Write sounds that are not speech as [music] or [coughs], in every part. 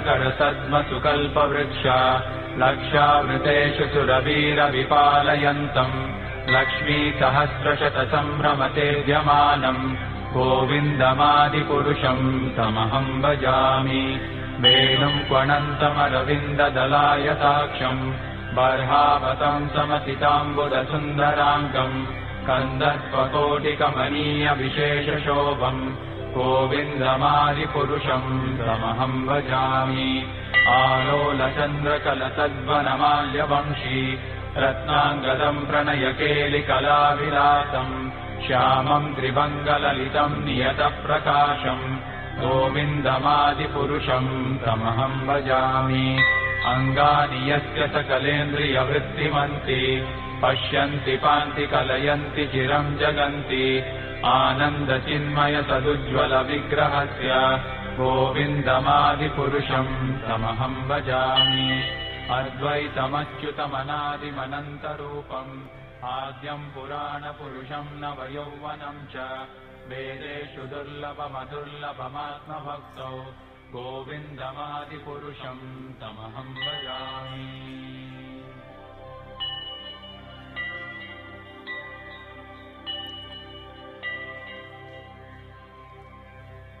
चिन्तामणिप्रकरसद्मसुकल्पवृक्ष लक्षावृतेषु सुरवीरविपालयन्तम्। लक्ष्मीसहस्रशतसम्भ्रमतेद्यमानम् गोविन्दमादिपुरुषम् तमहम् भजामि। वेणुम् क्वणन्तमरविन्ददलाय साक्षम् बर्हावतम् समसिताम्बुदसुन्दराङ्गम् कन्दर्पकोटिकमनीयविशेषशोभम् गोविन्दमादिपुरुषम् तमहम् भजामि। आलोलचन्द्रकलसद्वनमाल्यवंशी रत्नाङ्गदम् प्रणयकेलिकलाविलासम् श्यामम् त्रिभङ्गललितम् नियतप्रकाशम् गोविन्दमादिपुरुषम् तमहम् भजामि। अङ्गानि यस्य सकलेन्द्रियवृत्तिमन्ति पश्यन्ति पान्ति कलयन्ति चिरम् जगन्ति आनन्दचिन्मय सदुज्ज्वलविग्रहस्य गोविन्दमादिपुरुषम् तमहम् भजामि। अद्वैतमच्युतमनादिमनन्तरूपम् आद्यम् पुराणपुरुषम् नवयौवनम् च वेदेषु दुर्लभमदुर्लभमात्मभक्तौ गोविन्दमादिपुरुषम् तमहम् भजामि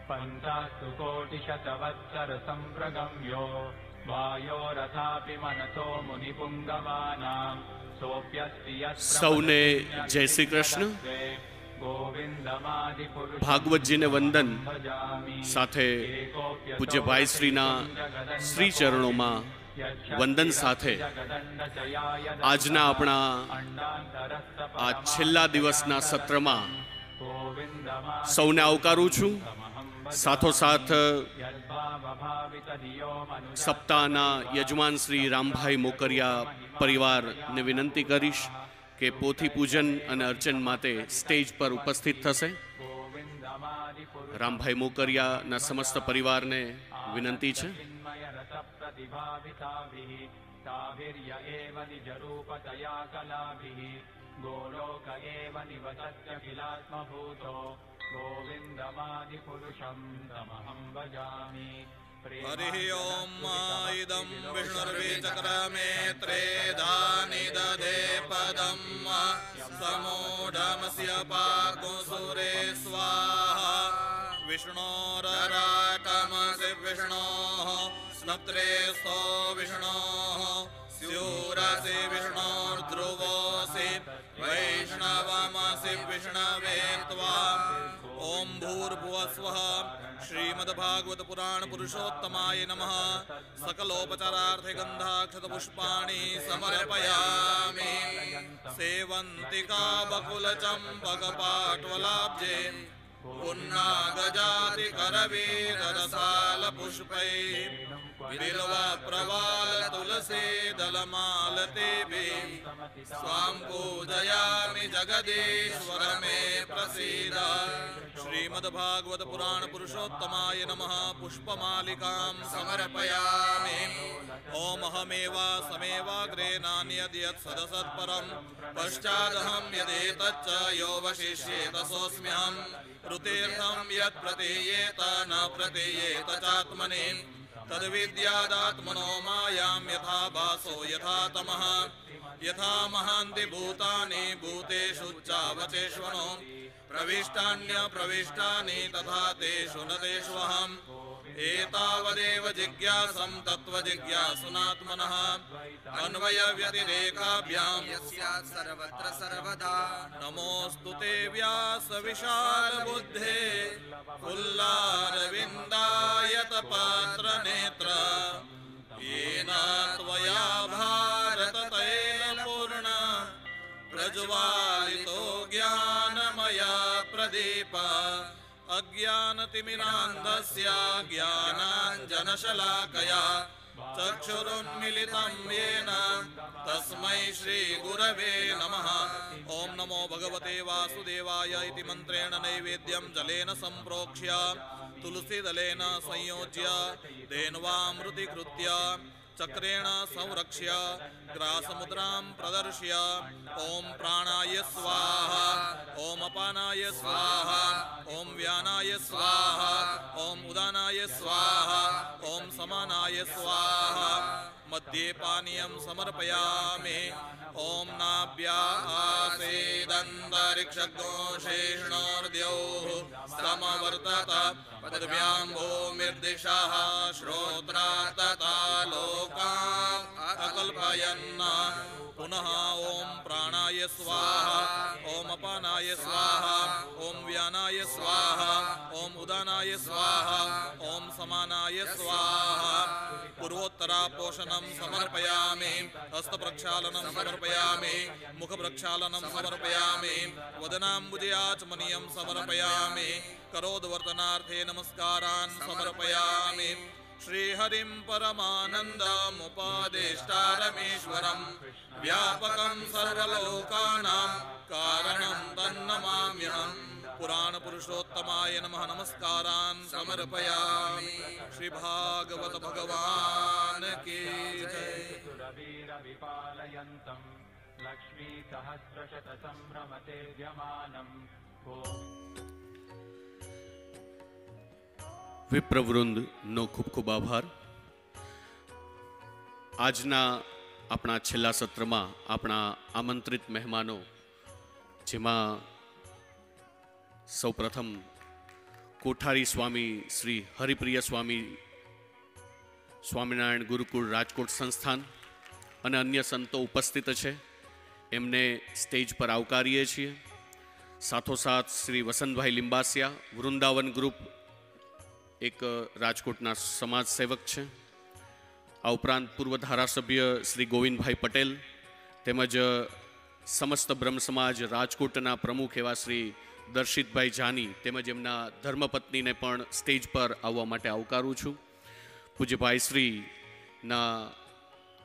पञ्चास्तु कोटिशतवत्सरसम्प्रगम्यो वायोरथापि मनसो मुनिपुङ्गवानाम् सोऽप्यस्ति यत्र સૌને જય શ્રી કૃષ્ણ ગોવિંદમાદિપુરુષ ભાગવતજીને વંદન ભજામિ સાથે પૂજ્ય ભાઈશ્રીના શ્રી ચરણોમાં વંદન સાથે આજના આપણા આ છેલ્લા દિવસના સત્રમાં સૌને આવકારું છું સાથોસાથ સપ્તાહના યજમાન શ્રી રામભાઈ મોકરિયા પરિવારને વિનંતી કરીશ કે પોથી પૂજન અને અર્ચન માટે સ્ટેજ પર ઉપસ્થિત થશે. રામભાઈ મોકરિયાના સમસ્ત પરિવારને વિનંતી છે. ગોલોક એવ નિવસત્ય ખિલાત્મભૂતો गोविन्दमादिपुरुषम् तमहम् भजामि। हरिः ओम् मा इदम् विष्णुर्विचक्रमेत्रे धानि दधे पदम् समो जमस्य पाकोऽसुरे स्वाहा। विष्णोरराटमसि विष्णोः स्नत्रे सो विष्णोः स्यूरसि विष्णोर्ध्रुवोऽसि वैष्णवमसि विष्णवे त्वा ઓમ ભૂર્ભુવ સ્વ શ્રીમદભાગવત પુરાણ પુરુષોત્તમાય નમ સકલોપચારાર્થે ગંધાક્ષતપુષ્પાણિ સમર્પયામિ સેવંતિકા બકુલચંબકપાટ્વલાબ્જે પુન્ના ગજાતિ કરવીરરસાલપુષ્પૈ विल्वप्रवाल तुलसी दलमालतेभि। स्वां पूजयामि जगदीश्वर मे प्रसीद। श्रीमद्भागवत पुराण पुरुषोत्तमाय नमः। पुष्पमालिकां समर्पयामि। ॐ अहमेवा समेवाग्रे नान्यद्यत् सदसत्परं। पश्चादहं यदेतच्च यो वशिष्येत सोऽस्म्यहं ऋतीर्थं यत् प्रतीयेत न प्रतीयेत चात्मनि तद्विद्यादात्मनो मायां यथा भासो यथा तमः यथा महान्ति भूतानि भूतेषु चावचेष्वनो प्रविष्टान्य प्रविष्टानि तथा तेषु न तेष्वहम् एतावदेव जिज्ञासं तत्त्वजिज्ञासुनात्मनः अन्वयव्यतिरेकाभ्यां यस्यात् सर्वत्र सर्वदा नमोऽस्तु ते व्यासविशालबुद्धे फुल्लारविन्दायतपात्रनेत्र येन त्वया भारततैलपूर्ण प्रज्वालितो ज्ञानमया प्रदीप अज्ञानतिमिरान्धस्य ज्ञानाञ्जनशलाकया चक्षुरुन्मिलितं येन तस्मै श्रीगुरवे नमः ॐ नमो भगवते वासुदेवाय इति मन्त्रेण नैवेद्यं जलेन सम्प्रोक्ष्य तुलसीदलेन संयोज्य धेन्वामृतीकृत्य चक्रेण संरक्ष्य ग्रासमुद्रां प्रदर्श्य ॐ प्राणाय स्वाहा ॐ अपानाय स्वाहा ॐ व्यानाय स्वाहा ॐ उदानाय स्वाहा ॐ समानाय स्वाहा मध्ये पानीयं समर्पयामि ॐ नाभ्या आसेदन्तरिक्षघोषेष्णोर्द्यौः समवर्तत पदभ्यां भूमिर्दिशः श्रोत्रा तथा लोकाम् अकल्पयन् पुनः ॐ प्राणाय स्वाहा ॐ अपानाय स्वाहा ॐ व्यानाय स्वाहा ॐ उदानाय स्वाहा ॐ समानाय स्वाहा पूर्वोत्तरापोषणं समर्पयामि हस्तप्रक्षालनं समर्पयामि मुखप्रक्षालनं समर्पयामि वदनाम्बुजयाचमनीयं समर्पयामि करोद्वर्तनार्थे नमस्कारान् समर्पयामि श्रीहरिं परमानन्दमुपादेष्टारमेश्वरं व्यापकं सर्वलोकानां कारणं तन्नमाम्यहम् पुराणपुरुषोत्तमाय नमः नमस्कारान् समर्पयामि। श्रीभागवत भगवान् सुरवीरविपालयन्तम् लक्ष्मीसहस्रशतसम्भ्रमतेद्यमानम् વિપ્રવૃંદનો ખૂબ ખૂબ આભાર. આજના આપણા છેલ્લા સત્રમાં આપણા આમંત્રિત મહેમાનો, જેમાં સૌપ્રથમ કોઠારી સ્વામી શ્રી હરિપ્રિય સ્વામી, સ્વામિનારાયણ ગુરુકુળ રાજકોટ સંસ્થાન અને અન્ય સંતો ઉપસ્થિત છે. એમને સ્ટેજ પર આવકારીએ છીએ. સાથોસાથ શ્રી વસંતભાઈ લિંબાસિયા, વૃંદાવન ગ્રુપ એક રાજકોટના સમાજ સેવક છે. આ ઉપરાંત પૂર્વ ધારાસભ્ય શ્રી ગોવિંદભાઈ પટેલ તેમજ સમસ્ત બ્રહ્મ સમાજ રાજકોટના પ્રમુખ એવા શ્રી દર્શિતભાઈ જાની તેમજ એમના ધર્મપત્નીને પણ સ્ટેજ પર આવવા માટે આવકારું છું. પૂજ્યભાઈ શ્રીના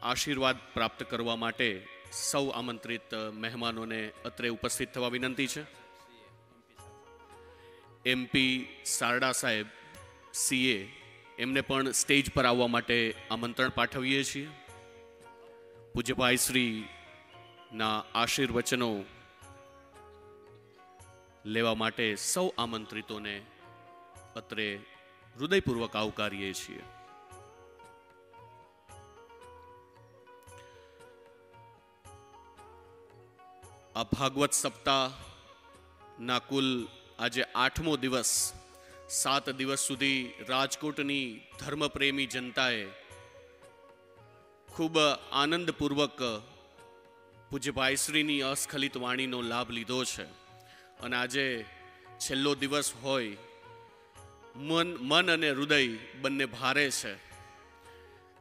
આશીર્વાદ પ્રાપ્ત કરવા માટે સૌ આમંત્રિત મહેમાનોને અત્રે ઉપસ્થિત થવા વિનંતી છે. એમપી સારડા સાહેબ સીએ એમને પણ સ્ટેજ પર આવવા માટે આમંત્રણ પાઠવીએ છીએ. પૂજ્યભાઈ શ્રીના આશીર્વચનો લેવા માટે સૌ આમંત્રિતોને અત્રે હૃદયપૂર્વક આવકારીએ છીએ. આ ભાગવત સપ્તાહના કુલ આજે આઠમો દિવસ સાત દિવસ સુધી રાજકોટની ધર્મપ્રેમી જનતાએ ખૂબ આનંદપૂર્વક પૂજ્યભાઈશ્રીની શ્રીની અસ્ખલિત વાણીનો લાભ લીધો છે. અને આજે છેલ્લો દિવસ હોય, મન મન અને હૃદય બંને ભારે છે.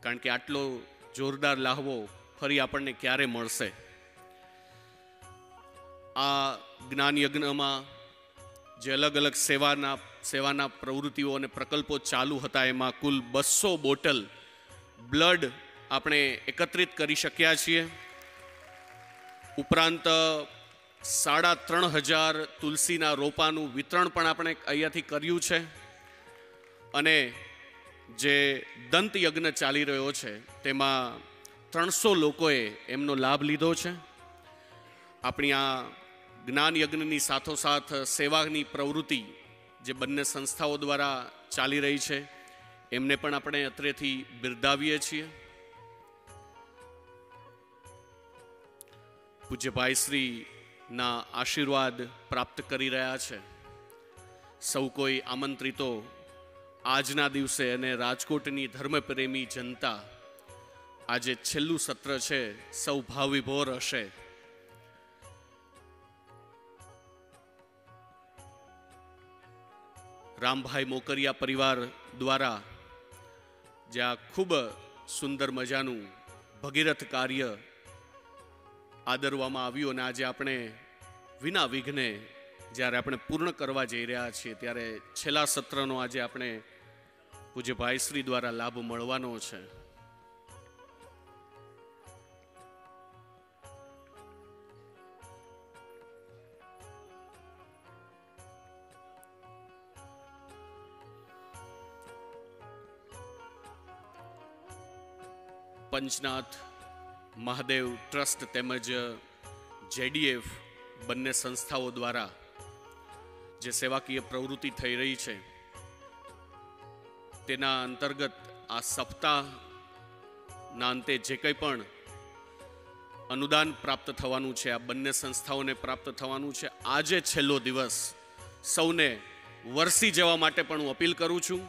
કારણ કે આટલો જોરદાર લાહવો ફરી આપણને ક્યારે મળશે? આ જ્ઞાન યજ્ઞમાં જે અલગ અલગ સેવાના સેવાના પ્રવૃત્તિઓ અને પ્રકલ્પો ચાલુ હતા, એમાં કુલ બસો બોટલ બ્લડ આપણે એકત્રિત કરી શક્યા છીએ. ઉપરાંત, સાડા ત્રણ હજાર તુલસીના રોપાનું વિતરણ પણ આપણે અહીંયાથી કર્યું છે. અને જે દંત યજ્ઞ ચાલી રહ્યો છે, તેમાં ત્રણસો લોકોએ એમનો લાભ લીધો છે. આપણી આ જ્ઞાન યજ્ઞની સાથોસાથ સેવાની પ્રવૃત્તિ જે બંને સંસ્થાઓ દ્વારા ચાલી રહી છે, એમને પણ આપણે અત્રેથી બિરદાવીએ છીએ. પૂજ્ય ભાઈશ્રીના આશીર્વાદ પ્રાપ્ત કરી રહ્યા છે. સૌ કોઈ આમંત્રિતો આજના દિવસે અને રાજકોટની ધર્મપ્રેમી જનતા આજે છેલ્લું સત્ર છે, સૌ ભાવવિભોર હશે. રામભાઈ મોકરિયા પરિવાર દ્વારા જ્યાં ખૂબ સુંદર મજાનું ભગીરથ કાર્ય આદરવામાં આવ્યું અને આજે આપણે વિના વિઘ્ને જ્યારે આપણે પૂર્ણ કરવા જઈ રહ્યા છીએ ત્યારે છેલ્લા સત્રનો આજે આપણે પૂજ્ય ભાઈશ્રી દ્વારા લાભ મળવાનો છે. પંચનાથ, મહાદેવ ટ્રસ્ટ તેમજ જેડીએફ બંને સંસ્થાઓ દ્વારા જે સેવાકીય પ્રવૃત્તિ થઈ રહી છે, તેના અંતર્ગત આ સપ્તાહના અંતે જે કંઈ પણ અનુદાન પ્રાપ્ત થવાનું છે, આ બંને સંસ્થાઓને પ્રાપ્ત થવાનું છે, આજે છેલ્લો દિવસ સૌને વરસી જવા માટે પણ હું અપીલ કરું છું,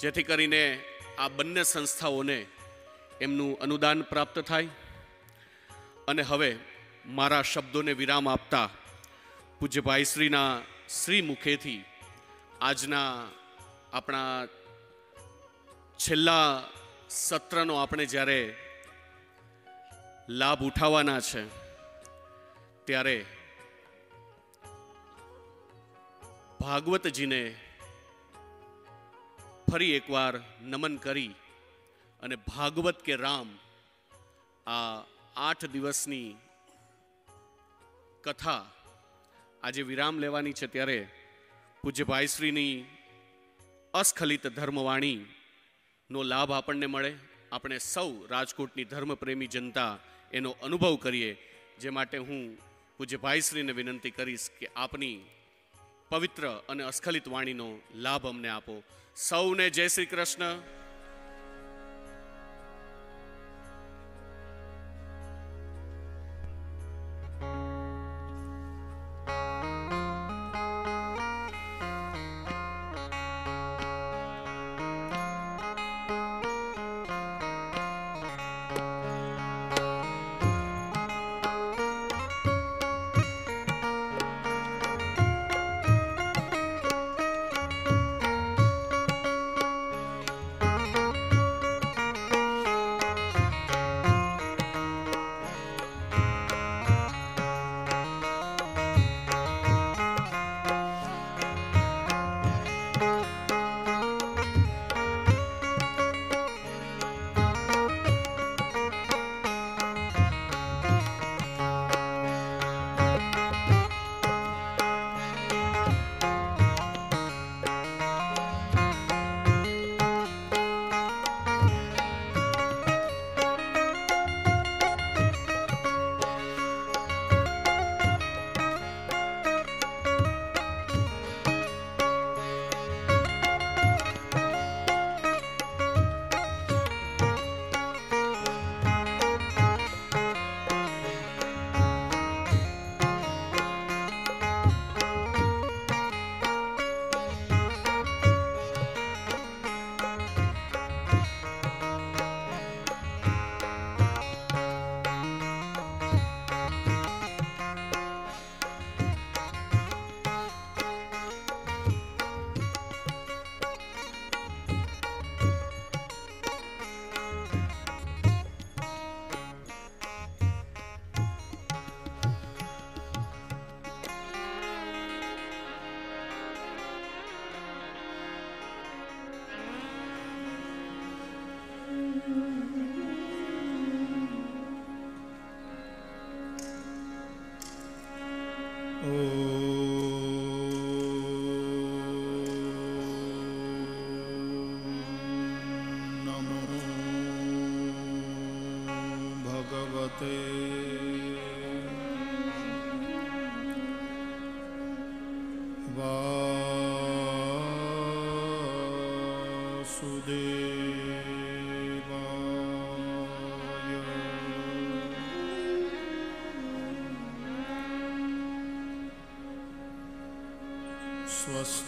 જેથી કરીને આ બંને સંસ્થાઓને એમનું અનુદાન પ્રાપ્ત થાય અને હવે મારા શબ્દોને વિરામ આપતા પૂજ્ય ભાઈશ્રીના શ્રી મુખેથી આજના આપણા છેલ્લા સત્રનો આપણે જ્યારે લાભ ઉઠાવવાના છે, ત્યારે ભાગવતજીને ફરી એકવાર નમન કરી અને ભાગવત કે રામ આ આઠ દિવસની કથા આજે વિરામ લેવાની છે ત્યારે પૂજ્ય ભાઈશ્રીની અસ્ખલિત ધર્મવાણીનો લાભ આપણને મળે. આપણે સૌ રાજકોટની ધર્મપ્રેમી જનતા એનો અનુભવ કરીએ, જે માટે હું પૂજ્ય ભાઈશ્રીને વિનંતી કરીશ કે આપની પવિત્ર અને અસ્ખલિત વાણીનો લાભ અમને આપો. સૌને જય શ્રી કૃષ્ણ.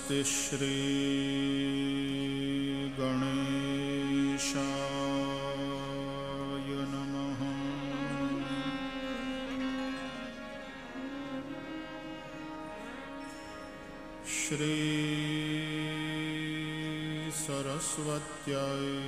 श्रीगणेशाय नमः श्रीसरस्वत्याय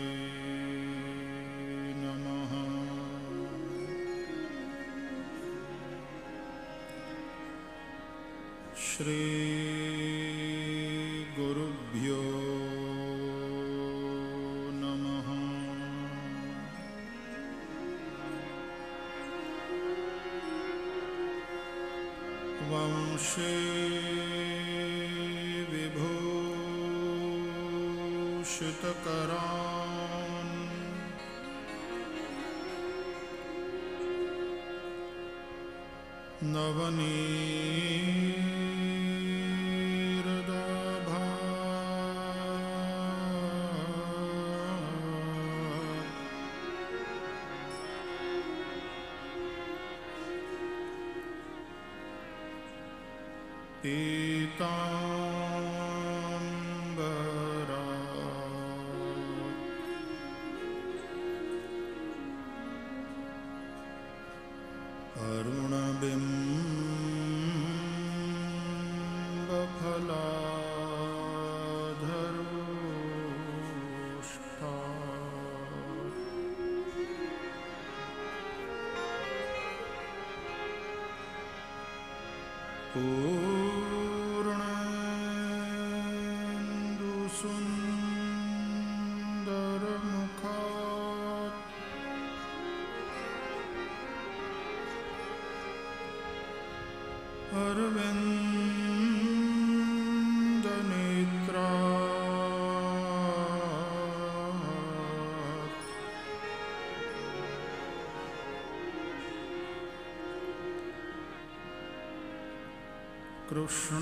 书。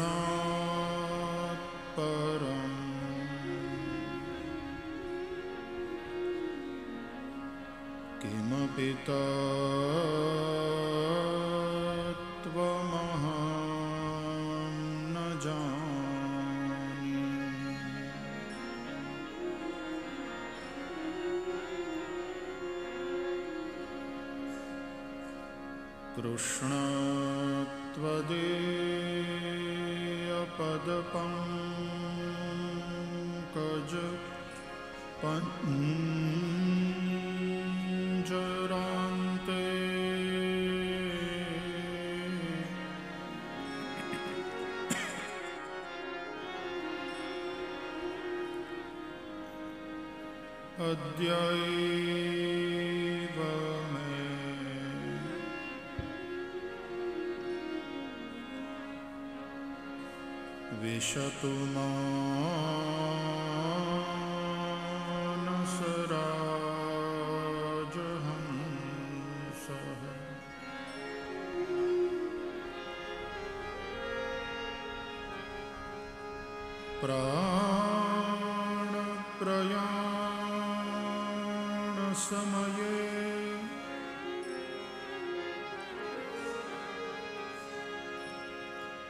तद्यैव मे विशतु मानसराजहंसः प्रा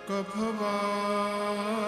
કભવા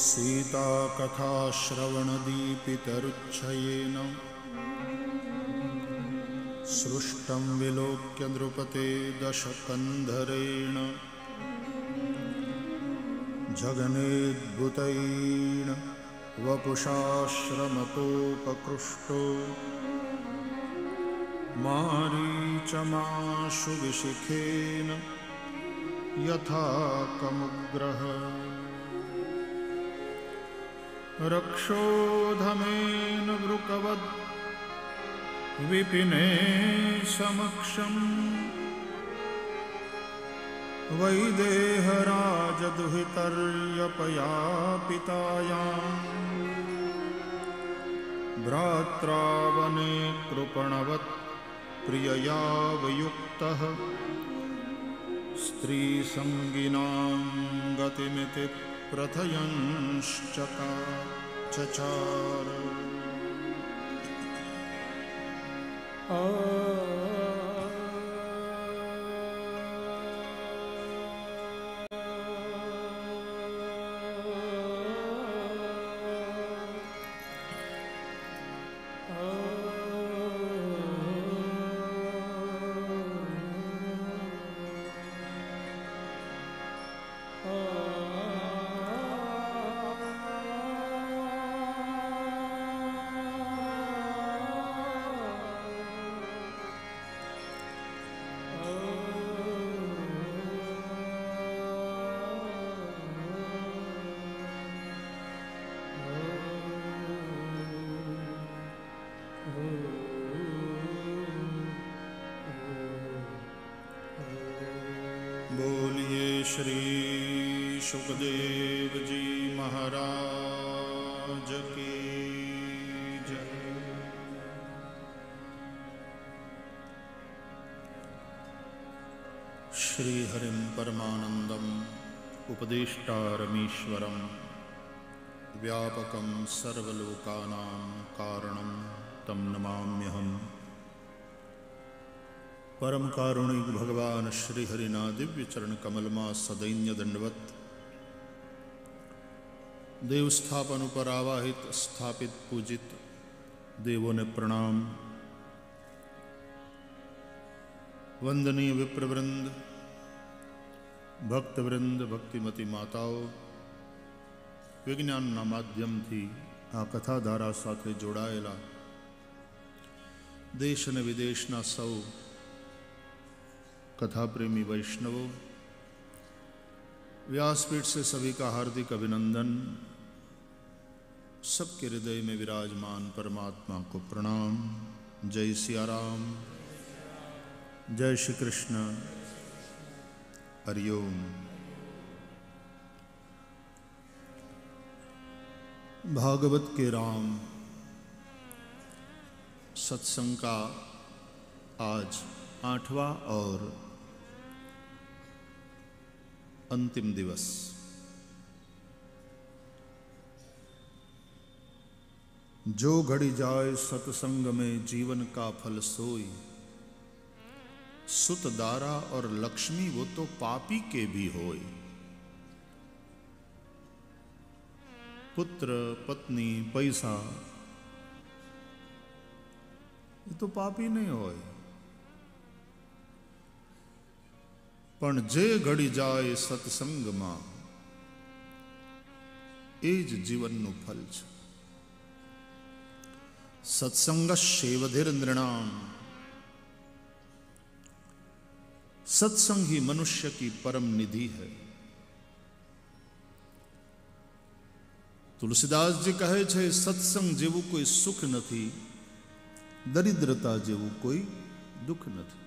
सीताकथाश्रवणदीपितरुच्छयेन सृष्टं विलोक्य नृपते दशकन्धरेण जगनेद्भुतैण वपुषाश्रमतोपकृष्टो मारीचमाशुविशिखेन विशिखेन रक्षोधमेन वृकवद् विपिने समक्षम् वैदेहराजदुहितर्यपयापितायाम् भ्रात्रावने कृपणवत् प्रिययावयुक्तः स्त्रीसङ्गिनां गतिमिति प्रथयश्चकार उपदेष्टारमीश्वरं व्यापकं सर्वलोकानां कारणं तं नमाम्यहम् परम कारुणिक भगवान श्री हरिना दिव्य चरण कमल માં સદૈન્ય દંડવત દેવ સ્થાપન ઉપર આવાહિત સ્થાપિત પૂજિત દેવોને પ્રણામ વંદનીય વિપ્રવૃંદ ભક્તવૃંદ ભક્તિમતી માતાઓ વિજ્ઞાનના માધ્યમથી આ કથાધારા સાથે જોડાયેલા દેશ અને વિદેશના સૌ कथा प्रेमी वैष्णवों व्यासपीठ से सभी का हार्दिक अभिनंदन सबके हृदय में विराजमान परमात्मा को प्रणाम जय सियाराम जय श्री कृष्ण हरिओम भागवत के राम। सत्संग का आज आठवां और अंतिम दिवस। जो घड़ी जाए सत्संग में जीवन का फल सोई, सुत दारा और लक्ष्मी वो तो पापी के भी होई। पुत्र पत्नी पैसा ये तो पापी नहीं होए પણ જે ઘડી જાય સત્સંગમાં એ જ જીવનનું ફલ છે સત્સંગ શેવધિર નૃણામ सत्संग ही मनुष्य की परम निधि है તુલસીદાસજી કહે છે, સત્સંગ જેવું કોઈ સુખ નથી, દરિદ્રતા જેવું કોઈ દુઃખ નથી.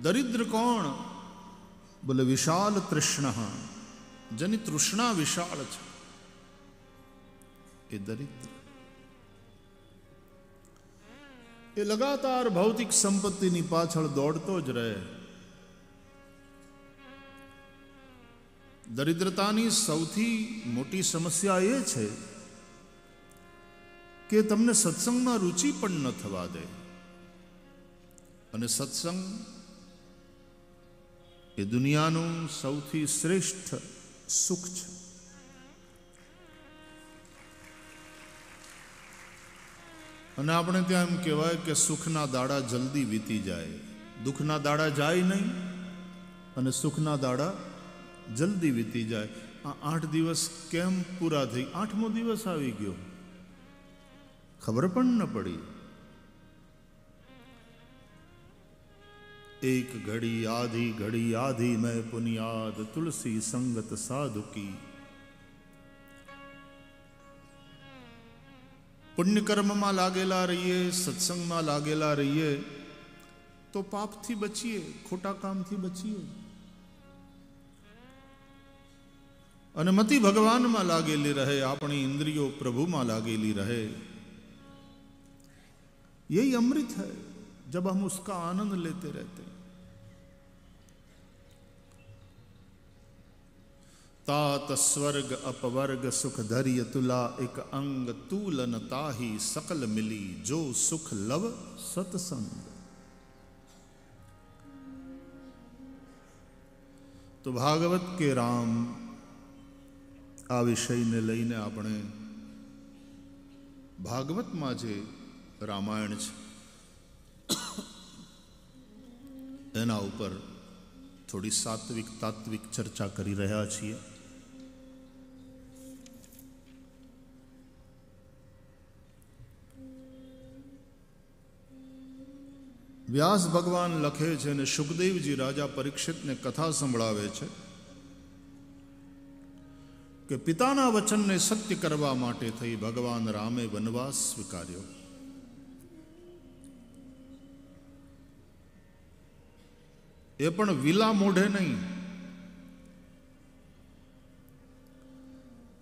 દરિદ્ર કોણ? બોલે, વિશાલ તૃષ્ણ. જેની તૃષ્ણા વિશાળ છે. એ દરિદ્ર. એ લગાતાર ભૌતિક સંપત્તિની પાછળ દોડતો જ રહે. દરિદ્રતાની સૌથી મોટી સમસ્યા એ છે કે તમને સત્સંગમાં રુચિ પણ ન થવા દે. અને સત્સંગ એ દુનિયાનું સૌથી શ્રેષ્ઠ સુખ છે. અને આપણે ત્યાં એમ કહેવાય કે સુખના દાડા જલ્દી વીતી જાય. દુઃખના દાડા જાય નહીં અને સુખના દાડા जल्दी वीती जाए। आ, आठ दिवस केम पूरा थी। आठमो दिवस आ गयो। खबर पण न पड़ी। एक घड़ी, आधी घड़ी, आधी मैं पुनियाद, तुलसी संगत साधु की। पुण्यकर्म में लागेला रहिए सत्संग में लागेला रहिए तो पाप थी बचिए खोटा काम थी बचिए અને મતિ ભગવાનમાં લાગેલી રહે આપણી ઇન્દ્રિયો પ્રભુમાં લાગેલી રહે यही अमृत है जब हम उसका आनंद लेते रहते हैं तात स्वर्ग अपवर्ग सुख धैर्य तुला एक अंग तूलन ताही सकल मिली जो सुख लव सत्संग તો ભાગવત કે રામ આ વિષયને લઈને આપણે ભાગવતમાં જે રામાયણ છે, એના ઉપર થોડી સાત્વિક તાત્વિક ચર્ચા કરી રહ્યા છીએ. વ્યાસ ભગવાન લખે છે અને સુખદેવજી રાજા પરીક્ષિતને કથા સંભળાવે છે. કે પિતાના વચનને સત્ય કરવા માટે થઈ ભગવાન રામે વનવાસ સ્વીકાર્યો. એ પણ વિલા મોઢે નહીં.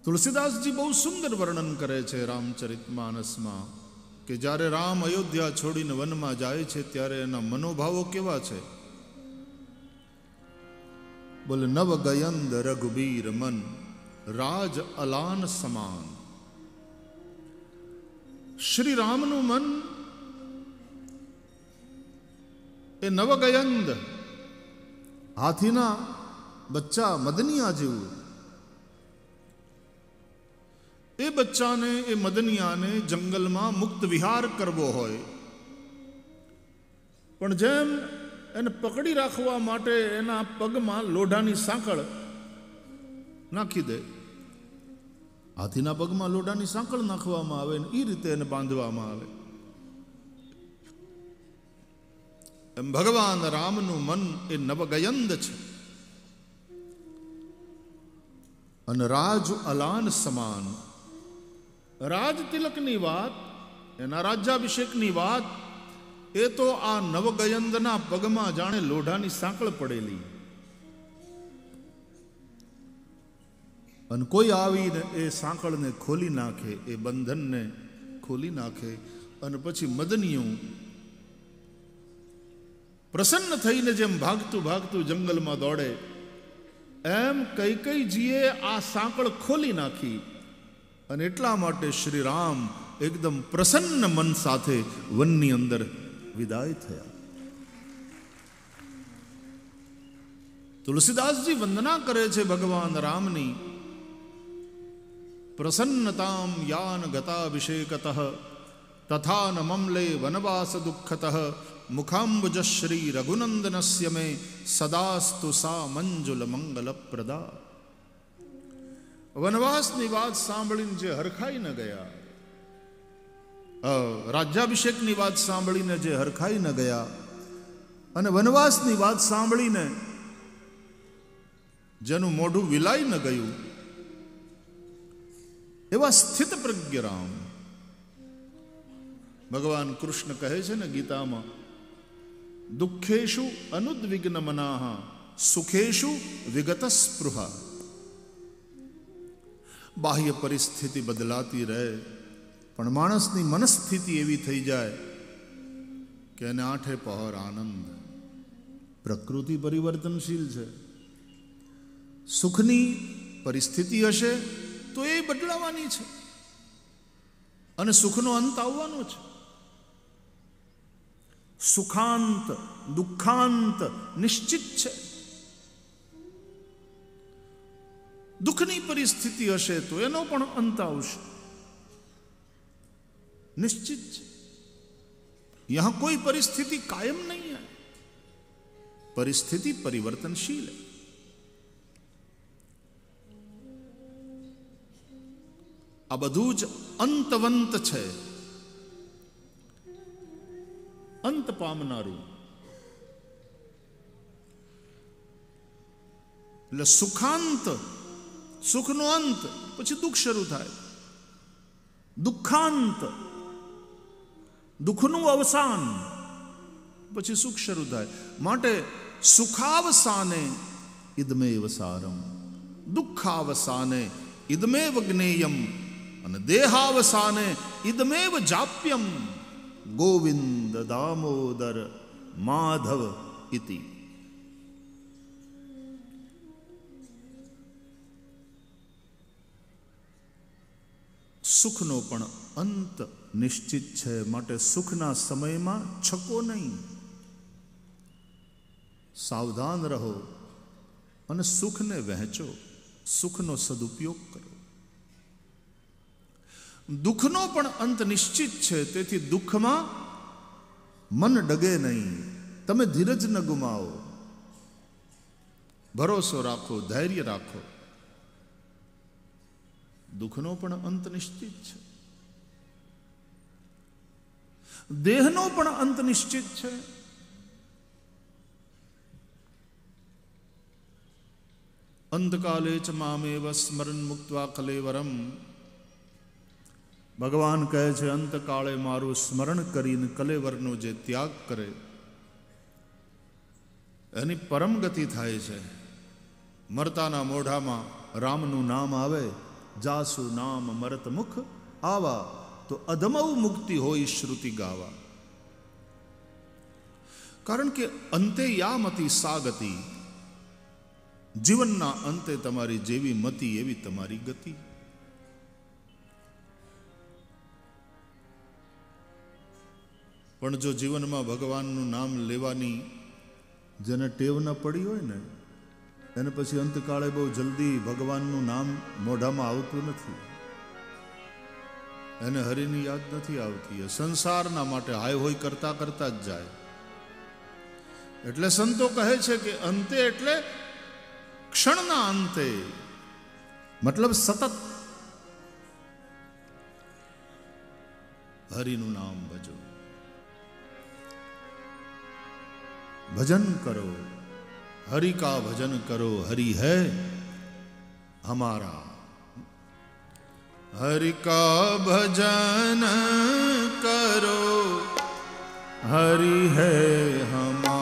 તુલસીદાસજી બહુ સુંદર વર્ણન કરે છે રામચરિત માનસમાં કે જ્યારે રામ અયોધ્યા છોડીને વનમાં જાય છે ત્યારે એના મનોભાવો કેવા છે? બોલે નવ ગયંદ રઘુબીર મન રાજ અલાન સમાન. શ્રી રામનું મન એ નવગયંદ હાથીના બચ્ચા મદનિયા જેવું. એ બચ્ચાને, એ મદનિયાને જંગલમાં મુક્ત વિહાર કરવો હોય. પણ જેમ એને પકડી રાખવા માટે એના પગમાં લોઢાની સાંકળ નાખી દે હાથીના પગમાં લોઢાની સાંકળ નાખવામાં આવે ને એ રીતે એને બાંધવામાં આવે. એમ ભગવાન રામનું મન એ નવગયંદ છે. અને રાજ અલાન સમાન. રાજ તિલકની વાત, એના રાજ્યાભિષેકની વાત, એ તો આ નવગયંદના પગમાં જાણે લોઢાની સાંકળ પડેલી. અને કોઈ આવીને એ સાંકળને ખોલી નાખે, એ બંધનને ખોલી નાખે અને પછી મદનિયું પ્રસન્ન થઈને જેમ ભાગતું ભાગતું જંગલમાં દોડે, એમ કઈ કઈ જીએ આ સાંકળ ખોલી નાખી અને એટલા માટે શ્રી રામ એકદમ પ્રસન્ન મન સાથે વનની અંદર વિદાય થયા. તુલસીદાસજી વંદના કરે છે ભગવાન રામની. પ્રસન્નતામ યાન ગતાભિષેકત તથા ન મમલે વનવાસ દુઃખત મુખાંબુજ શ્રી રઘુનંદનસ્ય મે સદાસ્તુ સા મંજુલ મંગલ પ્રદા વનવાસની વાત સાંભળીને જે હરખાઈ ન ગયા રાજ્યાભિષેકની વાત સાંભળીને જે હરખાઈ ન ગયા અને વનવાસની વાત સાંભળીને જેનું મોઢું વિલાઈ ન ગયું એવા સ્થિત પ્રજ્ઞ રામ. ભગવાન કૃષ્ણ કહે છે ને ગીતામાં, દુઃખેશુ અનુદ્વિગ્ન મનાહ સુખેશુ વિગત સ્પૃહા બાહ્ય પરિસ્થિતિ બદલાતી રહે, પણ માણસની મનસ્થિતિ એવી થઈ જાય કે એને આઠે પહોર આનંદ. પ્રકૃતિ પરિવર્તનશીલ છે. સુખની પરિસ્થિતિ હશે તો એ બદલાવાની છે. અને સુખનો અંત આવવાનો છે. સુખાંત, દુઃખાંત નિશ્ચિત છે. દુઃખની પરિસ્થિતિ હશે તો એનો પણ અંત આવશે. નિશ્ચિત છે. યહાં કોઈ પરિસ્થિતિ કાયમ નહીં પરિસ્થિતિ પરિવર્તનશીલ है આ બધું જ અંતવંત છે. અંત પામનારું. એટલે સુખાંત, સુખનો અંત, પછી દુઃખ શરૂ થાય. દુઃખાંત, દુઃખનું અવસાન, પછી સુખ શરૂ થાય. માટે સુખાવસાને ઇદમેવ સારમ દુઃખાવસાને ઇદમેવ જ્ઞેયમ અને દેહાવસાને ઇદમેવ જાપ્યમ. ગોવિંદ દામોદર માધવ ઇતિ. સુખનો પણ અંત નિશ્ચિત છે માટે સુખના સમયમાં છકો નહીં. સાવધાન રહો અને સુખને વહેંચો. સુખનો સદુપયોગ કરો. દુઃખનો પણ અંત નિશ્ચિત છે, તેથી દુઃખમાં મન ડગે નહીં. તમે ધીરજ ન ગુમાવો. ભરોસો રાખો, ધૈર્ય રાખો. દુઃખનો પણ અંત નિશ્ચિત છે. દેહનો પણ અંત નિશ્ચિત છે. અંતકાલે ચ મામેવ સ્મરણ મુક્તવા કલેવરમ ભગવાન કહે છે, અંતકાળે મારું સ્મરણ કરીને કલેવરનો જે ત્યાગ કરે. એની પરમ ગતિ થાય છે. મરતાના મોઢામાં રામનું નામ આવે, જાસુ નામ મરત મુખ આવા, તો અધમવ મુક્તિ હોય શ્રુતિ ગાવા. કારણ કે અંતે યામતી સા ગતિ જીવનના અંતે તમારી જેવી મતિ એવી તમારી ગતિ. પણ જો જીવનમાં ભગવાનનું નામ લેવાની જેને ટેવ ન પડી હોય ને, એને પછી અંતકાળે બહુ જલ્દી ભગવાનનું નામ મોઢામાં આવતું નથી. એને હરિની યાદ નથી આવતી. સંસારના માટે હાય હોય કરતા કરતા જ જાય. એટલે સંતો કહે છે કે અંતે એટલે ક્ષણના અંતે. મતલબ સતત. હરિનું નામ ભજો. भजन करो। हरि का भजन करो, हरि है हमारा। हरि का भजन करो, हरि है हमारा।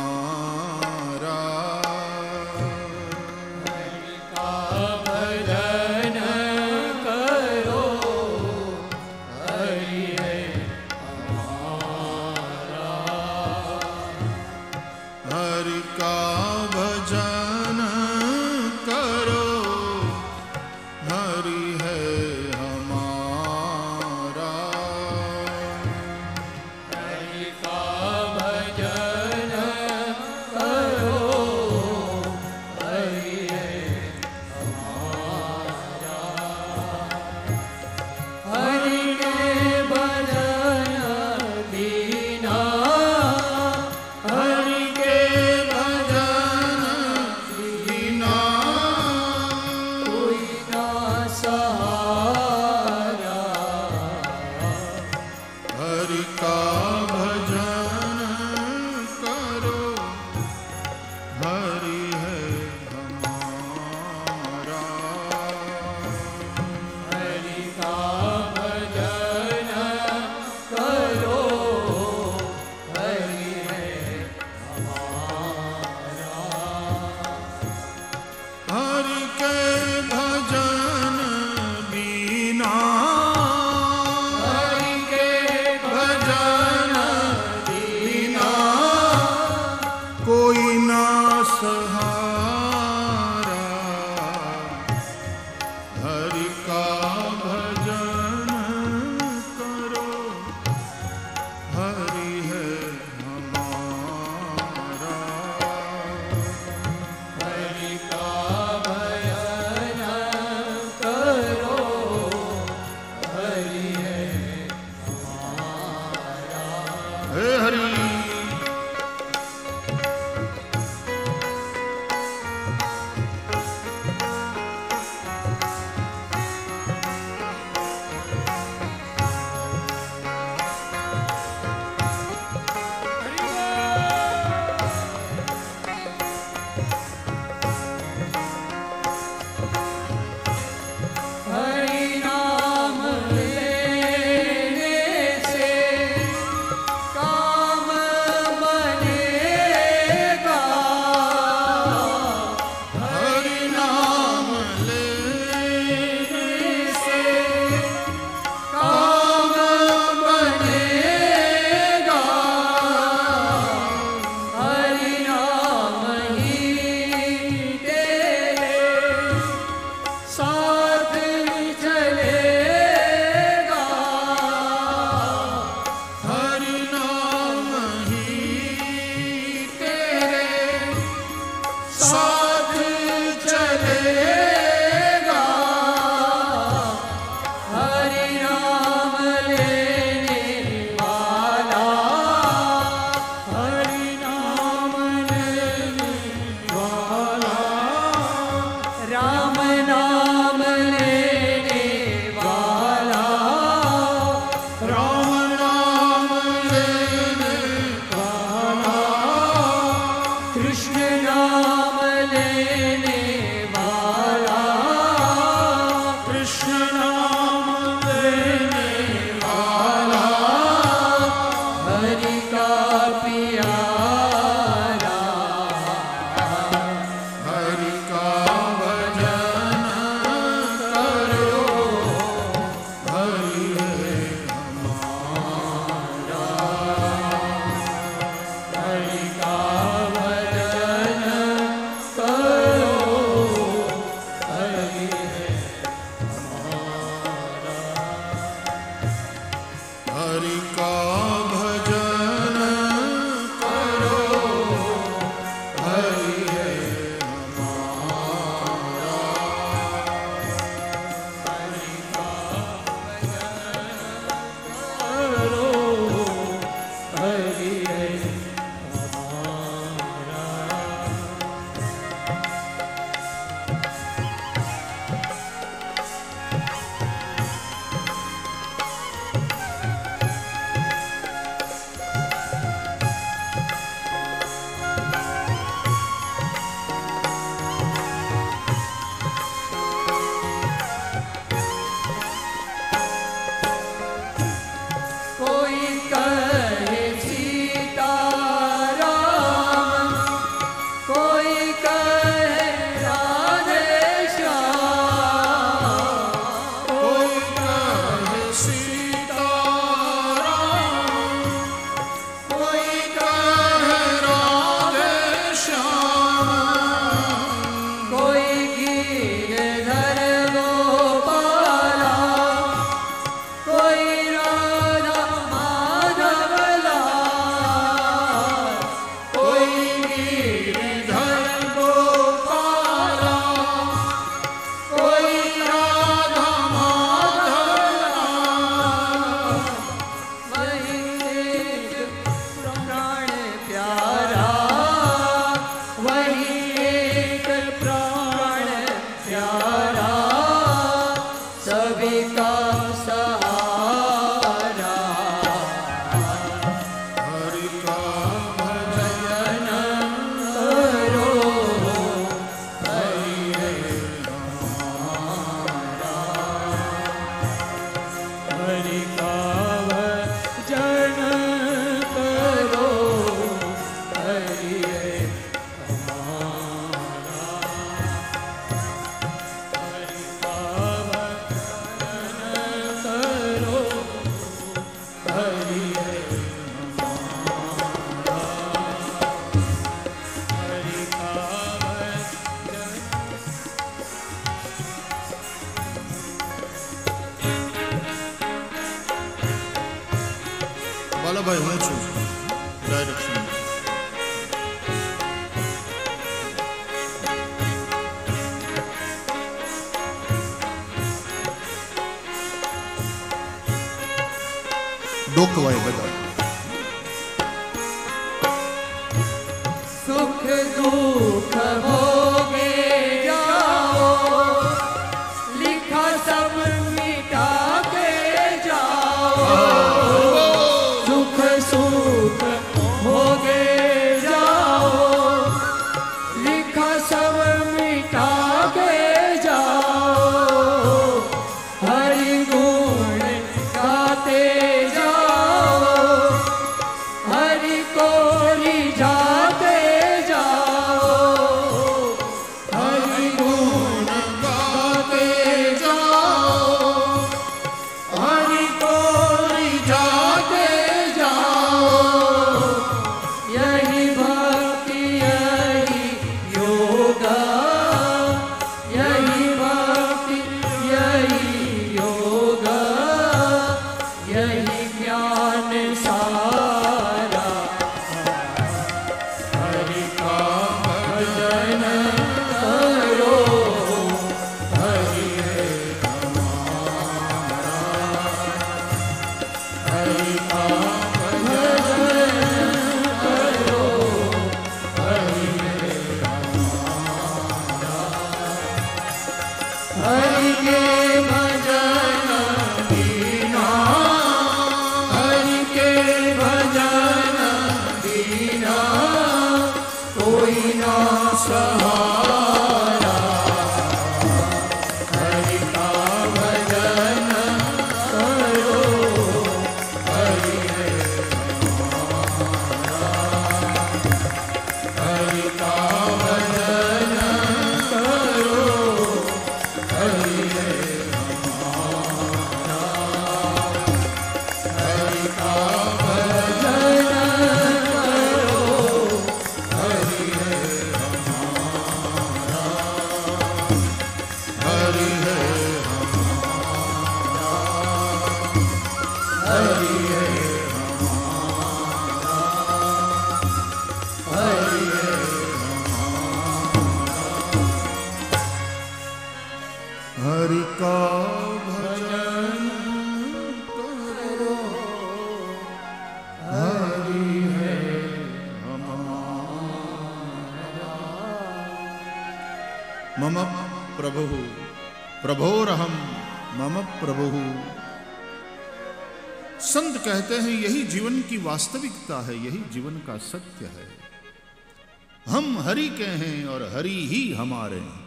वास्तविकता है यही जीवन का सत्य है हम हरि के हैं और हरि ही हमारे हैं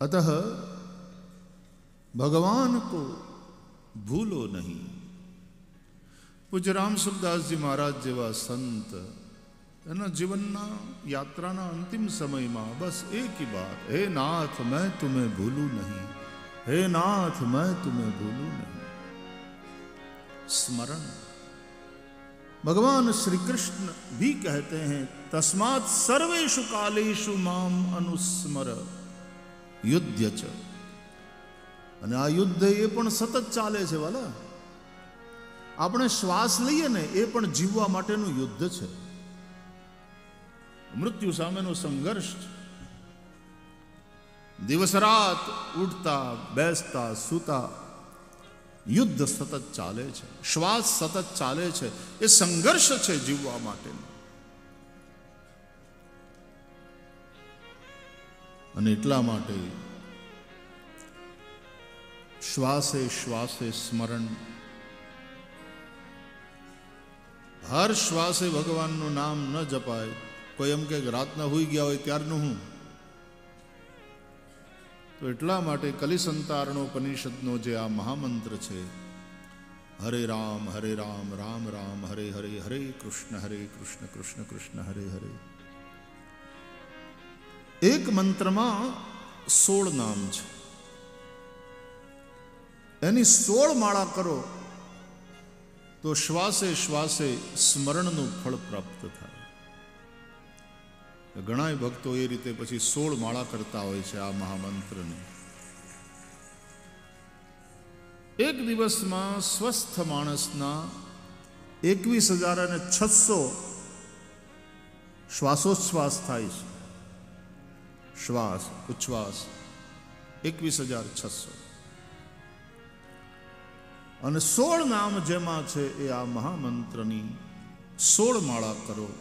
अतः भगवान को ભૂલો નહીં પૂજ્ય રામ સુખદાસજી મહારાજ જેવા સંત એના જીવનના યાત્રાના અંતિમ સમયમાં બસ એક ही बात હે નાથ मैं तुम्हें भूलूं नहीं हे नाथ मैं तुम्हें भूलूं भगवान श्री कृष्ण भी कहते हैं तस्मात सर्वेषु कालेषु माम अनुस्मर યુદ્ધ છે અને આ યુદ્ધ એ પણ સતત ચાલે છે વાલા આપણે શ્વાસ લઈએ ને એ પણ જીવવા માટેનું યુદ્ધ છે મૃત્યુ સામેનો સંઘર્ષ છે દિવસ રાત ઉઠતા બેસતા સૂતા યુદ્ધ સતત ચાલે છે શ્વાસ સતત ચાલે છે, એ સંઘર્ષ છે જીવવા માટેનો. અને એટલા માટે શ્વાસે શ્વાસે સ્મરણ. હર શ્વાસે ભગવાનનું નામ ન જપાય. કોઈ એમ કે રાતના હોઈ ગયા હોય ત્યારનું હું. તો એટલા માટે કલિસંતારણો ઉપનિષદનો જે આ મહામંત્ર છે હરે રામ હરે રામ રામ રામ હરે હરે હરે કૃષ્ણ હરે કૃષ્ણ કૃષ્ણ કૃષ્ણ હરે હરે એક મંત્રમાં સોળ નામ છે. એની સોળ માળા કરો, તો શ્વાસે શ્વાસે સ્મરણનું ફળ પ્રાપ્ત થાય. ઘણા ભક્તો એ રીતે પછી સોળ માળા કરતા હોય છે આ મહામંત્રની. એક દિવસમાં સ્વસ્થ માણસના એકવીસ હજાર અને છસો શ્વાસોચ્છ્વાસ થાય છે. શ્વાસ, ઉચ્છ્વાસ, એકવીસ હજાર છસો. અને સોળ નામ જેમાં છે એ આ મહામંત્રની સોળ માળા કરો.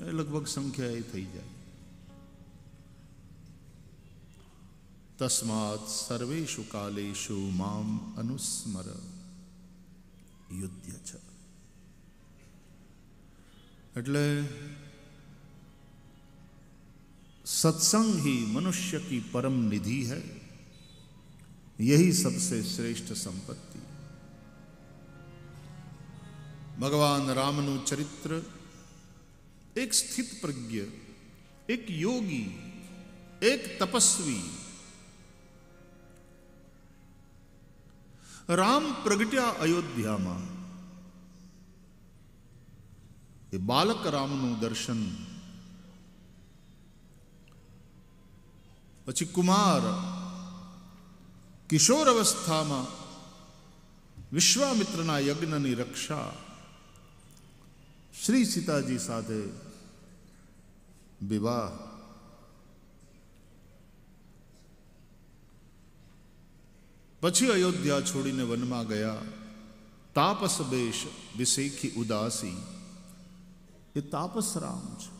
એ લગભગ સંખ્યા એ થઈ જાય. તસ્માત સર્વેષુ કાલેષુ મામ અનુસ્મર યુદ્ધ છે એટલે सत्संग ही मनुष्य की परम निधि है यही सबसे श्रेष्ठ संपत्ति भगवान रामनु चरित्र एक स्थित प्रज्ञ एक योगी एक तपस्वी રામ પ્રગટ્યા અયોધ્યામાં. એ બાલક રામનું દર્શન. પછી કુમાર કિશોર અવસ્થામાં વિશ્વામિત્રના યજ્ઞની રક્ષા. શ્રી સીતાજી સાથે વિવાહ. પછી અયોધ્યા છોડીને વનમાં ગયા. તાપસ બેશ વિશેખી ઉદાસી. એ તાપસ રામ છે.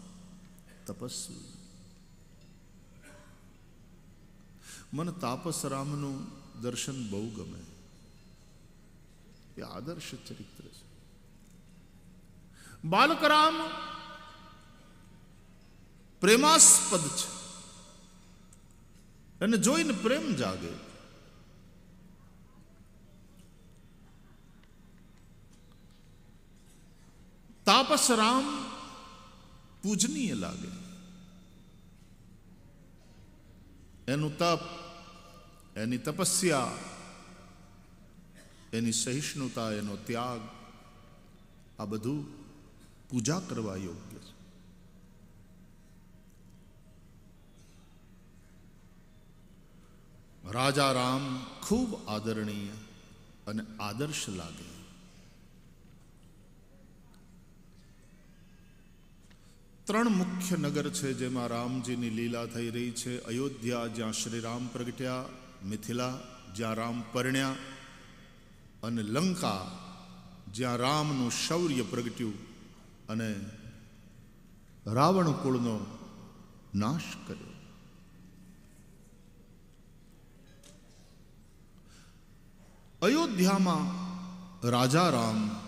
તપસ્વી. મને તાપસ રામનું દર્શન બહુ ગમે. એ આદર્શ ચરિત્ર છે. બાલકરામ પ્રેમાસ્પદ છે. એને જોઈને પ્રેમ જાગે. તાપસ રામ પૂજનીય લાગે. એનું તપ, એની તપસ્યા, એની સહિષ્ણુતા, એનો ત્યાગ, આ બધું પૂજા કરવા યોગ્ય છે. રાજા રામ ખૂબ આદરણીય અને આદર્શ લાગે. ત્રણ મુખ્ય નગર છે જેમાં રામજીની લીલા થઈ રહી છે. અયોધ્યા, જ્યાં શ્રી રામ પ્રગટ્યા, મિથિલા, જ્યાં રામ પરણ્યા અને લંકા, જ્યાં રામનું શૌર્ય પ્રગટ્યું અને રાવણ કુળનો નાશ કર્યો. અયોધ્યામાં રાજા રામ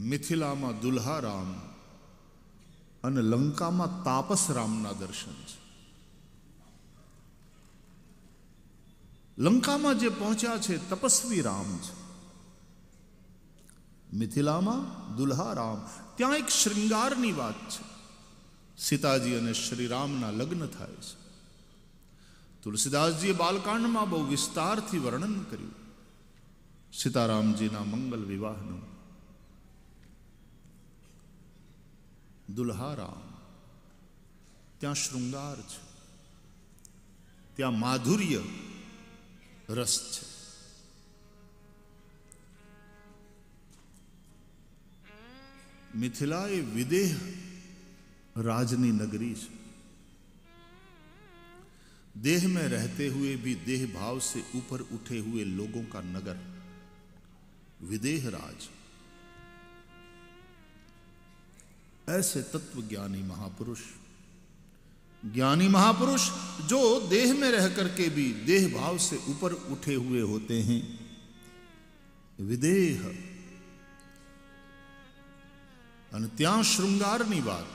મિથિલામાં દુલ્હા રામ અને લંકામાં તાપસ રામના દર્શન છે. લંકામાં જે પહોંચ્યા છે તપસ્વી રામ છે. મિથિલામાં દુલ્હા રામ ત્યાં એક શૃંગારની વાત છે. સીતાજી અને શ્રીરામના લગ્ન થાય છે. તુલસીદાસજીએ બાલકાંડમાં બહુ વિસ્તારથી વર્ણન કર્યું. સીતારામજીના મંગલ વિવાહનું દુલ્હા રામ ત્યાં શૃંગાર છે ત્યાં માધુર્ય રસ છે मिथिला ये विदेह राजनी नगरी है देह में रहते हुए भी देह भाव से ऊपर उठे हुए लोगों का नगर विदेह राज ऐसे तत्वज्ञानी महापुरुष ज्ञानी महापुरुष जो देह में रह करके भी देह भाव से ऊपर उठे हुए होते हैं વિદેહ અને ત્યાં શૃંગારની વાત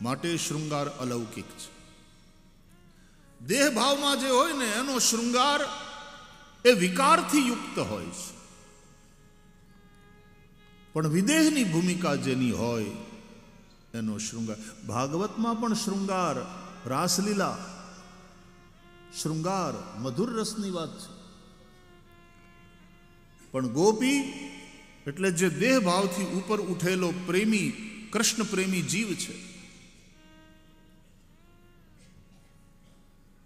માટે શૃંગાર અલૌકિક છે દેહ ભાવમાં જે હોય ને એનો શૃંગાર એ વિકારથી યુક્ત હોય છે પણ વિદેહની ભૂમિકા જેની હોય, એનો શૃંગાર. ભાગવતમાં પણ શૃંગાર, રાસલીલા, શૃંગાર, મધુર રસની વાત છે. પણ ગોપી એટલે જે દેહ ભાવથી ઉપર ઉઠેલો પ્રેમી કૃષ્ણ પ્રેમી જીવ છે.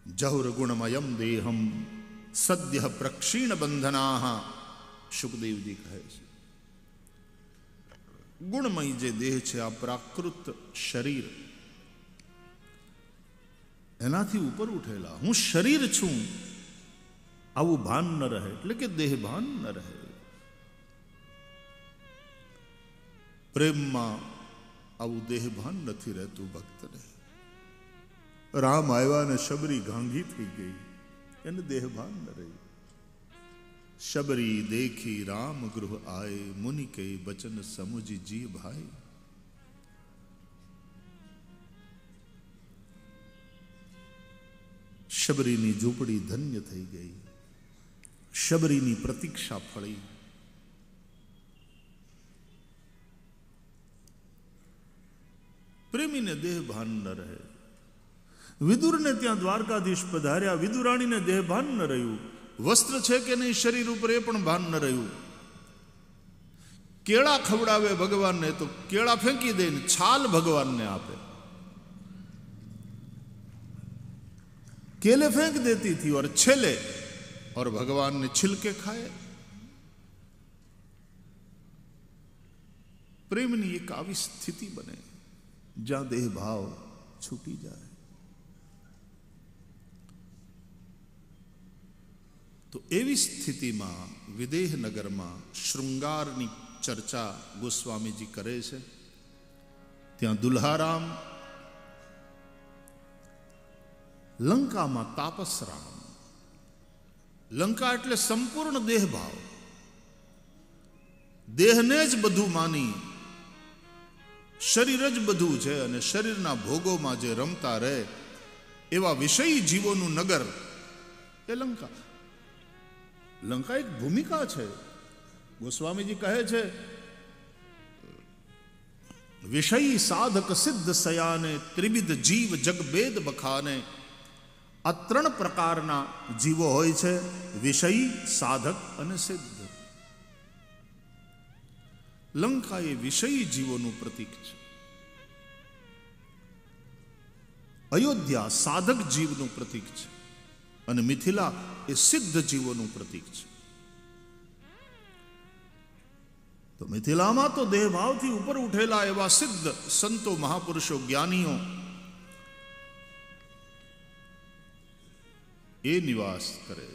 જહુર ગુણમયમ દેહમ, સદ્ય પ્રક્ષીણ બંધના સુખદેવજી કહે છે. ગુણમય જે દેહ છે, આ પ્રાકૃત શરીર. એનાથી ઉપર ઉઠેલા, હું શરીર છું. આવું ભાન ન રહે, એટલે કે દેહ ભાન ન રહે. પ્રેમમાં આવું દેહ ભાન નથી રહેતું, ભક્તને. રામ આવ્યા ને શબરી ગાંગી થઈ ગઈ, એને દેહ ભાન ન રહ્યું શબરી દેખી રામ ગૃહ આય મુનિ કે બચન સમુજી જી ભાઈ શબરીની ઝૂંપડી ધન્ય થઈ ગઈ શબરીની પ્રતીક્ષા ફળી પ્રેમીને દેહ ભાન ન રહે વિદુરને ત્યાં દ્વારકાધીશ પધાર્યા વિદુરાણીને દેહ ભાન ન રહ્યું વસ્ત્ર છે કે નહીં શરીર ઉપર એ પણ ભાન ન રહ્યું કેળા ખવડાવે ભગવાનને તો કેળા ફેંકી દઈને છાલ ભગવાનને આપે केले फेंक देती थी और छेले और भगवान ने छिलके खाए પ્રેમની એક આવી સ્થિતિ બને જ્યાં દેહ ભાવ છૂટી જાય તો એવી સ્થિતિમાં વિદેહનગરમાં શૃંગારની ચર્ચા ગોસ્વામીજી કરે છે. ત્યાં દુલ્હારામ, લંકામાં તાપસરામ. લંકા એટલે સંપૂર્ણ દેહભાવ. દેહને જ બધું માની, શરીર જ બધું છે અને શરીરના ભોગોમાં જે રમતા રહે એવા વિષયી જીવોનું નગર એ લંકા. લંકા એક ભૂમિકા છે. ગોસ્વામીજી કહે છે, વિષયી સાધક સિદ્ધ સયાને ત્રિવિધ જીવ જગભેદ બખાને આ ત્રણ પ્રકારના જીવો હોય છે, વિષયી, સાધક અને સિદ્ધ. લંકા એ વિષયી જીવોનું પ્રતીક છે. અયોધ્યા સાધક જીવનું પ્રતીક છે. અને મિથિલા એ સિદ્ધ જીવોનું પ્રતીક છે તો મિથિલામાં તો દેહભાવથી ઉપર ઉઠેલા એવા સિદ્ધ સંતો મહાપુરુષો જ્ઞાનીઓ ये निवास करे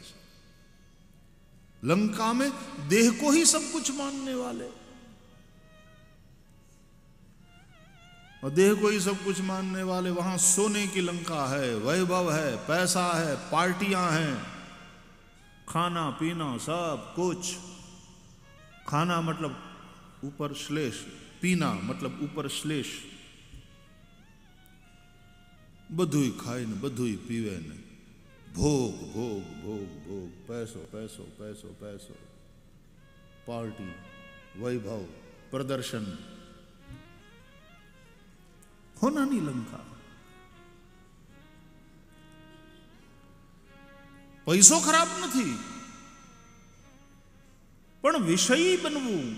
लंका में देह को ही सब कुछ मानने वाले और देह को ही सब कुछ मानने वाले वहां सोने की लंका है वैभव है पैसा है पार्टियां हैं खाना पीना सब कुछ खाना मतलब ऊपर श्लेष पीना मतलब ऊपर શ્લેષ બધુંય ખાય ને બધુંય પીવે ને ભોગ ભોગ ભોગ ભોગ પૈસો પૈસો પૈસો પૈસો પાર્ટી વૈભવ પ્રદર્શન હોનાની લંકા. પૈસો ખરાબ નથી. પણ વિષયી બનવું.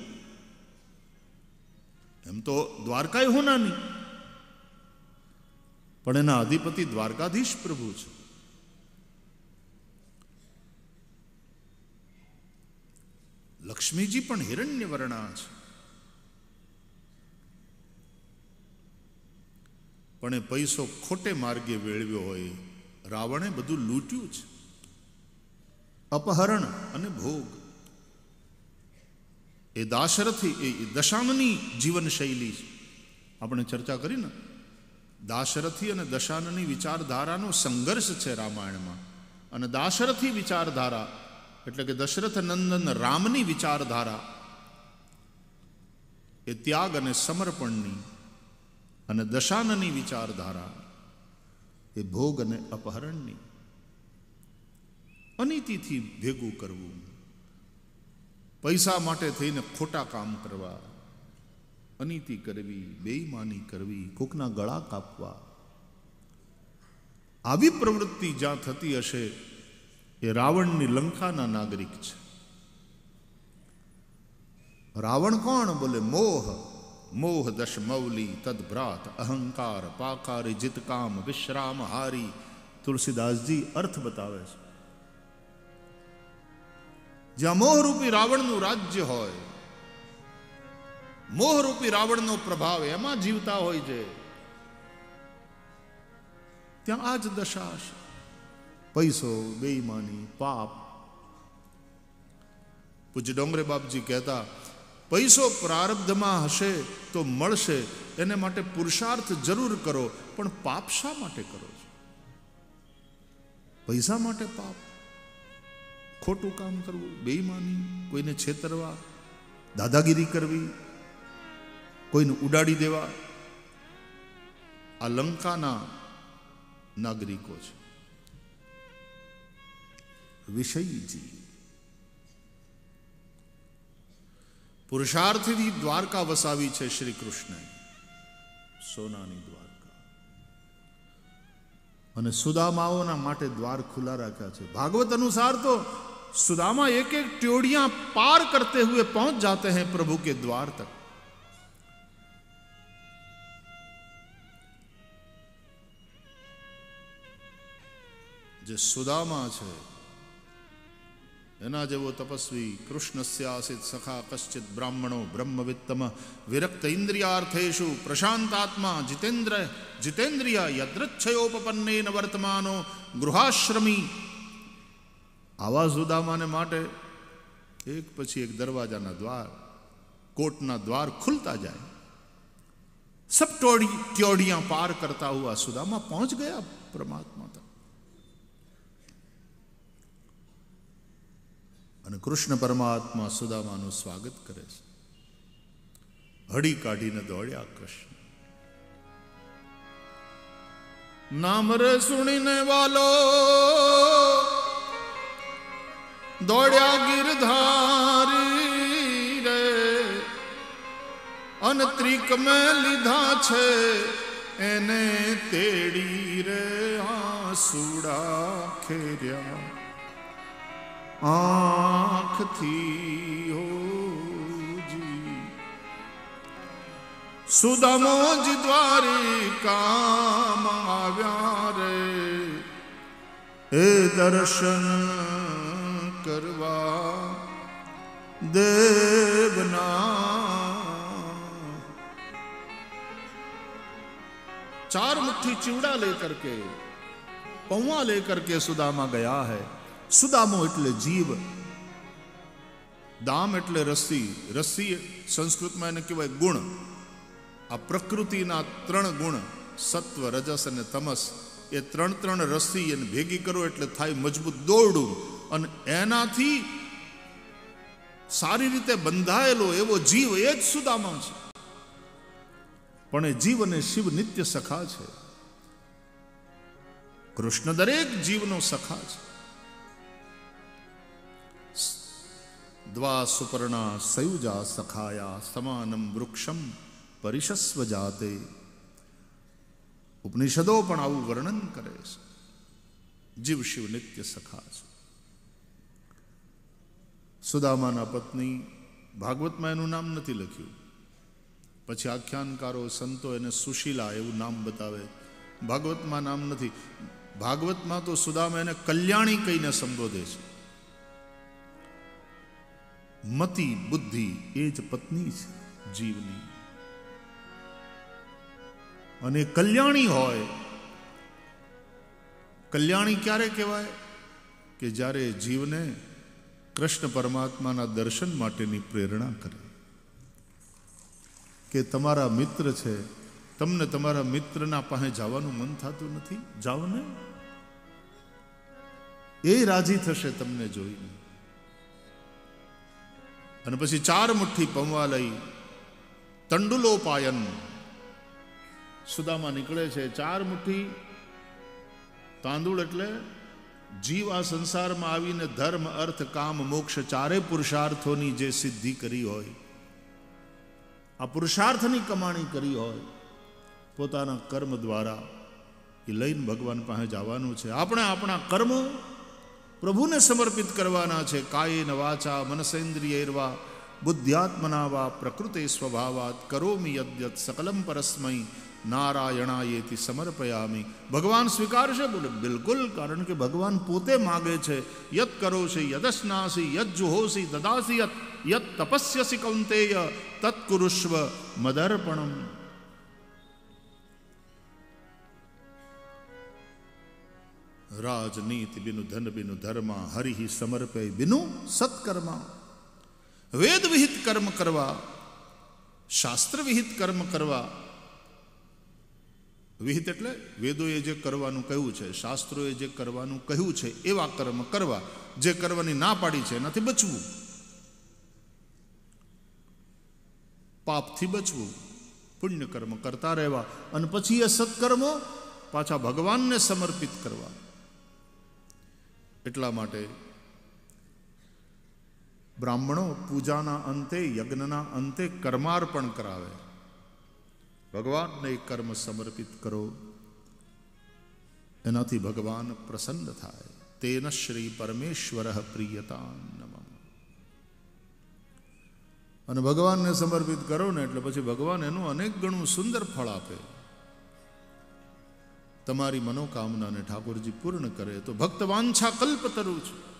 એમ તો દ્વારકાય હોનાની. પણ એના અધિપતિ દ્વારકાધીશ પ્રભુ છે. લક્ષ્મીજી પણ હિરણ્ય વર્ણા છે. પણ એ પૈસો ખોટે માર્ગે વેળવ્યો હોય, રાવણે બધું લૂંટ્યું છે અપહરણ અને ભોગ. એ દાશરથી એ દશાનની જીવનશૈલી છે આપણે ચર્ચા કરી ને? દાશરથી અને દશાનની વિચારધારાનો સંઘર્ષ છે રામાયણમાં. અને દાશરથી વિચારધારા, એટલે કે દશરથ નંદન રામની વિચારધારા, એ ત્યાગ અને સમર્પણની અને દશાનની વિચારધારા એ ભોગ અને અપહરણની. અનીતિથી ભેગું કરવું, પૈસા માટે થઈને ખોટા કામ કરવા, અનીતિ કરવી, બેઈમાની કરવી, કોકના ગળા કાપવા. આવી પ્રવૃત્તિ જ્યાં થતી હશે એ રાવણની લંકાના નાગરિક છે. રાવણ કોણ? બોલે, મોહ. મોહ દશ મૌલી તદભ્રાત અહંકાર પાકારી જીતકામ વિશ્રામ હારી તુલસીદાસજી અર્થ બતાવે છે જ્યાં મોહરૂપી રાવણનું રાજ્ય હોય મોહરૂપી રાવણનો પ્રભાવ એમાં જીવતા હોય છે ત્યાં આ જ દશા હશે પૈસો બેઈમાની પાપ પૂજ્ય ડોંગરે બાપજી કહેતા પૈસો પ્રારબ્ધમાં હશે તો મળશે. એને માટે પુરુષાર્થ જરૂર કરો, પણ પાપ શા માટે કરો છો? પૈસા માટે પાપ. ખોટું કામ કરવું, બેઈમાની, કોઈને છેતરવા, દાદાગીરી કરવી, કોઈને ઉડાડી દેવા. આ લંકાના નાગરિકો છે. વિષયજી પુરુષાર્થથી દ્વારકા વસાવી છે શ્રી કૃષ્ણે સોનાની દ્વારકા. અને સુદામાઓના માટે દ્વાર ખુલ્લા રાખ્યા છે. ભાગવત અનુસાર તો સુદામા એક એક ટ્યોડિયા પાર કરતે હુએ પહોંચ જાતે હૈ પ્રભુ કે દ્વાર તક. જે સુદામા છે એના જેવો તપસ્વી કૃષ્ણસ્યાસિત સખા કશ્ચિત બ્રાહ્મણો બ્રહ્મવિત્તમ વિરક્ત ઇન્દ્રિયાર્થેશુ પ્રશાંતાત્મા જીતેન્દ્ર જીતેન્દ્રિય યદૃચ્છયોપન્નેન વર્તમાનો ગૃહાશ્રમી આવા સુદામાને માટે એક પછી એક દરવાજાના દ્વાર કોટના દ્વાર ખુલતા જાય સબ ટોડી ત્યોડિયા પાર કરતા હુઆ સુદામા પહોંચ ગયા પરમાત્મા અને કૃષ્ણ પરમાત્મા સુદામાનું સ્વાગત કરે છે. હળી કાઢીને દોડ્યા કૃષ્ણ. નામ રે સુણીને વાલો, દોડ્યા ગિરધારી રે અનત્રિક મેં લીધા છે, એને તેડી રે આસુડા ખેર્યા. आँख थी हो जी। सुदमोज द्वारे काम आव्यारे ए दर्शन करवा। देवना चार मुट्ठी चिवड़ा लेकर के पौवा लेकर के सुदामा गया है। સુદામો એટલે જીવ દામ એટલે રસી રસી સંસ્કૃતમાં એને કહેવાય ગુણ. આ પ્રકૃતિના ત્રણ ગુણ, સત્વ, રજસ અને તમસ, એ ત્રણ ત્રણ રસી એને ભેગી કરો એટલે થાય મજબૂત દોરડું. અને એનાથી સારી રીતે બંધાયેલો એવો જીવ એ જ સુદામા છે. પણ એ જીવ અને શિવ નિત્ય સખા છે. કૃષ્ણ દરેક જીવનો સખા છે. દ્વા સુપર્ણા સયુજા સખાયા સમાનમ વૃક્ષમ પરિશસ્વ જાતે ઉપનિષદો પણ આવું વર્ણન કરે છે જીવ શિવ નિત્ય સખા છે સુદામાના પત્ની ભાગવતમાં એનું નામ નથી લખ્યું પછી આખ્યાનકારો સંતો એને સુશીલા એવું નામ બતાવે ભાગવતમાં નામ નથી ભાગવતમાં તો સુદામા એને કલ્યાણી કહીને સંબોધે છે મતિ, બુદ્ધિ એ જ પત્ની છે જીવની. અને કલ્યાણી હોય, કલ્યાણી ક્યારે કહેવાય? કે જ્યારે જીવને કૃષ્ણ પરમાત્માના દર્શન માટેની પ્રેરણા કરે. કે તમારા મિત્ર છે, તમને તમારા મિત્રના પાસે જવાનું મન થતું નથી? જાઓ ને. એ રાજી થશે તમને જોઈને. અને પછી ચાર મુઠ્ઠી પમવા લઈ તંડુલોપાયન સુદામાં નીકળે છે. ચાર મુઠ્ઠી તાંદુળ એટલે જીવ આ સંસારમાં આવીને ધર્મ, અર્થ, કામ, મોક્ષ ચારે પુરુષાર્થોની જે સિદ્ધિ કરી હોય, આ પુરુષાર્થની કમાણી કરી હોય, પોતાના કર્મ દ્વારા એ લઈને ભગવાન પાસે જવાનું છે. આપણે આપણા કર્મો પ્રભુને સમર્પિત કરવાના છે. કાયેન વાચા મનસેન્દ્રિયૈર્વા બુદ્ધ્યાત્મના વા પ્રકૃતે સ્વભાવાત કરોમી યદ્યત સકલમ પરસ્મય નારાયણાયેથી સમર્પયામી. ભગવાન સ્વીકારશે? બોલે, બિલકુલ, કારણ કે ભગવાન પોતે માગે છે. યત કરોશી યદસ્નાસી યત જુહોસી દદાસી યત યત તપસ્યસી કૌંતેય, તત્કુરુષ્વ મદર્પણમ. રાજનીતિ બિનુ ધન બિનુ ધર્મ, હરિ સમર્પે બિનુ સત્કર્મા. વેદ વિહિત કર્મ કરવા, શાસ્ત્ર વિહિત કર્મ કરવા. વિહિત એટલે વેદોએ જે કરવાનું કહ્યું છે, શાસ્ત્રોએ જે કરવાનું કહ્યું છે, એવા કર્મ કરવા, જે કરવાની ના પાડી છે, એનાથી બચવું. પાપથી બચવું પુણ્ય કર્મ કરતા રહેવા અને પછી એ સત્કર્મો પાછા ભગવાનને સમર્પિત કરવા. એટલા માટે બ્રાહ્મણો પૂજાના અંતે, યજ્ઞના અંતે કર્માર્પણ કરાવે. ભગવાનને કર્મ સમર્પિત કરો. એનાથી ભગવાન પ્રસન્ન થાય. તેન શ્રી પરમેશ્વર પ્રિયતા નમઃ. અને ભગવાનને સમર્પિત કરો ને એટલે પછી ભગવાન એનું અનેક ગણું સુંદર ફળ આપે. તમારી મનોકામનાને ઠાકોરજી પૂર્ણ કરે તો ભક્ત વાંછા કલ્પતરુ છે.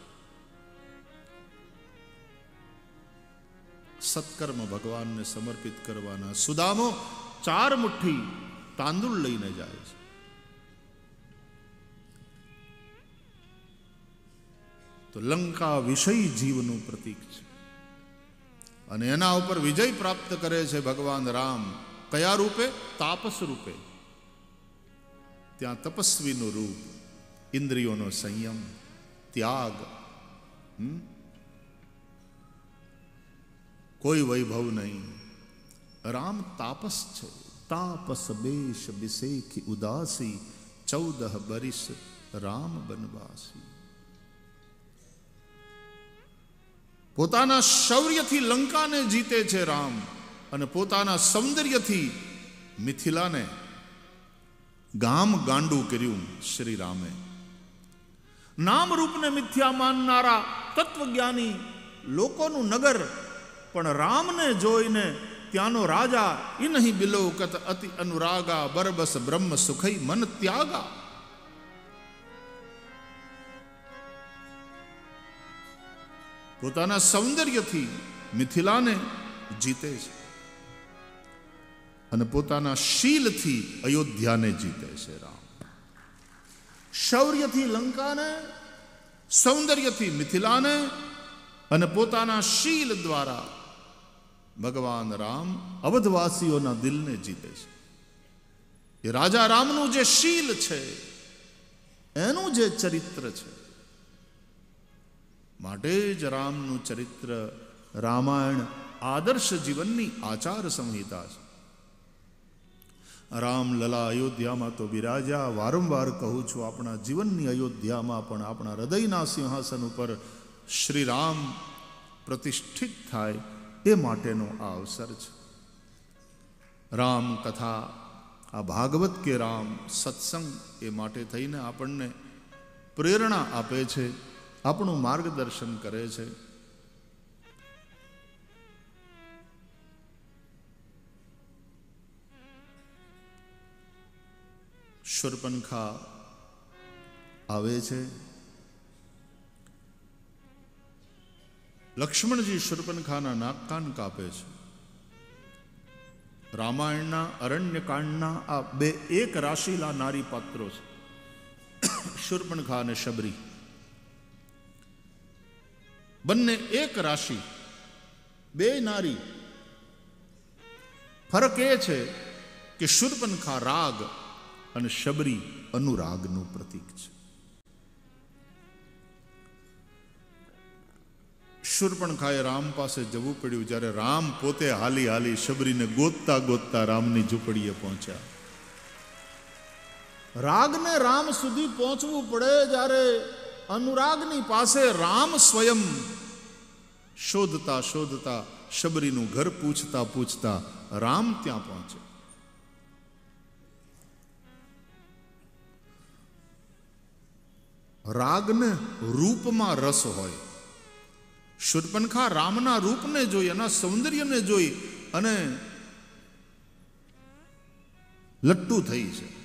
સત્કર્મ ભગવાનને સમર્પિત કરવાના સુદામો ચાર મુઠ્ઠી તાંદુળ લઈને જાય છે. તો લંકા વિષય જીવનું પ્રતીક છે. અને એના ઉપર વિજય પ્રાપ્ત કરે છે ભગવાન રામ કયા રૂપે? તાપસ રૂપે. ત્યાં તપસ્વીનું રૂપ, ઇન્દ્રિયોનો સંયમ, ત્યાગ કોઈ વૈભવ નહીં. રામ તાપસ છે. તાપસ બેશ બિસેખી ઉદાસી, ચૌદહ બરિસ રામ બનવાસી. પોતાના શૌર્યથી લંકાને જીતે છે રામ અને પોતાના સૌંદર્યથી મિથિલાને ગામ ગાંડું કર્યું શ્રી રામે નામ રૂપને મિથ્યા માનનારા તત્વજ્ઞાની લોકોનું નગર, પણ રામને જોઈને ત્યાંનો રાજા એ નહીં બિલોકત અતિ અનુરાગા, બરબસ બ્રહ્મ સુખઈ મન ત્યાગા. પોતાના સૌંદર્યથી મિથિલાને જીતે છે. અને પોતાના શીલથી અયોધ્યાને જીતે છે રામ. શૌર્યથી લંકાને, સૌંદર્યથી મિથિલાને અને પોતાના શીલ દ્વારા ભગવાન રામ અવધવાસીઓના દિલને જીતે છે. એ રાજા રામનું જે શીલ છે, એનું જે ચરિત્ર છે, માટે જ રામનું ચરિત્ર રામાયણ આદર્શ જીવનની આચાર સંહિતા છે. રામ લલા અયોધ્યામાં તો બિરાજ્યા વારંવાર કહું છું, આપણા જીવનની અયોધ્યામાં પણ આપણા હૃદયના સિંહાસન ઉપર શ્રી રામ પ્રતિષ્ઠિત થાય એ માટેનો આ અવસર છે. રામ કથા, આ ભાગવત કે રામ સત્સંગ એ માટે થઈને આપણને પ્રેરણા આપે છે, આપણું માર્ગદર્શન કરે છે. શુર્પનખા આવે છે. લક્ષ્મણજી શુર્પનખાના નાક કાન કાપે છે. રામાયણના અરણ્યકાંડના આ બે એક રાશિલા નારી પાત્રો છે. શુર્પનખા અને શબરી. બંને એક રાશિ, બે નારી. ફરક એ છે કે શુર્પનખા રાગ અને શબરી અનુરાગનું પ્રતીક છે. શુર્પણખાએ રામ પાસે જવું પડ્યું જ્યારે રામ પોતે હાલી હાલી શબરીને ગોતતા ગોતતા રામની ઝૂંપડીએ પહોંચ્યા. રાગને રામ સુધી પહોંચવું પડે જ્યારે અનુરાગની પાસે રામ સ્વયં શોધતા શોધતા શબરીનું ઘર પૂછતા પૂછતા રામ ત્યાં પહોંચે. રાગને રૂપમાં રસ હોય. શુર્પનખા રામના રૂપને જોઈ એના સૌંદર્યને જોઈ અને લટ્ટુ થઈ છે.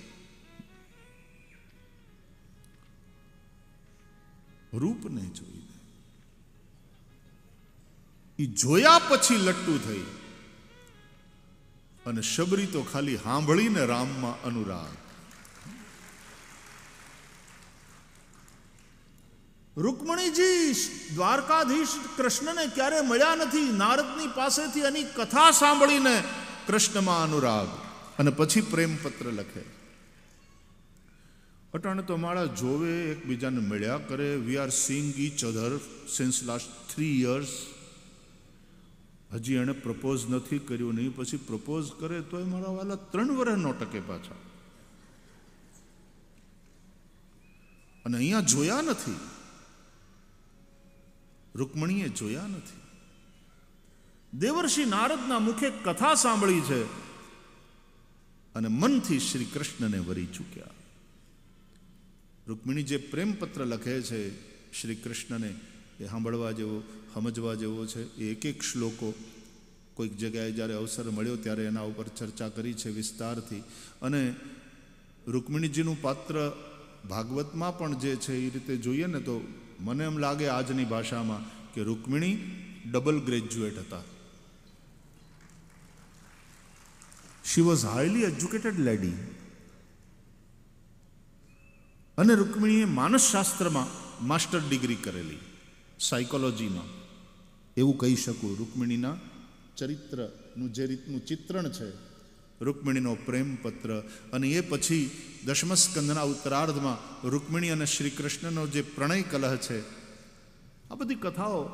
રૂપને જોઈને એ જોયા પછી લટ્ટુ થઈ. અને શબરી તો ખાલી સાંભળીને રામમાં અનુરાગ. રૂકમણીજી દ્વારકાધીશ કૃષ્ણને ક્યારે મળ્યા નથી? નારદની પાસેથી એની કથા સાંભળીને કૃષ્ણમાં અનુરાગ અને પછી પ્રેમપત્ર લખે. અટાણે તો મારા જોવે, એકબીજાને મળ્યા કરે. We are seeing each other since last three years હજી એણે પ્રપોઝ નથી કર્યું નહીં. પછી પ્રપોઝ કરે તો એ મારા વાલા ત્રણ વર્ષ નો ટકે પાછા. અને અહીંયા જોયા નથી. રૂકમણીએ જોયા નથી. દેવર્ષિ નારદના મુખે કથા સાંભળી છે અને મનથી શ્રી કૃષ્ણને વરી ચૂક્યા. રૂકમિણી જે પ્રેમપત્ર લખે છે શ્રી કૃષ્ણને, એ સાંભળવા જેવો, સમજવા જેવો છે, એ એક એક શ્લોકો કોઈક જગ્યાએ જ્યારે અવસર મળ્યો ત્યારે એના ઉપર ચર્ચા કરી છે વિસ્તારથી. અને રૂકમિણીજીનું પાત્ર ભાગવતમાં પણ જે છે એ રીતે જોઈએ ને તો મને એમ લાગે આજની ભાષામાં કે રૂકમિણી ડબલ ગ્રેજ્યુએટ હતા. She was highly educated lady અને રૂકમિણીએ માનસશાસ્ત્રમાં માસ્ટર ડિગ્રી કરેલી. સાયકોલોજીમાં એવું કહી શકું રૂકમિણીના ચરિત્રનું જે રીતનું ચિત્રણ છે રૂકમિણીનો પ્રેમપત્ર અને એ પછી દશમસ્કંદના ઉત્તરાર્ધમાં રૂકમિણી અને શ્રી કૃષ્ણનો જે પ્રણય કલહ છે, આ બધી કથાઓ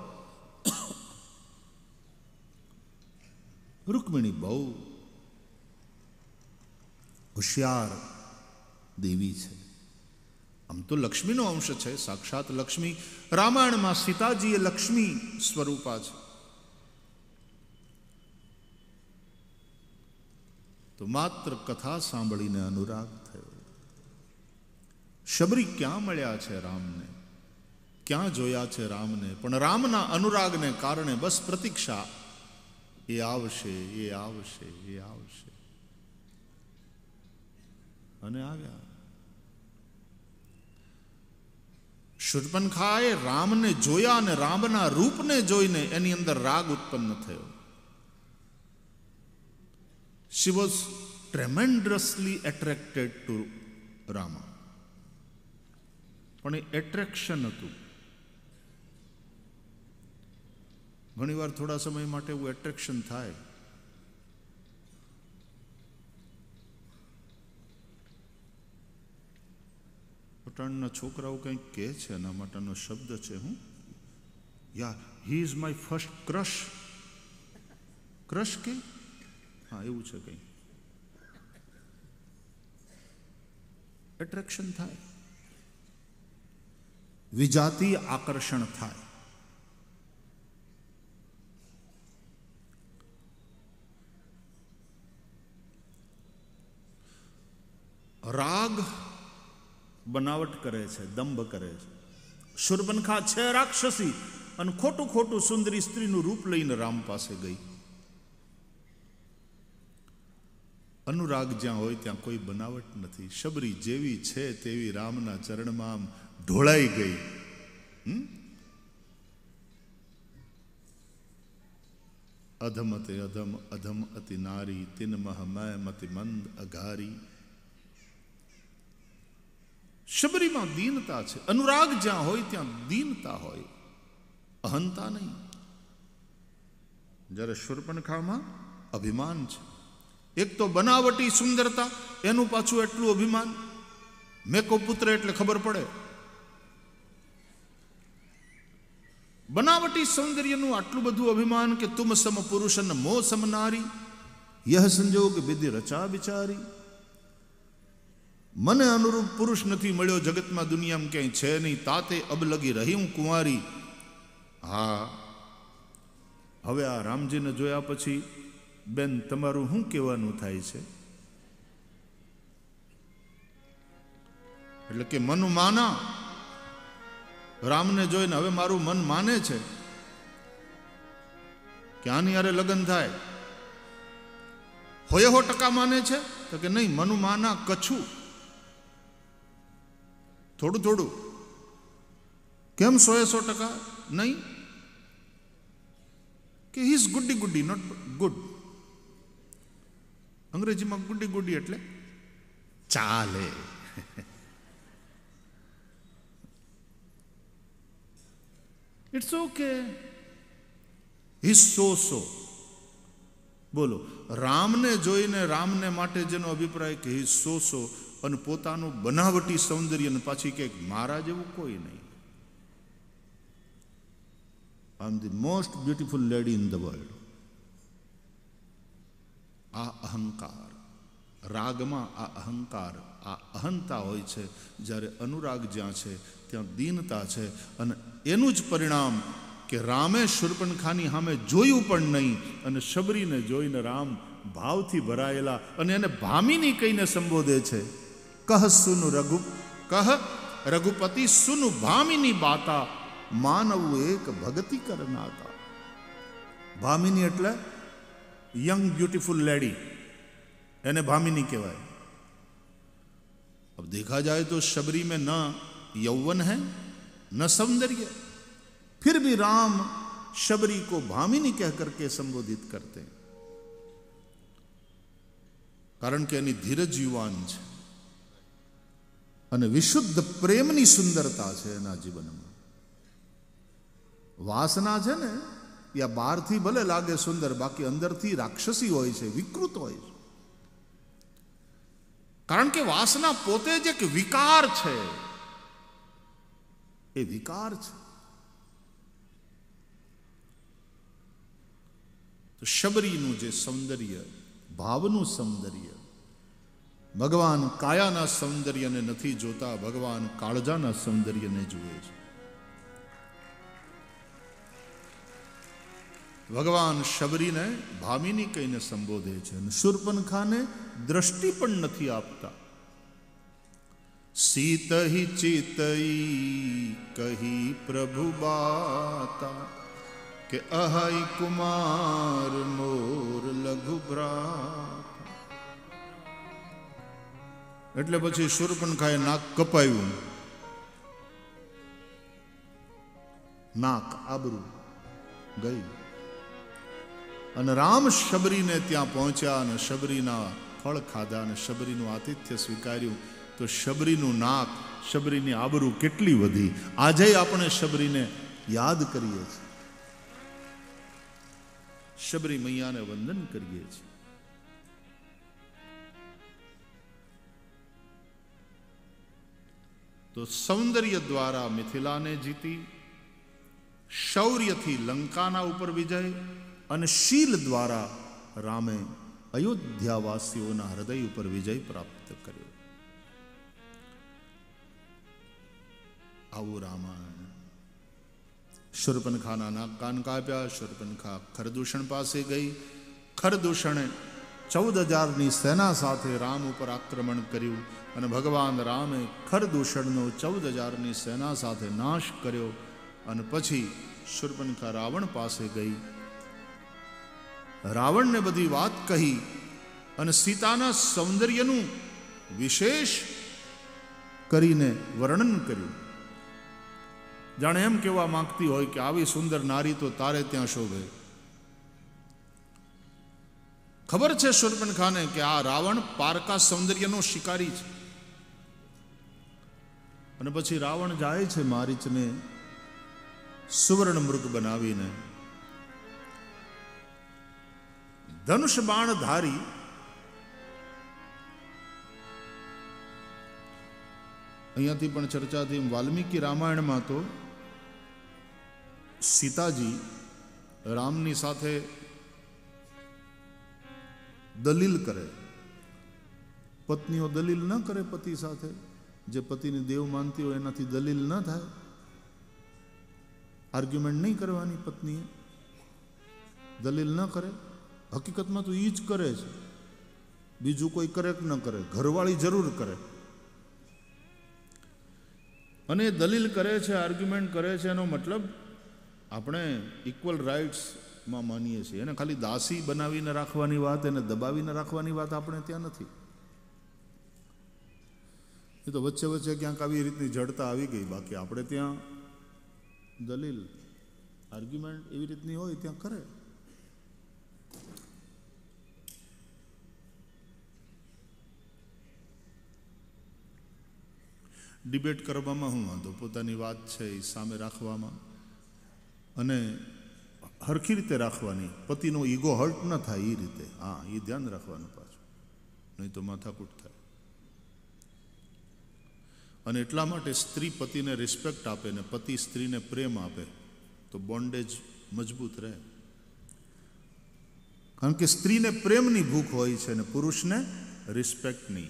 રૂકમિણી બહુ હોશિયાર દેવી છે. આમ તો લક્ષ્મીનો અંશ છે, સાક્ષાત લક્ષ્મી. રામાયણમાં સીતાજી એ લક્ષ્મી સ્વરૂપા છે. તો માત્ર કથા સાંભળીને અનુરાગ થયો. શબરી ક્યાં મળ્યા છે રામને? ક્યાં જોયા છે રામને? પણ રામના અનુરાગને કારણે બસ પ્રતીક્ષા. એ આવશે એ આવશે એ આવશે. અને આવ્યા. શુર્પનખાએ રામને જોયા અને રામના રૂપને જોઈને એની અંદર રાગ ઉત્પન્ન થયો. She was tremendously attracted to Rama. પણ એ એટ્રેક્શન હતું. ઘણીવાર થોડા સમય માટે એવું એટ્રેક્શન થાય. પટાણના છોકરાઓ કંઈક કહે છે, એના માટેનો શબ્દ છે, હું? યા he is my first crush crush કે? હા, એવું છે કંઈ. એટ્રેક્શન થાય. વિજાતી આકર્ષણ થાય. રાગ બનાવટ કરે છે, દંભ કરે છે. શુરબનખા છે રાક્ષસી અને ખોટું ખોટું સુંદરી સ્ત્રીનું રૂપ લઈને રામ પાસે ગઈ. અનુરાગ જ્યાં હોય ત્યાં કોઈ બનાવટ નથી. શબરી જેવી છે તેવી રામના ચરણમાં આમ ઢોળાઈ ગઈ? અધમ તે અધમ અધમ અતિ નારી તિન મહ મતિ મંદ અઘારી. શબરીમાં દીનતા છે. અનુરાગ જ્યાં હોય ત્યાં દીનતા હોય. અહંતા નહીં. જ્યારે શૂર્પણખામાં અભિમાન છે. એક તો બનાવટી સુંદરતા, એનું પાછું એટલું અભિમાન. મેકો પુત્ર એટલે ખબર પડે. બનાવટી સૌંદર્યનું આટલું બધું અભિમાન કે તુમ સમ પુરુષ મો સમ નારી, યહ સંજોગ વિધિ રચા વિચારી. મને અનુરૂપ પુરુષ નથી મળ્યો જગતમાં દુનિયામાં ક્યાંય છે નહીં, તાતે અબલગી રહી હું કુંવારી. હા, હવે આ રામજીને જોયા પછી બેન, તમારું શું કહેવાનું થાય છે? એટલે કે મન માના. રામને જોઈને હવે મારું મન માને છે કે આની યારે લગ્ન થાય. હોય હો ટકા માને છે? તો કે નહીં, મનુ માના કછું. થોડું થોડું. કેમ સો એ સો ટકા નહીં? કે he is goody goody not good અંગ્રેજીમાં ગુડી ગુડી એટલે? ચાલે. ઇટ્સ ઓકે હિસ્સો સો સો બોલો રામને જોઈને રામને માટે જેનો અભિપ્રાય કે હિસ્સો સો સો અને પોતાનું બનાવટી સૌંદર્ય અને પાછી કે મારા જેવું કોઈ નહીં. I am the most beautiful lady in the world આ અહંકાર. રાગમાં આ અહંકાર, આ અહંતા હોય છે. જ્યારે અનુરાગ જ્યાં છે, ત્યાં દીનતા છે. અને એનું જ પરિણામ કે રામે શુર્પણખાની સામે જોયું પણ નહીં અને શબરીને જોઈને રામ ભાવથી ભરાયેલા અને એને ભામિની કહીને સંબોધે છે. કહ સુનુ રઘુ, કહ રઘુપતિ સુનુ ભામિની બાતા, માનવું એક ભગતિ કરનાતા. ભામિની એટલે યંગ બ્યુટીફુલ લેડી એને भामिनी कहेवाय अब देखा जाए तो शबरी में न यौवन है न सौंदर्य फिर भी राम शबरी को भामिनी कह करके संबोधित करते हैं કારણ કે એની ધીરજ યુવાન છે અને વિશુદ્ધ પ્રેમની સુંદરતા છે એના જીવનમાં વાસના છે ને એ બહારથી ભલે લાગે સુંદર, બાકી અંદરથી રાક્ષસી હોય છે, વિકૃત હોય છે. કારણ કે વાસના પોતે જ એક વિકાર છે. એ વિકાર છે. તો શબરીનું જે સૌંદર્ય, ભાવનું સૌંદર્ય, ભગવાન કાયાના સૌંદર્યને નથી જોતા, ભગવાન કાળજાના સૌંદર્યને જુએ છે. ભગવાન શબરીને ભામિની કહીને સંબોધે છે અને શુર્પનખાને દ્રષ્ટિ પણ નથી આપતા. સીત હિ ચિતઈ કહી પ્રભુ બાતા કે અહઈ કુમાર મોર લઘુ એટલે પછી શુર્પનખાએ નાક કપાયું. નાક આબરું ગઈ. અને રામ શબરીને ત્યાં પહોંચ્યા અને શબરીના ફળ ખાધા અને શબરીનું આતિથ્ય સ્વીકાર્યું. તો શબરીનું નાક, શબરીની આબરૂ કેટલી વધી? આજે આપણે શબરીને યાદ કરીએ છીએ. શબરી મૈયાને વંદન કરીએ છીએ. તો સૌંદર્ય દ્વારા મિથિલાને જીતી, શૌર્યથી લંકાના ઉપર વિજય અને શીલ દ્વારા રામે અયોધ્યાવાસીઓના હૃદય ઉપર વિજય પ્રાપ્ત કર્યો. આવું રામાયણ. શુર્પનખાના નાક કાન કાપ્યા શુરપનખા ખરદૂષણ પાસે ગઈ. ખરદૂષણે ચૌદ હજારની સેના સાથે રામ ઉપર આક્રમણ કર્યું અને ભગવાન રામે ખરદૂષણનો ચૌદ હજારની સેના સાથે નાશ કર્યો અને પછી શુરપનખા રાવણ પાસે ગઈ રાવણને બધી વાત કહી અને સીતાના સૌંદર્યનું વિશેષ કરીને વર્ણન કર્યું. જાણે એમ કહેવા માંગતી હોય કે આવી સુંદર નારી તો તારે ત્યાં શોભે. ખબર છે સુરપન ખાને કે આ રાવણ પારકા સૌંદર્યનો શિકારી છે. અને પછી રાવણ જાય છે મારીચને સુવર્ણ મૃગ બનાવીને. ધનુષ બાણ ધારી અહીંયાથી પણ ચર્ચા થઈ વાલ્મીકી રામાયણમાં તો સીતાજી રામની સાથે દલીલ કરે પત્નીઓ દલીલ ન કરે પતિ સાથે, જે પતિની દેવ માનતી હોય એનાથી દલીલ ન થાય આર્ગ્યુમેન્ટ નહીં કરવાની પત્નીએ, દલીલ ન કરે. હકીકતમાં તો એ જ કરે છે. બીજું કોઈ કરે કે ન કરે, ઘરવાળી જરૂર કરે. અને દલીલ કરે છે, આર્ગ્યુમેન્ટ કરે છે, એનો મતલબ આપણે ઇક્વલ રાઇટ્સમાં માનીએ છીએ. એને ખાલી દાસી બનાવીને રાખવાની વાત, એને દબાવીને રાખવાની વાત આપણે ત્યાં નથી. એ તો વચ્ચે વચ્ચે ક્યાંક આવી રીતની જડતા આવી ગઈ. બાકી આપણે ત્યાં દલીલ, આર્ગ્યુમેન્ટ એવી રીતની હોય, ત્યાં કરે. ડિબેટ કરવામાં હું વાંધો, પોતાની વાત છે એ સામે રાખવામાં. અને હરખી રીતે રાખવાની, પતિનો ઈગો હર્ટ ન થાય એ રીતે. હા એ ધ્યાન રાખવાનું પાછું. નહીં તો માથાકૂટ થાય. અને એટલા માટે સ્ત્રી પતિને રિસ્પેક્ટ આપે ને પતિ સ્ત્રીને પ્રેમ આપે, તો બોન્ડેજ મજબૂત રહે. કારણ કે સ્ત્રીને પ્રેમની ભૂખ હોય છે ને પુરુષને રિસ્પેક્ટની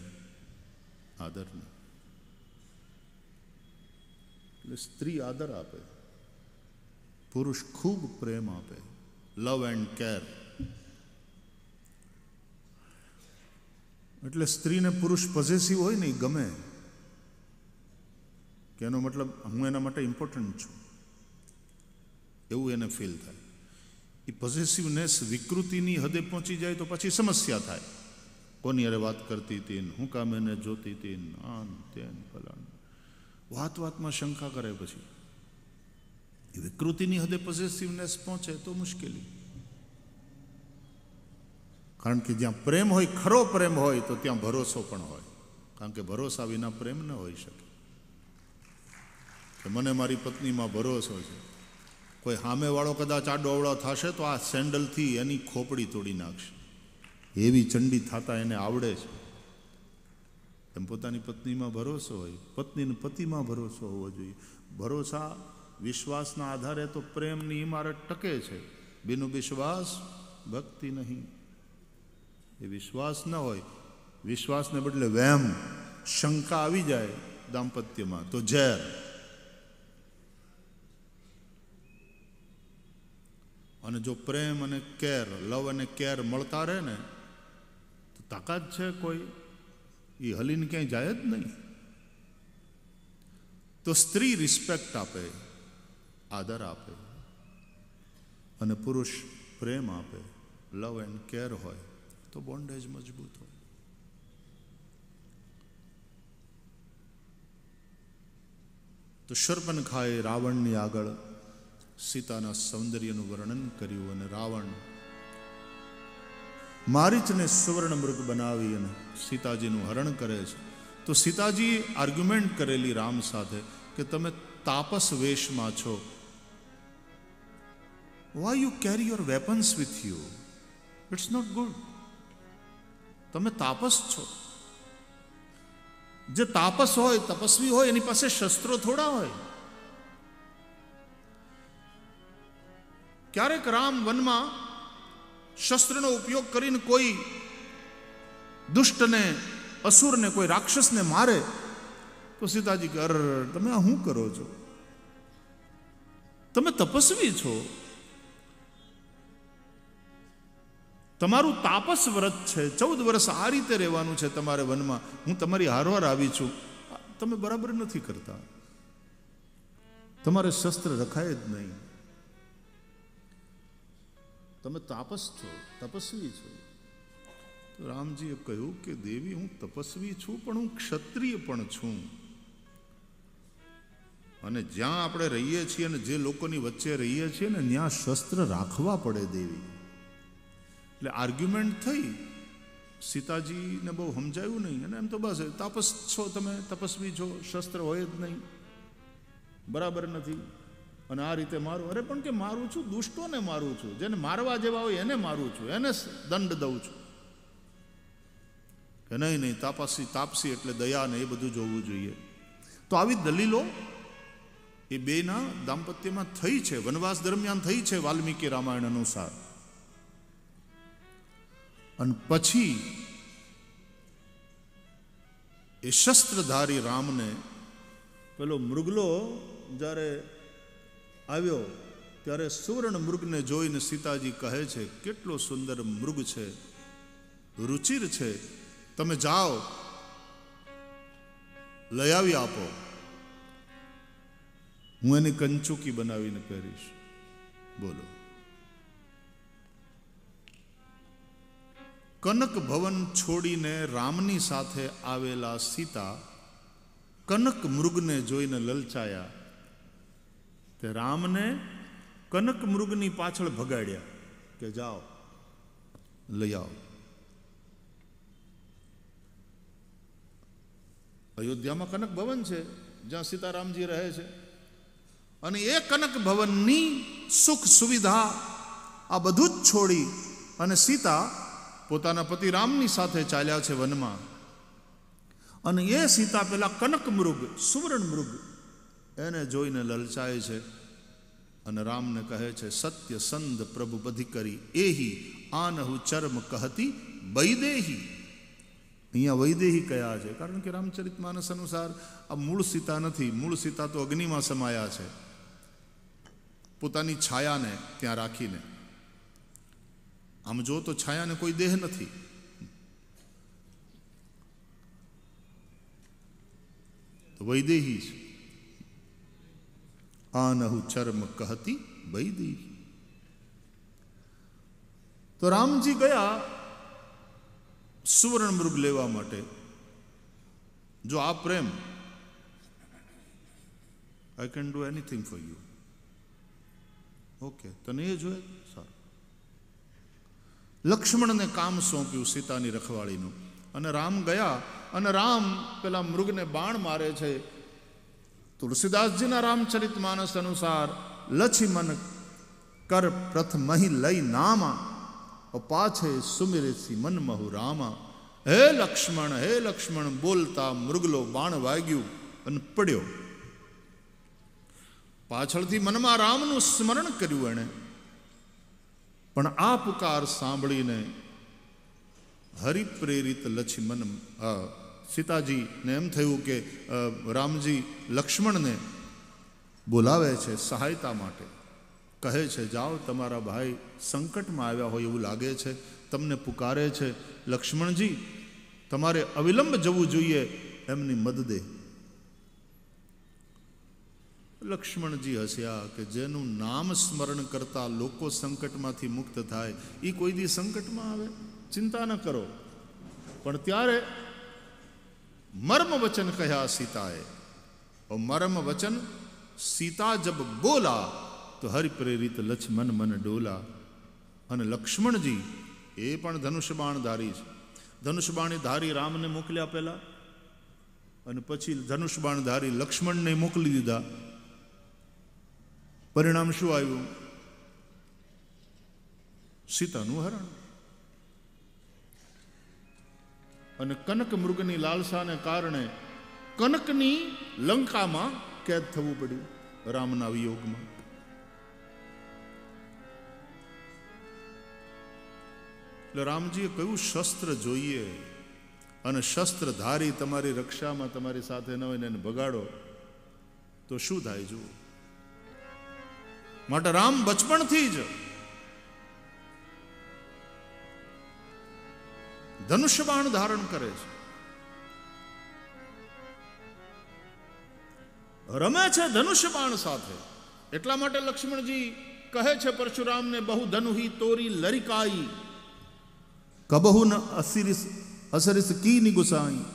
આદરની. એટલે સ્ત્રી આદર આપે, પુરુષ ખૂબ પ્રેમ આપે, લવ એન્ડ કેર. એટલે સ્ત્રીને પુરુષ પોઝેસિવ હોય ને ગમે. કે એનો મતલબ હું એના માટે ઇમ્પોર્ટન્ટ છું. એવું એને ફીલ થાય. એ પોઝેસિવનેસ વિકૃતિની હદે પહોંચી જાય તો પછી સમસ્યા થાય. કોની અરે વાત કરતી હતી હું કામ એને જોતી હતી આન તેન ફલાણ. વાત વાતમાં શંકા કરે પછી. એ વિકૃતિની હદે પોઝેસિવનેસ પહોંચે તો મુશ્કેલી. કારણ કે જ્યાં પ્રેમ હોય, ખરો પ્રેમ હોય, તો ત્યાં ભરોસો પણ હોય. કારણ કે ભરોસા વિના પ્રેમ ન હોઈ શકે. કે મને મારી પત્નીમાં ભરોસો છે. કોઈ સામેવાળો કદાચ આડો અવળો થશે તો આ સેન્ડલથી એની ખોપડી તોડી નાખશે. એવી ચંડી થતા એને આવડે છે. એમ પોતાની પત્નીમાં ભરોસો હોય, પત્નીને પતિમાં ભરોસો હોવો જોઈએ. ભરોસા વિશ્વાસના આધારે તો પ્રેમની ઇમારત ટકે છે. બિનુ વિશ્વાસ, ભક્તિ નહીં. એ વિશ્વાસ ન હોય, વિશ્વાસને બદલે વહેમ શંકા આવી જાય દાંપત્યમાં તો ઝેર. અને જો પ્રેમ અને કેર, લવ અને કેર મળતા રહે ને, તો તાકાત છે કોઈ? એ હલીને ક્યાંય જાય જ નહીં. તો સ્ત્રી રિસ્પેક્ટ આપે, આદર આપે, અને પુરુષ પ્રેમ આપે લવ એન્ડ કેર હોય, તો બોન્ડેજ મજબૂત હોય. તો શર્પનખાએ રાવણની આગળ સીતાના સૌંદર્યનું વર્ણન કર્યું અને રાવણ મારીચને સુવર્ણ મૃગ બનાવી અને સીતાજીનું હરણ કરે છે. તો સીતાજી આર્ગ્યુમેન્ટ કરેલી રામ સાથે કે તમે તાપસ વેશમાં છો. Why you carry your weapons with you it's not good તમે તાપસ છો. જે તાપસ હોય, તપસ્વી હોય, એની પાસે શસ્ત્રો થોડા હોય. ક્યારેક રામ વનમાં શસ્ત્રનો ઉપયોગ કરીને કોઈ દુષ્ટને, અસુરને, કોઈ રાક્ષસને મારે, તો સીતાજી કે, અર, તમે આ શું કરો છો? તમે તપસ્વી છો. તમારું તાપસ વ્રત છે. ચૌદ વર્ષ આ રીતે રહેવાનું છે તમારે વનમાં. હું તમારી હારવાર આવી છું. તમે બરાબર નથી કરતા. તમારે શસ્ત્ર રખાય જ નહીં. તમે તાપસ છો, તપસ્વી છો. તો રામજીએ કહ્યું કે, દેવી, હું તપસ્વી છું, પણ હું ક્ષત્રિય પણ છું. અને જ્યાં આપણે રહીએ છીએ અને જે લોકોની વચ્ચે રહીએ છીએ ને, ત્યાં શસ્ત્ર રાખવા પડે દેવી. એટલે આર્ગ્યુમેન્ટ થઈ. સીતાજીને બહુ સમજાયું નહીં. અને એમ તો બસ, તાપસ છો તમે, તપસ્વી છો, શસ્ત્ર હોય જ નહીં. બરાબર નથી. અને આ રીતે મારું, અરે પણ કે મારું છું, દુષ્ટોને મારું છું, જેને મારવા જેવા હોય એને મારું છું, એને દંડ દઉં છું. કે નહીં નહીં, તાપસી તાપસી એટલે દયા ને એ બધું જોવું જોઈએ. તો આવી દલીલો એ બેના દાંપત્યમાં થઈ છે, વનવાસ દરમિયાન થઈ છે વાલ્મીકી રામાયણ અનુસાર. અને પછી એ શસ્ત્રધારી રામને, પેલો મૃગલો જ્યારે આવ્યો ત્યારે સુવર્ણ મૃગને જોઈને સીતાજી કહે છે, કેટલો સુંદર મૃગ છે, રુચિર છે. તમે જાઓ, લઈ આવી આપો. હું એની કંચુકી બનાવીને પહેરીશ. બોલો. કનક ભવન છોડીને રામની સાથે આવેલા સીતા કનક મૃગને જોઈને લલચાયા. તે રામને કનક મૃગની પાછળ ભગાડ્યા કે જાઓ, લઈ આવો. અયોધ્યામાં કનક ભવન છે, જ્યાં સીતારામજી રહે છે. અને એ કનક ભવનની સુખ સુવિધા આ બધું જ છોડી અને સીતા પોતાના પતિ રામની સાથે ચાલ્યા છે વનમાં. અને એ સીતા પેલા કનક મૃગ, સુવર્ણ મૃગ એને જોઈને લલચાય છે અને રામને કહે છે, સત્ય સંદ પ્રભુ બધી કરી, એહી આનહુ ચર્મ કહતી વૈદેહી. અહીંયા વૈદેહી કયા છે? કારણ કે રામચરિત માનસ અનુસાર આ મૂળ સીતા નથી. મૂળ સીતા તો અગ્નિમાં સમાયા છે. પોતાની છાયાને ત્યાં રાખીને. આમ જો તો છાયાને કોઈ દેહ નથી. વૈદેહી છે. આનહુ ચર્મ કહતી બૈદી તો રામજી ગયા સુવર્ણ મૃગ લેવા માટે. જો આ પ્રેમ I can do anything for you okay તને એ જોયે? સારું. લક્ષ્મણને કામ સોંપ્યું સીતાની રખવાળીનું. અને રામ ગયા, અને રામ પેલા મૃગને બાણ મારે છે. તુલસીદાસજીના રામચરિત માનસ અનુસાર લક્ષ્મણ કર પ્રથમહી લઈ નામા પાછે સુમિરેસી મનમહુ રામા. હે લક્ષ્મણ હે લક્ષ્મણ, બોલતા મૃગલો બાણ વાગ્યું અને પડ્યો. પાછળથી મનમાં રામનું સ્મરણ કર્યું એણે. પણ આ પુકાર સાંભળીને હરિપ્રેરિત લક્ષ્મણ સીતાજીને એમ થયું કે રામજી લક્ષ્મણને બોલાવે છે સહાયતા માટે. કહે છે, જાઓ, તમારા ભાઈ સંકટમાં આવ્યા હોય એવું લાગે છે, તમને પુકારે છે. લક્ષ્મણજી, તમારે અવિલંબ જવું જોઈએ, એમની મદદે. લક્ષ્મણજી હસ્યા કે જેનું નામ સ્મરણ કરતા લોકો સંકટમાંથી મુક્ત થાય. એ કોઈ દી સંકટમાં આવે? ચિંતા ન કરો. પણ ત્યારે મર્મ વચન કહ્યા સીતાએ और मरम वचन सीता जब बोला તો હરિપ્રેરિત લક્ષ્મણ મન ડોલા અને લક્ષ્મણજી એ પણ ધનુષબાણધારી છે ધનુષબાણી ધારી રામને મોકલ્યા પહેલા અને પછી ધનુષબાણધારી લક્ષ્મણને મોકલી દીધા પરિણામ શું આવ્યું સીતાનું હરણ અને કનક મૃગની લાલસાને કારણે કનકની લંકામાં કેદ થવું પડ્યું રામના વિયોગમાં. એટલે રામજીએ કયું શસ્ત્ર જોઈએ અને શસ્ત્ર ધારી તમારી રક્ષામાં તમારી સાથે ન હોય ને એને બગાડો, તો શું થાય જુઓ? માટે રામ બચપણથી જ ધનુષ્ય બાણ ધારણ કરે છે. રમે છે ધનુષ્ય બાણ સાથે. એટલા માટે લક્ષ્મણજી કહે છે, પરશુરામને, બહુ ધનુહી તોરી લરિકાઈ. કબહુ ન અસિરિસ, અસરિસ કી ની ગુસાઈ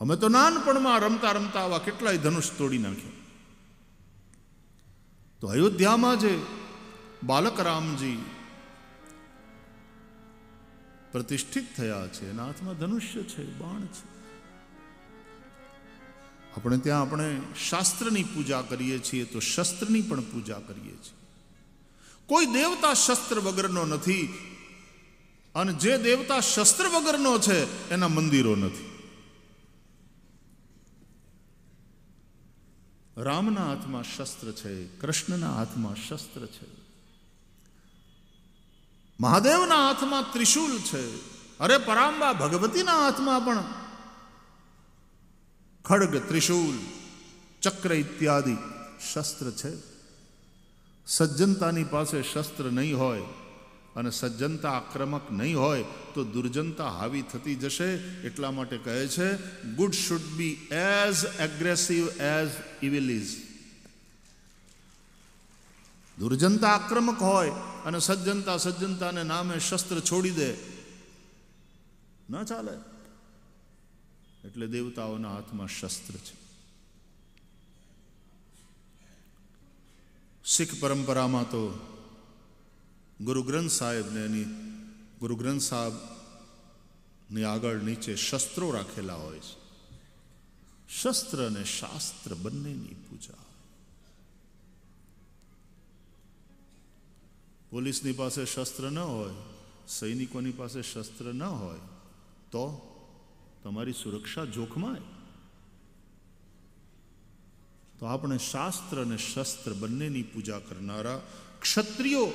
અમે તો નાનપણમાં રમતા રમતા આવા કેટલાય ધનુષ તોડી નાખ્યા. તો અયોધ્યામાં જે બાલક રામજી પ્રતિષ્ઠિત થયા છે. એના હાથમાં ધનુષ્ય છે, બાણ છે. આપણે ત્યાં આપણે શાસ્ત્રની પૂજા કરીએ છીએ તો શસ્ત્રની પણ પૂજા કરીએ છીએ. કોઈ દેવતા શસ્ત્ર વગરનો નથી અને જે દેવતા શસ્ત્ર વગરનો છે, એના મંદિરો નથી. રામના હાથમાં શસ્ત્ર છે, કૃષ્ણના હાથમાં શસ્ત્ર છે. મહાદેવના હાથમાં ત્રિશૂલ છે. અરે પરાંબા, ભગવતીના હાથમાં પણ ખડગ, ત્રિશૂલ, ચક્ર ઇત્યાદિ શસ્ત્ર છે. સજ્જનતાની પાસે શસ્ત્ર નહીં હોય અને સજ્જનતા આક્રમક નહીં હોય તો દુર્જનતા હાવી થતી જશે. એટલા માટે કહે છે good should be as aggressive as evil દુર્જનતા આક્રમક હોય અને સજ્જનતા સજ્જનતાને નામે શસ્ત્ર છોડી દે, ન ચાલે. એટલે દેવતાઓના હાથમાં શસ્ત્ર છે. શીખ પરંપરામાં તો ગુરુ ગ્રંથ સાહેબને એની, ગુરુ ગ્રંથ સાહેબની આગળ નીચે શસ્ત્રો રાખેલા હોય છે. શસ્ત્ર અને શાસ્ત્ર બંનેની પૂજા. પોલીસની પાસે શસ્ત્ર ન હોય, સૈનિકોની પાસે શસ્ત્ર ન હોય, તો તમારી સુરક્ષા જોખમાય. તો આપણે શાસ્ત્ર અને શસ્ત્ર બંનેની પૂજા કરનારા ક્ષત્રિયો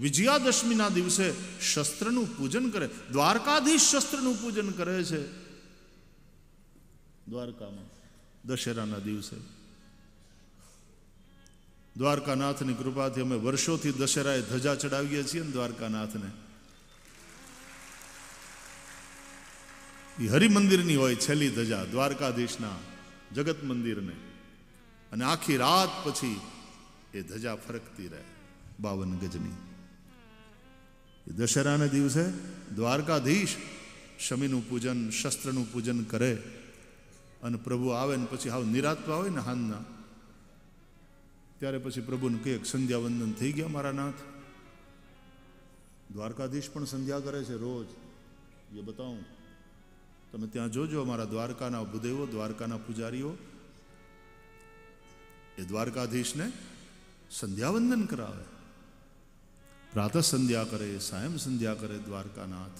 વિજયાદશમીના દિવસે શસ્ત્રનું પૂજન કરે, દ્વારકાધીશ શસ્ત્રનું પૂજન કરે છે. દ્વારકામાં દશેરાના દિવસે દ્વારકાનાથની કૃપાથી અમે વર્ષોથી દશેરાએ ધજા ચડાવીએ છીએ ને દ્વારકાનાથને. એ હરિમંદિરની હોય છેલ્લી ધજા દ્વારકાધીશના જગત મંદિરને. અને આખી રાત પછી એ ધજા ફરકતી રહે બાવન ગજની. એ દશેરાના દિવસે દ્વારકાધીશ શમીનું પૂજન, શસ્ત્રનું પૂજન કરે અને પ્રભુ આવે ને પછી હાવ નિરાત્મા હોય ને હાનના ત્યારે પછી પ્રભુને કહે સંધ્યા વંદન થઈ ગયા મારા નાથ. દ્વારકાધીશ પણ સંધ્યા કરે છે રોજ. એ બતાવું. તમે ત્યાં જોજો અમારા દ્વારકાના ભૂદેવો, દ્વારકાના પૂજારીઓ. એ દ્વારકાધીશને સંધ્યાવંદન કરાવે. પ્રાતઃ સંધ્યા કરે, સાયમ સંધ્યા કરે દ્વારકાનાથ.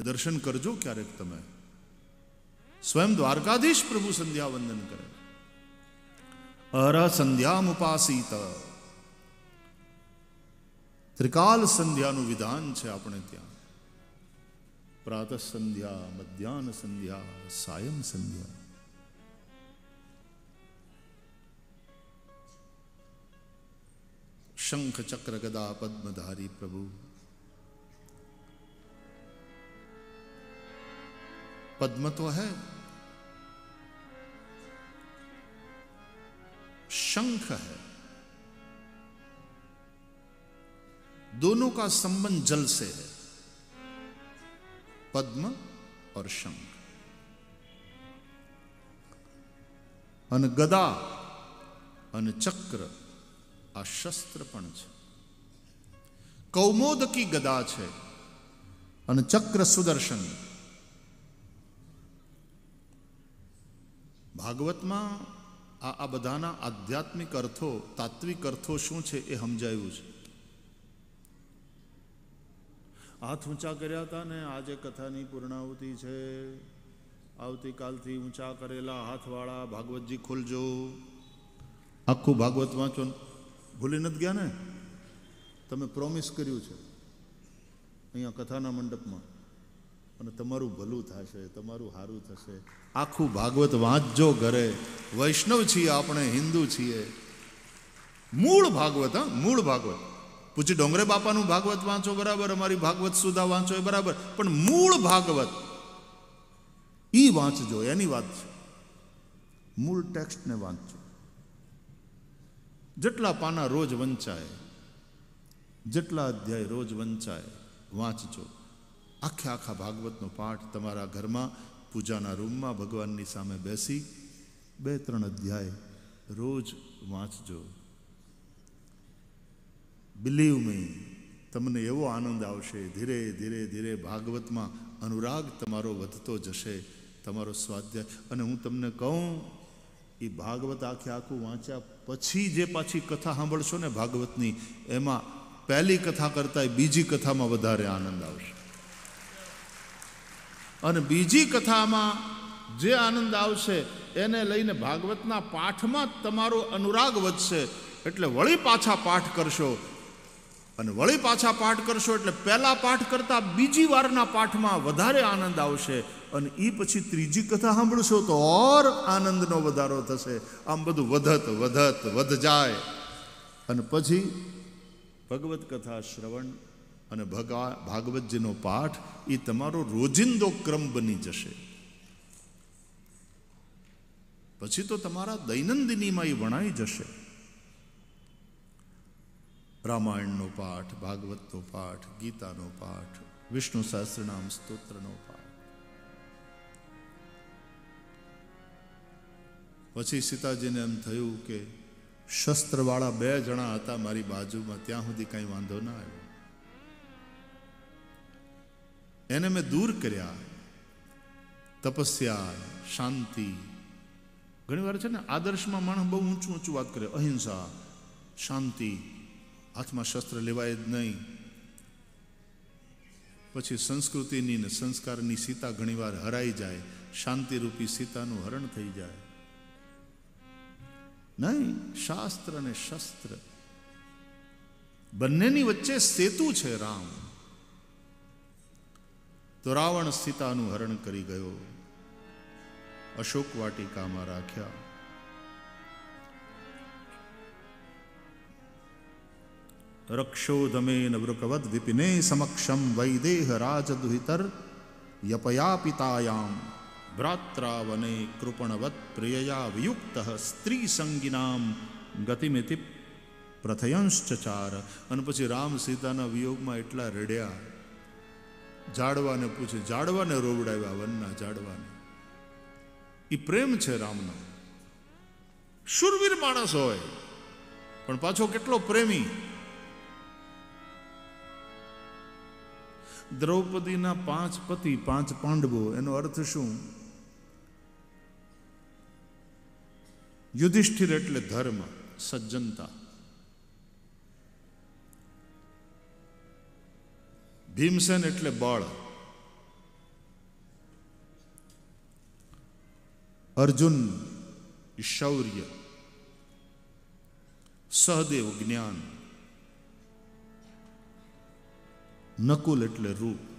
એ દર્શન કરજો ક્યારેક તમે. સ્વયં દ્વારકાધીશ પ્રભુ સંધ્યાવંદન કરે. અર સંધ્યામુપાસિત ત્રિકાલ સંધ્યાનું વિધાન છે આપણે ત્યાં. પ્રાત સંધ્યા મધ્યાહન સંધ્યા. સાયમ સંધ્યા શંખ ચક્ર ગદા પદ્મધારી પ્રભુ. પદ્મ તો હૈ शंख है दोनों का संबंध जल से है पद्म और शंख અને ગદા અને ચક્ર આ શસ્ત્ર પણ છે કૌમોદકી ગદા છે અને ચક્ર સુદર્શન ભાગવતમાં આ આ બધાના આધ્યાત્મિક અર્થો, તાત્વિક અર્થો શું છે એ સમજાયું છે. હાથ ઊંચા કર્યા હતા ને, આજે કથાની પૂર્ણાહુતિ છે. આવતીકાલથી ઊંચા કરેલા હાથવાળા ભાગવતજી ખોલજો. આખું ભાગવત વાંચો ભૂલી નથી ગયા ને? તમે પ્રોમિસ કર્યું છે. અહીંયા કથાના મંડપમાં. અને તમારું ભલું થશે, તમારું સારું થશે. આખું ભાગવત વાંચજો ઘરે. વૈષ્ણવ છીએ આપણે, હિન્દુ છીએ. મૂળ ભાગવત, હા, મૂળ ભાગવત. પૂછી ડોંગરે બાપાનું ભાગવત વાંચો, બરાબર, અમારી ભાગવત સુધા વાંચો એ બરાબર. પણ મૂળ ભાગવત, ઈ વાંચજો, એની વાત છે. મૂળ ટેક્સ્ટને વાંચજો. જેટલા પાના રોજ વંચાય, જેટલા અધ્યાય રોજ વંચાય, વાંચજો. આખે આખા ભાગવતનો પાઠ તમારા ઘરમાં પૂજાના રૂમમાં ભગવાનની સામે બેસી બે ત્રણ અધ્યાય રોજ વાંચજો. બિલીવ મી તમને એવો આનંદ આવશે. ધીરે ધીરે ધીરે ભાગવતમાં અનુરાગ તમારો વધતો જશે, તમારો સ્વાધ્યાય. અને હું તમને કહું, એ ભાગવત આખે આખું વાંચ્યા પછી જે પાછી કથા સાંભળશો ને ભાગવતની, એમાં પહેલી કથા કરતાં બીજી કથામાં વધારે આનંદ આવશે. અને બીજી કથામાં જે આનંદ આવશે એને લઈને ભાગવતના પાઠમાં તમારો અનુરાગ વધશે. એટલે વળી પાછા પાઠ કરશો. અને વળી પાછા પાઠ કરશો એટલે પહેલા પાઠ કરતાં બીજી વારના પાઠમાં વધારે આનંદ આવશે. અને એ પછી ત્રીજી કથા સાંભળશો તો ઓર આનંદનો વધારો થશે. આમ બધું વધત વધત વધ જાય અને પછી ભગવત કથા શ્રવણ અને ભગા ભાગવતજીનો પાઠ એ તમારો રોજિંદો ક્રમ બની જશે. પછી તો તમારા દૈનંદિનીમાં એ વણાઈ જશે. રામાયણનો પાઠ, ભાગવતનો પાઠ, ગીતાનો પાઠ, વિષ્ણુ સહસ્રનામ સ્તોત્રનો પાઠ. પછી સીતાજીને એમ થયું કે શસ્ત્રવાળા બે જણા હતા મારી બાજુમાં, ત્યાં સુધી કાંઈ વાંધો ના આવ્યો. એને મેં દૂર કર્યા. તપસ્યા, શાંતિ. ઘણી વાર છે ને આદર્શમાં માણસ બહુ ઊંચું ઊંચું વાત કરે, અહિંસા, શાંતિ. હાથમાં શસ્ત્ર લેવાય જ નહીં. પછી સંસ્કૃતિની ને સંસ્કારની સીતા ઘણીવાર હરાઈ જાય, શાંતિરૂપી સીતાનું હરણ થઈ જાય. નહીં, શાસ્ત્ર અને શસ્ત્ર. બંનેની વચ્ચે સેતુ છે રામ. તો રાવણ સીતાનું હરણ કરી ગયો. અશોક વાટિકામાં રાખ્યા. રક્ષોધમેન વૃકવદ વિપિને સમક્ષમ વૈદેહ રાજદુહિતર યપયાપિતાયામ. ભ્રાત્રાવને કૃપણવત પ્રિયયા વિયુક્ત સ્ત્રી સંગીનામ ગતિમિતિ પ્રથયંશ્ચાર અને પછી રામ સીતાના વિયોગમાં એટલા રડ્યા. જાડવાને પૂછે, જાડવાને રોવડાવ્યા વનના જાડવાને? એ પ્રેમ છે રામનો. શુરવીર માણસ હોય, પણ પાછો કેટલો પ્રેમી? દ્રૌપદીના પાંચ પતિ, પાંચ પાંડવો, એનો અર્થ શું? યુધિષ્ઠિર એટલે ધર્મ, સજ્જનતા. ભીમસેન એટલે બળ અર્જુન શૌર્ય સહદેવ જ્ઞાન નકુલ એટલે રૂપ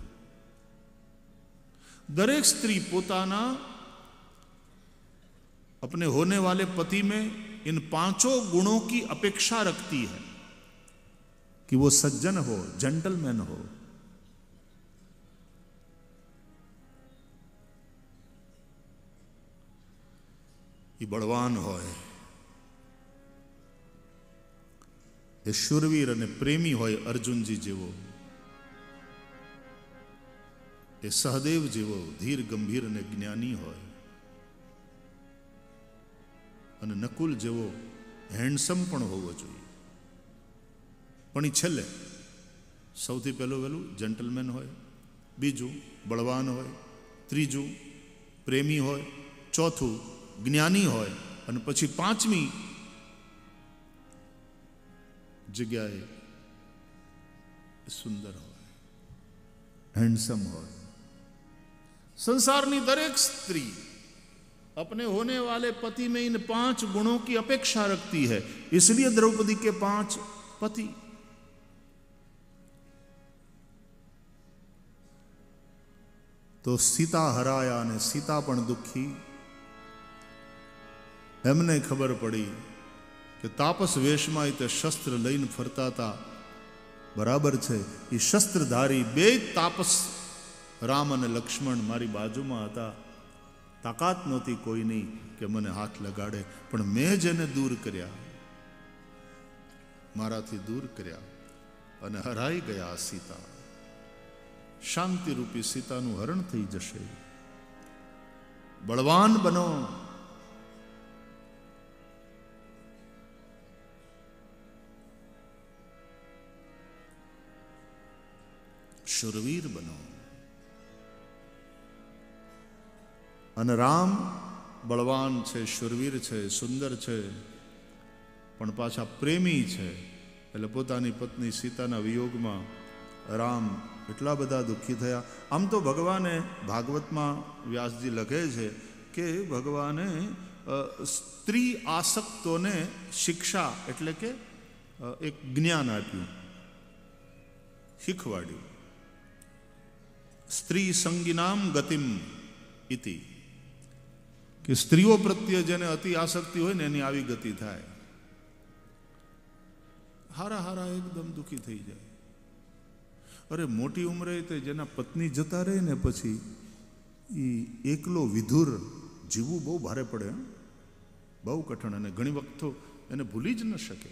दरेक स्त्री पोताना अपने होने वाले पति में इन पांचों गुणों की अपेक्षा रखती है कि वो सज्जन हो जेंटलमैन हो એ બળવાન હોય. એ શુરવીર અને પ્રેમી હોય અર્જુનજી જેવો. એ સહદેવ જેવો ધીર, ગંભીર અને જ્ઞાની હોય. અને નકુલ જેવો હેન્ડસમ પણ હોવો જોઈએ. પણ એ છેલ્લે સૌથી પહેલું વહેલું જેન્ટલમેન હોય, બીજું બળવાન હોય, ત્રીજું પ્રેમી હોય, ચોથું જ્ઞાની હોય અને પછી પાંચમી જગ્યાએ સુંદર હોય हैंडसम હોય संसार ની દરેક સ્ત્રી अपने होने वाले पति में इन पांच गुणों की अपेक्षा रखती है इसलिए द्रौपदी के पांच पति તો સીતા હરાયા અને સીતા પણ દુઃખી એમને ખબર પડી કે તાપસ વેશમાં તે શસ્ત્ર લઈને ફરતા હતા બરાબર છે એ શસ્ત્રધારી બે તાપસ રામ અને લક્ષ્મણ મારી બાજુમાં હતા. તાકાત નહોતી કોઈની કે મને હાથ લગાડે, પણ મેં જેને દૂર કર્યા. મારાથી દૂર કર્યા અને હરાઈ ગયા સીતા. શાંતિરૂપી સીતાનું હરણ થઈ જશે. બળવાન બનો શુરવીર બનો. અને રામ બળવાન છે, શુરવીર છે, સુંદર છે, પણ પાછા પ્રેમી છે. એટલે પોતાની પત્ની સીતાના વિયોગમાં રામ એટલા બધા દુઃખી થયા. આમ તો ભગવાને ભાગવતમાં વ્યાસજી લખે છે કે ભગવાને સ્ત્રી આસક્તોને શિક્ષા એટલે કે એક જ્ઞાન આપ્યું. શીખવાડ્યું. સ્ત્રી સંગીનામ ગતિમ ઇતિ. કે સ્ત્રીઓ પ્રત્યે જેને અતિ આસક્તિ હોય ને એની આવી ગતિ થાય. હારા હારા એકદમ દુઃખી થઈ જાય. અરે મોટી ઉંમરે તે જેના પત્ની જતા રહે ને પછી એ એકલો વિધુર જીવવું બહુ ભારે પડે બહુ કઠણ અને ઘણી વખત એને ભૂલી જ ન શકે.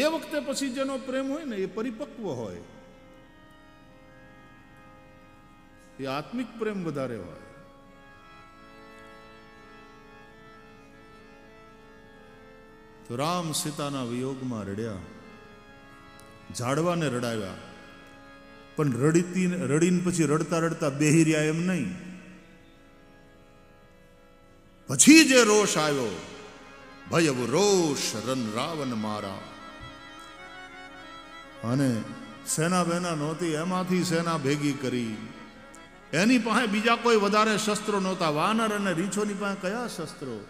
એ વખતે પછી જેનો પ્રેમ હોય ને એ પરિપક્વ હોય. એ આત્મિક પ્રેમ વધારે હોય. તો રામ સીતાના વિયોગમાં રડ્યા, ઝાડવાને રડાવ્યા, પણ રડીતી રડીને પછી રડતા રડતા બેહી રહ્યા એમ નહીં. પછી જે રોષ આવ્યો, ભયવ રોષ રન રાવણ મારા. અને સેના બેના નહોતી, એમાંથી સેના ભેગી કરી એની પાસે બીજા કોઈ વધારે શસ્ત્રો નહોતા. વાનર અને રીછોની પાસે કયા શસ્ત્રો?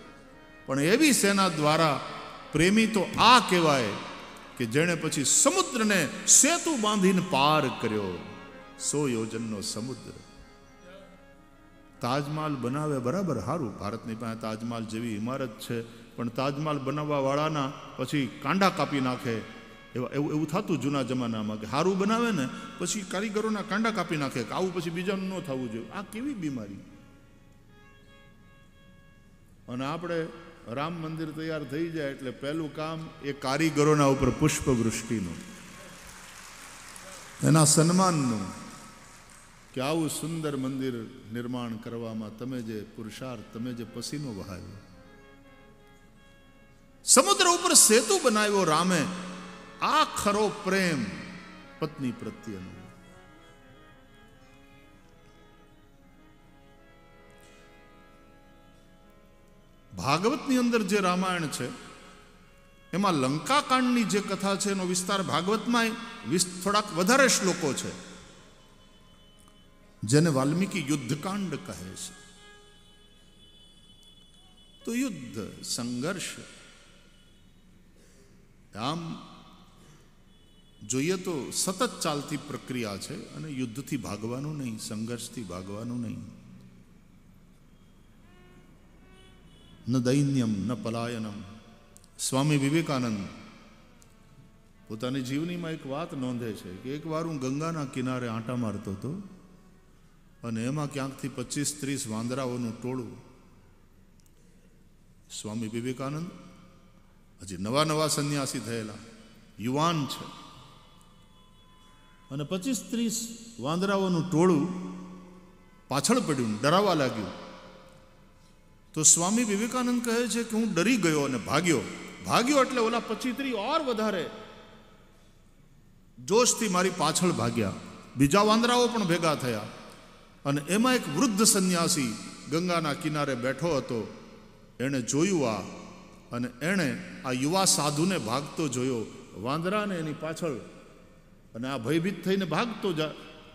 પણ એવી સેના દ્વારા પ્રેમી તો આ કહેવાય કે જેણે પછી સમુદ્રને સેતુ બાંધીને પાર કર્યો. સો યોજનનો સમુદ્ર. તાજમહાલ બનાવે બરાબર સારું ભારતની પાસે તાજમહાલ જેવી ઇમારત છે, પણ તાજમહાલ બનાવવા વાળાના પછી કાંડા કાપી નાખે. એવા એવું એવું થતું જૂના જમાનામાં કે સારું બનાવે ને, પછી કારીગરોના કાંડા કાપી નાખે કે આવું પછી બીજાનું ન થવું જોઈએ. આ કેવી બીમારી? અને આપણે રામ મંદિર તૈયાર થઈ જાય એટલે પહેલું કામ એ કારીગરોના ઉપર પુષ્પવૃષ્ટિનું. એના સન્માનનું કે આવું સુંદર મંદિર નિર્માણ કરવામાં તમે જે પુરુષાર્થ, તમે જે પસીનો વહાવ્યો. સમુદ્ર ઉપર સેતુ બનાવ્યો રામે. આ ખરો પ્રેમ પત્ની પ્રત્યેનો. ભાગવતની અંદર જે રામાયણ છે, એમાં લંકાકાંડની જે કથા છે, એનો વિસ્તાર ભાગવતમાં થોડાક વધારે શ્લોકો છે. જેને વાલ્મીકી યુદ્ધકાંડ કહે છે. તો યુદ્ધ, સંઘર્ષ, આમ જોઈએ તો સતત ચાલતી પ્રક્રિયા છે અને યુદ્ધથી ભાગવાનું નહીં, સંઘર્ષથી ભાગવાનું નહીં. ન દૈન્યમ, ન પલાયનમ. સ્વામી વિવેકાનંદ પોતાની જીવનીમાં એક વાત નોંધે છે કે એકવાર હું ગંગાના કિનારે આંટા મારતો હતો અને એમાં ક્યાંકથી પચીસ ત્રીસ વાંદરાઓનું ટોળું. સ્વામી વિવેકાનંદ હજી નવા નવા સંન્યાસી થયેલા, યુવાન છે. અને પચીસ ત્રીસ વાંદરાઓનું ટોળું પાછળ પડ્યું ડરાવા લાગ્યું. તો સ્વામી વિવેકાનંદ કહે છે કે હું ડરી ગયો અને ભાગ્યો. ભાગ્યો એટલે ઓલા પચીસ ત્રીસ ઓર વધારે જોશથી મારી પાછળ ભાગ્યા. બીજા વાંદરાઓ પણ ભેગા થયા. અને એમાં એક વૃદ્ધ સંન્યાસી ગંગાના કિનારે બેઠો હતો. એણે જોયું આ અને એણે આ યુવા સાધુને ભાગતો જોયો. વાંદરાને એની પાછળ અને આ ભયભીત થઈને ભાગતો જા.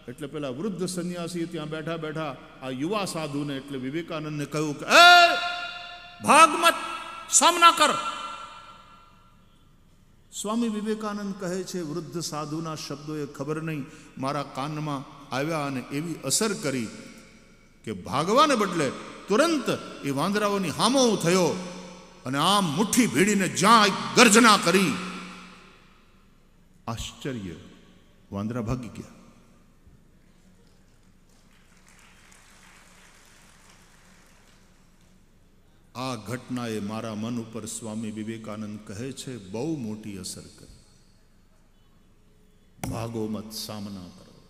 એટલે પેલા વૃદ્ધ સંન્યાસી ત્યાં બેઠા બેઠા આ યુવા સાધુને એટલે વિવેકાનંદને કહ્યું કે, એ ભાગ મત સામના કર. સ્વામી વિવેકાનંદ કહે છે, વૃદ્ધ સાધુના શબ્દોએ ખબર નહીં, મારા કાનમાં આવ્યા અને એવી અસર કરી કે ભાગવાને બદલે તુરંત એ વાંદરાઓની હામો થયો અને આમ મુઠ્ઠી ભીડીને જ્યાં ગર્જના કરી. આશ્ચર્ય. વાંદરા ભાગી ગયા આ ઘટનાએ મારા મન ઉપર સ્વામી વિવેકાનંદ કહે છે, બહુ મોટી અસર કરી. ભાગો મત સામના કરો.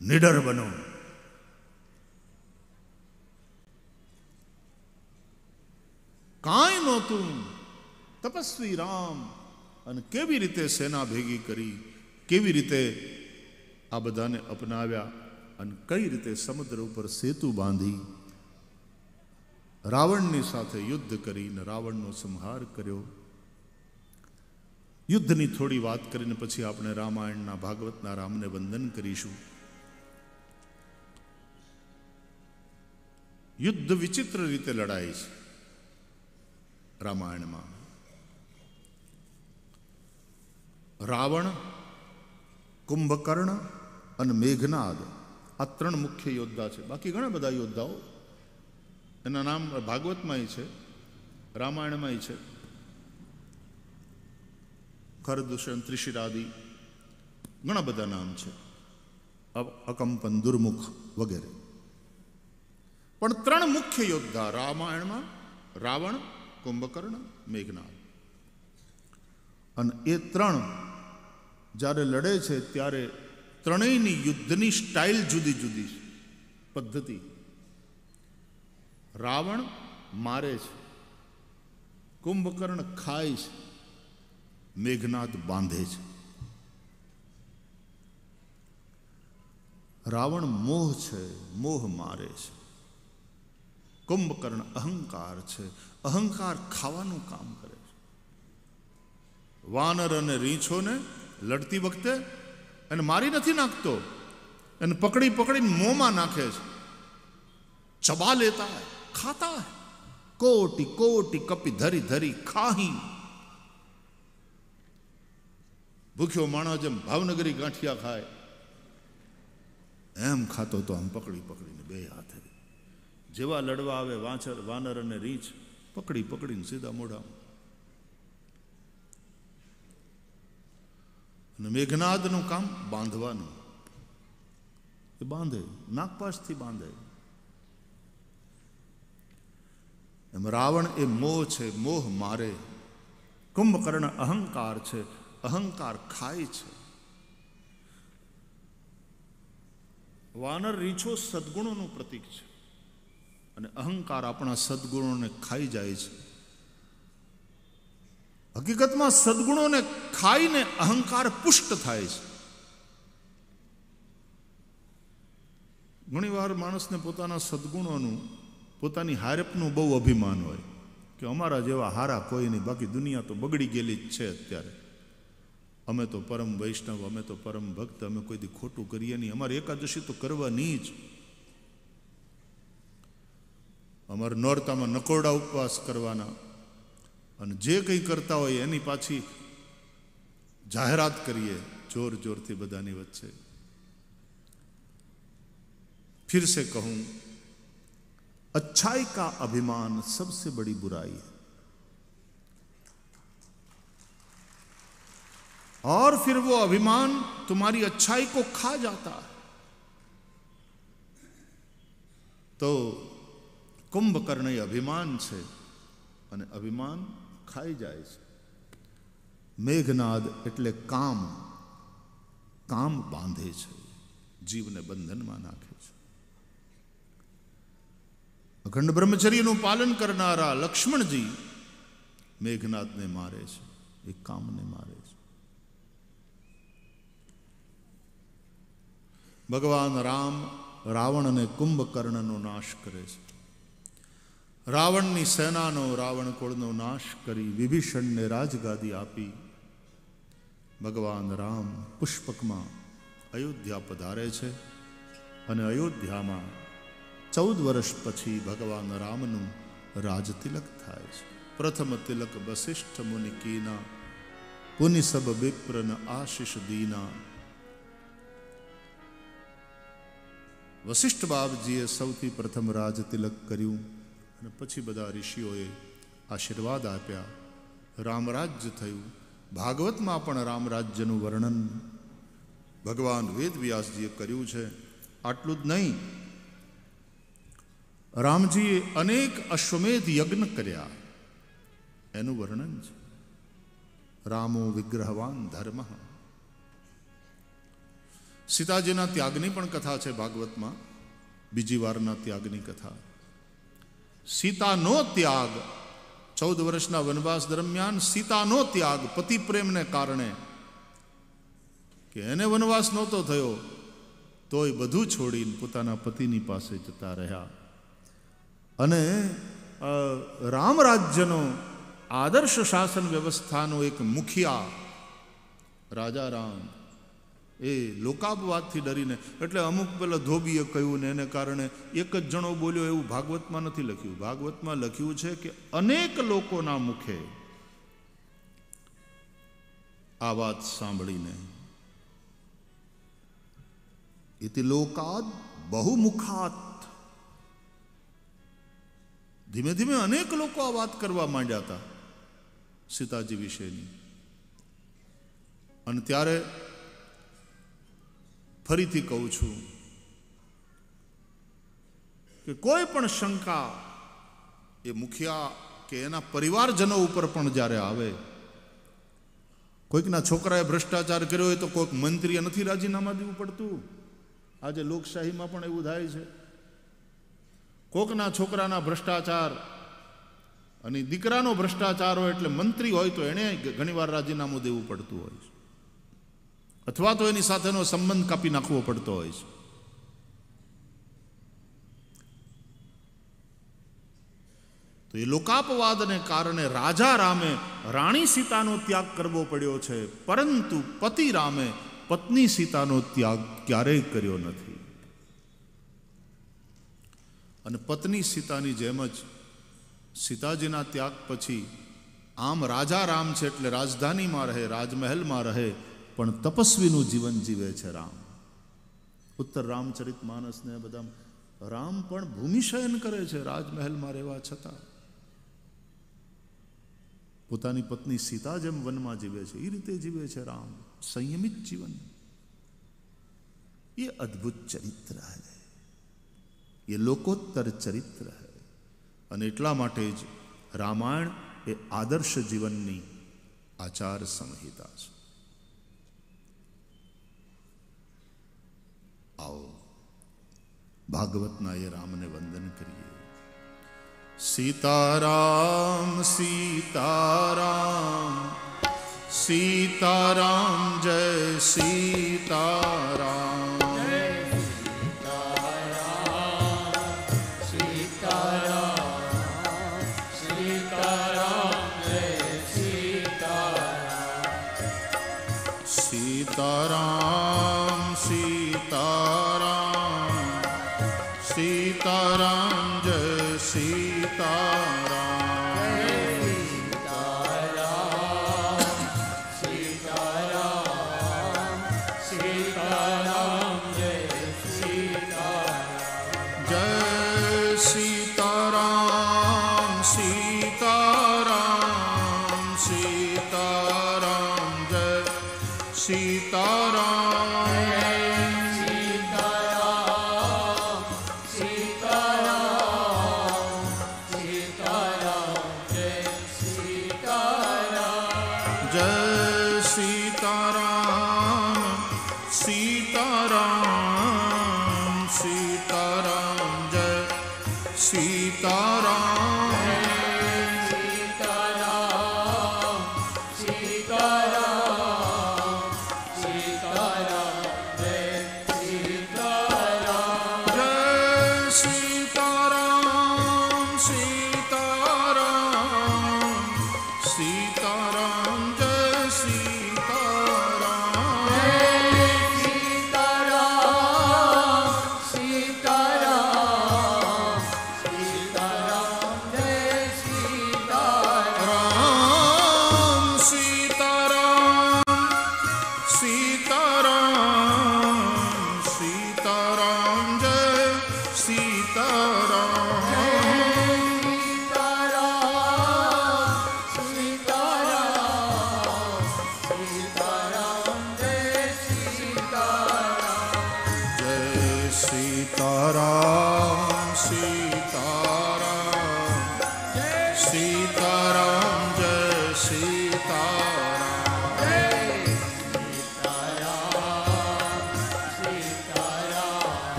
નિડર બનો. કાંઈ નહોતું. તપસ્વી રામ અને કેવી રીતે સેના ભેગી કરી, કેવી રીતે આ બધાને અપનાવ્યા અને કઈ રીતે સમુદ્ર ઉપર સેતુ બાંધી, રાવણની સાથે યુદ્ધ કરીને રાવણનો સંહાર કર્યો. યુદ્ધની થોડી વાત કરીને પછી આપણે રામાયણના ભાગવતના રામને વંદન કરીશું. યુદ્ધ વિચિત્ર રીતે લડાય છે રામાયણમાં. રાવણ, કુંભકર્ણ અને મેઘનાદ. આ ત્રણ મુખ્ય યોદ્ધા છે. બાકી ઘણા બધા યોદ્ધાઓ એના નામ ભાગવતમાંય છે, રામાયણમાંય છે. ખરદૂષણ ત્રિશિરાદી ઘણા બધા નામ છે. અકંપન, દુર્મુખ વગેરે. પણ ત્રણ મુખ્ય યોદ્ધા રામાયણમાં રાવણ, કુંભકર્ણ, મેઘનાદ. અને એ ત્રણ જ્યારે લડે છે ત્યારે ત્રણેયની યુદ્ધની સ્ટાઇલ જુદી જુદી છે. પદ્ધતિ. રાવણ મારે છે. કુંભકર્ણ ખાય છે. મેઘનાદ બાંધે છે. રાવણ મોહ છે, મોહ મારે છે. કુંભકર્ણ અહંકાર છે, અહંકાર ખાવાનું કામ કરે છે. વાનર અને રીંછોને લડતી વખતે એને મારી નથી નાખતો. એને પકડી પકડીને મોંમાં નાખે છે. ચબા લેતા ખાતા કોટી કોટી કપી ધરી ધરી ખાહી. ભૂખ્યો માણસ જેમ ભાવનગરી ગાંઠિયા ખાય. એમ ખાતો તો આમ પકડી પકડીને બે હાથે. જેવા લડવા આવે વાંચર વાનર અને રીંછ, પકડી પકડીને સીધા મોઢા અને મેઘનાદનું કામ બાંધવાનું. એ બાંધે, નાગપાશથી બાંધે. એમ રાવણ એ મોહ છે, મોહ મારે. કુંભકર્ણ અહંકાર છે, અહંકાર ખાય છે. વાનર રીંછો સદગુણોનું પ્રતીક છે. અને અહંકાર આપણા સદગુણોને ખાઈ જાય છે. હકીકતમાં સદગુણોને ખાઈને અહંકાર પુષ્ટ થાય છે. ઘણીવાર માણસને પોતાના સદગુણોનું, પોતાની હારપનું બહુ અભિમાન હોય કે અમારા જેવા હારા કોઈ નહીં, બાકી દુનિયા તો બગડી ગયેલી જ છે અત્યારે. અમે તો પરમ વૈષ્ણવ, અમે તો પરમ ભક્ત, અમે કોઈ દી ખોટું કરીએ નહીં. અમારે એકાદશી તો કરવાની જ. અમારે નોરતામાં નકોરડા ઉપવાસ કરવાના. અને જે કંઈ કરતા હોય એની પાછી જાહેરાત કરીએ જોર જોરથી બધાની વચ્ચે फिर से कहूं अच्छाई का अभिमान सबसे बड़ी बुराई है और फिर वो अभिमान तुम्हारी अच्छाई को खा जाता है તો કુંભકર્ણ એ અભિમાન છે અને અભિમાન ખાઈ જાય છે. મેઘનાદ એટલે કામ. કામ બાંધે છે. જીવને બંધનમાં નાખે છે. અખંડ બ્રહ્મચર્યનું પાલન કરનારા લક્ષ્મણજી મેઘનાથને મારે છે. એ કામને મારે છે. ભગવાન રામ રાવણ અને કુંભકર્ણનો નાશ કરે છે. રાવણની સેનાનો રાવણ કુળનો નાશ કરી વિભીષણને રાજગાદી આપી. ભગવાન રામ પુષ્પકમાં અયોધ્યા પધારે છે અને અયોધ્યામાં ચૌદ વર્ષ પછી ભગવાન રામનું રાજ તિલક થાય છે. પ્રથમ તિલક વશિષ્ઠ મુનિ કીના પુનિસબ વિપ્રન આશિષ દીના. વશિષ્ઠ બાપજીએ સૌથી પ્રથમ રાજ તિલક કર્યું. અને પછી બધા ઋષિઓએ આશીર્વાદ આપ્યા. રામરાજ્ય થયું. ભાગવતમાં પણ રામરાજ્યનું વર્ણન ભગવાન વેદ વ્યાસજીએ કર્યું છે. આટલું જ નહીં. રામજીએ અનેક અશ્વમેધ યજ્ઞ કર્યા. એનું વર્ણન છે. રામો વિગ્રહવાન ધર્મ. સીતાજીના ત્યાગની પણ કથા છે ભાગવતમાં. બીજી વારના ત્યાગની કથા. સીતાનો ત્યાગ. ચૌદ વર્ષના વનવાસ દરમિયાન સીતાનો ત્યાગ પતિ પ્રેમને કારણે. કે એને વનવાસ નહોતો થયો, તોય બધું છોડીને પોતાના પતિની પાસે જતા રહ્યા. અને રામ રાજ્યનો આદર્શ શાસન વ્યવસ્થાનો એક મુખિયા, રાજા રામ એ લોકાપવાદથી ડરીને, એટલે અમુક પેલા ધોબીએ કહ્યું ને એને કારણે એક જ જણો બોલ્યો, એવું ભાગવતમાં નથી લખ્યું. ભાગવતમાં લખ્યું છે કે અનેક લોકોના મુખે આ વાત સાંભળીને ઇતિ લોકાદ બહુમુખાત. ધીમે ધીમે અનેક લોકો આ વાત કરવા માંડ્યા હતા સીતાજી વિશેની. અને ત્યારે ફરીથી કહું છું કે કોઈ પણ શંકા એ મુખિયા કે એના પરિવારજનો ઉપર પણ જ્યારે આવે, કોઈકના છોકરાએ ભ્રષ્ટાચાર કર્યો હોય તો કોઈક મંત્રીએ નથી રાજીનામા દેવું પડતું? આજે લોકશાહીમાં પણ એવું થાય છે. કોકના છોકરાના ભ્રષ્ટાચાર અને દીકરાનો ભ્રષ્ટાચાર હોય એટલે મંત્રી હોય તો એણે ઘણીવાર રાજીનામું દેવું પડતું હોય છે. અથવા તો એની સાથેનો સંબંધ કાપી નાખવો પડતો હોય છે. તો એ લોકાપવાદને કારણે રાજા રામે રાણી સીતાનો ત્યાગ કરવો પડ્યો છે, પરંતુ પતિ રામે પત્ની સીતાનો ત્યાગ ક્યારેય કર્યો નથી. અને પત્ની સીતાની જેમ જ સીતાજીના ત્યાગ પછી આમ રાજા રામ છે એટલે રાજધાનીમાં રહે, રાજમહેલમાં રહે પણ તપસ્વીનું જીવન જીવે છે રામ. ઉત્તર રામચરિત માનસને બધા રામ પણ ભૂમિશયન કરે છે રાજમહેલમાં રહેવા છતાં. પોતાની પત્ની સીતા જેમ વનમાં જીવે છે એ રીતે જીવે છે રામ. સંયમિત જીવન. એ અદ્ભુત ચરિત્ર છે એ લોકોત્તર ચરિત્ર છે અને એટલા માટે જ રામાયણ એ આદર્શ જીવનની આચાર સંહિતા છે. આવો ભાગવતના એ રામને વંદન કરીએ સીતારામ સીતારામ સીતારામ જય સીતારામ સીતારામ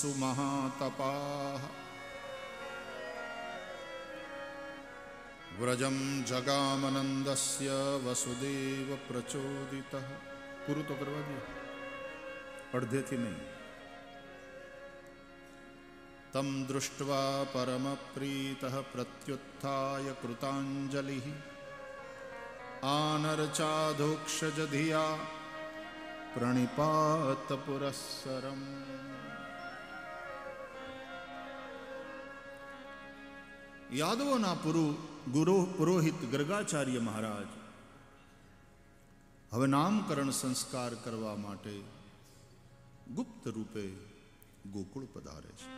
यदूनां सुमहातपाः વ્રજમ જગામનંદસ્ય વસુદેવ પ્રચોદિત પૂરું તો કરવા દે અડધેથી નહીં તમ દૃષ્ટ્વા પરમપ્રીત પ્રત્યુત્થાય કૃતાંજલિ આનર્ચાધોક્ષજધિયા પ્રણિપાત પુરસ્સરમ યાદવોના પુરુ ગુરુ પુરોહિત ગર્ગાચાર્ય મહારાજ. હવે નામકરણ સંસ્કાર કરવા માટે ગુપ્ત રૂપે ગોકુળ પધારે છે.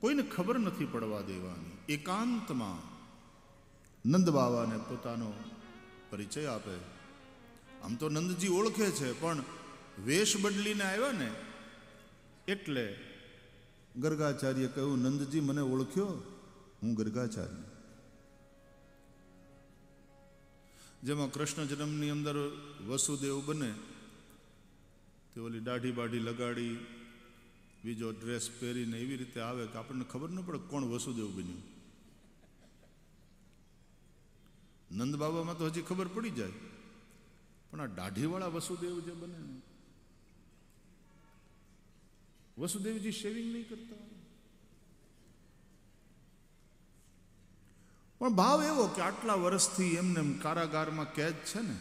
કોઈને ખબર નથી પડવા દેવાની. એકાંતમાં નંદ બાબાને પોતાનો પરિચય આપે. આમ તો નંદજી ઓળખે છે, પણ વેશ બદલીને આવ્યા ને એટલે ગર્ગાચાર્ય કહ્યું, નંદજી, મને ઓળખ્યો? હું ગર્ગાચાર્ય. જેમાં કૃષ્ણ જન્મની અંદર વસુદેવ બને, તે ઓલી દાઢી બાઢી લગાડી, બીજો ડ્રેસ પહેરીને એવી રીતે આવે કે આપણને ખબર ન પડે કોણ વસુદેવ બન્યું. નંદ બાબામાં તો હજી ખબર પડી જાય. પણ આ દાઢીવાળા વસુદેવ જે બને ને વસુદેવજી શેવિંગ નહીં કરતા પણ ભાવ એવો કે આટલા વર્ષથી એમને કારાગારમાં કેદ છે ને,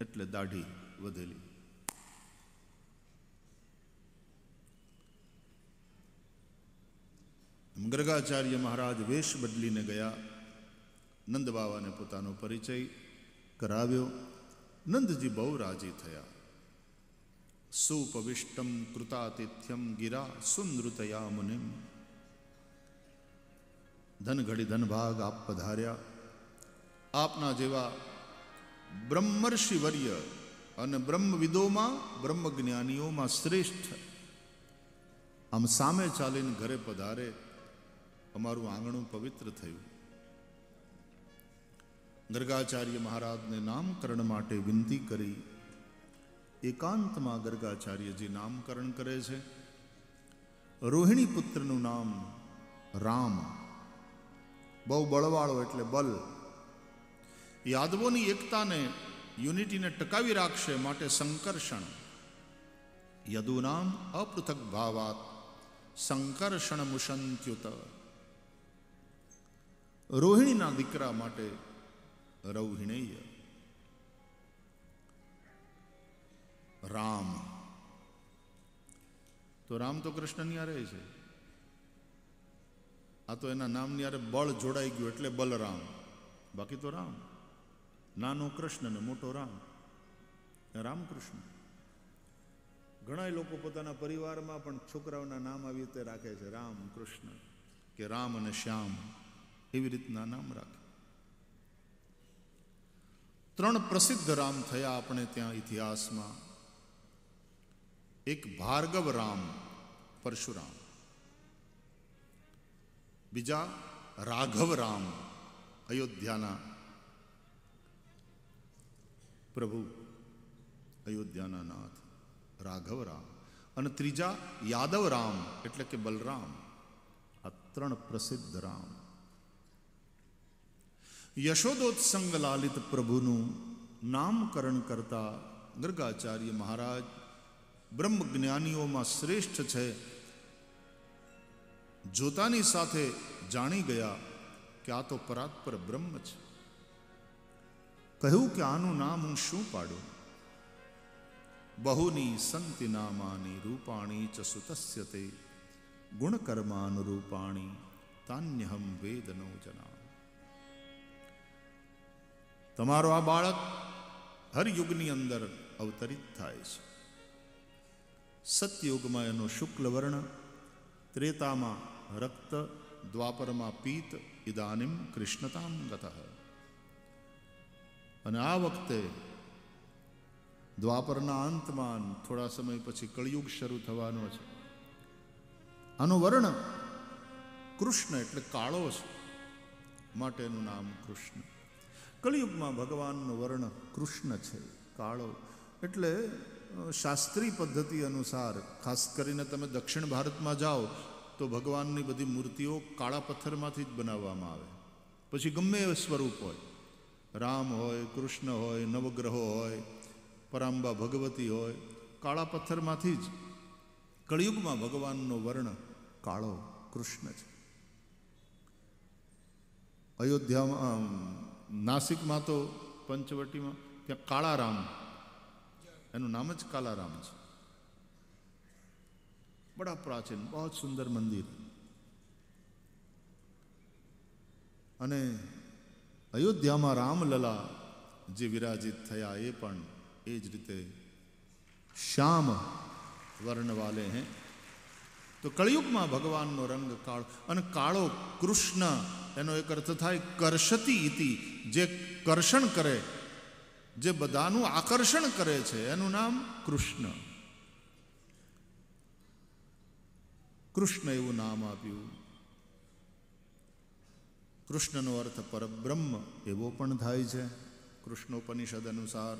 એટલે દાઢી વધેલી. ગર્ગાચાર્ય મહારાજ વેશ બદલીને ગયા. નંદ બાવાને પોતાનો પરિચય કરાવ્યો. નંદજી બહુ રાજી થયા. સુપવિષ્ટમ કૃતાતિથ્યમ ગિરા સુનૃતયા મુનિમ ધનઘડી ધનભાગ આપ પધાર્યા આપના જેવા બ્રહ્મર્ષિવર્ય અને બ્રહ્મવિદોમાં બ્રહ્મજ્ઞાનીઓમાં શ્રેષ્ઠ આમ સામે ચાલીને ઘરે પધારે અમારું આંગણું પવિત્ર થયું ગર્ગાચાર્ય મહારાજને નામકરણ માટે વિનંતી કરી એકાંતમાં ગર્ગાચાર્યજી નામકરણ કરે છે. રોહિણી પુત્રનું નામ રામ. બહુ બળવાળો એટલે બલ. યાદવોની એકતાને યુનિટીને ટકાવી રાખશે માટે સંકર્ષણ. યદુનામ અપૃથક ભાવાત, સંકર્ષણ મુશંત્યુત. રોહિણીના દીકરા માટે રૌહિણેય. રામ. તો રામ તો કૃષ્ણની આરે છે. આ તો એના નામની યારે બળ જોડાઈ ગયું એટલે બલરામ. બાકી તો રામ. નાનો કૃષ્ણ ને મોટો રામ. રામકૃષ્ણ. ઘણા લોકો પોતાના પરિવારમાં પણ છોકરાઓના નામ આવી રીતે રાખે છે રામ કૃષ્ણ કે રામ અને શ્યામ. એવી રીતના નામ રાખે. ત્રણ પ્રસિદ્ધ રામ થયા આપણે ત્યાં ઇતિહાસમાં. એક ભાર્ગવ રામ પરશુરામ બીજા રાઘવ રામ અયોધ્યાના પ્રભુ અયોધ્યાના નાથ રાઘવ રામ અને ત્રીજા યાદવ રામ એટલે કે બલરામ આ ત્રણ પ્રસિદ્ધ રામ યશોદોત્સંગ લાલિત પ્રભુનું નામકરણ કરતા ગર્ગાચાર્ય મહારાજ બ્રહ્મ જ્ઞાનીઓમાં શ્રેષ્ઠ છે. જોતાની સાથે જાણી ગયા કે આ તો પરાત્પર બ્રહ્મ છે. કહ્યું કે આનું નામ હું શું પાડું? બહુની સંતિ નામાની રૂપાણી ચ સુતસ્ય તે ગુણકર્માનુરૂપાણી તાન્યહમ વેદનો જના તમારો આ બાળક હર યુગની અંદર અવતરિત થાય છે. સતયુગમાં એનો શુક્લ વર્ણ, ત્રેતામાં રક્ત, દ્વાપરમાં પીત, ઇદાનીમ કૃષ્ણતામ ગત. અને આ વખતે દ્વાપરના અંતમાં થોડા સમય પછી કળિયુગ શરૂ થવાનો છે. આનું વર્ણ કૃષ્ણ એટલે કાળો છે, માટેનું નામ કૃષ્ણ. કળિયુગમાં ભગવાનનું વર્ણ કૃષ્ણ છે, કાળો. એટલે શાસ્ત્રીય પદ્ધતિ અનુસાર, ખાસ કરીને તમે દક્ષિણ ભારતમાં જાઓ, તો ભગવાનની બધી મૂર્તિઓ કાળા પથ્થરમાંથી જ બનાવવામાં આવે. પછી ગમે એ સ્વરૂપ હોય. રામ હોય, કૃષ્ણ હોય, નવગ્રહો હોય, પરાંબા ભગવતી હોય, કાળા પથ્થરમાંથી જ. કળિયુગમાં ભગવાનનો વર્ણ કાળો, કૃષ્ણ છે. અયોધ્યામાં નાસિકમાં તો પંચવટીમાં, ત્યાં કાળારામ એનું નામ જ કાલારામ છે. બડા પ્રાચીન, બહુ સુંદર મંદિર. અને અયોધ્યામાં રામલલા જે વિરાજિત થયા એ પણ એ જ રીતે શ્યામ વર્ણવાલે હે. તો કળિયુગમાં ભગવાનનો રંગ કાળો અને કાળો કૃષ્ણ, એનો એક અર્થ થાય કરશતી ઇતિ, જે કર્ષણ કરે જે બધાનું આકર્ષણ કરે છે, એનું નામ કૃષ્ણ. કૃષ્ણ એવું નામ આપ્યું. કૃષ્ણનો અર્થ પરબ્રહ્મ એવો પણ થાય છે, કૃષ્ણોપનિષદ અનુસાર.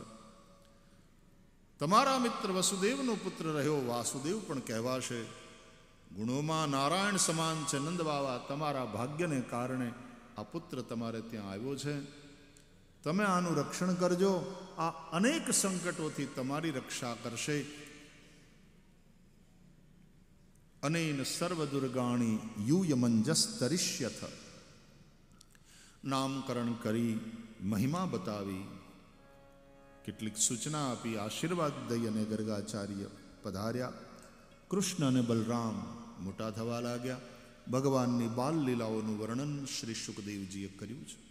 તમારા મિત્ર વસુદેવનો પુત્ર રહ્યો, વાસુદેવ પણ કહેવાશે, ગુણોમાં નારાયણ સમાન છે નંદ બાવા તમારા ભાગ્યને કારણે આ પુત્ર તમારે ત્યાં આવ્યો છે. તમે આનું રક્ષણ કરજો. આ અનેક સંકટોથી તમારી રક્ષા કરશે. અનેન સર્વ દુર્ગાણી યુયમંજસ નામકરણ કરી, મહિમા બતાવી. કેટલીક સૂચના આપી, આશીર્વાદ દઈ અને ગર્ગાચાર્ય પધાર્યા. કૃષ્ણ અને બલરામ મોટા થવા લાગ્યા. ભગવાનની બાલ લીલાઓનું વર્ણન શ્રી સુખદેવજીએ કર્યું છે.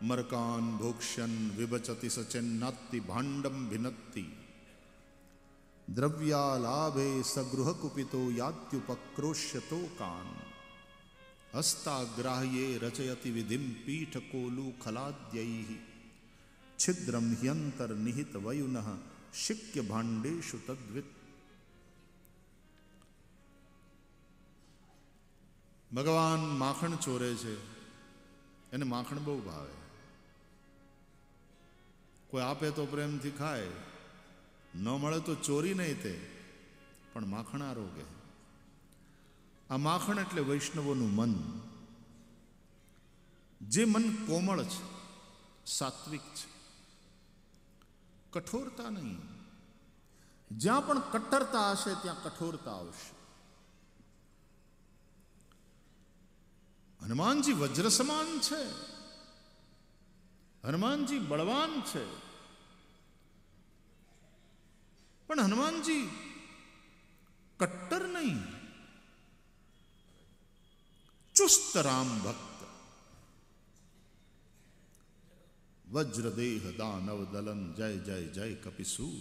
મરકાન ભોક્ષ્યન વિભચતિ સચેન્નાત્તિ ભાંડમ ભિનત્તિ દ્રવ્યાલાભે સગૃહકુપિતો યાત્યુપક્રોશ્યતો કાન હસ્તાગ્રાહ્યે રચયતિ વિધિમ પીઠકોલુ ખલાદ્યૈ છિદ્રમ હ્યંતર નિહિત વયુન શિક્ય ભાંડેશુ તદ્વિત ભગવાન માખણ ચોરે છે એને માખણ બહુ ભાવે. કોઈ આપે તો પ્રેમથી ખાય, ન મળે તો ચોરી નહીં તે, પણ માખણ આરોગે આ માખણ એટલે વૈષ્ણવોનું મન. જે મન કોમળ છે, સાત્વિક છે. કઠોરતા નહીં. જ્યાં પણ કટ્ટરતા હશે, ત્યાં કઠોરતા આવશે. હનુમાનજી વજ્ર સમાન છે. હનુમાનજી બળવાન છે. પણ હનુમાનજી કટ્ટર નહીં. ચુસ્ત રામ ભક્ત. વજ્રદેહ દાનવ દલન, જય જય જય, કપિસૂર.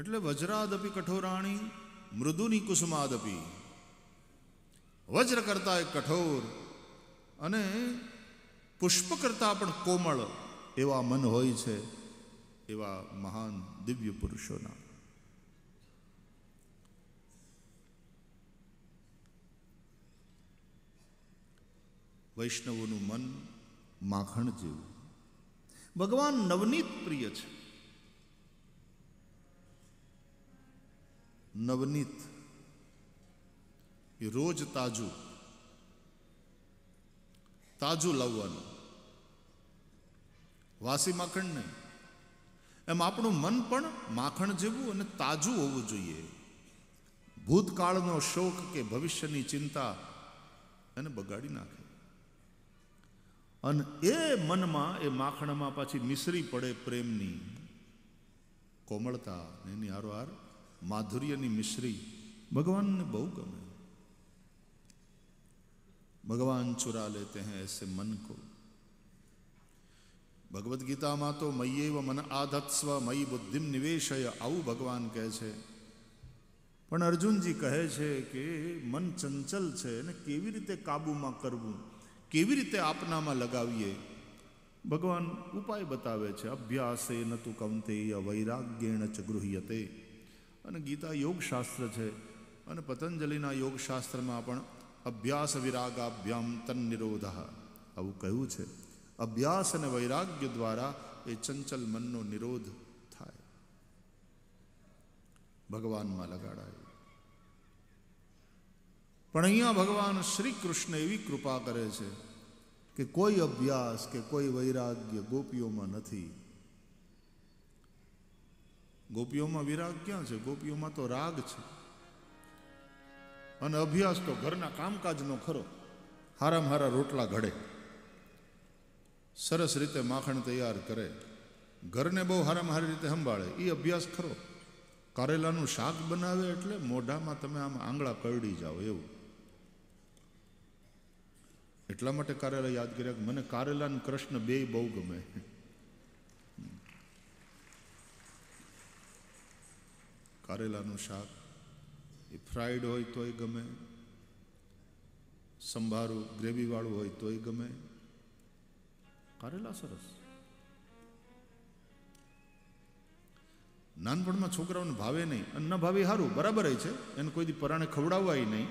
એટલે વજ્રાદપી કઠોરાણી, મૃદુની કુસુમાદપી. વજ્ર કરતા એ કઠોર અને પુષ્પ કરતા પણ કોમળ એવા મન હોય છે. એવા મહાન દિવ્ય પુરુષોના. વૈષ્ણવોનું મન માખણ જેવું. ભગવાન નવનીત પ્રિય છે. નવનીત એ રોજ તાજું તાજું લાવવાનું. વાસી માખણ નહીં. એમ આપણું મન પણ માખણ જેવું અને તાજું હોવું જોઈએ. ભૂતકાળનો શોક કે ભવિષ્યની ચિંતા એને બગાડી નાખે. અને એ મનમાં, એ માખણમાં પાછી મિશ્રી પડે પ્રેમની કોમળતા એની હારોહાર માધુર્યની મિશ્રી ભગવાનને બહુ ગમે. ભગવાન ચુરા લેતે હૈ એસે મન કો ભગવદ્ ગીતામાં તો મય્યેવ મન આધત્સ્વ મયી બુદ્ધિમ નિવેશય આવું ભગવાન કહે છે. પણ અર્જુનજી કહે છે કે મન ચંચલ છે અને કેવી રીતે કાબૂમાં કરવું? કેવી રીતે આપનામાં લગાવીએ? ભગવાન ઉપાય બતાવે છે, અભ્યાસે ન તું કૌંતેય વૈરાગ્યેણ ચ ગૃહ્યતે. અને ગીતા યોગશાસ્ત્ર છે, અને પતંજલિના યોગશાસ્ત્રમાં પણ અભ્યાસ વિરાગાભ્યામ તન નિરોધ આવું કહ્યું છે. અભ્યાસ અને વૈરાગ્ય દ્વારા એ ચંચલ મનનો નિરોધ થાય. ભગવાનમાં લગાડાય. પણ અહીંયા ભગવાન શ્રી કૃષ્ણ એવી કૃપા કરે છે કે કોઈ અભ્યાસ કે કોઈ વૈરાગ્ય ગોપીઓમાં નથી. ગોપીઓમાં વિરાગ ક્યાં છે? ગોપીઓમાં તો રાગ છે. અને અભ્યાસ તો ઘરના કામકાજનો ખરો. હારામ હારા રોટલા ઘડે. સરસ રીતે માખણ તૈયાર કરે. ઘરને બહુ હારામ હારી રીતે સંભાળે. એ અભ્યાસ ખરો. કારેલાનું શાક બનાવે એટલે મોઢામાં તમે આમ આંગળા કરડી જાઓ એવું. એટલા માટે કારેલા યાદ કર્યા કે મને કારેલા અને કૃષ્ણ બે બહુ ગમે. કારેલાનું શાક એ ફ્રાઈડ હોય તોય ગમે. સંભારું ગ્રેવીવાળું હોય તોય ગમે. કારેલા સરસ નાનપણમાં છોકરાઓને ભાવે નહીં અને ન ભાવે સારું, બરાબર છે. એને કોઈ દી પરાણે ખવડાવવાય નહીં.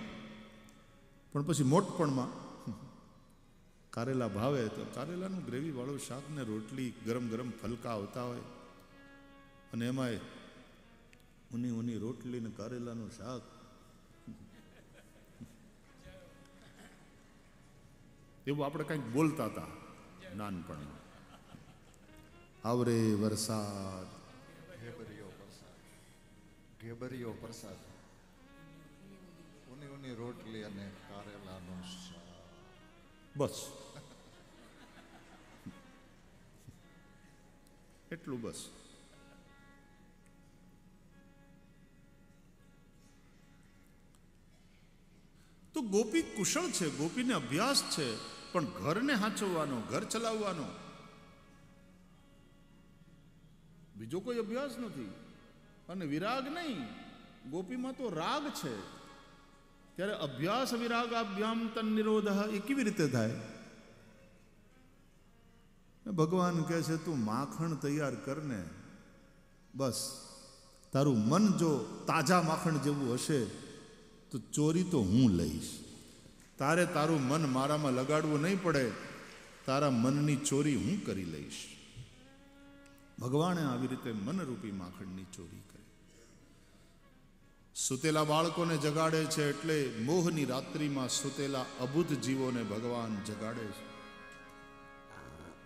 પણ પછી મોટપણમાં, [laughs] કારેલા ભાવે તો કારેલાનું ગ્રેવીવાળું શાક ને રોટલી ગરમ ગરમ ફલકા આવતા હોય. અને એમાંય ઉની ઉની રોટલી ને કારેલાનું શાક. [laughs] એવું આપણે કંઈક બોલતા હતા. નાનપણમાં. આવરે વરસાદ. ઘેબરિયો પ્રસાદ ઘેબરિયો પ્રસાદ ઉની ઉની રોટલી અને કારેલાનો શાક. બસ. એટલું બસ. તો ગોપી કુશળ છે ગોપીને અભ્યાસ છે. પણ ઘરને હાંચવવાનો, ઘર ચલાવવાનો. બીજો કોઈ અભ્યાસ નથી. અને વિરાગ નહીં. ગોપીમાં તો રાગ છે. ત્યારે અભ્યાસ વિરાગ અભ્યામ તન નિરોધ એ કેવી રીતે થાય? ભગવાન કહે છે, તું માખણ તૈયાર કરને. બસ, તારું મન જો તાજા માખણ જેવું હશે, તો ચોરી તો હું લઈશ. તારે તારું મન મારામાં લગાડવું નહીં પડે. તારા મનની ચોરી હું કરી લઈશ. ભગવાને આવી રીતે મનરૂપી માખણની ચોરી કરી. સુતેલા બાળકોને જગાડે છે એટલે મોહની રાત્રિમાં સુતેલા અબુધ જીવોને ભગવાન જગાડે છે.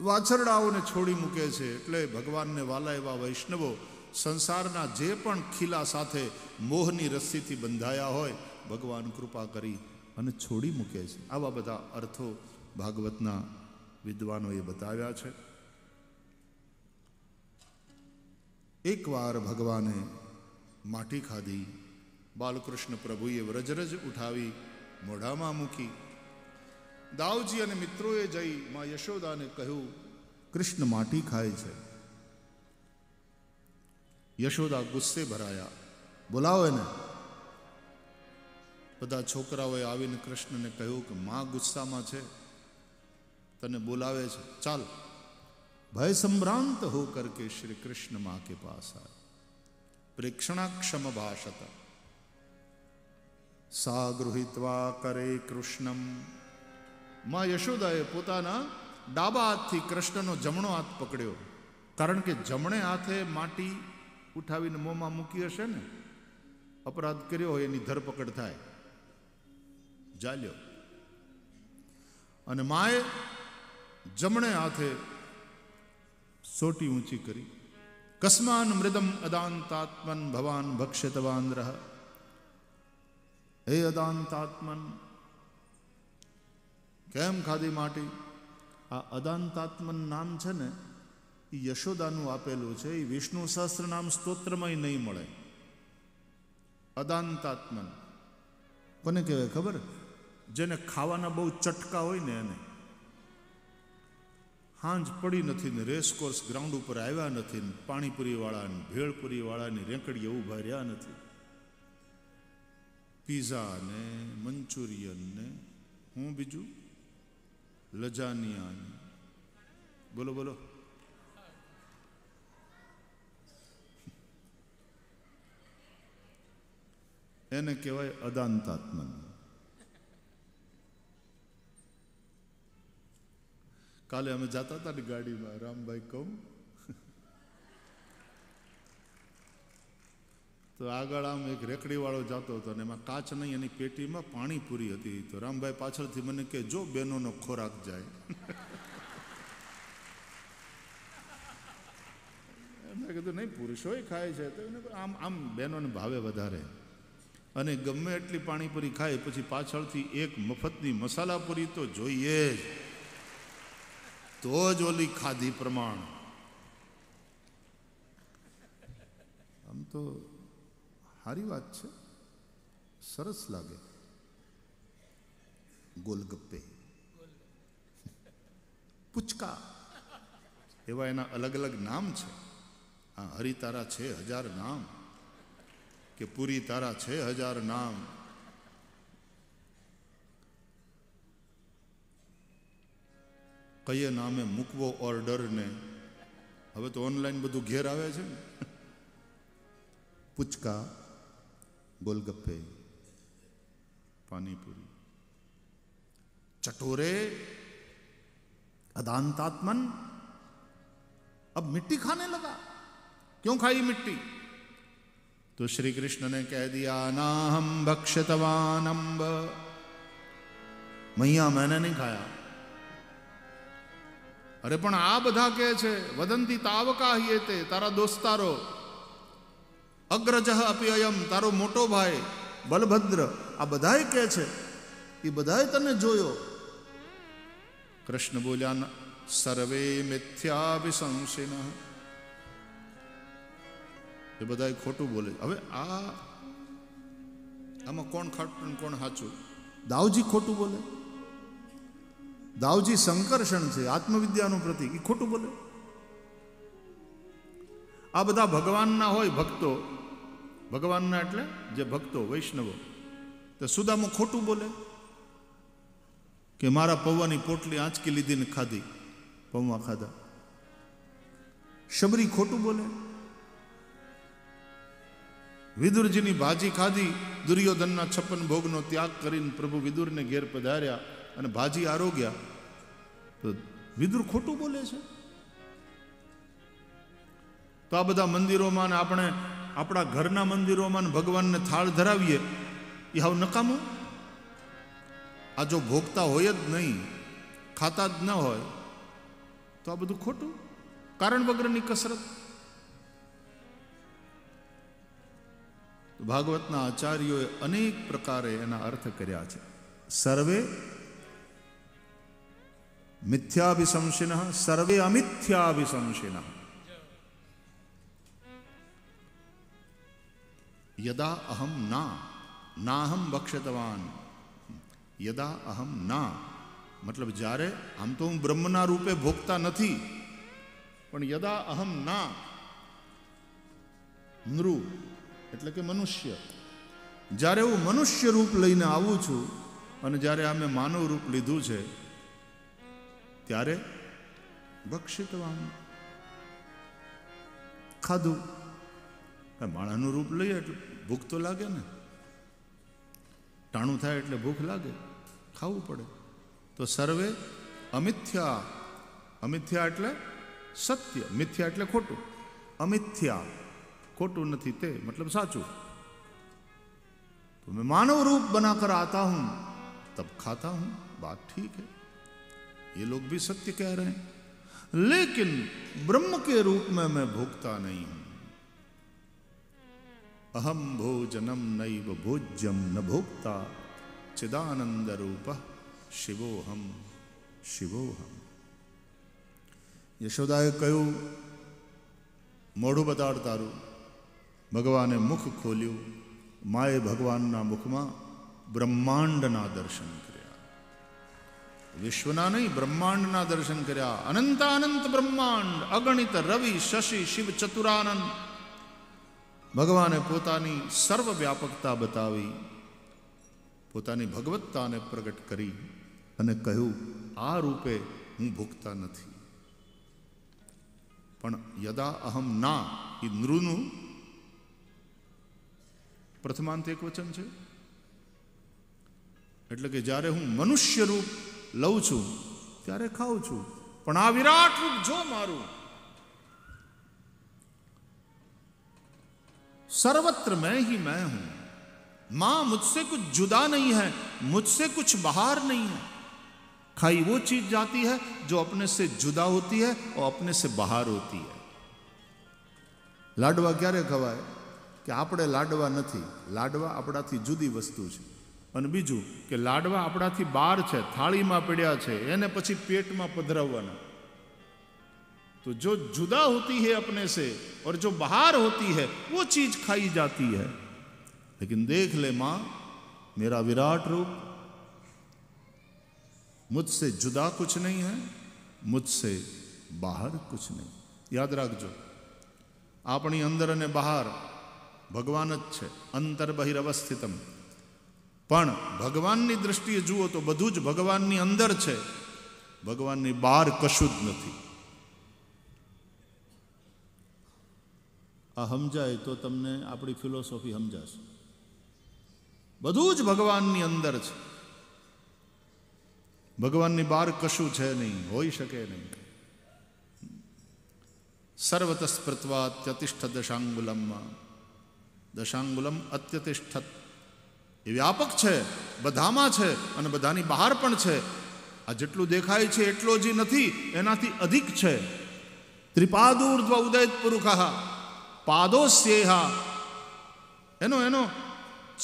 વાછરડાઓને છોડી મૂકે છે એટલે ભગવાનને વાલા એવા વૈષ્ણવો સંસારના જે પણ ખીલા સાથે મોહની રસ્સીથી બંધાયા હોય, ભગવાન કૃપા કરી અને છોડી મૂકે છે. આવા બધા અર્થો ભાગવતના વિદ્વાનોએ બતાવ્યા છે. એકવાર ભગવાને માટી ખાધી, બાલકૃષ્ણ પ્રભુએ વ્રજરજ ઉઠાવી મોઢામાં મૂકી. દાવજી અને મિત્રોએ જઈ માં યશોદાને કહ્યું, કૃષ્ણ માટી ખાય છે. યશોદા ગુસ્સે ભરાયા. બોલાવો એને. બધા છોકરાઓએ આવીને કૃષ્ણને કહ્યું કે માં ગુસ્સામાં છે. તને બોલાવે છે. ચાલ. ભય સંભ્રાંત હો કરકે શ્રી કૃષ્ણમાં કે પાસ આય. પ્રેક્ષણાક્ષમ ભાષત. સા ગૃહિત્વા કરે કૃષ્ણમ. માં યશોદાએ પોતાના ડાબા હાથથી કૃષ્ણનો જમણો હાથ પકડ્યો. કારણ કે જમણે હાથે માટી ઉઠાવીને મોંમાં મૂકી હશે ને? અપરાધ કર્યો હોય એની ધરપકડ થાય. જાલ્યો. અને માએ જમણે હાથે સોટી ઊંચી કરી. કસ્માન મૃદમ અદાંતાત્મન ભવાન ભક્ષિતવાન રહ હે અદાંતાત્મન, કેમ ખાધી માટી? આ અદાંતાત્મન નામ છે ને એ યશોદાનું આપેલું છે. એ વિષ્ણુ સહસ્ત્ર નામ સ્તોત્રમાં નહીં મળે. અદાંતાત્મન. કોને કહેવાય ખબર? જેને ખાવાના બહુ ચટકા હોય ને એને. હાંજ પડી નથી ને રેસકોર્સ ગ્રાઉન્ડ ઉપર આવ્યા નથી ને પાણીપુરીવાળા ને ભેળપુરીવાળાની રેંકડીએ ઊભા રહ્યા નથી. પીઝા ને મંચુરિયન ને હું બીજું? લજાનિયા બોલો બોલો. એને કહેવાય અદાંતાત્મન. કાલે અમે જતા હતા ને ગાડીમાં. રામભાઈ કહું તો આગળ આમ એક રેકડી વાળો જતો હતો અને એમાં કાચ નહીં, એની પેટીમાં પાણીપુરી હતી. તો રામભાઈ પાછળથી મને કે જો બેનોનો ખોરાક જાય. મેં કીધું, નહીં, પુરુષોય ખાય છે. તો એને આમ આમ બહેનોને ભાવે વધારે. અને ગમે એટલી પાણીપુરી ખાય, પછી પાછળથી એક મફતની મસાલાપુરી તો જોઈએ જ. તો જ ઓલી ખાધી પ્રમાણ. આમ તો સારી વાત છે. સરસ લાગે. ગોલગપ્પે. પૂચકા. એવા એના અલગ અલગ નામ છે. આ હરિતારા છે હજાર નામ. કે પૂરી તારા છે હજાર નામ. કયે નામે મૂકવો ઓર્ડર ને હવે તો ઓનલાઈન બધું ઘેર આવે છે ને પુચકા गोलगप्पे पानीपुरी चटोरे अदांतात्मन अब मिट्टी खाने लगा क्यों खाई मिट्टी तो श्री कृष्ण ने कह दिया नाहम भक्षतवान अम्ब मैया मैंने नहीं खाया અરે પણ આ બધા કે છે, વદંતી તાવકા હિયે તે, તારા દોસ્તારો. અગ્રજ અપી અયમ, તારો મોટો ભાઈ, બલભદ્ર, આ બધાય કે છે. એ બધાય તને જોયો. કૃષ્ણ બોલ્યા સર્વે મિથ્યાભિશંસિન એ બધાય ખોટું બોલે હવે આ, આમાં કોણ ખાટું કોણ સાચું દાવજી ખોટું બોલે. દાવજી સંકર્ષણ છે, આત્મવિદ્યાનું પ્રતિક. એ ખોટું બોલે? આ બધા ભગવાનના હોય ભક્તો. ભગવાનના એટલે જે ભક્તો, વૈષ્ણવો. તો સુદામો ખોટું બોલે? કે મારા પૌવાની પોટલી આંચકી લીધી ને ખાધી. પૌવા ખાધા. શબરી ખોટું બોલે? વિદુરજીની ભાજી ખાધી, દુર્યોધનના છપ્પન ભોગનો ત્યાગ કરીને પ્રભુ વિદુરને ઘેર પધાર્યા અને ભાજી આરોગ્યા. તો વિદુર ખોટું બોલે છે? તો આ બધા મંદિરોમાં આપણે આપણા ઘરના મંદિરોમાં ભગવાનને થાળ ધરાવીએ, એ હાવ નકામું? આ જો ભોગતા હોય જ નહીં, ખાતા જ ન હોય, તો આ બધું ખોટું? કારણ વગરની કસરત? ભાગવતના આચાર્યોએ અનેક પ્રકારે એના અર્થ કર્યા છે. સર્વે મિથ્યાભિશંસિન સર્વે અમિથ્યાભિશંસિન યદા અહમ ના નાહમ બક્ષતવાન યદા અહમ ના મતલબ જ્યારે આમ તો હું બ્રહ્મના રૂપે ભોગતા નથી પણ યદા અહમ ના નૃ એટલે કે મનુષ્ય જ્યારે હું મનુષ્ય રૂપ લઈને આવું છું અને જ્યારે આ મેં માનવ રૂપ લીધું છે ત્યારે ભક્ષિતવાનું ખાધું. માળાનું રૂપ લઈએ એટલે ભૂખ તો લાગે ને. ટાણું થાય એટલે ભૂખ લાગે. ખાવું પડે. તો સર્વે અમિથ્યા. અમિથ્યા એટલે સત્ય. મિથ્યા એટલે ખોટું. અમિથ્યા. ખોટું નથી તે, મતલબ સાચું. તો મેં માનવ રૂપ બનાકર આતા હું. તબ ખાતા હું. બાત ઠીક હૈ. ये लोग भी सत्य कह रहे हैं लेकिन ब्रह्म के रूप में मैं भोगता नहीं हूं અહમ ભોજનમ નૈવ ભોજ્યમ ન ભોક્તા ચિદાનંદ રૂપ શિવોહમ શિવોહમ યશોદાએ કહ્યું મોઢું બતાડ તારું ભગવાને મુખ ખોલ્યું માએ ભગવાનના મુખમાં બ્રહ્માંડના દર્શન કર્યા વિશ્વના નહીં, બ્રહ્માંડના દર્શન કર્યા. અનંત અનંત બ્રહ્માંડ, અગણિત રવિ, શશી, શિવ, ચતુરાનંદ. ભગવાને પોતાની સર્વ વ્યાપકતા બતાવી, પોતાની ભગવત્તાને પ્રગટ કરી અને કહ્યું, આ રૂપે હું ભૂખતા નથી. પણ યદા અહમ ના એ નૃનું પ્રથમાંત એક વચન છે. એટલે કે જ્યારે હું મનુષ્ય રૂપ લઉં છું ત્યારે ખાઉં છું પણ આ વિરાટ રૂપ જો મારું सर्वत्र मैं ही मैं हूं मां मुझसे कुछ जुदा नहीं है मुझसे कुछ बाहर नहीं है खाई वो चीज जाती है जो अपने से जुदा होती है और अपने से બહાર હોતી है લાડવા ક્યારે ખવાય કે આપણે લાડવા નથી લાડવા આપણાથી જુદી વસ્તુ છે અને બીજું કે લાડવા આપણાથી બહાર છે થાળીમાં પડ્યા છે એને પછી પેટમાં પધરાવવાના तो जो जुदा होती है अपने से और जो बाहर होती है वो चीज खाई जाती है लेकिन देख ले मां मेरा विराट रूप मुझसे जुदा कुछ नहीं है मुझसे બહાર કુછ નહીં યાદ રાખજો આપણી અંદર અને બહાર ભગવાન જ છે અંતર બહિરવસ્થિતમ પણ ભગવાનની દ્રષ્ટિએ જુઓ તો બધું જ ભગવાનની અંદર છે. ભગવાનની બહાર કશું જ નથી. આ સમજાય તો તમને આપણી ફિલોસોફી સમજાશે. બધું જ ભગવાનની અંદર છે. ભગવાનની બહાર કશું છે નહીં, હોઈ શકે નહીં. સર્વતસ્પૃત્વા અત્યતિષ્ઠ દશાંગુલમમાં દશાંગુલમ અત્યતિષ્ઠત એ વ્યાપક છે, બધામાં છે અને બધાની બહાર પણ છે. આ જેટલું દેખાય છે એટલો જ નથી, એનાથી અધિક છે. ત્રિપાદૂર્ધ્વ ઉદયત પુરુષ પાદોસ્યેહા. એનો એનો,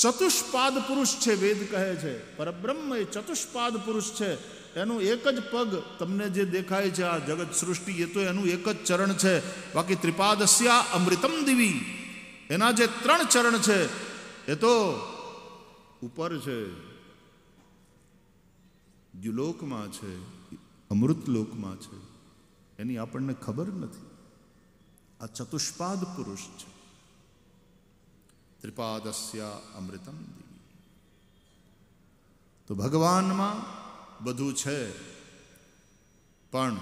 ચતુષ્પાદ પુરુષ છે વેદ કહે છે. પરબ્રહ્મ એ ચતુષ્પાદ પુરુષ છે. એનું એક જ પગ તમને જે દેખાય છે આ જગત સૃષ્ટિ, એ તો એનું એક જ ચરણ છે. બાકી ત્રિપાદસ્યા અમૃતમ દિવી. એના જે ત્રણ ચરણ છે, એ તો ઉપર છે દ્યુલોકમાં છે અમૃતલોકમાં છે, એની આપણને ખબર નથી. આ ચતુષ્પાદ પુરુષ છે. ત્રિપાદસ્યા અમૃતમ દેવી. તો ભગવાનમાં બધું છે, પણ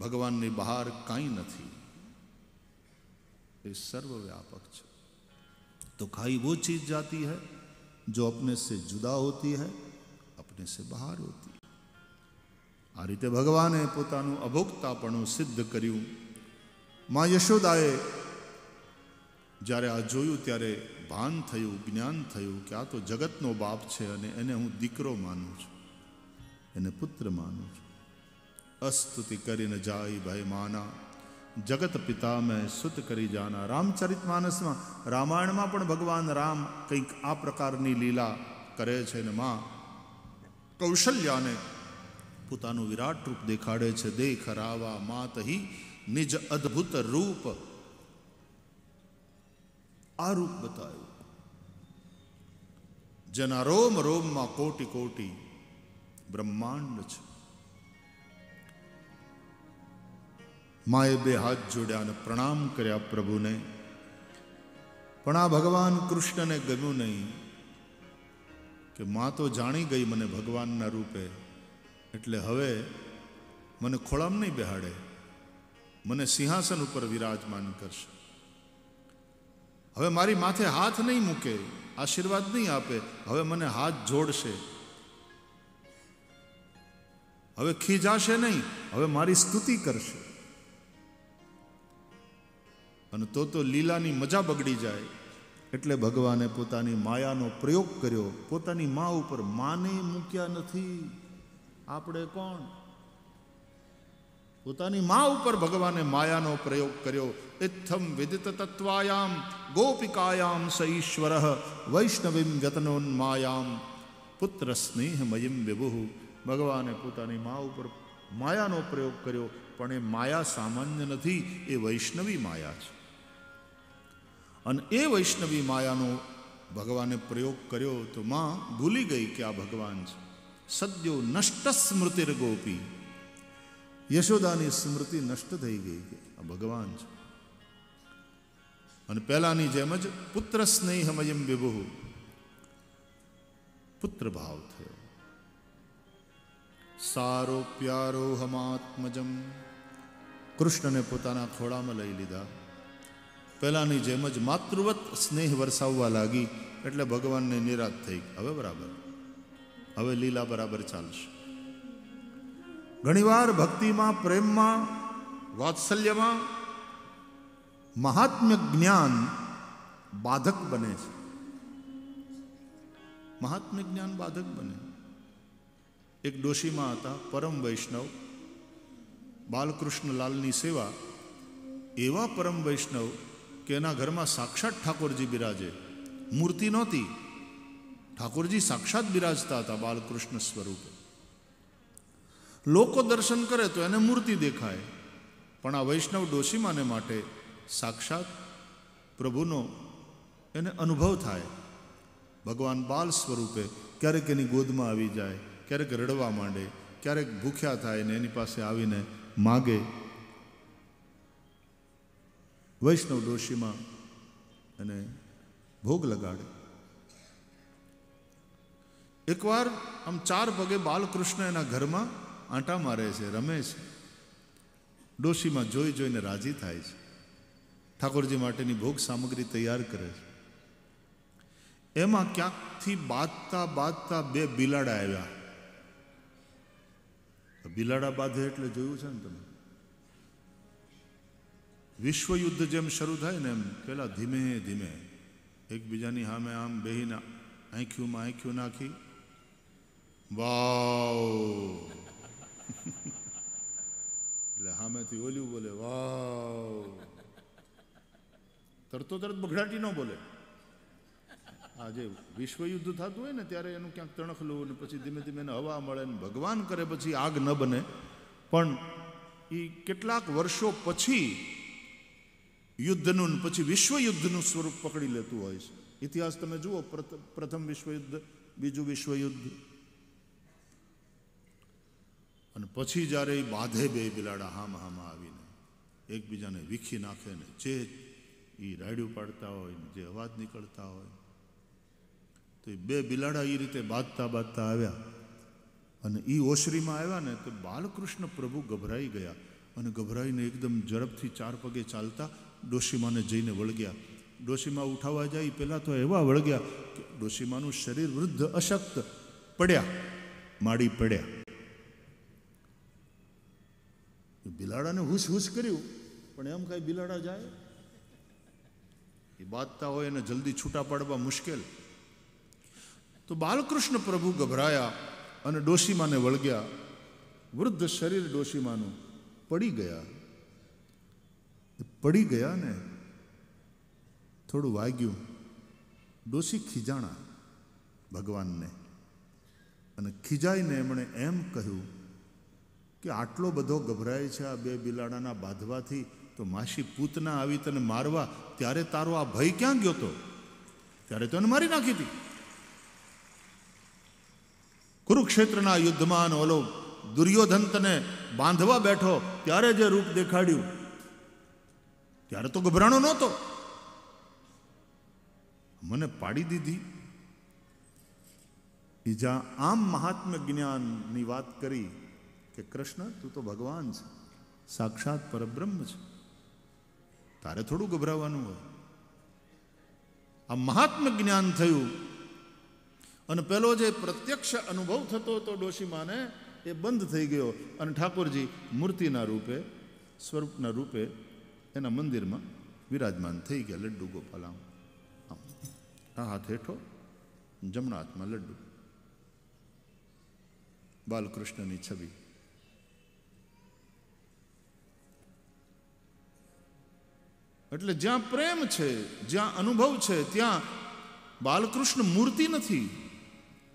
ભગવાનની બહાર કાંઈ નથી. એ સર્વવ્યાપક છે. તો ખાઈ વો ચીજ જાતી હૈ जो अपने से जुदा होती है अपने से બહાર હોતી આ રીતે ભગવાને પોતાનું અભોક્તાપણું સિદ્ધ કર્યું માં યશોદાએ જ્યારે આ જોયું ત્યારે ભાન થયું જ્ઞાન થયું કે આ તો જગતનો બાપ છે અને એને હું દીકરો માનું છું એને પુત્ર માનું છું અસ્તુતિ કરીને જાય ભાઈ માના જગત પિતા મેં સુત કરી જાના. રામચરિત માનસમાં રામાયણમાં પણ ભગવાન રામ કંઈક આ પ્રકારની લીલા કરે છે ને માં કૌશલ્યાને પોતાનું વિરાટ રૂપ દેખાડે છે. દેખ રાવા માત હિ નિજ અદ્ભુત રૂપ. આ રૂપ બતાવ્યું જેના રોમ રોમમાં કોટી કોટી બ્રહ્માંડ છે. માએ બે હાથ જોડ્યા અને પ્રણામ કર્યા પ્રભુને. પણ આ ભગવાન કૃષ્ણને ગમ્યું નહીં કે માં તો જાણી ગઈ મને ભગવાનના રૂપે. એટલે હવે મને ખોળામ નહીં બેહાડે. મને સિંહાસન ઉપર વિરાજમાન કરશે. હવે મારી માથે હાથ નહીં મૂકે, આશીર્વાદ નહીં આપે, હવે મને હાથ જોડશે. હવે ખીજાશે નહીં, હવે મારી સ્તુતિ કરશે. અને તો તો લીલાની મજા બગડી જાય. એટલે ભગવાને પોતાની માયાનો પ્રયોગ કર્યો. પોતાની મા ઉપર માને મૂક્યા નથી. આપણે કોણ? પોતાની મા ઉપર ભગવાને માયાનો પ્રયોગ કર્યો. ઇથમ વિદિત તત્વાયામ ગોપિકાયામ સ ઈશ્વર વૈષ્ણવીમ વ્યતનોન્માયામ પુત્ર સ્નેહમયીમ વિભુ. ભગવાને પોતાની મા ઉપર માયાનો પ્રયોગ કર્યો, પણ એ માયા સામાન્ય નથી, એ વૈષ્ણવી માયા છે. અને એ વૈષ્ણવી માયાનો ભગવાને પ્રયોગ કર્યો તો માં ભૂલી ગઈ કે આ ભગવાન છે. સદ્યો નષ્ટ સ્મૃતિર ગોપી. યશોદાની સ્મૃતિ નષ્ટ થઈ ગઈ આ ભગવાન છે. અને પહેલાની જેમ જ પુત્ર સ્નેહમયમ વિભુ. પુત્ર ભાવ થયો. સારો પ્યારો હમાત્મજમ. કૃષ્ણને પોતાના ખોળામાં લઈ લીધા. પહેલાંની જેમ જ માતૃવત સ્નેહ વરસાવવા લાગી એટલે ભગવાનને નિરાશ થઈ હવે બરાબર. હવે લીલા બરાબર ચાલશે. ઘણીવાર ભક્તિમાં, પ્રેમમાં, વાત્સલ્યમાં મહાત્મ્ય જ્ઞાન બાધક બને છે. મહાત્મ્ય જ્ઞાન બાધક બને. એક ડોશીમાં હતા, પરમ વૈષ્ણવ. બાલકૃષ્ણલાલની સેવા એવા પરમ વૈષ્ણવ કે એના ઘરમાં સાક્ષાત ઠાકોરજી બિરાજે. મૂર્તિ નહોતી. ઠાકોરજી સાક્ષાત બિરાજતા હતા બાલકૃષ્ણ સ્વરૂપે. લોકો દર્શન કરે તો એને મૂર્તિ દેખાય. પણ આ વૈષ્ણવ ડોશીમાને માટે સાક્ષાત પ્રભુનો એને અનુભવ થાય. ભગવાન બાલ સ્વરૂપે ક્યારેક એની ગોદમાં આવી જાય, ક્યારેક રડવા માંડે, ક્યારેક ભૂખ્યા થાય ને એની પાસે આવીને માગે. વૈષ્ણવ ડોશીમાં અને ભોગ લગાડે. એકવાર આમ ચાર પગે બાલકૃષ્ણ એના ઘરમાં આંટા મારે છે, રમે છે. ડોશીમાં જોઈ જોઈને રાજી થાય છે. ઠાકોરજી માટેની ભોગ સામગ્રી તૈયાર કરે છે. એમાં ક્યાંકથી બાંધતા બાંધતા બે બિલાડા આવ્યા. બિલાડા બાંધે એટલે જોયું છે ને તમે? વિશ્વયુદ્ધ જેમ શરૂ થાય ને એમ પહેલાં ધીમે ધીમે એકબીજાની સામે આમ બેહીને આંખ્યુંમાં આંખ્યું નાખી. વાવ. એટલે સામેથી ઓલ્યું બોલે, વાવ. તરતો તરત બઘડાટી ન બોલે. આ જે વિશ્વયુદ્ધ થતું હોય ને ત્યારે એનું ક્યાંક તણખલું ને પછી ધીમે ધીમે એને હવા મળે ને ભગવાન કરે પછી આગ ન બને. પણ એ કેટલાક વર્ષો પછી યુદ્ધનું પછી વિશ્વયુદ્ધનું સ્વરૂપ પકડી લેતું હોય છે. ઇતિહાસ તમે જુઓ પ્રથ- પ્રથમ વિશ્વયુદ્ધ, બીજું વિશ્વયુદ્ધ. અને પછી જ્યારે એ બાંધે બે બિલાડા હામ હામાં આવીને, એકબીજાને વીખી નાખે ને જે એ રાયડું પાડતા હોય ને જે અવાજ નીકળતા હોય, તો એ બે બિલાડા એ રીતે બાંધતા બાંધતા આવ્યા. અને એ ઓશરીમાં આવ્યા ને તો બાલકૃષ્ણ પ્રભુ ગભરાઈ ગયા અને ગભરાઈને એકદમ ઝડપથી ચાર પગે ચાલતા ડોશીમાને જઈને વળગ્યા. ડોશીમા ઉઠાવવા જાય, પહેલાં તો એવા વળગ્યા કે ડોશીમાનું શરીર વૃદ્ધ અશક્ત પડ્યા, માડી પડ્યા. બિલાડાને હુશ હુશ કર્યું, પણ એમ કાંઈ બિલાડા જાય? એ બાંધતા હોય એને જલ્દી છૂટા પાડવા મુશ્કેલ. તો બાલકૃષ્ણ પ્રભુ ગભરાયા અને ડોશીમાને વળગ્યા. વૃદ્ધ શરીર ડોશીમાનું પડી ગયા. પડી ગયા ને થોડું વાગ્યું ડોસી ખીજાણા ભગવાનને. અને ખીજાઈને એમણે એમ કહ્યું કે આટલો બધો ગભરાય છે આ બે બિલાડાના બાંધવાથી, તો માસી પૂતના આવી તને મારવા, ત્યારે તારો આ ભય ક્યાં ગયો તો? ત્યારે તો એને મારી નાખી હતી. કુરુક્ષેત્રના યુદ્ધમાં ઓલો દુર્યોધન તને બાંધવા બેઠો, ત્યારે જે રૂપ દેખાડ્યું ત્યારે તો ગભરાણો નહોતો. મને પાડી દીધી. બીજા આમ મહાત્મ જ્ઞાનની વાત કરી કે કૃષ્ણ, તું તો ભગવાન છે. સાક્ષાત પરબ્રહ્મ છે. તારે થોડું ગભરાવાનું હોય. આ મહાત્મ જ્ઞાન થયું. અને પેલો જે પ્રત્યક્ષ અનુભવ થતો હતો ડોશીમાને, એ બંધ થઈ ગયો. અને ઠાકોરજી મૂર્તિના રૂપે, સ્વરૂપના રૂપે એના મંદિરમાં વિરાજમાન થઈ ગયા લડ્ડુ ગોપાલ આમ આમ આ હાથ હેઠો જમણા હાથમાં લડ્ડુ. બાલકૃષ્ણની છબી. એટલે જ્યાં પ્રેમ છે, જ્યાં અનુભવ છે, ત્યાં બાલકૃષ્ણ મૂર્તિ નથી.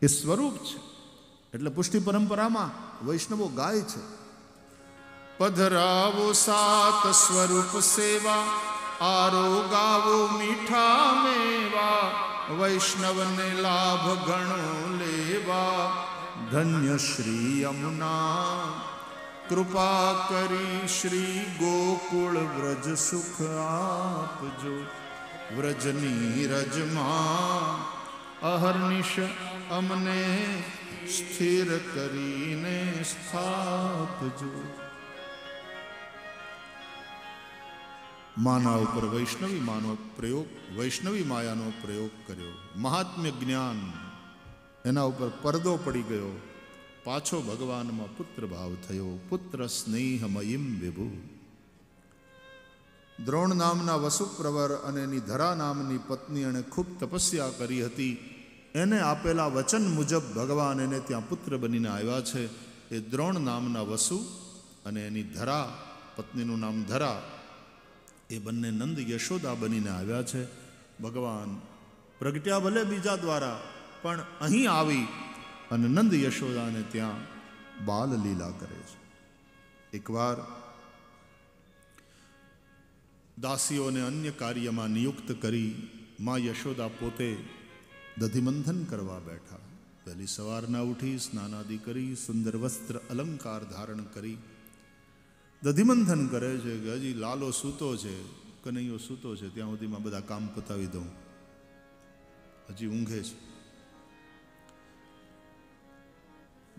એ સ્વરૂપ છે. એટલે પુષ્ટિ પરંપરામાં વૈષ્ણવો ગાય છે. પધરાવો સાત સ્વરૂપ સેવા, આરોગાવો મીઠા મેવા, વૈષ્ણવને લાભ ગણો લેવા. ધન્ય શ્રી યમુના, કૃપા કરી શ્રી ગોકુળ વ્રજ સુખ આપજો. વ્રજની રજમાં અહર્નિશ અમને સ્થિર કરીને સ્થાપજો. માના ઉપર વૈષ્ણવી માનો પ્રયોગ, વૈષ્ણવી માયાનો પ્રયોગ કર્યો. મહાત્મ્ય જ્ઞાન એના ઉપર પરદો પડી ગયો. પાછો ભગવાનમાં પુત્ર ભાવ થયો. પુત્ર સ્નેહમયીમ વિભુ. દ્રોણ નામના વસુપ્રવર અને એની ધરા નામની પત્ની એણે ખૂબ તપસ્યા કરી હતી. એને આપેલા વચન મુજબ ભગવાન એને ત્યાં પુત્ર બનીને આવ્યા છે. એ દ્રોણ નામના વસુ અને એની ધરા, પત્નીનું નામ ધરા. એ બંને નંદ યશોદા બનીને આવ્યા છે. ભગવાન પ્રગટ્યા ભલે બીજા દ્વારા, પણ અહીં આવી અને નંદ યશોદાને ત્યાં બાલ લીલા કરે છે. એકવાર દાસીઓને અન્ય કાર્યમાં નિયુક્ત કરી માં યશોદા પોતે દધિમંથન કરવા બેઠા. પહેલી સવારના ઉઠી, સ્નાનાદિ કરી, સુંદર વસ્ત્ર અલંકાર ધારણ કરી દધિમંથન કરે છે કે હજી લાલો સૂતો છે, કનૈયો સૂતો છે, ત્યાં સુધીમાં બધા કામ પતાવી દઉં. હજી ઊંઘે છે.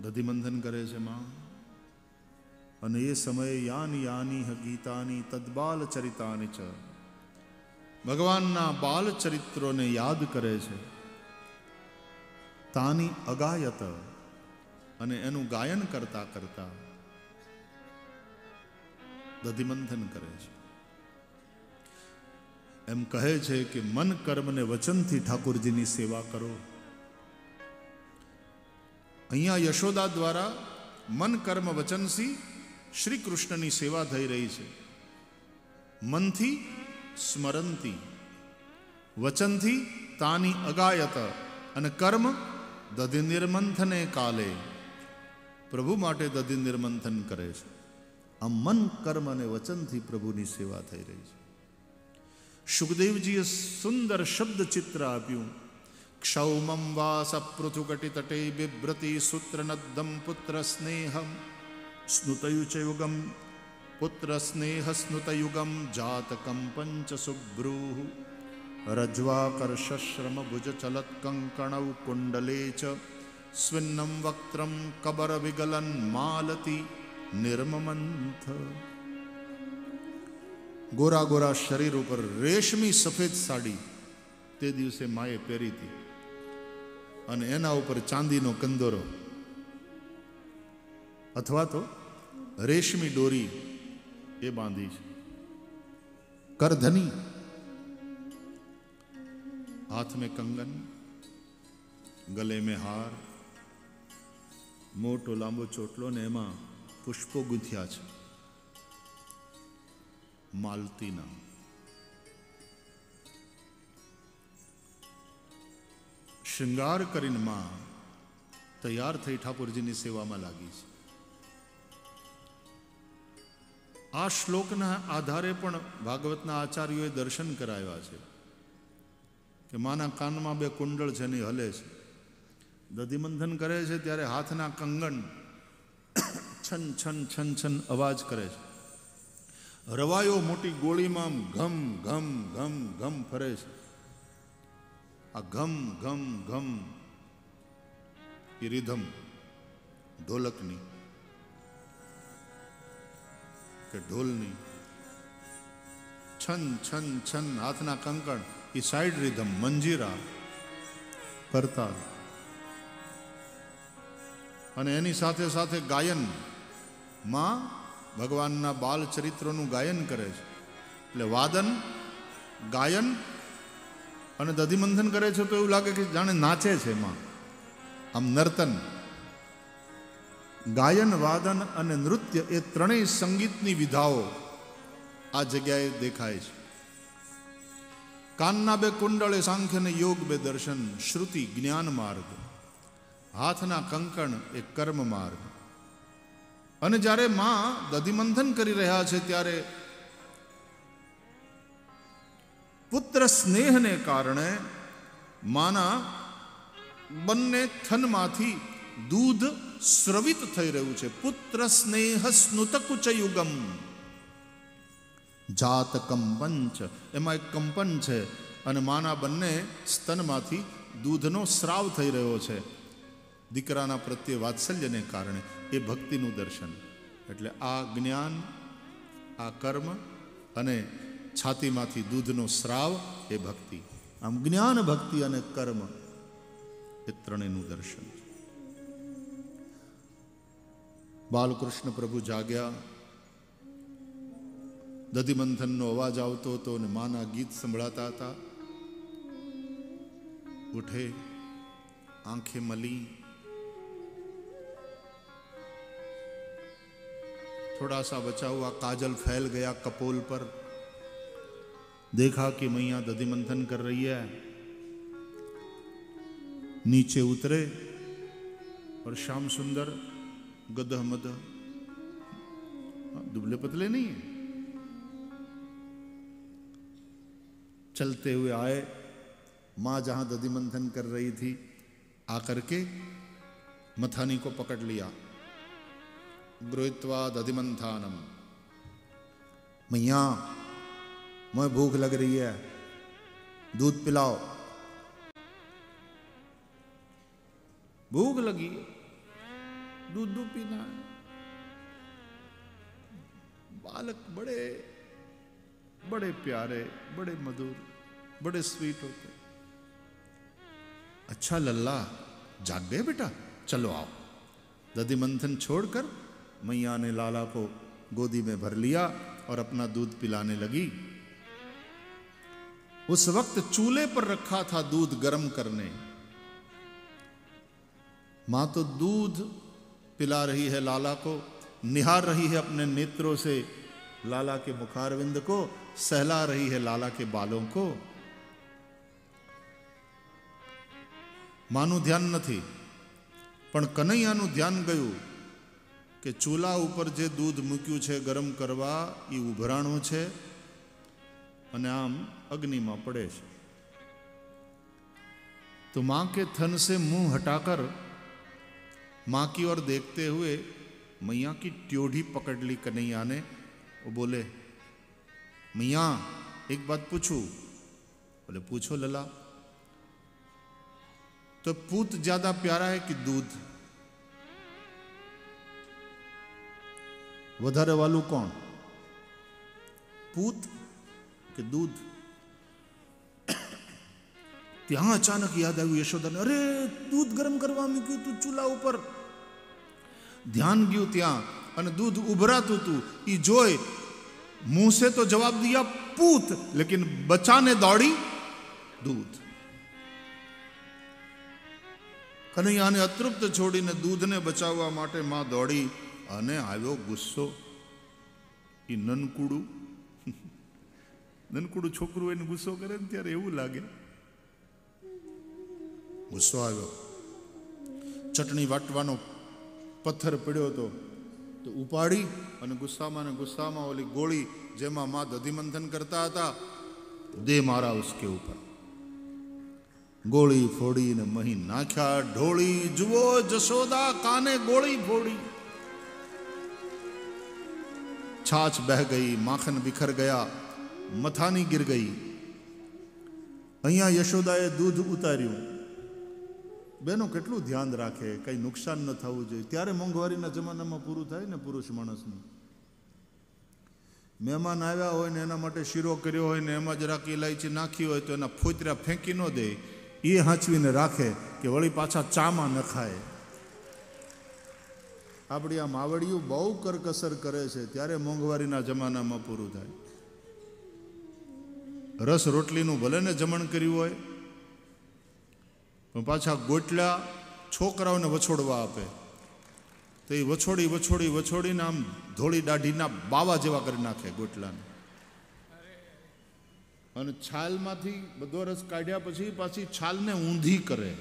દધિમંથન કરે છે માં. અને એ સમયે યાની યાની ગીતાની તદબાલ ચરિતાની ચ. ભગવાનના બાલ ચરિત્રોને યાદ કરે છે. તાની અગાયત અને એનું ગાયન કરતા કરતા દધિમંથન કરે છે. એમ કહે છે કે મન કર્મને વચનથી ઠાકુરજીની સેવા કરો. અહીંયા યશોદા દ્વારા મન કર્મ વચનથી શ્રી કૃષ્ણની સેવા થઈ રહી છે. મનથી સ્મરંતી, વચનથી તાની અગાયત અને કર્મ દધિ નિર્મંથને કાલે. પ્રભુ માટે દધિ નિર્મંથન કરે છે. આ મન કર્મ અને વચનથી પ્રભુની સેવા થઈ રહી છે સુખદેવજીએ સુંદર શબ્દ ચિત્ર આપ્યું ક્ષૌમમ વાસ પૃથુકટી તટે બિભ્રતિ સૂત્રનદ્દમ પુત્ર સ્નેહમ સ્નુતયુચયુગમ પુત્ર સ્નેહ સ્નુતયુગમ જાતકમ પંચ સુભ્રૂ રજ્વાકર્ષશ્રમ ભુજ ચલત કંકણૌ કુંડલે ચ સ્વિન્નમ નિર્મમંથ. ગોરા ગોરા શરીર ઉપર રેશમી સફેદ સાડી તે દિવસે માએ પહેરી હતી. અને એના ઉપર ચાંદીનો કંદોરો. અથવા તો રેશમી દોરી એ બાંધી છે. કરધની. હાથ મેં કંગન, ગલે મેં હાર. મોટો લાંબો ચોટલો ને એમાં પુષ્પો ગૂંથ્યા છે. માલતીના શૃંગાર કરીને માં તૈયાર થઈ ઠાકોરજીની સેવામાં લાગી છે. આ શ્લોકના આધારે પણ ભાગવતના આચાર્યોએ દર્શન કરાવ્યા છે કે માના કાનમાં બે કુંડળ છે ને હલે છે. દધિમંથન કરે છે ત્યારે હાથના કંગણ છન છન છન છન અવાજ કરે છે. રવાયો મોટી ગોળીમાં ઘમ ઘમ ઘમ ઘમ ફરે છે. આ ઘમ ઘમ ઘમ એ રિધમ ઢોલકની કે ઢોલની છન છન છન હાથના કંકણ એ સાઈડ રિધમ મંજીરા કરતા. અને એની સાથે સાથે ગાયન માં ભગવાનના બાલ ચરિત્રોનું ગાયન કરે છે. એટલે વાદન, ગાયન અને દધિમંથન કરે છે તો એવું લાગે કે જાણે નાચે છે એમાં આમ નર્તન. ગાયન, વાદન અને નૃત્ય એ ત્રણેય સંગીતની વિધાઓ આ જગ્યાએ દેખાય છે. કાનના બે કુંડળ એ સાંખ્ય અને યોગ બે દર્શન, શ્રુતિ, જ્ઞાન માર્ગ. હાથના કંકણ એ કર્મ માર્ગ. અને જ્યારે માં દધિમંથન કરી રહ્યા છે ત્યારે પુત્ર સ્નેહને કારણે માના બંને થનમાંથી દૂધ સ્રવિત થઈ રહ્યું છે. પુત્ર સ્નેહ સ્નુત કુચયુગમ જાત કંપન છે એમાં એક કંપન છે અને માના બંને સ્તનમાંથી દૂધનો સ્રાવ થઈ રહ્યો છે. દીકરાના પ્રત્યે વાત્સલ્યને કારણે. એ ભક્તિનું દર્શન. એટલે આ જ્ઞાન, આ કર્મ અને છાતીમાંથી દૂધનો સ્રાવ એ ભક્તિ. આમ જ્ઞાન, ભક્તિ અને કર્મ એ ત્રણેયનું દર્શન. બાલકૃષ્ણ પ્રભુ જાગ્યા. દધિમંથનનો અવાજ આવતો હતો અને માના ગીત સંભળાતા હતા. ઉઠે, આંખે મલી थोड़ा सा बचा हुआ काजल फैल गया कपोल पर। देखा कि मैया दधि मंथन कर रही है। नीचे उतरे और श्याम सुंदर गदह मदह दुबले पतले नहीं है। चलते हुए आए। माँ जहाँ दधि मंथन कर रही थी, आकर के मथानी को पकड़ लिया। गृहित्वा दधिमंथानम मैया, मैं भूख लग रही है। दूध पिलाओ। भूख लगी दूध दूध पीना है। बालक बड़े बड़े प्यारे, बड़े मधुर, बड़े स्वीट होते अच्छा लल्ला, जाग गए बेटा? चलो आओ। दधि मंथन छोड़कर मैया ने लाला को गोदी में भर लिया और अपना दूध पिलाने लगी उस वक्त चूल्हे पर रखा था दूध गर्म करने मां तो दूध पिला रही है लाला को निहार रही है अपने नेत्रों से लाला के मुखारविंद को सहला रही है लाला के बालों को માનું ધ્યાન નથી પણ કનૈયાનું ધ્યાન ગયું કે ચૂલા ઉપર જે દૂધ મૂક્યું છે ગરમ કરવા એ ઉભરાણું છે અને આમ અગ્નિમાં પડે છે तो मां के थन से मुंह हटाकर मां की ओर देखते हुए मैया की ट्योढ़ी पकड़ ली कन्हैया ने वो बोले मैया एक बात पूछूं बोले पूछो लला तो पूत ज्यादा प्यारा है कि दूध વધારે વાલું કોણ? પૂત કે દૂધ? ત્યાં અચાનક યાદ આવ્યું યશોદાને, અરે, દૂધ ગરમ કરવા મૂક્યું તું ચૂલા ઉપર. ધ્યાન ગયું ત્યાં અને દૂધ ઉભરાતું હતું એ જોઈ મુંહ તો જવાબ દિયા, પૂત. લેકિન બચાને દોડી દૂધ. કનૈયાને અતૃપ્ત છોડીને દૂધને બચાવવા માટે માં દોડી અને આવ્યો ગુસ્સો એ નનકુડું. નનકુડું છોકરું એને ગુસ્સો કરે ને ત્યારે એવું લાગે. ગુસ્સો આવ્યો. ચટણી વાટવાનો પથ્થર પડ્યો હતો. તો ઉપાડી અને ગુસ્સામાં ને ગુસ્સામાં ઓલી ગોળી જેમાં મા દધિમંથન કરતા હતા, દે મારા ઉસકે ઉપર. ગોળી ફોડીને મહી નાખ્યા, ઢોળી જુઓ જશોદા કાને ગોળી ફોડી. છાછ બહે ગઈ માખન બિખર ગયા, મથાની ગીર ગઈ. અહીંયા યશોદાએ દૂધ ઉતાર્યું. બેનો કેટલું ધ્યાન રાખે, કંઈ નુકસાન ન થવું જોઈએ. ત્યારે મોંઘવારીના જમાનામાં પૂરું થાય ને પુરુષ માણસનું. મહેમાન આવ્યા હોય ને એના માટે શીરો કર્યો હોય ને એમાં જરાક ઇલાયચી નાખી હોય તો એના ફોતરા ફેંકી ન દે. એ હાંચવીને રાખે કે વળી પાછા ચામાં ન ખાય. આપણી આ માવડિયું બહુ કરકસર કરે છે, ત્યારે મોંઘવારીના જમાનામાં પૂરું થાય. રસ રોટલીનું ભલે ને જમણ કર્યું હોય, પણ પાછા ગોટલા છોકરાઓને વછોડવા આપે. તો એ વછોડી વછોડી, વછોડીને આમ ધોળી દાઢીના બાવા જેવા કરી નાખે ગોટલાને. અને છાલમાંથી બધો રસ કાઢ્યા પછી પાછી છાલને ઊંધી કરે.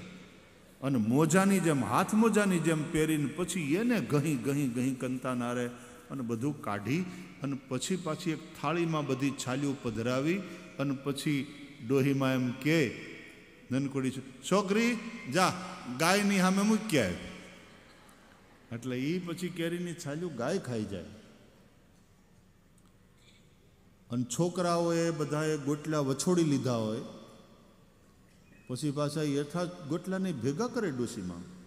અને મોજાની જેમ, હાથ મોજાની જેમ પહેરીને પછી એને ગહી ગહી ગહી કંતા નારે અને બધું કાઢી અને પછી પાછી એક થાળીમાં બધી છાલીઓ પધરાવી અને પછી ડોહીમાં એમ કે નનકોડી છોકરી, જા, ગાયની સામે મૂક્યા એટલે એ પછી કેરીની છાલ્યું ગાય ખાઈ જાય. અને છોકરાઓએ બધાએ ગોટલા વછોડી લીધા હોય પછી પાછા યથા ગોટલાને ભેગા કરે ડોસીમાં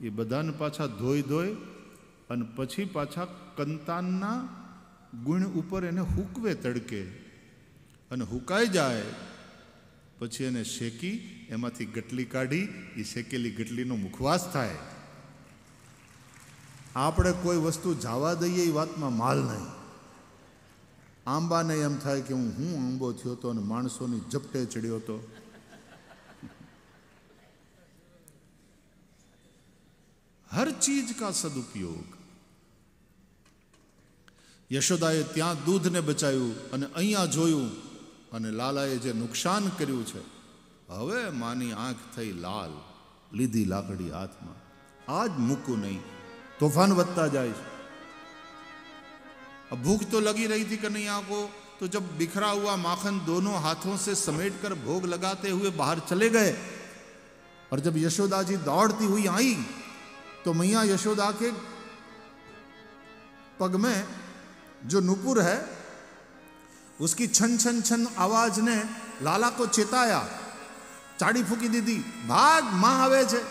એ બધાને પાછા ધોઈ ધોઈ અને પછી પાછા કંતાનના ગુણ ઉપર એને હૂકવે તડકે. અને હુકાઈ જાય. પછી એને શેકી, એમાંથી ગટલી કાઢી, એ શેકેલી ગટલીનો મુખવાસ થાય. આપણે કોઈ વસ્તુ જવા દઈએ એ વાતમાં માલ નહીં. આંબાને એમ થાય કે હું હું આંબો થયો હતો અને માણસોની ઝપટે ચડ્યો હતો હર ચીજ કા સદુપયોગ યશોદાએ ત્યાં દૂધને બચાવ્યું અને અહીંયા જોયું અને લાલાએ જે નુકસાન કર્યું છે હવે માની આંખ થઈ લાલ લીધી લાકડી હાથમાં આજ મૂકું નહીં तूफान વધતા જાય છે अब भूख तो लगी रही थी कन्हैया को तो जब बिखरा हुआ माखन दोनों हाथों से समेट कर भोग लगाते हुए बाहर चले गए और जब यशोदा जी दौड़ती हुई आई तो मैया यशोदा के पग में जो नुपुर है उसकी छन छन छन आवाज ने लाला को चेताया ચાડી ફૂકી દીધી ભાગ માં આવે છે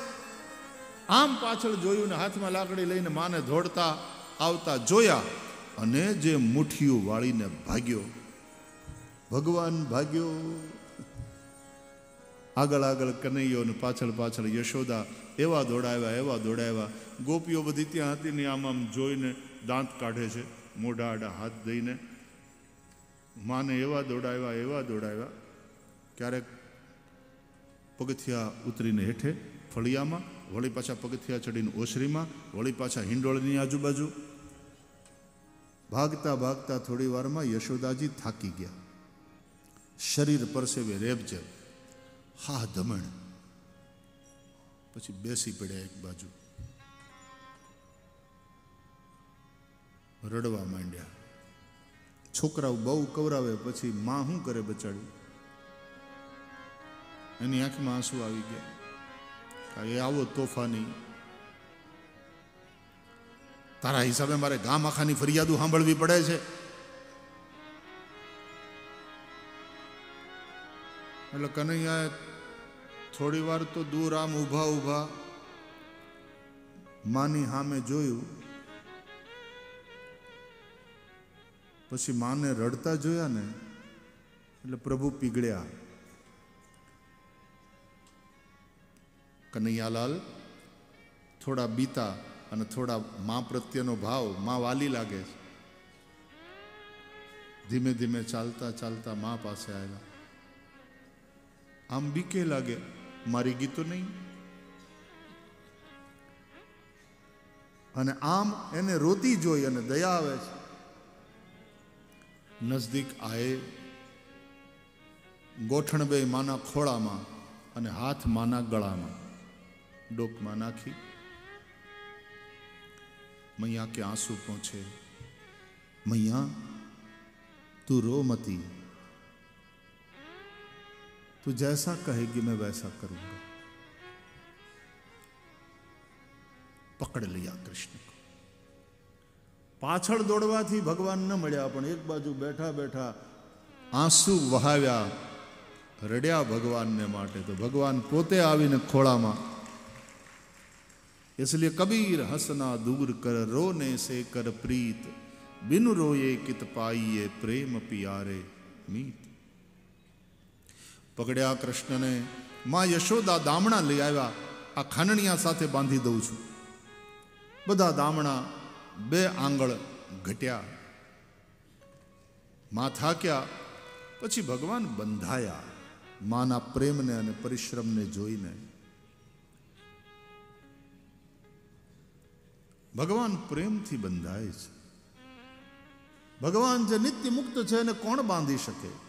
આમ પાછળ જોયું ને હાથમાં લાકડી લઈને માને દોડતા આવતા જોયા અને જે મુઠ્ઠીઓ વાળીને ભાગ્યો ભગવાન ભાગ્યો આગળ આગળ કનૈયો ને પાછળ પાછળ યશોદા એવા દોડાવ્યા એવા દોડાવ્યા. ગોપીઓ બધી ત્યાં હતી ને આમ આમ જોઈને દાંત કાઢે છે, મોઢા આડા હાથ દઈને. માને એવા દોડાવ્યા એવા દોડાવ્યા. ક્યારેક પગથિયા ઉતરીને હેઠે, ફળિયામાં, વળી પાછા પગથિયા ચડીને ઓસરીમાં, વળી પાછા હિંડોળની આજુબાજુ. ભાગતા ભાગતા થોડી વારમાં યશોદાજી થાકી ગયા. શરીર પરસેવે રેબજે. હા દમણ. પછી બેસી પડ્યા એક બાજુ. રડવા માંડ્યા. છોકરાઓ બહુ કવરાવે, પછી માં શું કરે બચાડ્યું એની આંખમાં આંસુ આવી ગયા. એ આવો તોફાની. તારા હિસાબે મારે ગામ આખાની ફરિયાદો સાંભળવી પડે છે. એટલે કનૈયાએ થોડી વાર તો દૂર આમ ઊભા ઊભા માની સામે જોયું. પછી માને રડતા જોયા ને, એટલે પ્રભુ પીગળ્યા. કનૈયાલાલ, થોડા બીતા અને થોડા મા પ્રત્યેનો ભાવ મા વાલી લાગે છે. ધીમે ધીમે ચાલતા ચાલતા મા પાસે આવ્યા આમ બીકે લાગે. મારી ગીતો નહીં. અને આમ એને રોતી જોઈ અને દયા આવે છે. નજદીક આએ ગોઠણબે માના ખોળામાં અને હાથ માના ગળામાં. ડોકમાં નાખી. મૈયા કે આંસુ પહોંચે. મૈયા, તું રો મતી. तू जैसा कहेगी मैं वैसा करूंगा પકડ लिया કૃષ્ણ को પાછળ દોડવાથી ભગવાન ન મળ્યા પણ એક બાજુ બેઠા બેઠા આંસુ વહાવ્યા રડ્યા ભગવાનને માટે તો ભગવાન પોતે આવીને ખોળામાં इसलिए कबीर हंसना दूर कर रोने से कर प्रीत बिन रोए कित पाइए प्रेम पियारे मीत પકડ્યા કૃષ્ણને, માં યશોદા દામણા લઈ આવ્યા. આ ખાનણિયા સાથે બાંધી દઉં છું. બધા દામણા બે આંગળ ઘટ્યા. માં થાક્યા, પછી ભગવાન બંધાયા માના પ્રેમને અને પરિશ્રમને જોઈને. ભગવાન પ્રેમથી બંધાય છે. ભગવાન જે નિત્ય મુક્ત છે એને કોણ બાંધી શકે?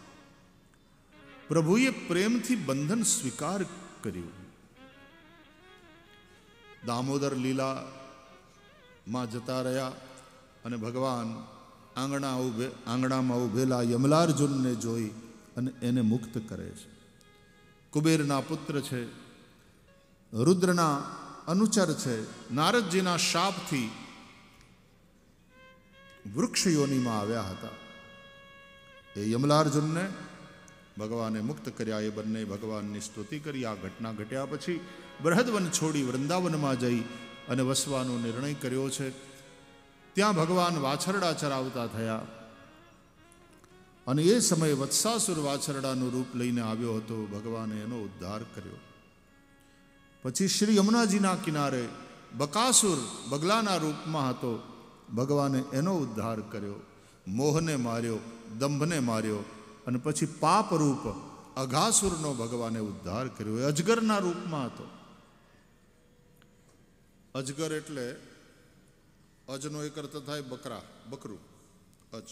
પ્રભુએ પ્રેમથી બંધન સ્વીકાર કર્યું. દામોદર લીલામાં જતા રહ્યા અને ભગવાન આંગણા ઉભે, આંગણામાં ઉભેલા યમલાર્જુનને જોઈ અને એને મુક્ત કરે છે. કુબેરના પુત્ર છે, રુદ્રના અનુચર છે, નારદજીના શાપથી વૃક્ષ યોનીમાં આવ્યા હતા. એ યમલાર્જુનને ભગવાને મુક્ત કર્યા એ બંને ભગવાનની સ્તુતિ કરી. આ ઘટના ઘટ્યા પછી બૃહદવન છોડી વૃંદાવનમાં જઈ અને વસવાનો નિર્ણય કર્યો છે. ત્યાં ભગવાન વાછરડા ચરાવતા થયા અને એ સમયે વત્સાસુર વાછરડાનું રૂપ લઈને આવ્યો હતો. ભગવાને એનો ઉદ્ધાર કર્યો. પછી શ્રી યમુનાજીના કિનારે બકાસુર બગલાના રૂપમાં હતો. ભગવાને એનો ઉદ્ધાર કર્યો. મોહને માર્યો, દંભને માર્યો અને પછી પાપ રૂપ અઘાસુરનો ભગવાને ઉદ્ધાર કર્યો. એ અજગરના રૂપમાં હતો. અજગર એટલે અજનો એક અર્થ થાય બકરા, બકરું, અજ.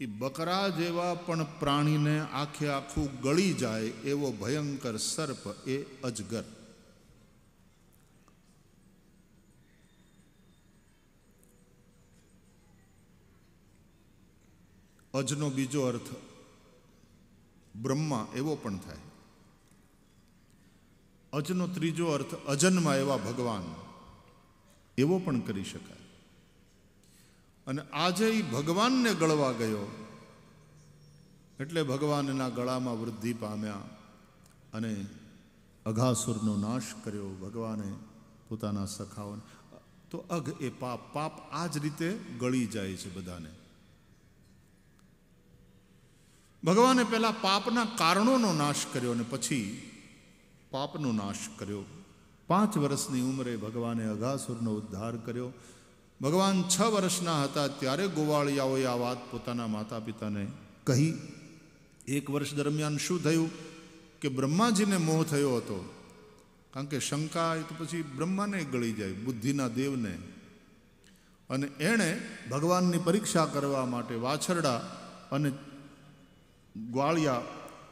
એ બકરા જેવા પણ પ્રાણીને આખે આખું ગળી જાય એવો ભયંકર સર્પ એ અજગર. અજનો બીજો અર્થ બ્રહ્મા એવો પણ થાય. અજનો ત્રીજો અર્થ અજન્મા એવા ભગવાન એવો પણ કરી શકાય. અને આજે એ ભગવાનને ગળવા ગયો એટલે ભગવાનના ગળામાં વૃદ્ધિ પામ્યા અને અઘાસુરનો નાશ કર્યો ભગવાને પોતાના સખાઓને. તો અઘ એ પાપ પાપ આ જ રીતે ગળી જાય છે બધાને. ભગવાને પહેલાં પાપના કારણોનો નાશ કર્યો અને પછી પાપનો નાશ કર્યો. પાંચ વર્ષની ઉંમરે ભગવાને અઘાસુરનો ઉદ્ધાર કર્યો. ભગવાન છ વર્ષના હતા ત્યારે ગોવાળિયાઓએ આ વાત પોતાના માતા પિતાને કહી. એક વર્ષ દરમિયાન શું થયું કે બ્રહ્માજીને મોહ થયો હતો. કારણ કે શંકા એ તો પછી બ્રહ્માને ગળી જાય, બુદ્ધિના દેવને. અને એણે ભગવાનની પરીક્ષા કરવા માટે વાછરડા અને ગ્વાળિયા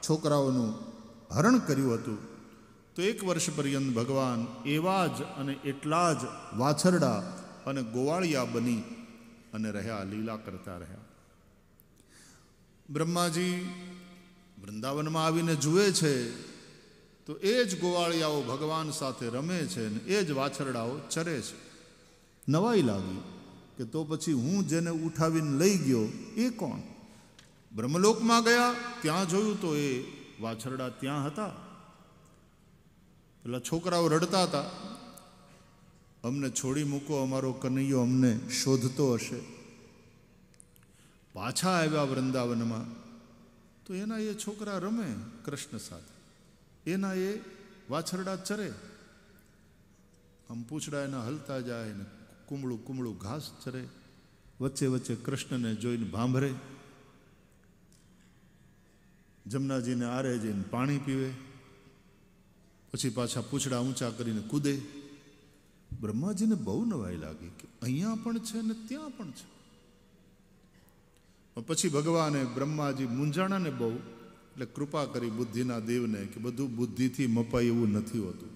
છોકરાઓનું હરણ કર્યું હતું. તો એક વર્ષ પર્યંત ભગવાન એવા જ અને એટલા જ વાછરડા અને ગોવાળિયા બની અને રહ્યા, લીલા કરતા રહ્યા. બ્રહ્માજી વૃંદાવનમાં આવીને જુએ છે, તો એ જ ગોવાળિયાઓ ભગવાન સાથે રમે છે ને એ જ વાછરડાઓ ચરે છે. નવાઈ લાગી કે તો પછી હું જેને ઉઠાવીને લઈ ગયો, એ કોણ? બ્રહ્મલોકમાં ગયા, ત્યાં જોયું તો એ વાછરડા ત્યાં હતા. પેલા છોકરાઓ રડતા હતા. અમને છોડી મૂકો, અમારો કનૈયો અમને શોધતો હશે. પાછા આવ્યા વૃંદાવનમાં. તો એના એ છોકરા રમે કૃષ્ણ સાથે. એના એ વાછરડા ચરે. આમ પૂછડા એના હલતા જાય ને કુમળું કુમળું ઘાસ ચરે. વચ્ચે વચ્ચે કૃષ્ણને જોઈને ભાંભરે. જમનાજીને આરે જઈને પાણી પીવે, પછી પાછા પૂછડા ઊંચા કરીને કૂદે. બ્રહ્માજીને બહુ નવાઈ લાગી કે અહીંયા પણ છે ને ત્યાં પણ છે. પછી ભગવાને બ્રહ્માજી મૂંઝાણાને બહુ, એટલે કૃપા કરી બુદ્ધિના દેવને કે બધું બુદ્ધિથી મપાય એવું નથી હોતું.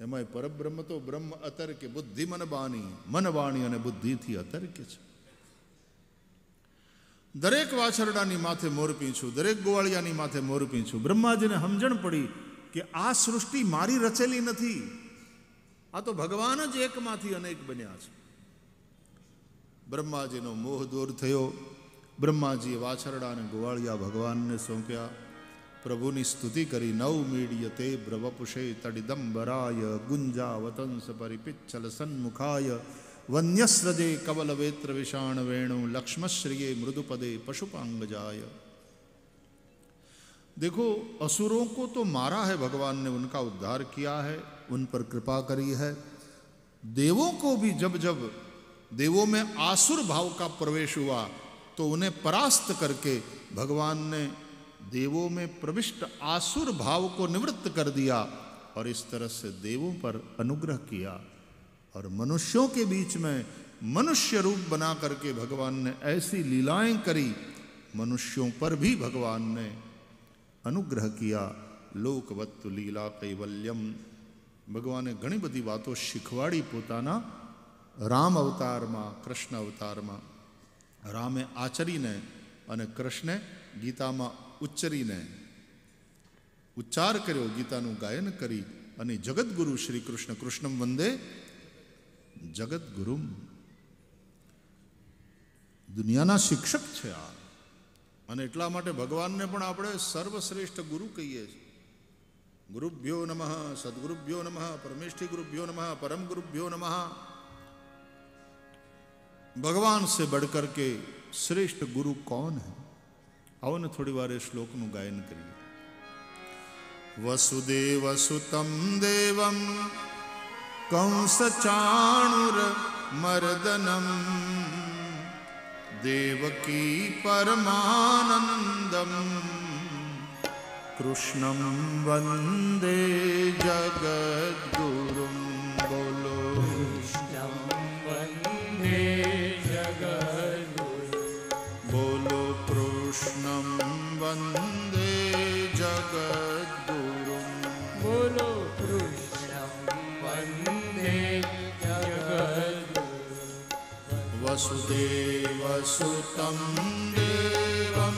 એમાંય પરબ્રહ્મ તો બ્રહ્મ અતર્કે, બુદ્ધિ મન બાણી, મન વાણી અને બુદ્ધિથી અતર્કે છે. દરેક વાછરડાની માથે મોરપી છું દરેક ગોવાળિયાની માથે મોરપી છું બ્રહ્માજીને સમજણ પડી કે આ સૃષ્ટિ મારી રચેલી નથી. આ તો ભગવાન જ એકમાંથી અનેક બન્યા છે. બ્રહ્માજીનો મોહ દૂર થયો. બ્રહ્માજીએ વાછરડા અને ગોવાળિયા ભગવાનને સોંપ્યા. પ્રભુની સ્તુતિ કરી, નવ મીડિય તે બ્રવપુષે તડિદંબરાય ગુંજા વતંસ પરિપિચ્છલ સન્મુખાય वन्यस्रजे कवल वेत्र विषाण वेणु, लक्ष्मश्रिये मृदुपदे पशुपांगजाय। देखो, असुरों को तो मारा है भगवान ने उनका उद्धार किया है, उन पर कृपा करी है। देवों को भी जब जब देवों में आसुर भाव का प्रवेश हुआ तो उन्हें परास्त करके भगवान ने देवों में प्रविष्ट आसुर भाव को निवृत्त कर दिया और इस तरह से देवों पर अनुग्रह किया। और मनुष्यों के बीच में मनुष्य रूप बना करके भगवान ने ऐसी लीलाएं करी मनुष्यों पर भी भगवान ने अनुग्रह किया લોકવત્તુ લીલા કૈવલ્યમ ભગવાને ઘણી બધી વાતો શીખવાડી પોતાના રામ અવતારમાં કૃષ્ણ અવતારમાં રામે આચરીને અને કૃષ્ણે ગીતામાં ઉચ્ચરીને ઉચ્ચાર કર્યો ગીતાનું ગાયન કરી અને જગદગુરુ શ્રી કૃષ્ણ કૃષ્ણમ વંદે જગતગુરુ દુનિયાના શિક્ષક છે આ અને એટલા માટે ભગવાનને પણ આપણે સર્વશ્રેષ્ઠ ગુરુ કહીએ છીએ. ગુરુભ્યો નમઃ, સદગુરુભ્યો નમઃ, પરમેષ્ઠી ગુરુભ્યો નમઃ, પરમ ગુરુભ્યો નમઃ. ભગવાન સે બઢકર કે શ્રેષ્ઠ ગુરુ કોણ હૈ? આવો ને થોડી વાર એ શ્લોકનું ગાયન કરીએ. વસુદેવ વસુદેવસુતમ દેવમ કંસ ચાણુર મર્દનમ દેવકી પરમાનંદમ કૃષ્ણમ વસુદેવ સુતમ દેવમ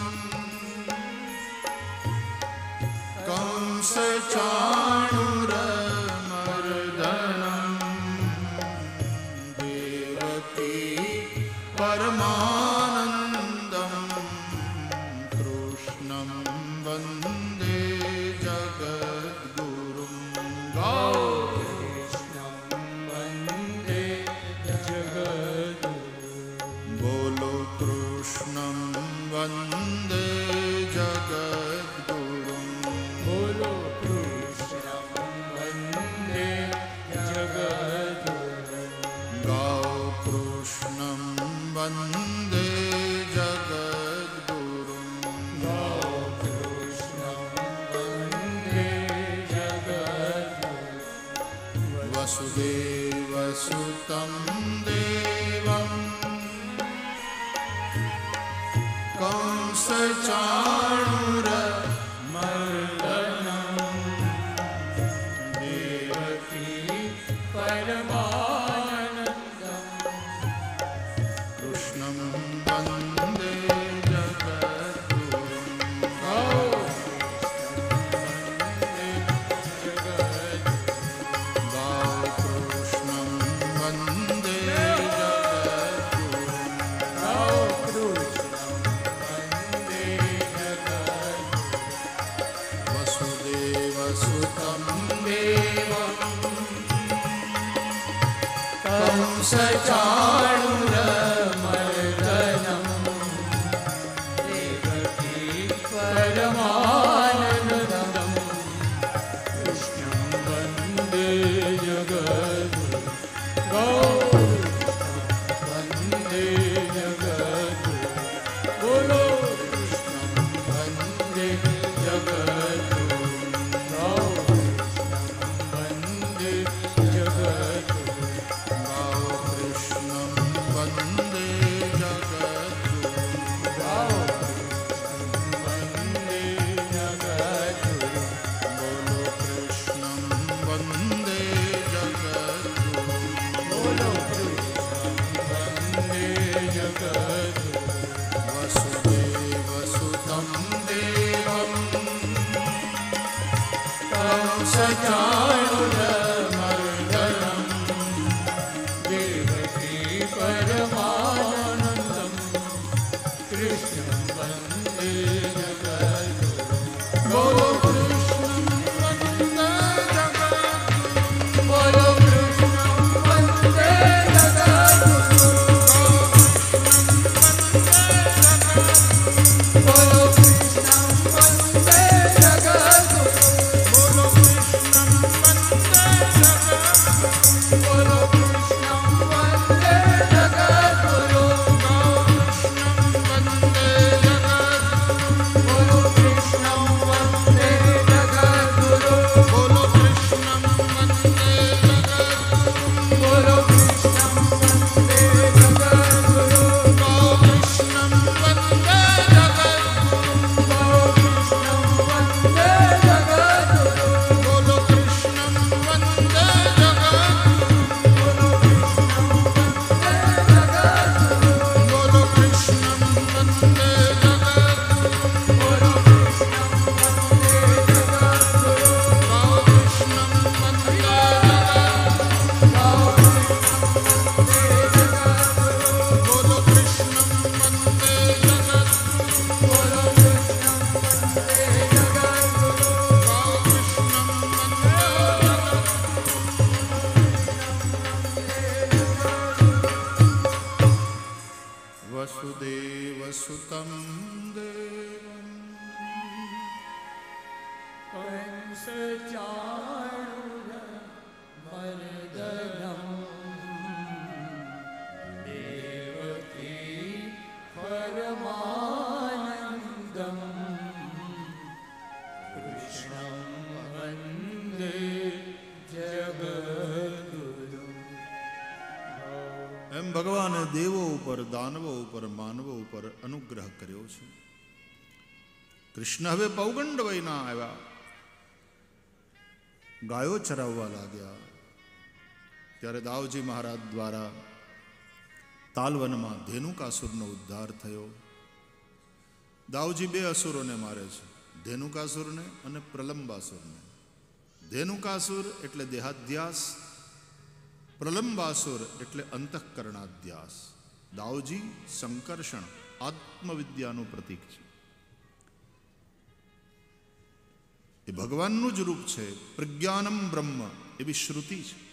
કૃષ્ણ હવે પૌગંડ વયના આવ્યા. ગાયો ચરાવવા લાગ્યા. ત્યારે દાવજી મહારાજ દ્વારા તાલવનમાં ધેનુકાસુરનો ઉદ્ધાર થયો. દાવજી બે અસુરોને મારે છે. ધેનુકાસુરને અને પ્રલંબાસુરને. ધેનુકાસુર એટલે દેહાધ્યાસ, પ્રલંબાસુર એટલે અંતઃકરણાધ્યાસ. દાવજી સંકર્ષણ, આત્મવિદ્યાનું પ્રતીક છે. એ ભગવાનનું જ રૂપ છે, પ્રજ્ઞાનમ બ્રહ્મ એવી શ્રુતિ છે.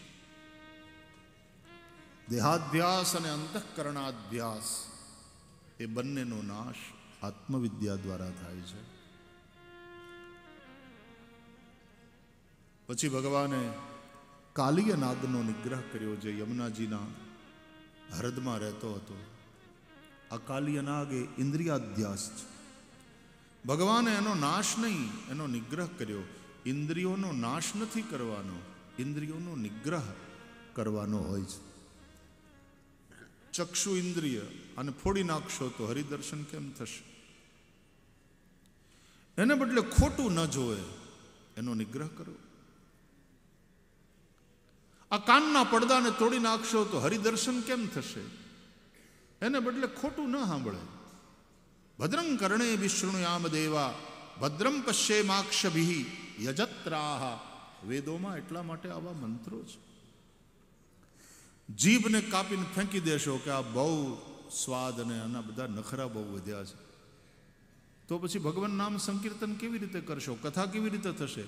દેહાધ્યાસ અને અંતઃકરણાધ્યાસ એ બંનેનો નાશ આત્મવિદ્યા દ્વારા થાય છે. પછી ભગવાને કાલીય નાદનો નિગ્રહ કર્યો જે યમુનાજીના હૃદમાં રહેતો હતો. આ કાલીય નાગ એ ઇન્દ્રિયાધ્યાસ છે. ભગવાને એનો નાશ નહીં, એનો નિગ્રહ કર્યો. ઇન્દ્રિયોનો નાશ નથી કરવાનો, ઇન્દ્રિયોનો નિગ્રહ કરવાનો હોય છે. ચક્ષુ ઇન્દ્રિય અને ફોડી નાખશો તો હરિદર્શન કેમ થશે? એને બદલે ખોટું ન જોવે, એનો નિગ્રહ કરો. આ કાનના પડદાને તોડી નાખશો તો હરિદર્શન કેમ થશે? એને બદલે ખોટું ન સાંભળે. ભદ્રં કર્ણે વિષ્ણુયામ દેવા ભદ્રમ પશ્ચેમાક્ષભિ યજત્રાહ વેદોમાં એટલા માટે આવા મંત્રો છે જીભને કાપીને ફેંકી દેશો કે આ બહુ સ્વાદ અને આના બધા નખરા બહુ વધ્યા છે તો પછી ભગવાન નામ સંકીર્તન કેવી રીતે કરશો કથા કેવી રીતે થશે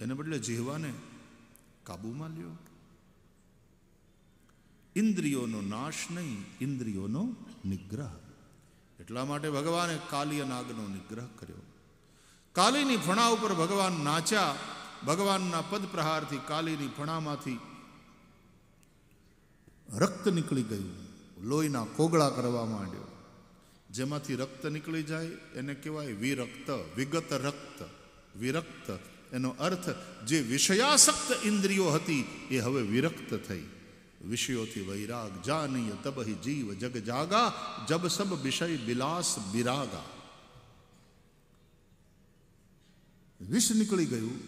એને બદલે જીહવાને કાબુમાં લ્યો ઇન્દ્રિયોનો નાશ નહીં ઇન્દ્રિયોનો નિગ્રહ એટલા માટે ભગવાને કાલિય નાગનો નિગ્રહ કર્યો. કાલીની ફણા ઉપર ભગવાન નાચ્યા. ભગવાનના પદ પ્રહારથી કાલીની ફણામાંથી રક્ત નીકળી ગયું. લોહીના કોગળા કરવા માંડ્યો. જેમાંથી રક્ત નીકળી જાય, એને કહેવાય વિરક્ત, વિગત રક્ત. વિરક્ત, એનો અર્થ જે વિષયાસક્ત ઇન્દ્રિયો હતી, એ હવે વિરક્ત થઈ. વિષયોથી વૈરાગ, જાનીય તબહી જીવ, જગ જાગા, જબ સબ વિષય બિલાસ બિરાગા. વિષ નીકળી ગયું.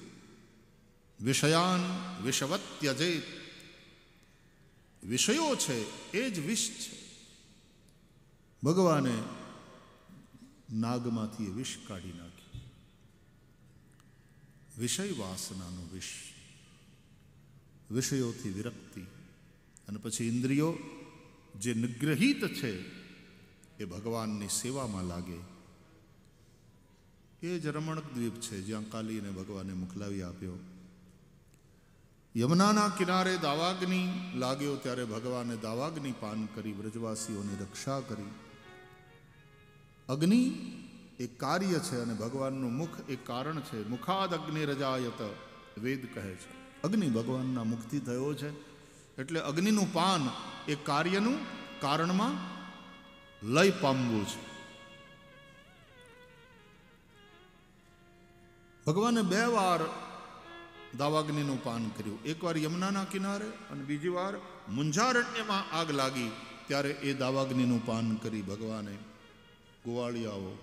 વિષયાન વિષવત ત્યજેત વિષયો છે, એ જ વિષ છે. ભગવાને નાગમાંથી એ વિષ કાઢી નાખ્યું. વિષય વાસનાનું વિષ. વિષયોથી વિરક્તિ. અને પછી ઇન્દ્રિયો જે નિગ્રહિત છે, એ ભગવાનની સેવામાં લાગે. એ જ રમણક દ્વીપ છે, જ્યાં કાલીને ભગવાને મોકલાવી આપ્યો. યમુનાના કિનારે દાવાગ્નિ લાગ્યો ત્યારે ભગવાને દાવાગ્નિ પાન કરી વ્રજવાસીઓની રક્ષા કરી. અગ્નિ એ કાર્ય છે અને ભગવાનનું મુખ એ કારણ છે. મુખાદ અગ્નિ રજાયત વેદ કહે છે. અગ્નિ ભગવાનના મુખથી થયો છે. એટલે અગ્નિનું પાન એ કાર્યનું કારણમાં લય પામવું છે. ભગવાને બે વાર દાવાગ્નિનું પાન કર્યું. એકવાર યમુનાના કિનારે અને બીજી વાર મુંજારણ્યમાં આગ લાગી ત્યારે એ દાવાગ્નિનું પાન કરી ભગવાને ગોવાળિયાઓ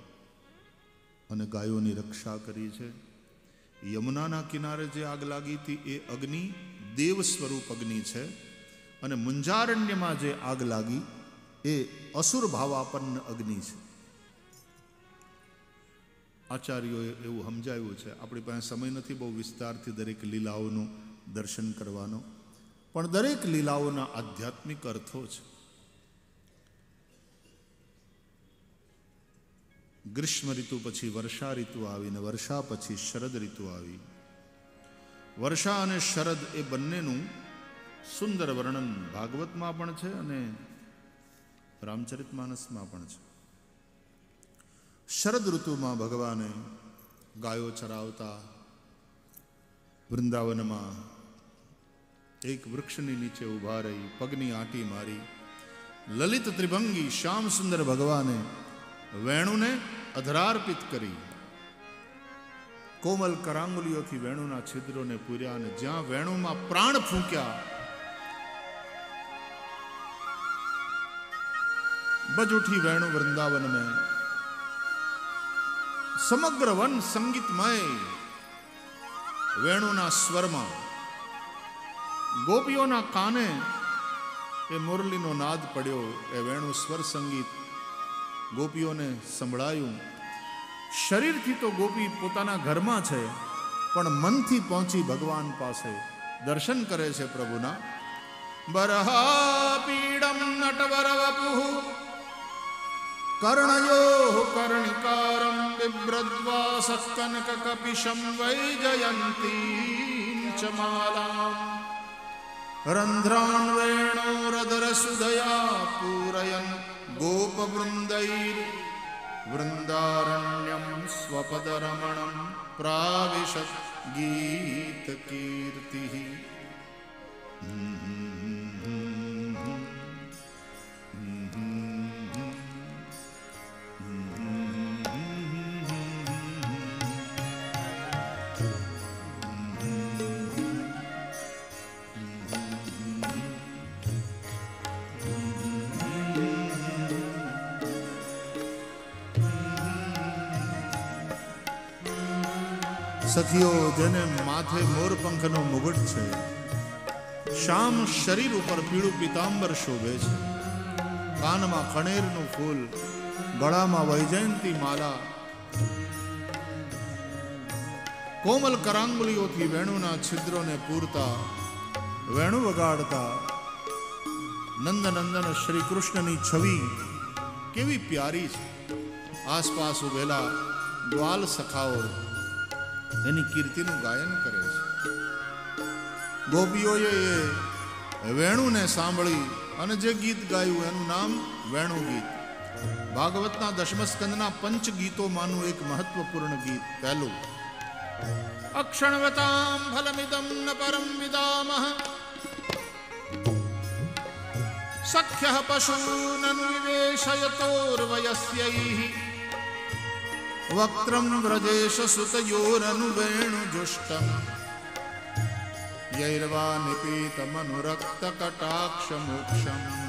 અને ગાયોની રક્ષા કરી છે. યમુનાના કિનારે જે આગ લાગી હતી એ અગ્નિ, દેવ સ્વરૂપ અગ્નિ છે. અને મુંજારણ્યમાં જે આગ લાગી, એ અસુર ભાવાપન્ન અગ્નિ છે. આચાર્યોએ એવું સમજાવ્યું છે, આપણી પાસે સમય નથી બહુ વિસ્તારથી દરેક લીલાઓનું દર્શન કરવાનો, પણ દરેક લીલાઓના આધ્યાત્મિક અર્થો છે. ગ્રીષ્મ ઋતુ પછી વર્ષા ઋતુ આવીને વર્ષા પછી શરદ ઋતુ આવી. વર્ષા અને શરદ એ બંનેનું સુંદર વર્ણન ભાગવતમાં પણ છે અને રામચરિત માનસમાં પણ છે. શરદ ઋતુમાં ભગવાને ગાયો ચરાવતા વૃંદાવનમાં એક વૃક્ષની નીચે ઊભા રહી પગની આંટી મારી, લલિત ત્રિભંગી શ્યામ સુંદર ભગવાને વેણુને અધરાર્પિત કરી. કોમલ કરાંગુલીઓથી વેણુના છિદ્રોને પૂર્યા અને જ્યાં વેણુમાં પ્રાણ ફૂંક્યા બજ ઉઠી વેણુ વૃંદાવન મેં સમગ્ર વન સંગીતમય વેણુના સ્વરમાં. ગોપીઓના કાને એ મુરલીનો નાદ પડ્યો, એ વેણુ સ્વર સંગીત ગોપીઓને સંભળાયું. શરીરથી તો ગોપી પોતાના ઘરમાં છે, પણ મનથી પહોંચી ભગવાન પાસે દર્શન કરે છે પ્રભુના. બરહા પીડમ નટવર વપુ કર્ણયો કર્ણિકારમ બિભ્રદ્વા સકનક કપિશમ વૈજયંતી ચ માલામ રંધ્રાન વેણોરધરસુધયા પૂરયન ગોપવૃંદૈર વૃંદારણ્યમ સ્વપદરમણમ સખીઓ, જેને માથે મોરપંખનો મુગટ છે શામ શરીર ઉપર પીળું પીતાંબર શોભે છે. કાનમાં ખણેરનું ફૂલ, ગળામાં વૈજયંતી માલા. કોમલ કરાંગુલીઓથી વેણુના છિદ્રોને પૂરતા, વેણુ વગાડતા. નંદનંદન શ્રી કૃષ્ણની છવી કેવી પ્યારી છે. આસપાસ ઉભેલા ગ્વાલ સખાઓ એની કીર્તિનું ગાયન કરે છે. ગોપીઓએ એ વેણુને સાંભળી અને જે ગીત ગાયું એનું નામ વેણુ ગીત. ભાગવતના દશમસ્કંદના પંચ ગીતોમાંનું એક મહત્વપૂર્ણ ગીત પહેલું. અક્ષણવતામ ફલમિદમ ન પરમ વિદામહ. સખ્ય પશૂનન વિવેશયતોર્વયસ્યૈઃ वक्त्रं व्रजेशसुतयोरनुवेणुजुष्टम्। यैर्वा निपीतमनुरक्तकटाक्षमोक्षम्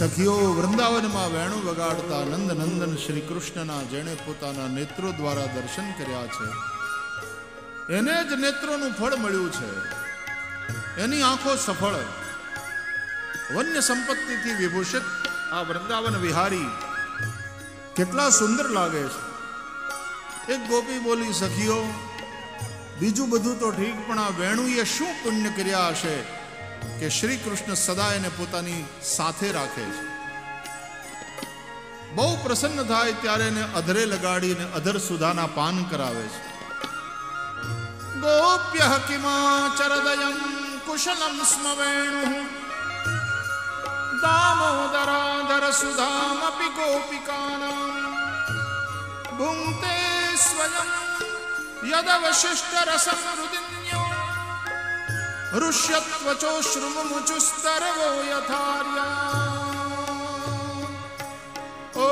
સખીઓ વૃંદાવનમાં વેણુ વગાડતા નંદ નંદન શ્રી કૃષ્ણના જેણે પોતાના નેત્રો દ્વારા દર્શન કર્યા છે. એને જ નેત્રોનું ફળ મળ્યું છે. એની આંખો સફળ. વન્ય સંપત્તિથી વિભૂષિત આ વૃંદાવન વિહારી કેટલા સુંદર લાગે છે. એક ગોપી બોલી, સખીઓ, બીજું બધું તો ઠીક, પણ આ વેણુએ શું પુણ્ય કર્યા હશે? કે શ્રી કૃષ્ણ સદા એને પોતાની સાથે રાખે છે. બહુ પ્રસન્ન થાય ત્યારે એને અધરે લગાડીને અધર સુધાના પાન કરાવે છે. ગોપ્ય કિમાચરદયમ કુશલમ સ્મવેણુ દામોદરાધર સુધામપી ગોપિકાના ભુંક્તે સ્વયં યદવશિષ્ટ રસમ રુદિન્યો ऋष्यत्वचोश्रुमुचुस्तरवो यथार्या ओ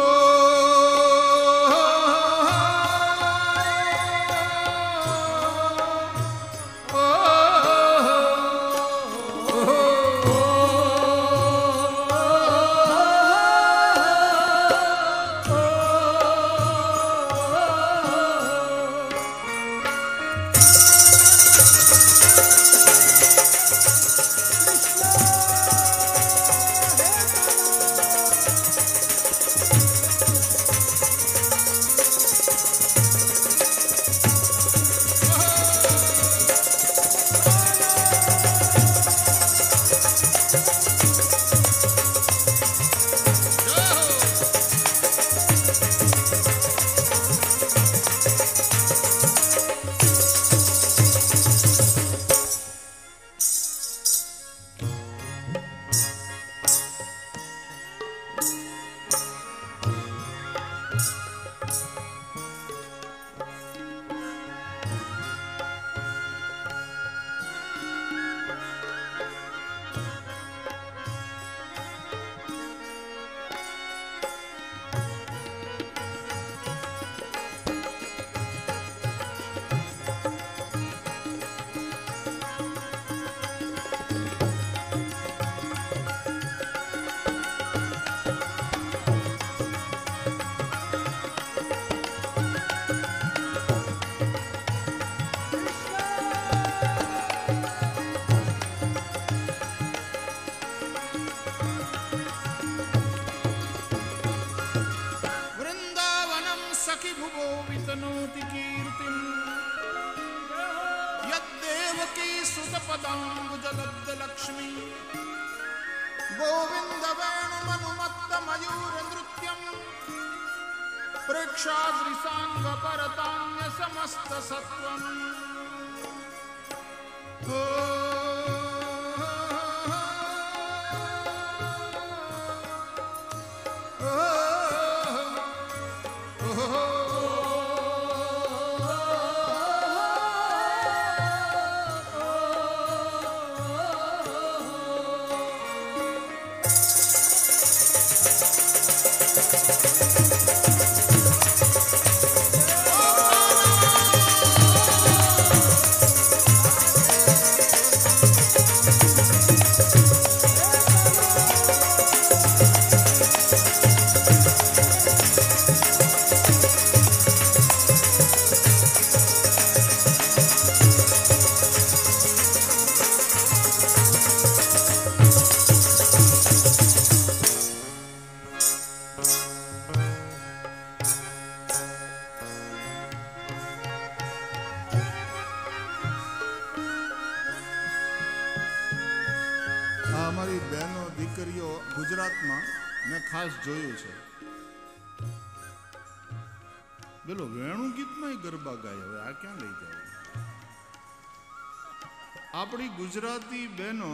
ગુજરાતી બહેનો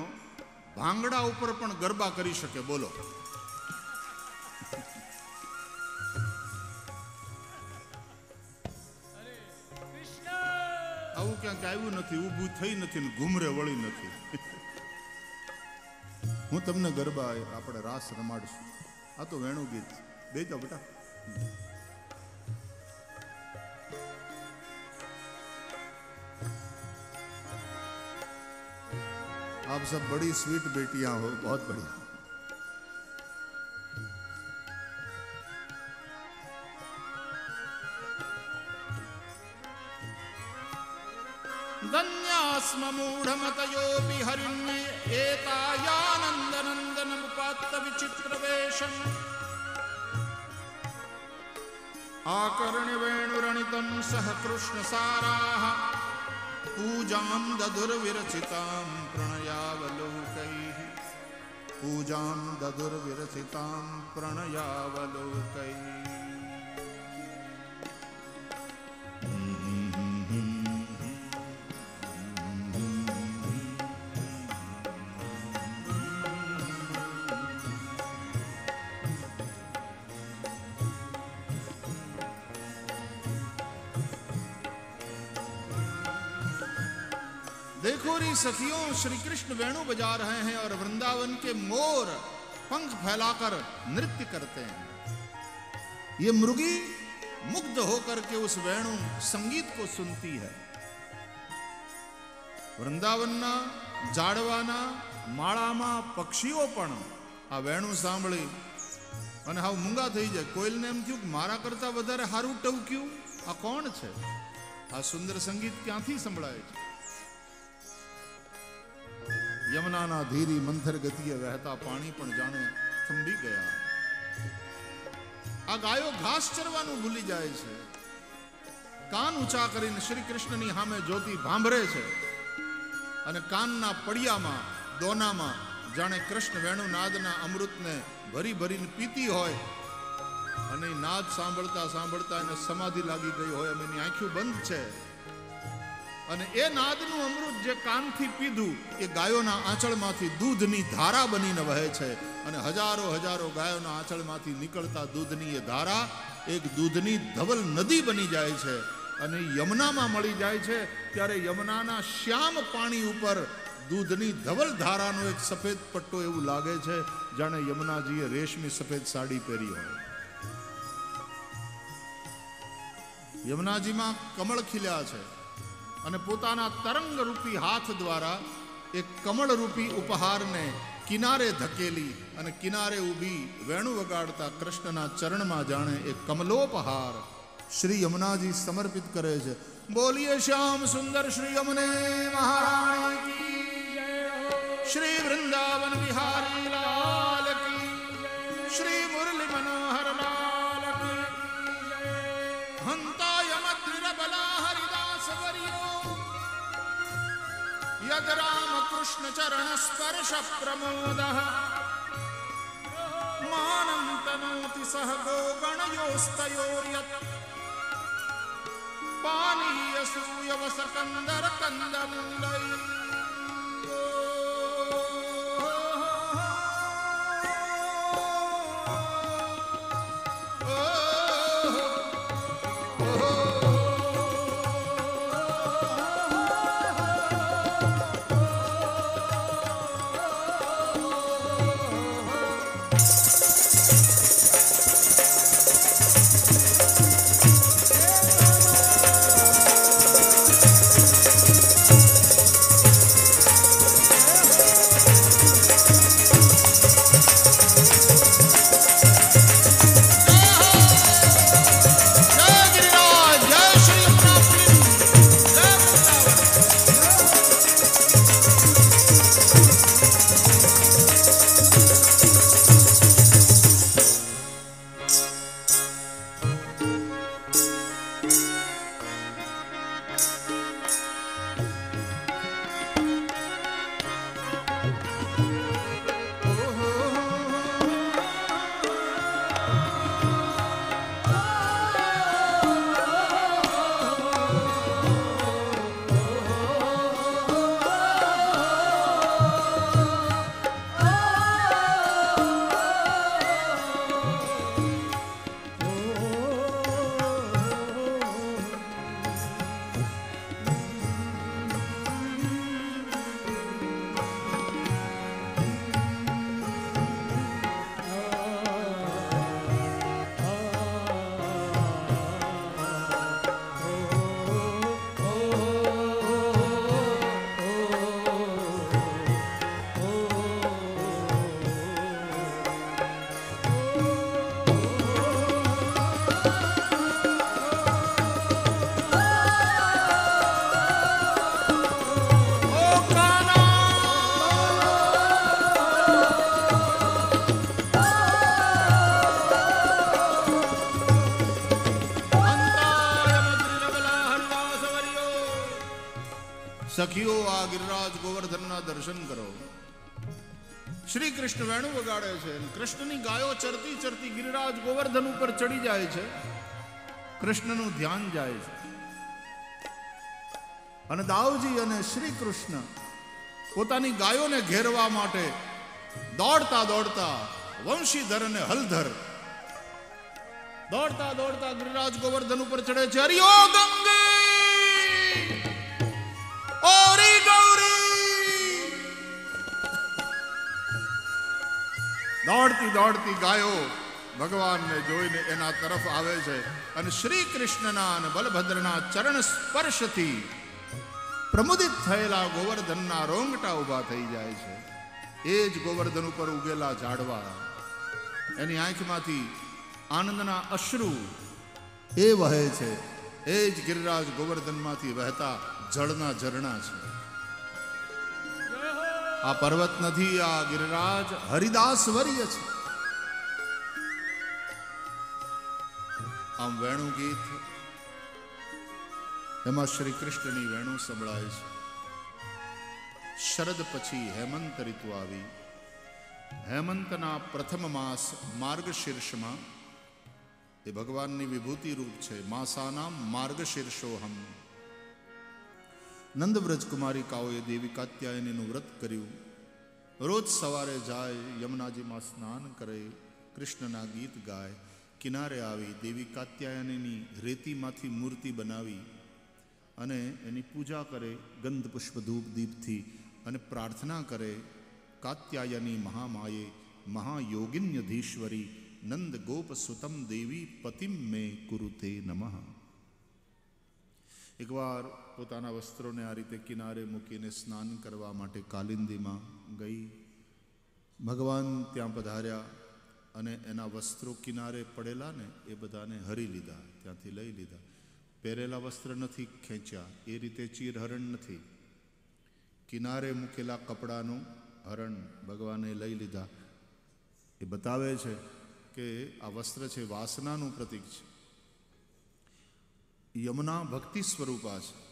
ભાંગડા ઉપર પણ ગરબા કરી શકે, બોલો. આવું ક્યાંક આવ્યું નથી, ઊભું થઈ નથી ને ઘુમરે વળી નથી. હું તમને ગરબા આપણે રાસ રમાડશું. આ તો વેણુ ગીત જાઓ બેટા. आप सब बड़ी स्वीट बेटियाँ हो, बहुत बढ़िया। धन्यास्म मूढमतयोऽपि हरिण्ये एतायानन्दनन्दनमुपात्तविचित्रवेषम्। आकर्ण्यवेणुरणितं सह कृष्णसाराः पूजां दधुर्विरचितां प्रणयावलोकैः। पूजां दधुर्विरचितां प्रणयावलोकैः देखो री सखियों श्री कृष्ण वेणु बजा रहे हैं और वृंदावन के मोर पंख फैलाकर नृत्य करते हैं ये मृगी मुग्ध होकर के उस वेणु संगीत को सुनती है વૃંદાવનના ઝાડવાના માળામાં પક્ષીઓ પણ આ વેણું સાંભળી અને હાવ મૂંગા થઈ જાય કોઈલને એમ થયું કે મારા કરતા વધારે સારું ટવક્યું આ કોણ છે આ સુંદર સંગીત ક્યાંથી સંભળાય છે યમુનાના ધીરી મંથર ગતિએ વહેતા પાણી પણ જાણે થંભી ગયા. આ ગાયો ઘાસ ચરવાનું ભૂલી જાય છે. કાન ઊંચા કરીને શ્રી કૃષ્ણની સામે જ્યોતિ ભાંભરે છે. અને કાનના પડિયામાં, દોનામાં જાણે કૃષ્ણ વેણુનાદના અમૃતને ભરી ભરીને પીતી હોય. અને નાદ સાંભળતા સાંભળતા એને સમાધિ લાગી ગઈ હોય, એમ એની આંખો બંધ છે. અને એ નાદનું અમૃત જે કાનથી પીધું, એ ગાયોના આંચળમાંથી દૂધની ધારા બનીને વહે છે. અને હજારો હજારો ગાયોના આંચળમાંથી નીકળતા દૂધની એ ધારા એક દૂધની ધવલ નદી બની જાય છે અને યમુનામાં મળી જાય છે. ત્યારે યમુનાના શ્યામ પાણી ઉપર દૂધની ધવલ ધારાનો એક સફેદ પટ્ટો એવું લાગે છે. જાણે યમુનાજીએ રેશમી સફેદ સાડી પહેરી હોય. યમુનાજીમાં કમળ ખીલ્યા છે. અને પોતાના તરંગરૂપી હાથ દ્વારા એક કમળરૂપી ઉપહારને કિનારે ધકેલી અને કિનારે ઊભી વેણુ વગાડતા કૃષ્ણના ચરણમાં જાણે એ કમલોપહાર શ્રી યમુનાજી સમર્પિત કરે છે બોલીએ શ્યામ સુંદર શ્રી યમુને મહારાણી. શ્રી વૃંદાવન વિહારી લાલ શ્રી મુરલી મનોહર લાલ યદ રામકૃષ્ણ ચરણ સ્પર્શ પ્રમોદ માનમ તનોતિ સહ ગોગણયોસ્તયોર્યત પાનીય સૂયવ કંદમૂલૈ ગોવર્ધન ઉપર ચડી જાય છે, કૃષ્ણનું ધ્યાન જાય છે. અને દાવજી અને શ્રી કૃષ્ણ પોતાની ગાયોને ઘેરવા માટે દોડતા દોડતા વંશીધર અને હલધર દોડતા દોડતા ગિરિરાજ ગોવર્ધન ઉપર ચડે છે. હરિયો ગંગે! ઓરી ગૌરી! દોડતી દોડતી ગાયો ભગવાનને જોઈને એના તરફ આવે છે. અને શ્રી કૃષ્ણના અને બલભદ્રના ચરણ સ્પર્શથી પ્રમુદિત થયેલા ગોવર્ધનના રોંગટા ઊભા થઈ જાય છે. એ જ ગોવર્ધન ઉપર ઉગેલા ઝાડવા. એની આંખમાંથી આનંદના અશ્રુ એ વહે છે. એ જ ગિરિરાજ ગોવર્ધનમાંથી વહેતા જળના ઝરણા છે. આ પર્વત નથી આ ગિરિરાજ હરિદાસ વર્ય છે. આમ વેણુ ગીત. એમાં શ્રી કૃષ્ણની વેણુ સંભળાય છે. શરદ પછી હેમંત ઋતુ આવી. હેમંતના પ્રથમ માસ માર્ગશીર્ષમાં એ ભગવાનની વિભૂતિ રૂપ છે. માસાનામ માર્ગશીર્ષોહમ નંદવ્રજ કુમારિકાઓએ દેવી કાત્યાયનીનું વ્રત કર્યું. રોજ સવારે જાય, યમુનાજીમાં સ્નાન કરે, કૃષ્ણના ગીત ગાય. કિનારે આવી દેવી કાત્યાયનીની રેતીમાંથી મૂર્તિ બનાવી અને એની પૂજા કરે, ગંધ પુષ્પ ધૂપ દીપથી અને પ્રાર્થના કરે, કાત્યાયની મહામાયે મહાયોગિન્યધીશ્વરી નંદ ગોપ સુતમ દેવી પતિમ મે કુરુતે નમઃ. એકવાર પોતાના વસ્ત્રોને આ રીતે કિનારે મૂકીને સ્નાન કરવા માટે કાલિંદીમાં ગઈ. ભગવાન ત્યાં પધાર્યા. અને એના વસ્ત્રો કિનારે પડેલા ને એ બધાને હરી લીધા, ત્યાંથી લઈ લીધા. પહેરેલા વસ્ત્ર નથી ખેંચ્યા, એ રીતે ચીર હરણ નથી. કિનારે મૂકેલા કપડાનું હરણ ભગવાને લઈ લીધા. એ બતાવે છે કે આ વસ્ત્ર છે વાસનાનું પ્રતીક છે. યમુના ભક્તિ સ્વરૂપા છે.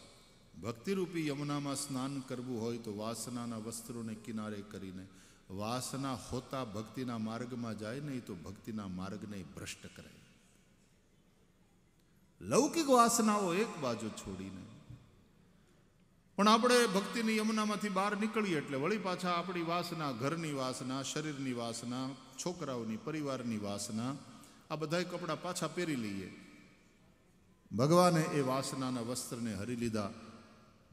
ભક્તિરૂપી યમુનામાં સ્નાન કરવું હોય તો વાસનાના વસ્ત્રોને કિનારે કરીને વાસના હોતા ભક્તિના માર્ગમાં જાય નહીં તો ભક્તિના માર્ગને ભ્રષ્ટ કરે. લૌકિક વાસનાઓ એક બાજુ છોડીને. પણ આપણે ભક્તિની યમુનામાંથી બહાર નીકળીએ એટલે વળી પાછા આપણી વાસના, ઘરની વાસના, શરીરની વાસના, છોકરાઓની, પરિવારની વાસના, આ બધાય કપડાં પાછા પહેરી લઈએ. ભગવાને એ વાસનાના વસ્ત્રને હરી લીધા.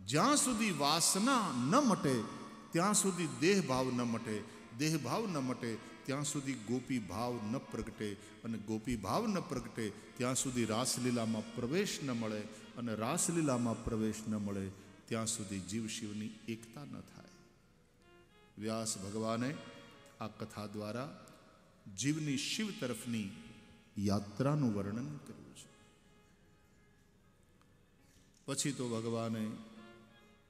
જ્યાં સુધી વાસના ન મટે ત્યાં સુધી દેહ ભાવ ન મટે, દેહ ભાવ ન મટે, ત્યાં સુધી ગોપી ભાવ ન પ્રગટે અને ગોપી ભાવ ન પ્રગટે, ત્યાં સુધી રાસલીલામાં પ્રવેશ ન મળે અને રાસલીલામાં પ્રવેશ ન મળે, ત્યાં સુધી જીવ શિવની એકતા ન થાય. વ્યાસ ભગવાને આ કથા દ્વારા જીવની શિવ તરફની યાત્રાનું વર્ણન કર્યું છે. પછી તો ભગવાને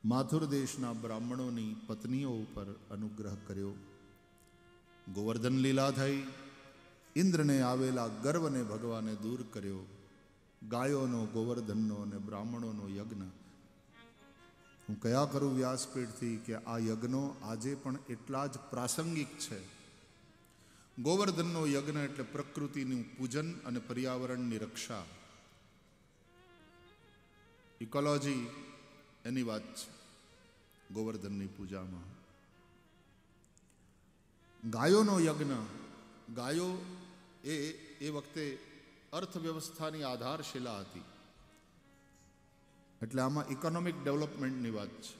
માથુર દેશના બ્રાહ્મણોની પત્નીઓ ઉપર અનુગ્રહ કર્યો. ગોવર્ધન લીલા થઈ, ઇન્દ્રને આવેલા ગર્વને ભગવાને દૂર કર્યો. ગાયોનો, ગોવર્ધનનો અને બ્રાહ્મણોનો યજ્ઞ. હું કયા કરું વ્યાસપીઠથી કે આ યજ્ઞો આજે પણ એટલા જ પ્રાસંગિક છે? ગોવર્ધનનો યજ્ઞ એટલે પ્રકૃતિનું પૂજન અને પર્યાવરણની રક્ષા. ઇકોલોજી એની વાત છે ગોવર્ધનની પૂજામાં. ગાયોનો યજ્ઞ. ગાયો એ એ વખતે અર્થવ્યવસ્થાની આધારશિલા હતી. એટલે આમાં ઇકોનોમિક ડેવલપમેન્ટની વાત છે.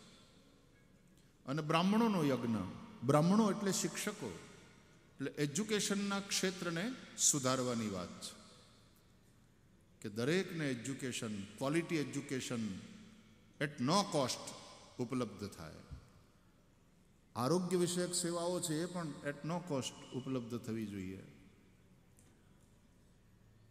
અને બ્રાહ્મણોનો યજ્ઞ. બ્રાહ્મણો એટલે શિક્ષકો. એટલે એજ્યુકેશનના ક્ષેત્રને સુધારવાની વાત છે. કે દરેકને education quality education at no cost ઉપલબ્ધ થાય. આરોગ્ય વિષયક સેવાઓ છે એ પણ એટ નો કોસ્ટ ઉપલબ્ધ થવી જોઈએ.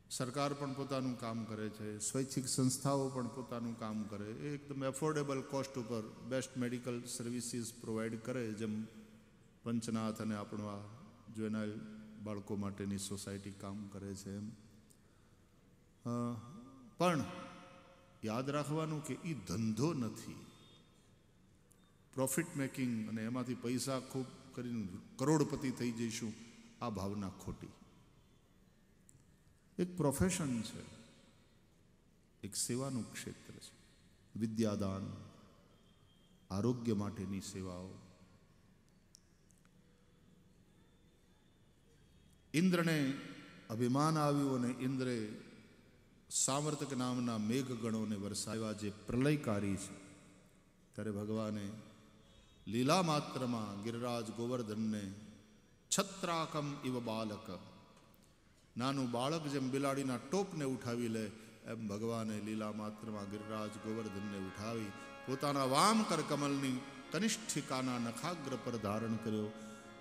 સરકાર પણ પોતાનું કામ કરે છે, સ્વૈચ્છિક સંસ્થાઓ પણ પોતાનું કામ કરે. એ એકદમ એફોર્ડેબલ કોસ્ટ ઉપર બેસ્ટ મેડિકલ સર્વિસીસ પ્રોવાઈડ કરે જેમ પંચનાથ અને આપણો આ જોનાર બાળકો માટેની સોસાયટી કામ કરે છે એમ. પણ યાદ રાખવાનું કે એ ધંધો નથી. પ્રોફિટ મેકિંગ અને એમાંથી પૈસા ખૂબ કરીને કરોડપતિ થઈ જઈશું, આ ભાવના ખોટી. એક પ્રોફેશન છે. એક સેવાનું ક્ષેત્ર છે. વિદ્યાદાન, આરોગ્ય માટેની સેવાઓ. ઇન્દ્રને અભિમાન આવ્યું અને ઇન્દ્રે સામર્થક નામના મેઘગણોને વરસાવ્યા જે પ્રલયકારી છે, ત્યારે ભગવાને લીલા માત્રમાં ગિરિરાજ ગોવર્ધનને છત્રાકમ ઇવ બાલક, નાનું બાળક જેમ બિલાડીના ટોપને ઉઠાવી લે, એમ ભગવાને લીલા માત્રમાં ગિરિરાજ ગોવર્ધનને ઉઠાવી પોતાના વામ કર કમલની કનિષ્ઠિકાના નખાગ્ર પર ધારણ કર્યો.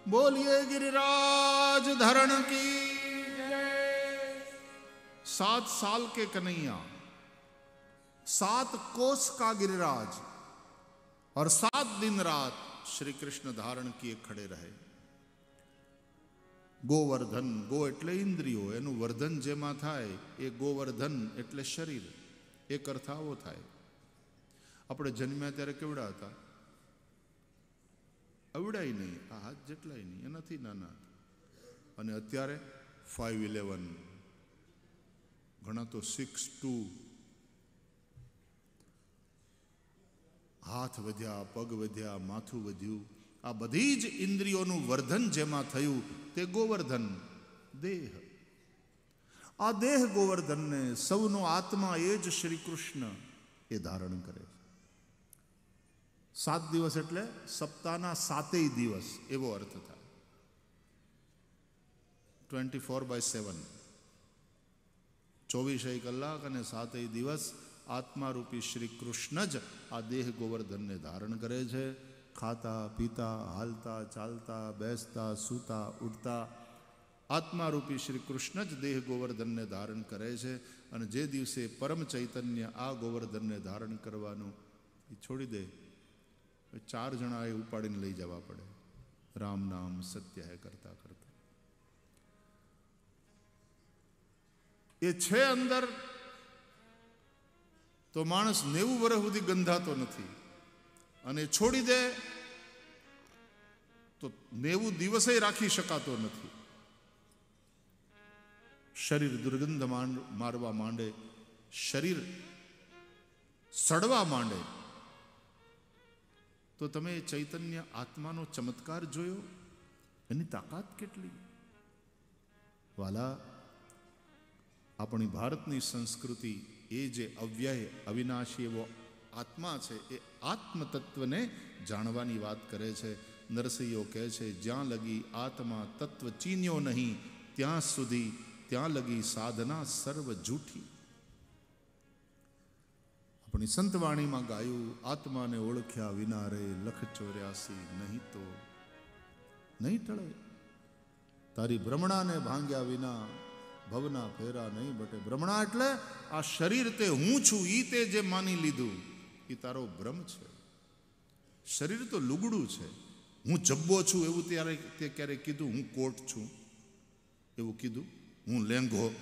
બોલીએ ગિરિરાજ ધરણ કી. सात साल के कन्हैया सात कोस का गिरिराज और सात दिन रात श्री कृष्ण धारण किए खड़े रहे ગોવર્ધન ગો એટલે ઇન્દ્રિયો એનું વર્ધન જેમાં થાય એ ગોવર્ધન એટલે શરીર એક અર્થ આવો થાય આપણે જન્મ્યા ત્યારે કેવડા હતા અવડાય નહીં આ હાથ જેટલાય નહીં એનાથી નાના અને અત્યારે ફાઈવ ઇલેવન ઘણા તો સિક્સ ટુ હાથ વધ્યા, પગ વધ્યા, માથું વધ્યું. આ બધી જ ઇન્દ્રિયોનું વર્ધન જેમાં થયું તે ગોવર્ધન, દેહ. આ દેહ ગોવર્ધનને સૌનો આત્મા એ જ શ્રી કૃષ્ણ એ ધારણ કરે છે. સાત દિવસ એટલે સપ્તાહના સાતેય દિવસ એવો અર્થ થાય. ટ્વેન્ટી ફોર બાય સેવન ચોવીસેય કલાક અને સાતેય દિવસ આત્મારૂપી શ્રી કૃષ્ણ જ આ દેહ ગોવર્ધનને ધારણ કરે છે. ખાતા, પીતા, હાલતા, ચાલતા, બેસતા, સૂતા, ઉઠતા આત્મારૂપી શ્રી કૃષ્ણ જ દેહ ગોવર્ધનને ધારણ કરે છે અને જે દિવસે પરમ ચૈતન્ય આ ગોવર્ધનને ધારણ કરવાનું એ છોડી દે. ચાર જણા એ ઉપાડીને લઈ જવા પડે. રામ નામ સત્ય હે કરતા કરતા. એ છે અંદર? તો માણસ નેવું વર્ષ સુધી ગંધાતો નથી. અને છોડી દે, તો નેવું દિવસે રાખી શકાતો નથી. શરીર દુર્ગંધ મારવા માંડે, શરીર સડવા માંડે. તો તમે ચૈતન્ય આત્માનો ચમત્કાર જોયો? એની તાકાત કેટલી? વાલા આપણી ભારતની સંસ્કૃતિ એ જે અવ્યય, અવિનાશી એવો આત્મા છે, એ આત્મતત્વને જાણવાની વાત કરે છે. નરસિંહો કહે છે, જ્યાં લગી આત્મા તત્વ ચીન્યો નહીં, ત્યાં સુધી, ત્યાં લગી સાધના સર્વ જૂઠી. આપણી સંતવાણીમાં ગાયું, આત્માને ઓળખ્યા વિના રે લખ ચોર્યાસી નહીં તો નહીં ટળે. તારી ભ્રમણાને ભાંગ્યા વિના ભવના ફેરા નહીં બટે. ભ્રમણા એટલે આ શરીર તે હું છું, ઈ તે જે માની લીધું એ તારો ભ્રમ છે. શરીર તો લુગડું છે. હું જબ્બો છું એવું ત્યારે તે ક્યારે કીધું, હું કોટ છું એવું કીધું, હું લેંઘો.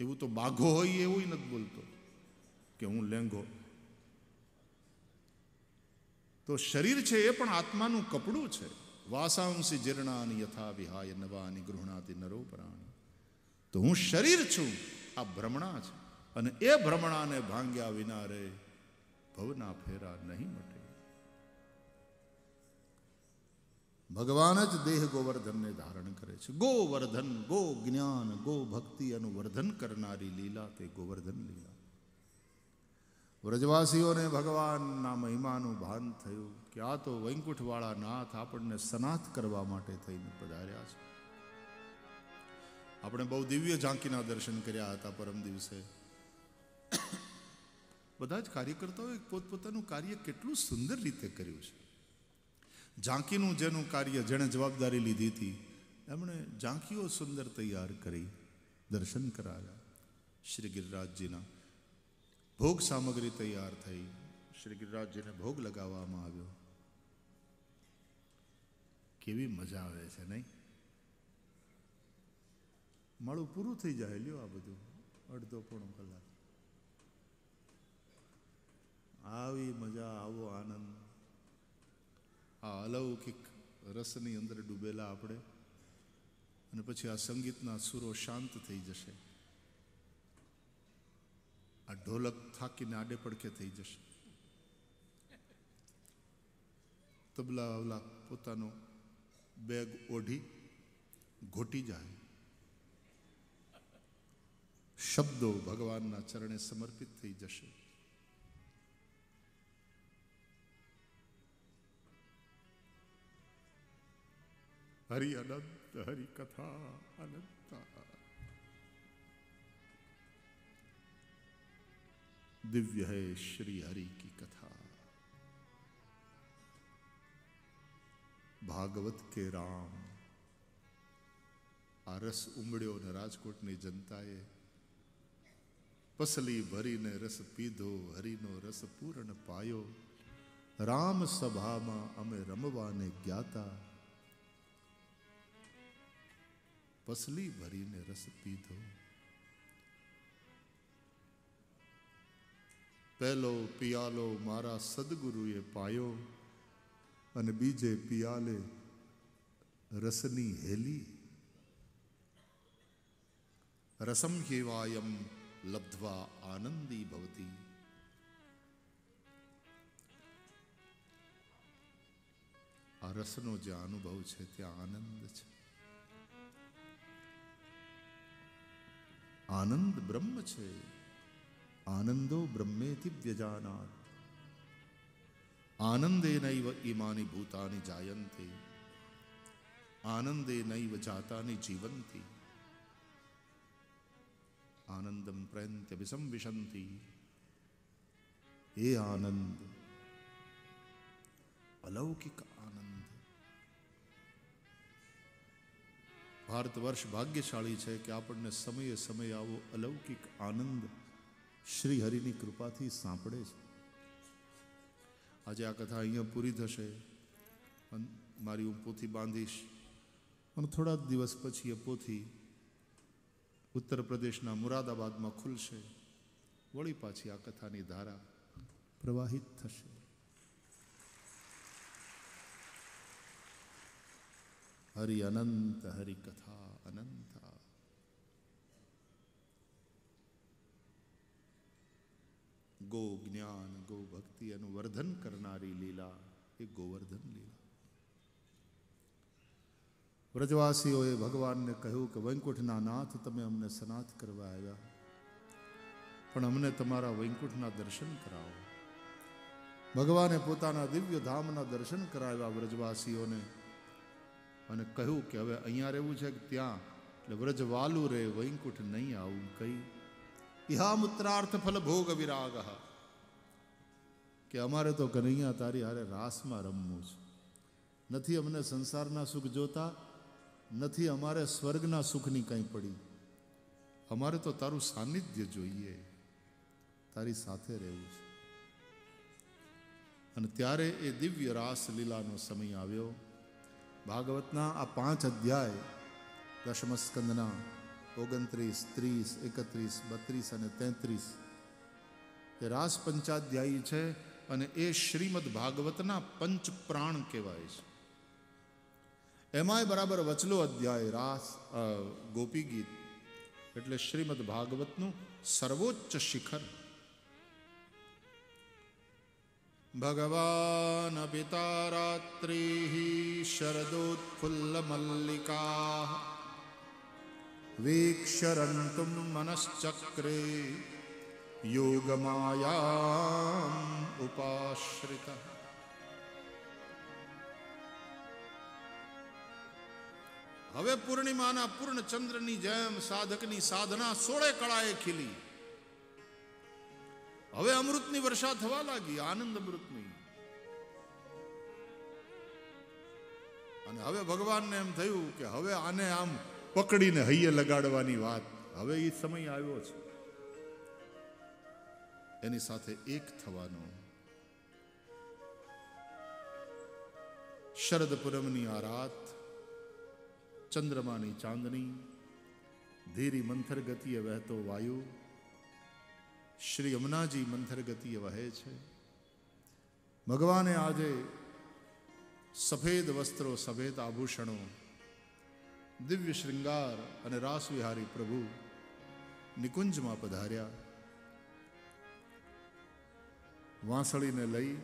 એવું તો બાઘો હોય એવું નથી બોલતો કે હું લેંઘો. તો શરીર છે એ પણ આત્માનું કપડું છે. વાસાંસી જીર્ણાની યથા વિહાય નવાની ગૃહણાતી નરો પ્રાણી તો હું શરીર છું, આ ભ્રમણા છે, અને એ ભ્રમણાને ભાંગ્યા વિના રે ભવના ફેરા નહીં મટે. ભગવાન જ દેહ ગોવર્ધનને ધારણ કરે છે. ગોવર્ધન, ગો જ્ઞાન, ગો ભક્તિ અનુવર્ધન કરનારી લીલા તે ગોવર્ધન લીલા. વ્રજવાસીઓને ભગવાનના મહિમાનું ભાન થયું કે આ તો વૈકુંઠવાળા નાથ આપણને સનાથ કરવા માટે થઈને પધાર્યા છે. આપણે બહુ દિવ્ય ઝાંકીના દર્શન કર્યા હતા પરમ દિવસે. બધા જ કાર્યકર્તાઓએ પોતપોતાનું કાર્ય કેટલું સુંદર રીતે કર્યું છે. ઝાંકીનું જેનું કાર્ય જેણે જવાબદારી લીધી હતી, એમણે ઝાંકીઓ સુંદર તૈયાર કરી દર્શન કરાવ્યા શ્રી ગિરિરાજજીના ભોગ સામગ્રી તૈયાર થઈ. શ્રી ગિરિરાજજીને ભોગ લગાવવામાં આવ્યો. કેવી મજા આવે છે નહીં? માળું પૂરું થઈ જાય, લ્યો આ બધું. અડધો પોણો કલાક. આવી મજા, આવો આનંદ. આ અલૌકિક રસની અંદર ડૂબેલા આપણે. અને પછી આ સંગીતના સુરો શાંત થઈ જશે. આ ઢોલક થાકીને આડે પડખે થઈ જશે. તબલા અવલા પોતાનો બેગ ઓઢી ઘોટી જાય. શબ્દો ભગવાનના ચરણે સમર્પિત થઈ જશે. હરિ અનંત, હરિ કથા અનંતા. दिव्य है श्री हरि की कथा ભાગવત કે રામ આ રસ ઉમડ્યો ને રાજકોટની જનતાએ પસલી ભરીને રસ પીધો હરિનો રસ પૂર્ણ પાયો રામ સભામાં અમે રમવાને જ્ઞાતા પસલી ભરીને રસ પીધો પહેલો પિયાલો મારા સદગુરુએ પાયો અને બીજે પિયાલે રસની હેલી. રસમ હેવાયમ લબ્ધવા આનંદી ભવતી. આ રસનો જે અનુભવ છે ત્યાં આનંદ છે. આનંદ બ્રહ્મ છે. આનંદો બ્રહ્મેથી વ્યજાનાત આનંદે નૈવ ઇમાની ભૂતાની જાયંતે આનંદે નૈવ જાતાની જીવંતી આનંદમ પ્રયંત્ય વિસંવિશંતિ એ આનંદ અલૌકિક આનંદ ભારત વર્ષ ભાગ્યશાળી છે કે આપણને સમયે સમયે આવો અલૌકિક આનંદ શ્રી હરિની કૃપાથી સાંપડે છે. આજે આ કથા અહીંયા પૂરી થશે. મારી હું પોથી બાંધીશ. અને થોડા દિવસ પછી એ પોથી ઉત્તર પ્રદેશના મુરાદાબાદમાં ખુલશે. વળી પાછી આ કથાની ધારા પ્રવાહિત થશે. હરિ અનંત હરિ કથા અનંત ગો જ્ઞાન, ગો ભક્તિ એનું વર્ધન કરનારી લીલા, એ ગોવર્ધન લીલા. વ્રજવાસીઓએ ભગવાનને કહ્યું કે, વૈકુંઠના નાથ તમે અમને સનાથ કરવા આવ્યા. પણ અમને તમારા વૈકુંઠના દર્શન કરાવો. ભગવાને પોતાના દિવ્ય ધામના દર્શન કરાવ્યા વ્રજવાસીઓને અને કહ્યું કે, હવે અહીંયા રહેવું છે કે ત્યાં? એટલે વ્રજવાલું રે વૈકુંઠ નહીં આવું કઈ ઇહામુત્રાર્થ ફલ ભોગ વિરાગ કે અમારે તો કનૈયા તારી હારે રાસમાં રમવું છે નથી અમને સંસારના સુખ જોતા નથી અમારે સ્વર્ગના સુખની કંઈ પડી અમારે તો તારું સાનિધ્ય જોઈએ તારી સાથે રહેવું છે અને ત્યારે એ દિવ્ય રાસ લીલાનો સમય આવ્યો ભાગવતના આ પાંચ અધ્યાય દશમ સ્કંદના ઓગણત્રીસ, ત્રીસ, એકત્રીસ, બત્રીસ અને તેત્રીસ. એ રાસ છે અને એ શ્રીમદ ભાગવતના પંચ પ્રાણ કહેવાય છે. એમાંય બરાબર વચલો અધ્યાય રાસ ગોપી ગીત એટલે શ્રીમદ ભાગવતનું સર્વોચ્ચ શિખર. ભગવાન પિતા રાત્રિ શરદોત્ફુલ્લમલ્લિકા વીક્ષરન્તુમ मनश्चक्रे योगमायाम् उपाश्रितः। હવે પૂર્ણિમાના પૂર્ણ ચંદ્રની જેમ સાધકની સાધના સોળે કળાએ ખીલી હવે અમૃતની વર્ષા થવા લાગી આનંદ અમૃતની અને હવે ભગવાનને એમ થયું કે હવે આને આમ પકડીને હૈયે લગાડવાની વાત. હવે એ સમય આવ્યો છે. એની સાથે એક થવાનો. શરદ પૂનમની આ રાત, ચંદ્રમાની ચાંદની, ધીરી મંથર ગતિએ વહેતો વાયુ, શ્રી યમુનાજી મંથર ગતિએ વહે છે. ભગવાને આજે સફેદ વસ્ત્રો સફેદ આભૂષણો દિવ્ય શૃંગાર અને રાસવિહારી પ્રભુ નિકુંજમાં પધાર્યા. વાંસળીને લઈ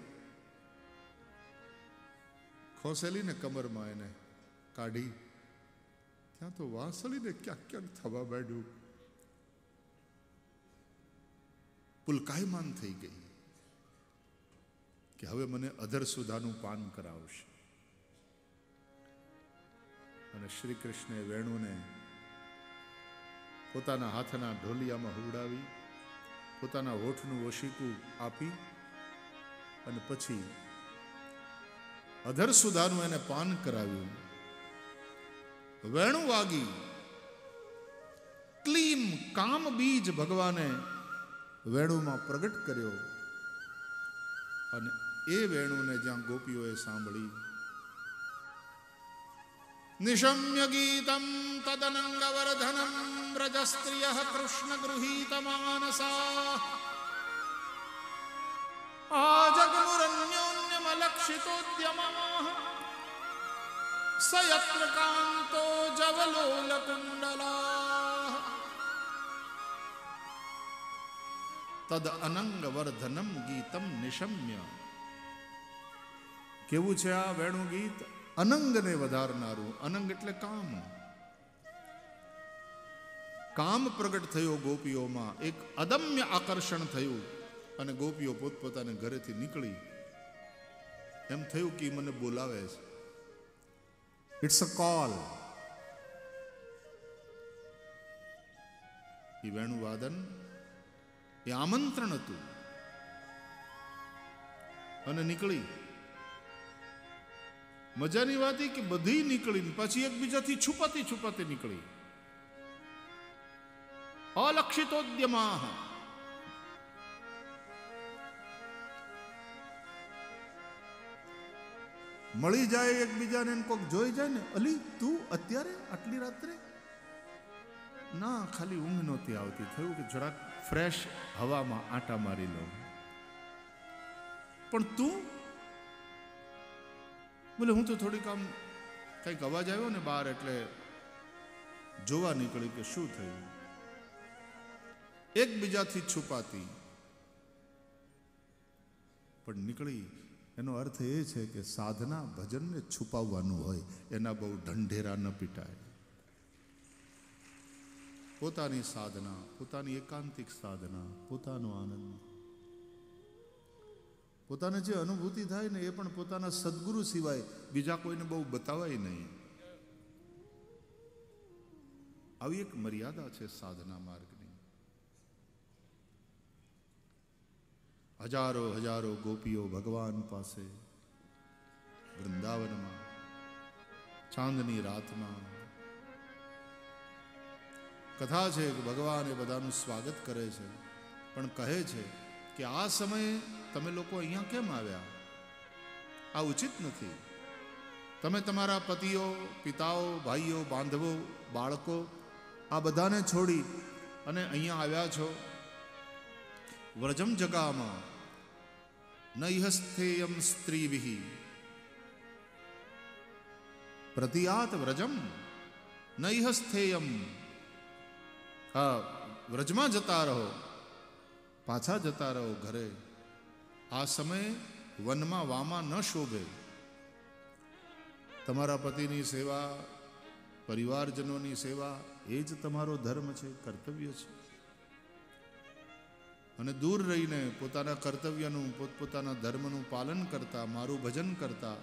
ખોસેલીને કમરમાં એને કાઢી. ત્યાં તો વાંસળીને ક્યાંક ક્યાંક થવા માંડ્યું. પુલકાયમાન થઈ ગઈ કે હવે મને અધર સુધાનું પાન કરાવશે. અને શ્રી કૃષ્ણે વેણુને પોતાના હાથના ઢોલિયામાં હુવડાવી, પોતાના હોઠનું ઓશીકું આપી અને પછી અધર સુધાનું એને પાન કરાવ્યું. વેણુ વાગી. ક્લીમ કામ બીજ ભગવાને વેણુમાં પ્રગટ કર્યો અને એ વેણુને જ્યાં ગોપીઓએ સાંભળી નિશમ્ય ગીતમ તદનંગવર્ધનમ વ્રજસ્ત્રિય કૃષ્ણ ગૃહીત માનસા આજગમુરન્યોન્યમલક્ષિતોદ્યમા સ યત્ર કાંતો गीतं નિશમ્ય કેવું છે આ વેણુ ગીત અનંગને વધારનારું, અનંગ એટલે કામ. કામ પ્રગટ થયો ગોપીઓમાં, એક અદમ્ય આકર્ષણ થયું અને ગોપીઓ પોતપોતાને ઘરેથી નીકળી. એમ થયું કે મને બોલાવે છે. ઇટ્સ અ કોલ એ વેણુવાદન, એ આમંત્રણ હતું. અને નીકળી. મજાની વાત એ કે બધી નીકળી પછી એકબીજાથી છુપાતી છુપાતી નીકળી. અલક્ષિતોદ્યમા મળી જાય એકબીજાને કોક જોઈ જાય ને, અલી, તું અત્યારે આટલી રાત્રે? ના, ખાલી ઊંઘ નહોતી આવતી. થયું કે જરાક ફ્રેશ હવામાં આંટા મારી લઉં. પણ તું બોલે, હું તો થોડીક આમ કંઈક અવાજ આવ્યો ને બહાર, એટલે જોવા નીકળી કે શું થયું? એકબીજાથી છુપાતી. પણ નીકળી, એનો અર્થ એ છે કે સાધના ભજનને છુપાવવાનું હોય, એના બહુ ઢંઢેરા ન પીટાય. પોતાની સાધના, પોતાની એકાંતિક સાધના, પોતાનો આનંદ. પોતાને જે અનુભૂતિ થાય ને એ પણ પોતાના સદગુરુ સિવાય બીજા કોઈને બહુ બતાવાય નહીં. આવી એક મર્યાદા છે સાધના માર્ગની. હજારો હજારો ગોપીઓ ભગવાન પાસે વૃંદાવનમાં, ચાંદની રાતમાં. કથા છે કે ભગવાન એ બધાનું સ્વાગત કરે છે, પણ કહે છે કે આ સમયે તમે લોકો અહીંયા કેમ આવ્યા? આ ઉચિત નથી. તમે તમારા પતિઓ, પિતાઓ, ભાઈઓ, બાંધવો, બાળકો આ બધાને છોડી અને અહીંયા આવ્યા છો. વ્રજમ જગામાં નૈહસ્થેયમ સ્ત્રીવિહી. પ્રતિયાત વ્રજમ નૈહસ્થેયમ. હા, વ્રજમાં જતા રહો. પાછા જતા રહો ઘરે. આ સમયે વનમાં વામાં ન શોભે. તમારા પતિની સેવા, પરિવારજનોની સેવા, એ જ તમારો ધર્મ છે, કર્તવ્ય છે. અને દૂર રહીને પોતાના કર્તવ્યનું, પોતપોતાના ધર્મનું પાલન કરતા, મારું ભજન કરતા,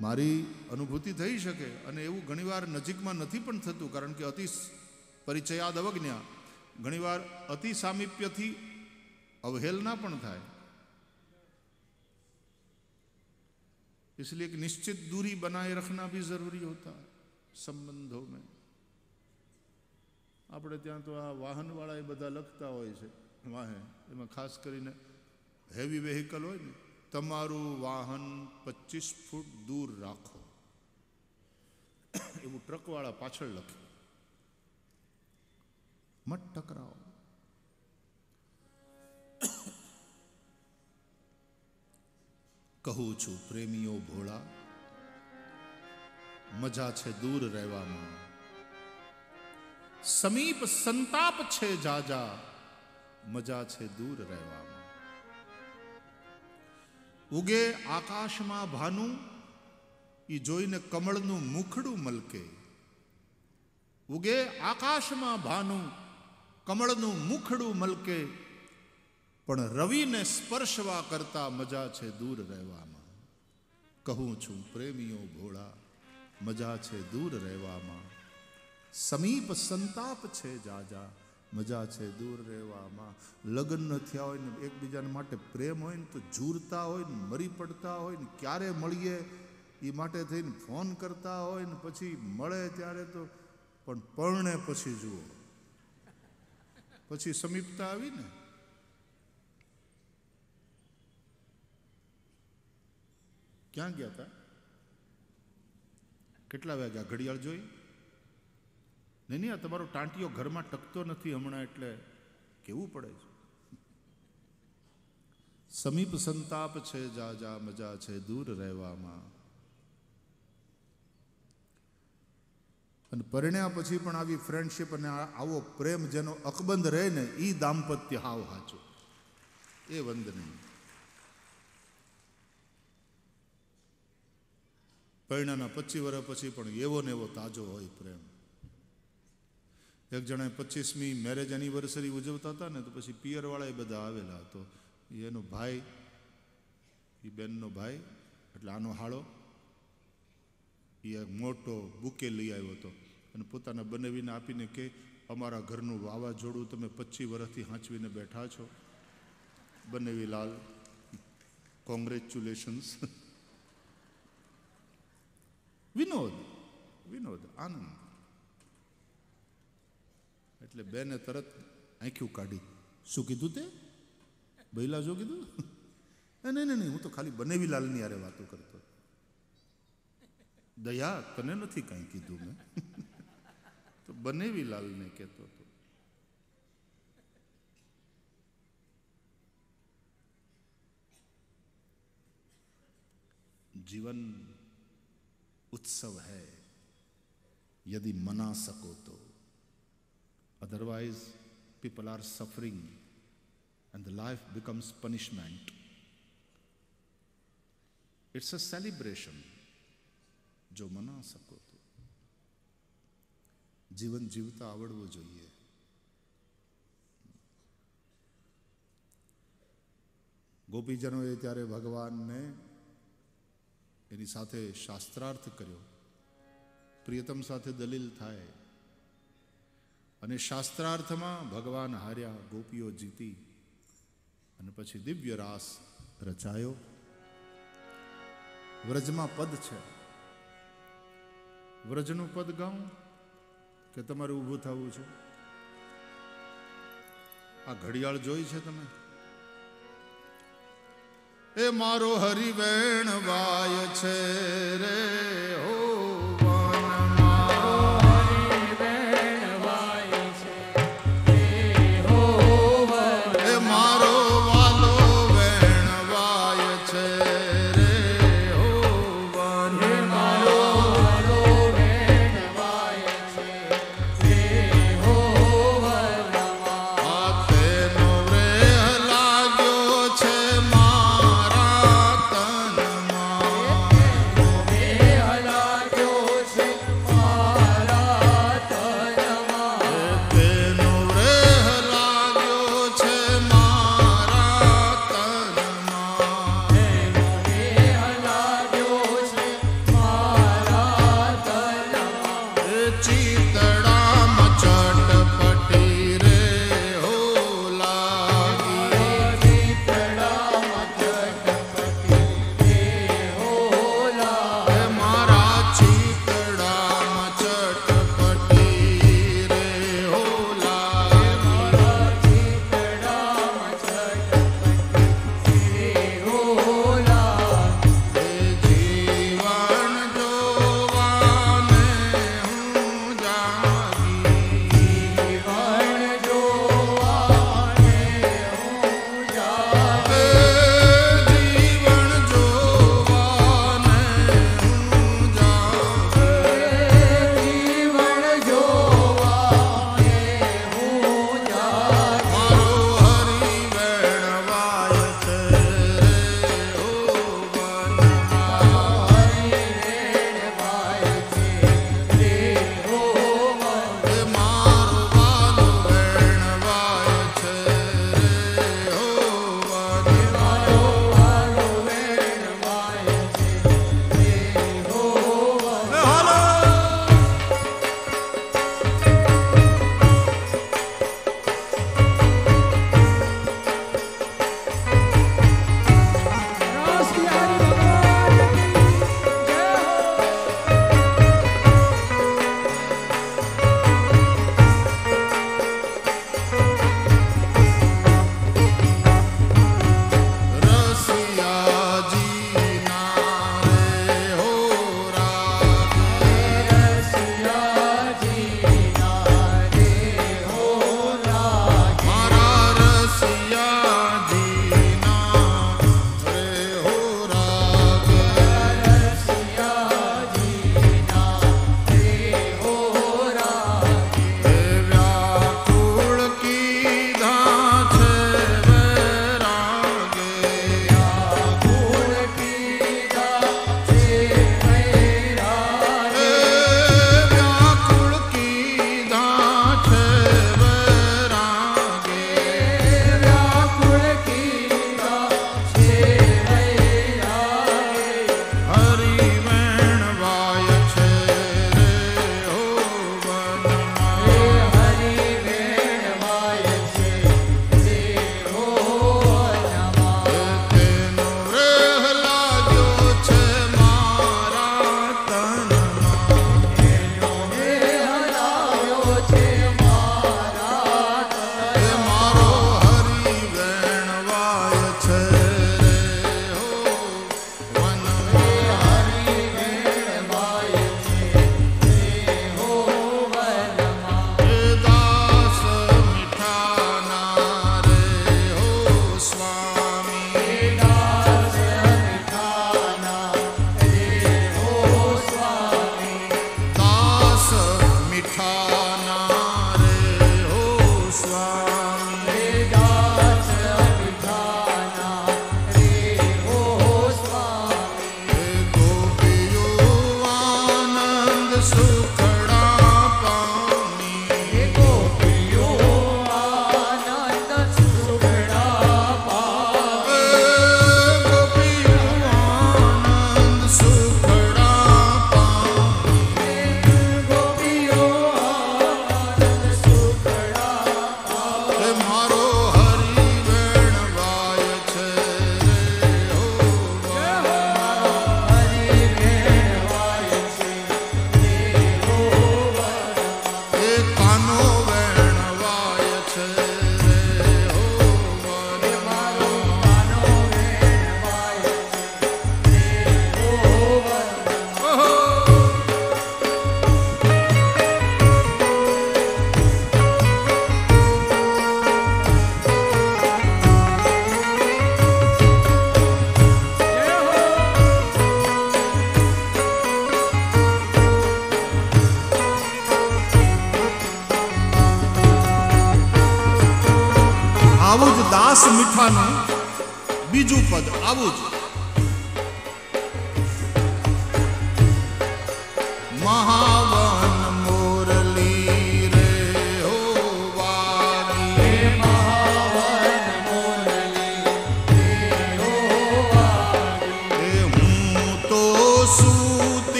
મારી અનુભૂતિ થઈ શકે અને એવું ઘણીવાર નજીકમાં નથી પણ થતું, કારણ કે અતિ પરિચયાદ અવજ્ઞા ઘણીવાર અતિ સામીપ્યથી અવહેલના પણ થાય इसलिए एक निश्चित दूरी बनाए रखना भी जरूरी होता है संबंधों में આપણે ત્યાં તો આ વાહનવાળા એ બધા લખતા હોય છે વાહે એમાં ખાસ કરીને હેવી વેહિકલ હોય ને તમારું વાહન પચીસ ફૂટ દૂર રાખો એવું ટ્રકવાળા પાછળ લખે મત ટકરાવો. કહું છું, પ્રેમીઓ ભોળા, મજા છે દૂર રહેવામાં. સમીપ સંતાપ છે જાજા, મજા છે દૂર રહેવામાં. ઉગે આકાશમાં ભાનું એ જોઈને કમળનું મુખડું મલકે. ઉગે આકાશમાં ભાનું કમળનું મુખડું મલકે, પણ રવિને સ્પર્શવા કરતા મજા છે દૂર રહેવામાં. કહું છું, પ્રેમીઓ ભોળા, મજા છે દૂર રહેવામાં. સમીપ સંતાપ છે જાજા, મજા છે દૂર રહેવામાં. લગ્ન થયા હોય ને એકબીજાને માટે પ્રેમ હોય ને તો ઝૂરતા હોય ને મરી પડતા હોય ને ક્યારે મળીએ એ માટે થઈને ફોન કરતા હોય ને પછી મળે ત્યારે તો, પણ પરણે પછી જુઓ. પછી સમીપતા આવી ને ક્યાં ગયા હતા કેટલા વાગ્યા? ઘડિયાળ જોઈ? નહીં નહીં, આ તમારો ટાંટિયો ઘરમાં ટકતો નથી હમણાં, એટલે કેવું પડે છે? સમીપ સંતાપ છે, જા જા, મજા છે, દૂર રહેવામાં. અને પરિણ્યા પછી પણ આવી ફ્રેન્ડશીપ અને આવો પ્રેમ જેનો અકબંધ રહે ને એ દાંપત્ય હાવ હાચું. એ વંદનીય. પરિણાના પચીસ વર્ષ પછી પણ એવો ને એવો તાજો હોય પ્રેમ. એક જણાએ પચીસમી મેરેજ એનિવર્સરી ઉજવતા હતા ને, તો પછી પિયરવાળા એ બધા આવેલા. તો એનો ભાઈ એ બેનનો ભાઈ, એટલે આનો હાળો એ મોટો બુકે લઈ આવ્યો હતો. અને પોતાના બનાવીને આપીને કે, અમારા ઘરનું વાવાઝોડું તમે પચીસ વર્ષથી હાંચવીને બેઠા છો. બનેવી લાલ કોંગ્રેચ્યુલેશન્સ વિનોદ વિનોદ, આનંદ. એટલે બેને તરત આંખ્યું કાઢી. શું કીધું તે? બૈલા જો કીધું નહીં નહીં નહીં, હું તો ખાલી બનેવી લાલની યારે વાતો કરતો દયા તને નથી કાંઈ तो बने भी लाल ने कहते तो। जीवन उत्सव है, यदि मना सको तो। Otherwise people are suffering and the life becomes punishment it's a celebration જો મના શકો તો. જીવન જીવતા આવડવું જોઈએ. ગોપીજનોએ ત્યારે ભગવાનને એની સાથે શાસ્ત્રાર્થ કર્યો. પ્રિયતમ સાથે દલીલ થાય. અને શાસ્ત્રાર્થમાં ભગવાન હાર્યા, ગોપીઓ જીતી. અને પછી દિવ્ય રાસ રચાયો. વ્રજમાં પદ છે. વ્રજનું પદ ગાઉં કે તમારે ઊભું થવું છે? આ ઘડિયાળ જોઈ છે તમે? એ મારો હરિવેણ વાય છે રે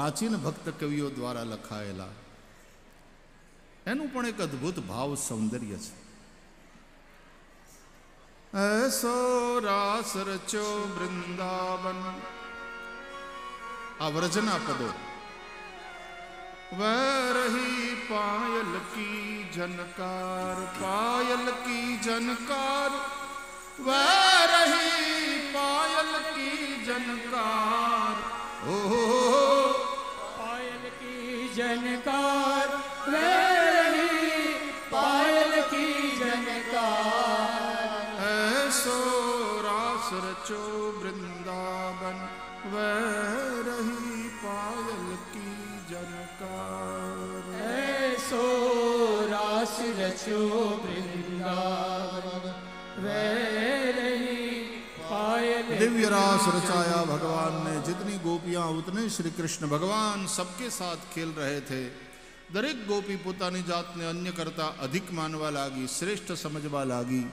પ્રાચીન ભક્ત કવિઓ દ્વારા લખાયેલા. એનું પણ એક અદ્ભુત ભાવ સૌંદર્ય છે. એસો રાસ રચો વૃંદાવન. આ વ્રજના પદો. વરહી પાયલ કી જનકાર, પાયલ કી જનકાર. વરહી પાયલ કી જનકાર. ઓ रास रचो वृंदावन वरही पायल की जनकार ऐसो रास रचो वृंदावन वे रही पायल दिव्य रास रचाया भगवान ने जितनी गोपियां उतने श्री कृष्ण भगवान सबके साथ खेल रहे थे દરેક ગોપી પોતાની જાતને અન્ય કરતા અધિક માનવા લાગી શ્રેષ્ઠ સમજવા લાગી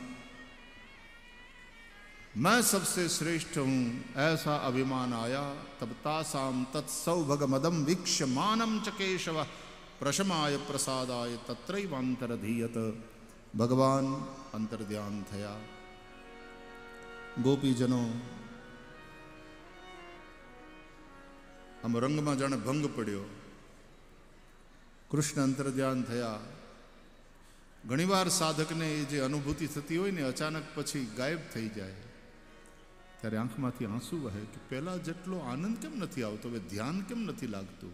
मैं सबसे श्रेष्ठ हूं ऐसा अभिमान आया तब तासाम तत्सौभग मदम वीक्ष्य मानम च केशव प्रशमाय प्रसादाय तत्रैवांतरधीयत ભગવાન અંતર્ધ્યાન થયા ગોપીજનો આમ રંગમાં જાણે ભંગ પડ્યો કૃષ્ણ અંતર્ધ્યાન થયા ઘણીવાર સાધકને એ જે અનુભૂતિ થતી હોય ને અચાનક પછી ગાયબ થઈ જાય ત્યારે આંખમાંથી આંસુ વહે કે પહેલા જેટલો આનંદ કેમ નથી આવતો, હવે ધ્યાન કેમ નથી લાગતું?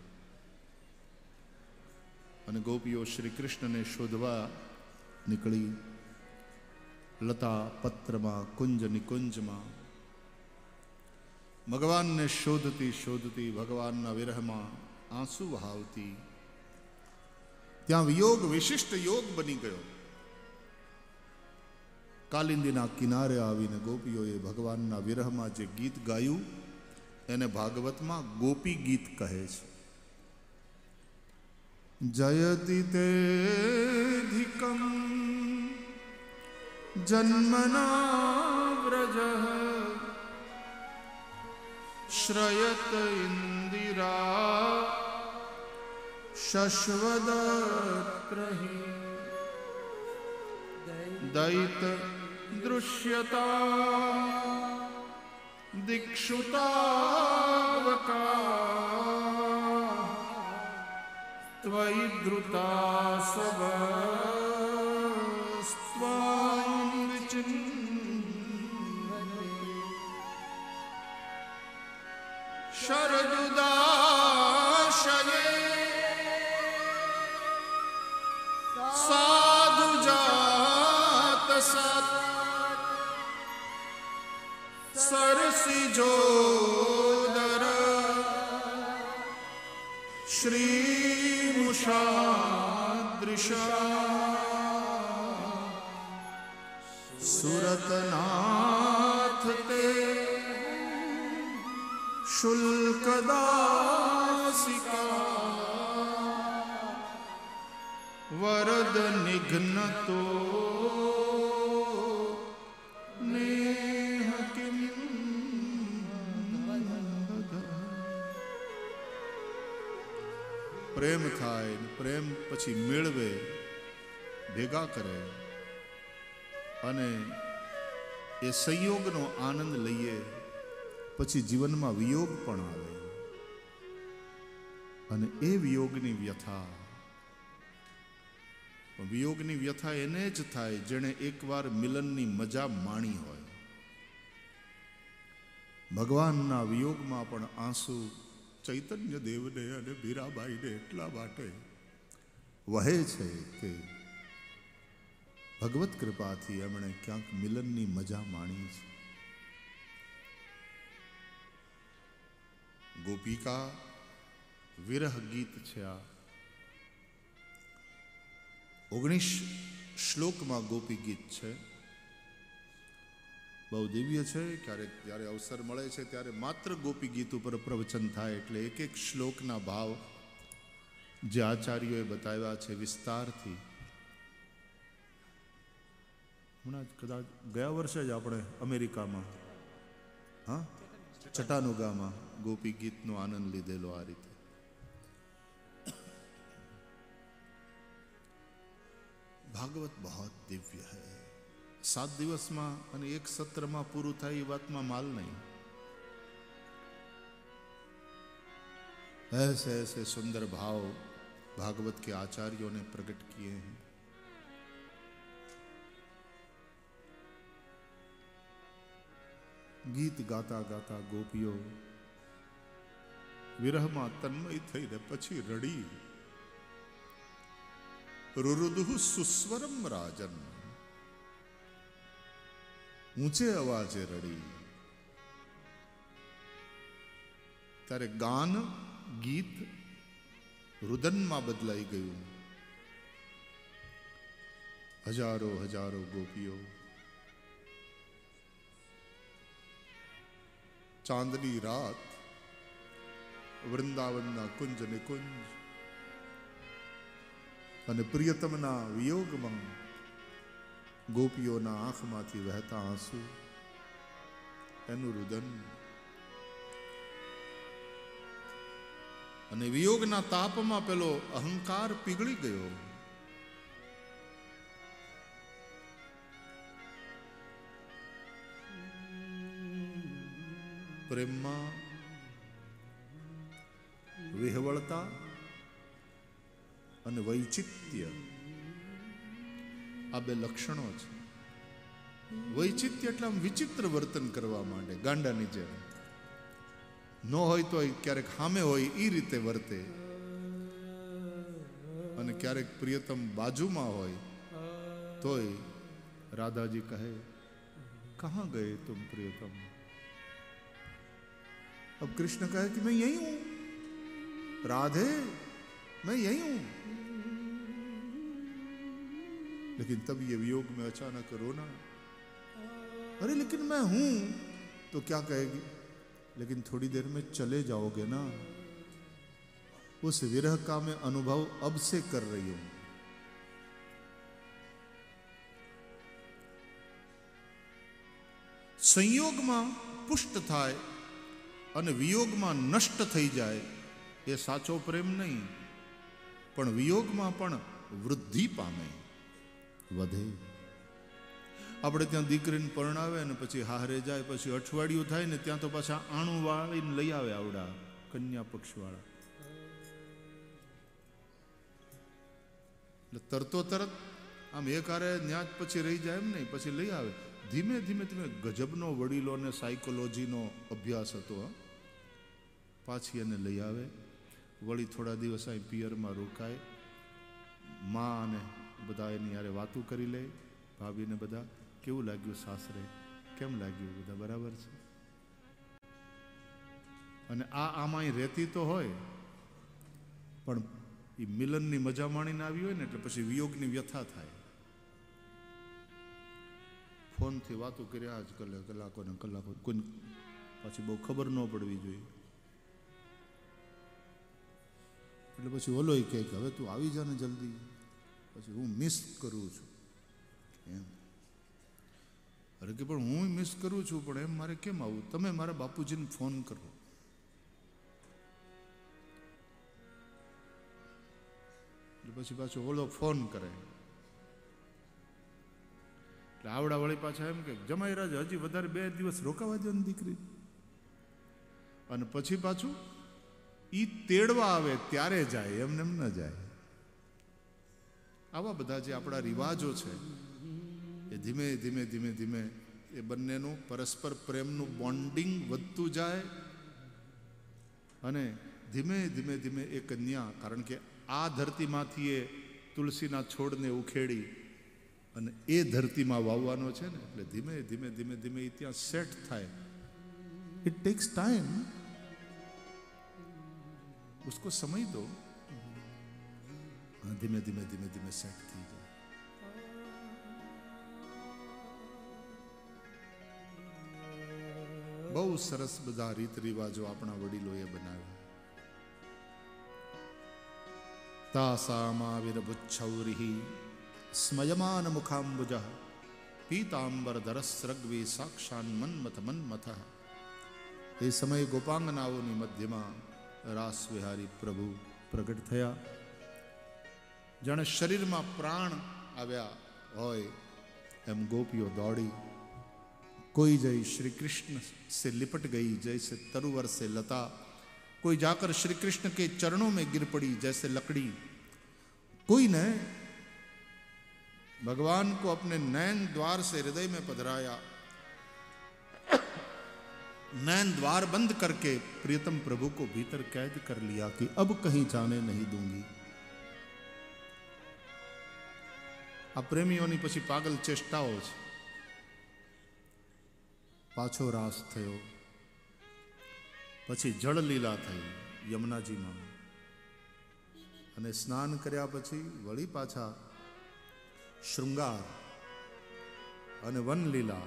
અને ગોપીઓ શ્રી કૃષ્ણને શોધવા નીકળી. લતા પત્રમાં, કુંજ નિકુંજમાં. ભગવાનને શોધતી શોધતી ભગવાનના વિરહમાં આંસુ વહાવતી. ત્યાં વિયોગ, વિશિષ્ટ યોગ બની ગયો. કાલિંદીના કિનારે આવીને ગોપીઓએ ભગવાનના વિરહમાં જે ગીત ગાયું, એને ભાગવતમાં ગોપી ગીત કહે છે. જયતિ તેધિકમ જન્મના વ્રજ, શ્રયત ઇન્દિરા, શશ્વદત્રહી, દૈત दृश्यता दिक्षुतावका त्वयि धृता सवस्त्वां विचिन्वने शरदुदाशये सा सरसिजोदर श्रीमुषादृशा सुरतनाथ ते। शुल्कदासिका वरद निघ्नतो પ્રેમ થાય પ્રેમ પછી મેળવે, ભેગા કરે. અને એ સંયોગનો આનંદ લઈએ, પછી જીવનમાં વિયોગ પણ આવે. અને એ વિયોગની વ્યથા વિયોગની વ્યથા એને જ થાય જેણે એકવાર મિલનની મજા માણી હોય. ભગવાનના વિયોગમાં પણ આંસુ ચૈતન્ય દેવને અને મીરાબાઈને એટલા માટે વહે છે કે ભગવત કૃપાથી એમણે ક્યાંક મિલનની મજા માણી છે. ગોપિકા, વિરહ ગીત છે આ. ઓગણીસ શ્લોકમાં ગોપી ગીત છે. બહુ દિવ્ય છે. ક્યારેક જ્યારે અવસર મળે છે, ત્યારે માત્ર ગોપી ગીત ઉપર પ્રવચન થાય એટલે એક એક શ્લોકના ભાવ જે આચાર્યોએ બતાવ્યા છે વિસ્તારથી. હમણાં જ કદાચ ગયા વર્ષે જ આપણે અમેરિકામાં, હા, ચટાનુગામાં ગોપી ગીતનો આનંદ લીધેલો આ રીતે. ભાગવત બહુ દિવ્ય હૈ. સાત દિવસમાં અને એક સત્રમાં પૂરું થાય એ વાતમાં માલ નહીં ऐसे ऐसे सुंदर भाव भागवत के आचार्यों ने प्रकट किए हैं ગીત ગાતા ગાતા ગોપીઓ વિરહમાં તન્મય થઈને પછી રડી રુરુદુહુ સુસ્વરમ રાજન ઊંચે અવાજે રડી. ત્યારે ગાન, ગીત રુદનમાં બદલાઈ ગયું. હજારો હજારો ગોપીઓ ચાંદની રાત વૃંદાવનના કુંજ ને કુંજ અને પ્રિયતમના વિયોગમાં ગોપીઓના આંખમાંથી વહેતા આંસુ, એનું રુદન અને વિયોગના તાપમાં પેલો અહંકાર પીગળી ગયો. પ્રેમમાં વિહવળતા અને વૈચિત્ય આ બે લક્ષણો છે. વૈચિત્ય એટલે આમ વિચિત્ર વર્તન કરવા માંડે, ગાંડાની જેમ. ન હોય તો ક્યારેક સામે હોય એ રીતે વર્તે. અને ક્યારેક પ્રિયતમ બાજુમાં હોય, તોય રાધાજી કહે, કહા ગયે તુમ પ્રિયતમ? અબ કૃષ્ણ કહે કે, મેં यही हूं राधे मैं यही हूं लेकिन तब ये वियोग में अचानक रोना अरे लेकिन मैं हूं तो क्या कहेगी लेकिन थोड़ी देर में चले जाओगे ना उस विरह का मैं अनुभव अब से कर रही हूं સંયોગમાં પુષ્ટ થાય અને વિયોગમાં નષ્ટ થઈ જાય એ સાચો પ્રેમ નહીં પણ વિયોગમાં પણ વૃદ્ધિ પામે વધે. આપણે ત્યાં દીકરીને પરણાવે ને પછી હારે જાય, પછી અઠવાડિયું થાય ને ત્યાં તો પાછા આણું વાળીને લઈ આવે આવડા કન્યા પક્ષવાળા. એટલે તરતો તરત આમ એક હારે ન્યાજ પછી રહી જાય એમ નહીં, પછી લઈ આવે. ધીમે ધીમે ધીમે ગજબનો, વડીલો ને સાયકોલોજીનો અભ્યાસ હતો પાછી એને લઈ આવે. વળી થોડા દિવસ અહીં પિયરમાં રોકાય. મા અને બધા એની યારે વાતો કરી લે. ભાભીને બધા, કેવું લાગ્યું સાસરે? કેમ લાગ્યું બધા? બરાબર છે? અને આ આમાં રહેતી તો હોય, પણ એ મિલનની મજા માણીને આવી હોય ને, એટલે પછી વિયોગની વ્યથા થાય. ફોનથી વાતો કર્યા જ કલે કલાકો ને કલાકો, કોઈ પછી બહુ ખબર ન પડવી જોઈએ. એટલે પછી ઓલો કહે કે, હવે તું આવી જા ને જલ્દી. પછી હું મિસ કરું છું. એમ. અરે કે પણ હું મિસ કરું છું, પણ એમ મારે કેમ આવું? તમે મારા બાપુજીને ફોન કરો. પછી પાછો ઓલો ફોન કરે. એટલે આવડા વળી પાછા એમ કે, જમાઈ રાજ, હજી વધારે બે દિવસ રોકાવા દો દીકરી. અને પછી પાછું ઈ તેડવા આવે ત્યારે જાય, એમને એમ ન જાય. આવા બધા જે આપણા રિવાજો છે, એ ધીમે ધીમે ધીમે ધીમે એ બંનેનું પરસ્પર પ્રેમનું બોન્ડિંગ વધતું જાય અને ધીમે ધીમે ધીમે એ કન્યા, કારણ કે આ ધરતીમાંથી એ તુલસીના છોડને ઉખેડી અને એ ધરતીમાં વાવવાનો છે ને, એટલે ધીમે ધીમે ધીમે ધીમે એ ત્યાં સેટ થાય. ઇટ ટેક્સ ટાઈમ ઉસકો સમય દો. धीमे धीमे धीमे धीमे सेट थी जाए બહુ સરસ બધા રીત રિવાજો આપણા વડીલોએ બનાવ્યા તાસામાવિરભુચ્છૌરિ સ્મયમાન મુખાંબુજ પીતાંબર ધરસ્રગ્વી સાક્ષાન મન્મથ મન્મથ એ સમયે ગોપાંગનાઓની મધ્યમાં રાસ વિહારી પ્રભુ પ્રગટ થયા જાણે શરીરમાં પ્રાણ આવ્યા હોય એમ ગોપીઓ દોડી कोई जय श्री कृष्ण से लिपट गई जैसे तरुवर से लता कोई जाकर श्री कृष्ण के चरणों में गिर पड़ी जैसे लकड़ी कोई ने भगवान को अपने नैन द्वार से हृदय में पधराया नैन द्वार बंद करके प्रियतम प्रभु को भीतर कैद कर लिया कि अब कहीं जाने नहीं दूंगी આ પ્રેમીઓની પછી પાગલ ચેષ્ટાઓ છે. પાછો રાસ થયો. પછી જળ લીલા થઈ યમુનાજીમાં. અને સ્નાન કર્યા પછી વળી પાછા શૃંગાર અને વનલીલા.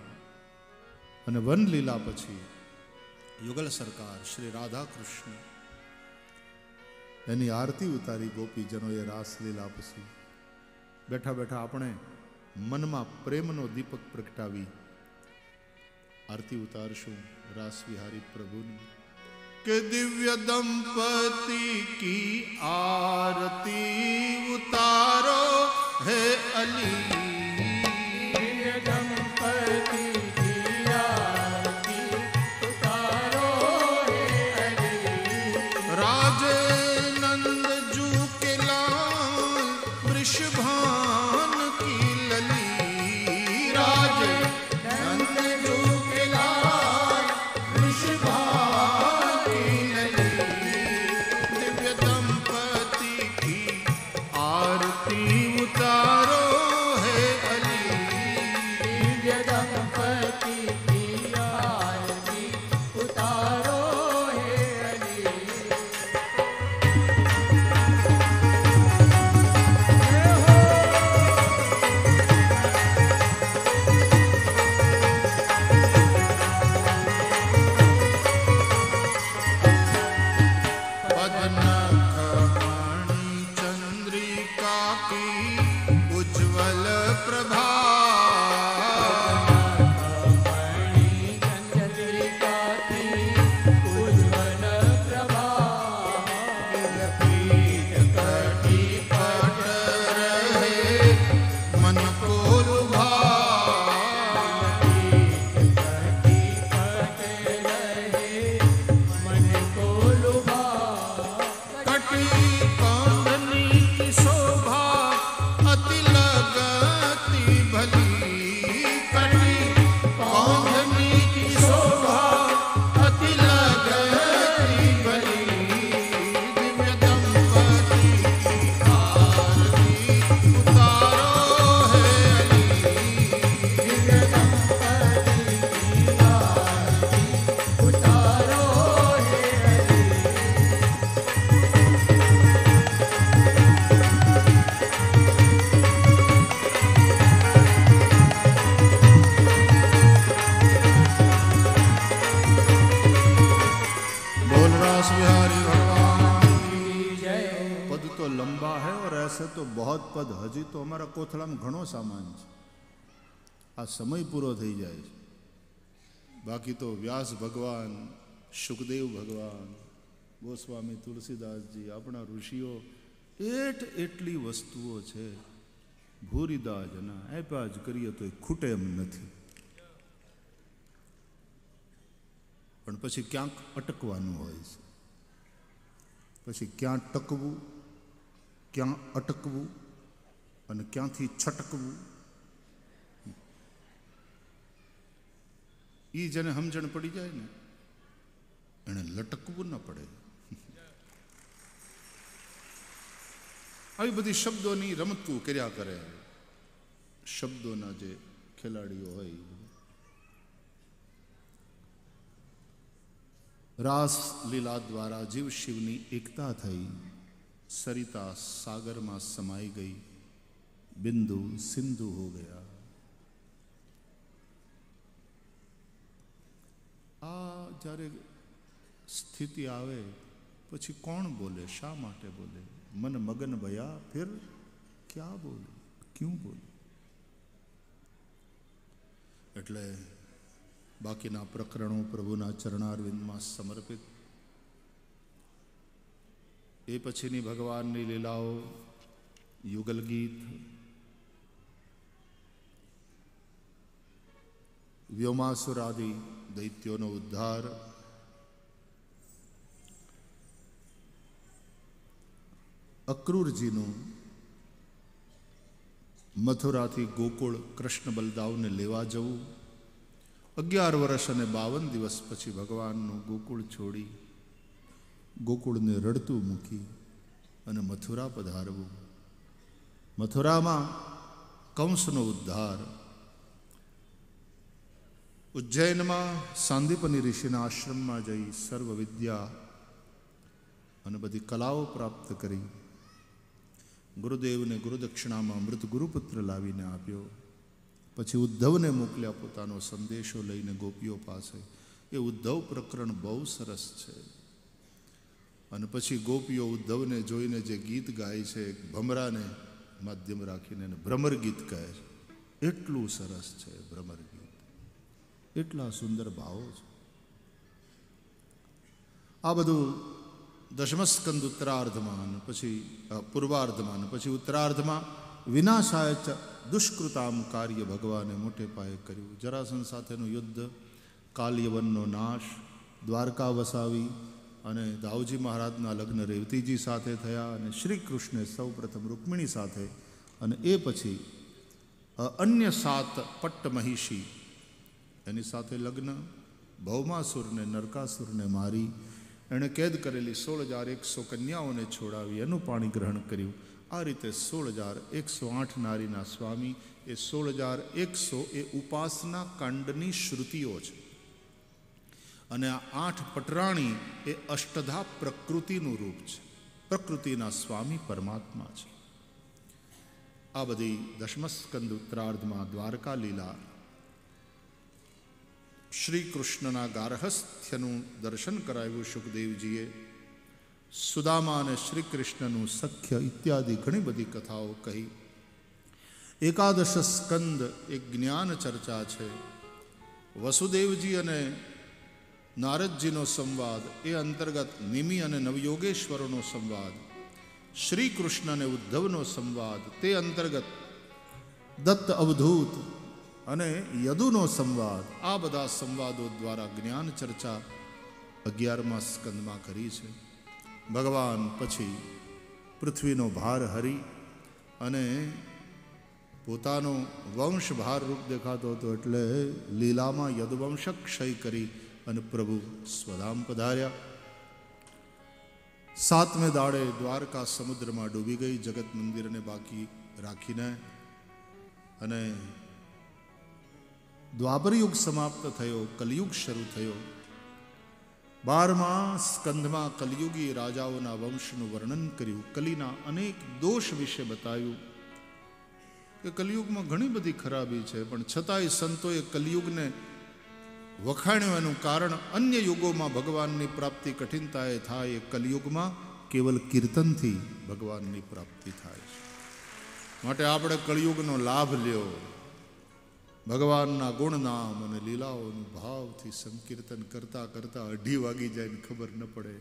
અને વનલીલા પછી યુગલ સરકાર શ્રી રાધા કૃષ્ણ એની આરતી ઉતારી ગોપીજનોએ રાસલીલા પછી બેઠા બેઠા આપણે મનમાં પ્રેમનો દીપક પ્રગટાવી આરતી ઉતારશું રાસ વિહારી પ્રભુની. કે દિવ્ય દંપતિ કી આરતી ઉતારો હે અલી. तो बहुत પદ હજી તો અમારા કોથળામાં ઘણો સામાન છે આ સમય પૂરો થઈ જાય છે બાકી તો વ્યાસ ભગવાન સુખદેવ ભગવાન ગોસ્વામી તુલસીદાસજી આપણા ઋષિઓ એટ એટલી વસ્તુઓ છે ભૂરીદાસ એના આપ્યા જ કરીએ તો ખૂટે એમ નથી પણ પછી ક્યાંક અટકવાનું હોય છે પછી ક્યાં ટકવું ક્યાં અટકવું અને ક્યાંથી છટકવું? એ જેને સમજણ પડી જાય ને, એને લટકવું ન પડે. આવી બધી શબ્દોની રમતું કર્યા કરે. શબ્દોના જે ખેલાડીઓ હોય, રાસ લીલા દ્વારા જીવ શિવની એકતા થઈ. સરિતા સાગરમાં સમાઈ ગઈ બિંદુ સિંધુ હો ગયા આ જ્યારે સ્થિતિ આવે પછી કોણ બોલે શા માટે બોલે મન મગન ભયા ફિર ક્યાં બોલે ક્યું બોલે એટલે બાકીના પ્રકરણો પ્રભુના ચરણારવિંદમાં સમર્પિત એ પછીની ભગવાનની લીલાઓ યુગલ ગીત વ્યોમાસુર આદિ દૈત્યોનો ઉદ્ધાર, અક્રૂરજીનું મથુરાથી ગોકુળ કૃષ્ણ બલદાવને લેવા જવું, અગિયાર વર્ષ અને બાવન દિવસ પછી ભગવાનનું ગોકુળ છોડી ગોકુળને રડતું મૂકી અને મથુરા પધારવું. મથુરામાં કંસનો ઉદ્ધાર. ઉજ્જૈનમાં સાંદીપની ઋષિના આશ્રમમાં જઈ સર્વ વિદ્યા અને બધી કલાઓ પ્રાપ્ત કરી. ગુરુદેવને ગુરુદક્ષિણામાં મૃત ગુરુપુત્ર લાવીને આપ્યો. પછી ઉદ્ધવને મોકલ્યા પોતાનો સંદેશો લઈને ગોપીઓ પાસે. એ ઉદ્ધવ પ્રકરણ બહુ સરસ છે. અને પછી ગોપીઓ ઉદ્ધવને જોઈને જે ગીત ગાય છે ભમરાને માધ્યમ રાખીને એને ભ્રમર ગીત કહે છે. એટલું સરસ છે ભ્રમર ગીત. એટલા સુંદર ભાવો છે. આ બધું દશમસ્કંદ ઉત્તરાર્ધમાં પછી પૂર્વાર્ધમાં પછી ઉત્તરાર્ધમાં વિનાશાય દુષ્કૃતામ કાર્ય ભગવાને મોટે પાયે કર્યું. જરાસન સાથેનું યુદ્ધ, કાલ્યવનનો નાશ, દ્વારકા વસાવી અને દાઉજી મહારાજના લગ્ન રેવતીજી સાથે થયા અને શ્રી કૃષ્ણે સૌ પ્રથમ રૂકમિણી સાથે અને એ પછી અન્ય સાત પટ્ટ મહિષી એની સાથે લગ્ન ભૌમાસુરને નરકાસુરને મારી, એણે કેદ કરેલી સોળ હજાર એકસો કન્યાઓને છોડાવી, એનું પાણી ગ્રહણ કર્યું. આ રીતે સોળ હજાર એકસો આઠ નારીના સ્વામી એ સોળ હજાર એકસો એ ઉપાસના કાંડની શ્રુતિઓ છે. અને આ આઠ પટરાણી એ અષ્ટધા પ્રકૃતિનું રૂપ છે. પ્રકૃતિના સ્વામી પરમાત્મા છે. આ બધી દશમસ્કંદ ઉત્તરાર્ધમાં દ્વારકા લીલા શ્રી કૃષ્ણના ગાર્હસ્થ્યનું દર્શન કરાવ્યું સુખદેવજીએ. સુદામા અને શ્રી કૃષ્ણનું સખ્ય ઇત્યાદિ ઘણી બધી કથાઓ કહી. એકાદશ સ્કંદ એક જ્ઞાન ચર્ચા છે. વસુદેવજી અને નારદજીનો સંવાદ એ અંતર્ગત નિમિ અને નવયોગેશ્વરોનો સંવાદ શ્રી કૃષ્ણ અને ઉદ્ધવનો સંવાદ તે અંતર્ગત દત્ત અવધૂત અને યદુનો સંવાદ, આ બધા સંવાદો દ્વારા જ્ઞાન ચર્ચા અગિયારમા સ્કંદમાં કરી છે. ભગવાન પછી પૃથ્વીનો ભાર હરી અને પોતાનો વંશભાર રૂપ દેખાતો હતો એટલે લીલામાં યદુવંશ ક્ષય કરી અને પ્રભુ સ્વધામ પધાર્યા. સાતમે દાડે દ્વારકા સમુદ્રમાં ડૂબી ગઈ, જગત મંદિરને બાકી રાખીને અને દ્વાપર યુગ સમાપ્ત થયો, કલયુગ શરૂ થયો. બારમા સ્કંધમાં કલયુગી રાજાઓના વંશનું વર્ણન કર્યું. કલીના અનેક દોષ વિશે બતાવ્યું કે કલયુગમાં ઘણી બધી ખરાબી છે, પણ છતાંય સંતોએ કલયુગને વખાણ્યું કારણ અન્ય યુગોમાં ભગવાનની પ્રાપ્તિ કઠિનતાએ થાય એ કલયુગમાં કેવલ કીર્તનથી ભગવાનની પ્રાપ્તિ થાય છે. માટે આપણે કળિયુગનો લાભ લ્યો. ભગવાનના ગુણનામ અને લીલાઓનું ભાવથી સંકીર્તન કરતાં કરતાં અઢી વાગી જાય ને ખબર ન પડે.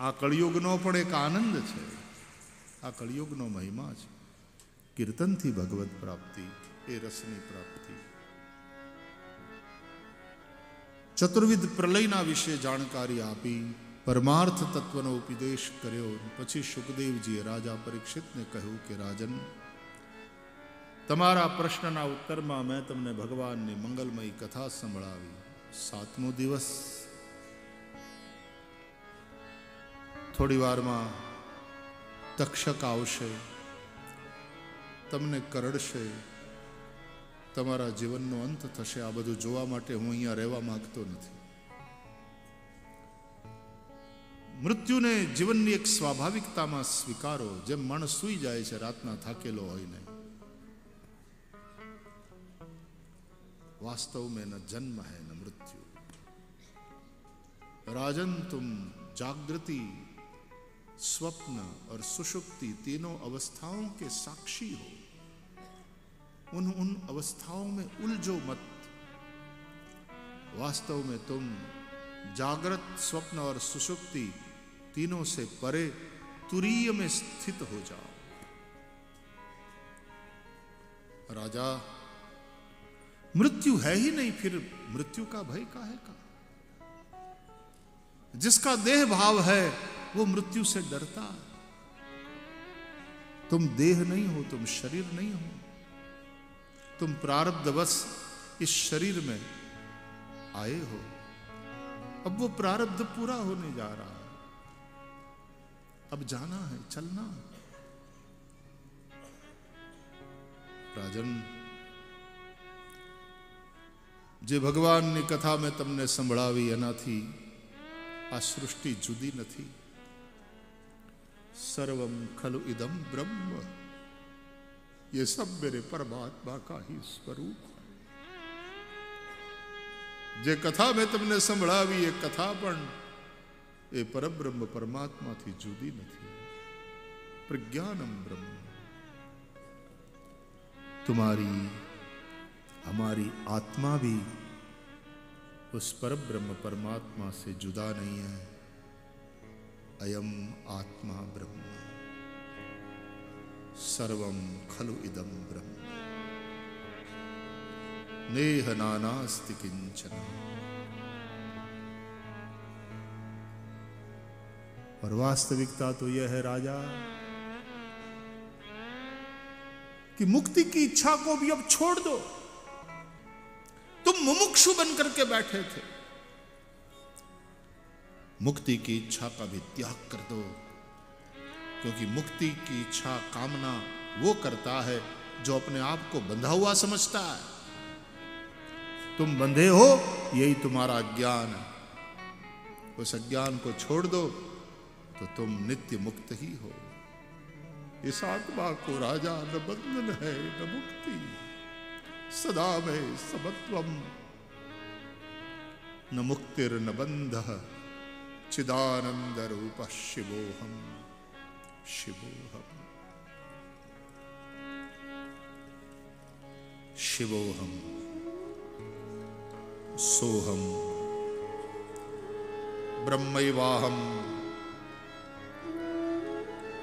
આ કળિયુગનો પણ એક આનંદ છે. આ કળિયુગનો મહિમા છે. કીર્તનથી ભગવત પ્રાપ્તિ, એ રસની પ્રાપ્તિ. ચતુર્વિધ પ્રલયના વિશે જાણકારી આપી પરમાર્થ તત્વનો ઉપદેશ કર્યો. પછી સુખદેવજીએ રાજા પરીક્ષિતને કહ્યું કે, રાજન, તમારા પ્રશ્નના ઉત્તરમાં મેં તમને ભગવાનની મંગલમય કથા સંભળાવી. સાતમો દિવસ. થોડી વારમાં તક્ષક આવશે, તમને કરડશે તમારા જીવનનો અંત થશે આ બધું જોવા માટે હું અહીંયા રહેવા માંગતો નથી મૃત્યુને જીવનની એક સ્વાભાવિકતામાં સ્વીકારો જેમ માણસ સૂઈ જાય છે રાતના થાકેલો હોય ને वास्तव में न जन्म है न मृत्यु राजन तुम जागृति स्वप्न और सुषुप्ति तीनों अवस्थाओं के साक्षी हो उन उन अवस्थाओं में उलझो मत। वास्तव में तुम जागृत स्वप्न और सुषुप्ति तीनों से परे तुरीय में स्थित हो जाओ। राजा, मृत्यु है ही नहीं, फिर मृत्यु का भय काहे का? जिसका देह भाव है, वो मृत्यु से डरता है। तुम देह नहीं हो, तुम शरीर नहीं हो। तुम प्रारब्धवश इस शरीर में आए हो अब वो प्रारब्ध पूरा होने जा रहा है अब जाना है चलना है રાજન જે ભગવાનની કથા મેં તમને સંભળાવી એનાથી આ સૃષ્ટિ જુદી નથી सर्वम खलु इदम ब्रह्म ये सब मेरे परमात्मा का ही स्वरूप है જે કથા મેં તમને સંભળાવી એ કથા પણ એ પરબ્રહ્મ પરમાત્માથી જુદી નથી प्रज्ञानम ब्रह्म तुम्हारी हमारी आत्मा भी उस पर ब्रह्म परमात्मा से जुदा नहीं है अयम आत्मा ब्रह्म सर्वम खलु इदम ब्रह्म। नेह नानास्ति किंचन और वास्तविकता तो यह है, राजा, कि मुक्ति की इच्छा को भी अब छोड़ दो। तुम मुमुक्षु बन करके बैठे थे। मुक्ति की इच्छा का भी त्याग कर दो। क्योंकि मुक्ति की इच्छा, कामना वो करता है जो अपने आप को बंधा हुआ समझता है। तुम बंधे हो, यही तुम्हारा ज्ञान है। उस अज्ञान को छोड़ दो तो तुम नित्य मुक्त ही हो। इस आत्मा को राजा न बंधन है, न मुक्ति। सदा में समत्वम। न मुक्तिर न बंध चिदानंद रूप शिवोहम શિવોહમ શિવોહમ સોહમ બ્રહ્મૈવાહમ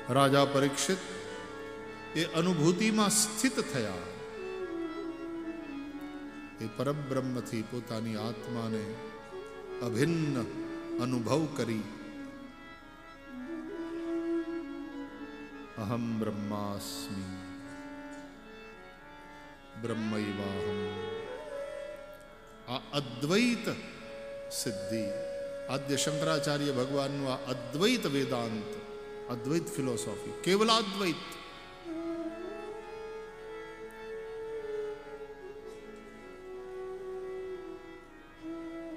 રાજા પરીક્ષિત એ અનુભૂતિમાં સ્થિત થયા એ પરબ્રહ્મથી પોતાની આત્માને અભિન્ન અનુભવ કરી અહમ બ્રહ્માસ્મિ બ્રહ્મૈવાહમ આ અદ્વૈત સિદ્ધિ આદ્ય શંકરાચાર્ય ભગવાનનું આ અદ્વૈત વેદાંત અદ્વૈત ફિલોસોફી કેવલાદ્વૈત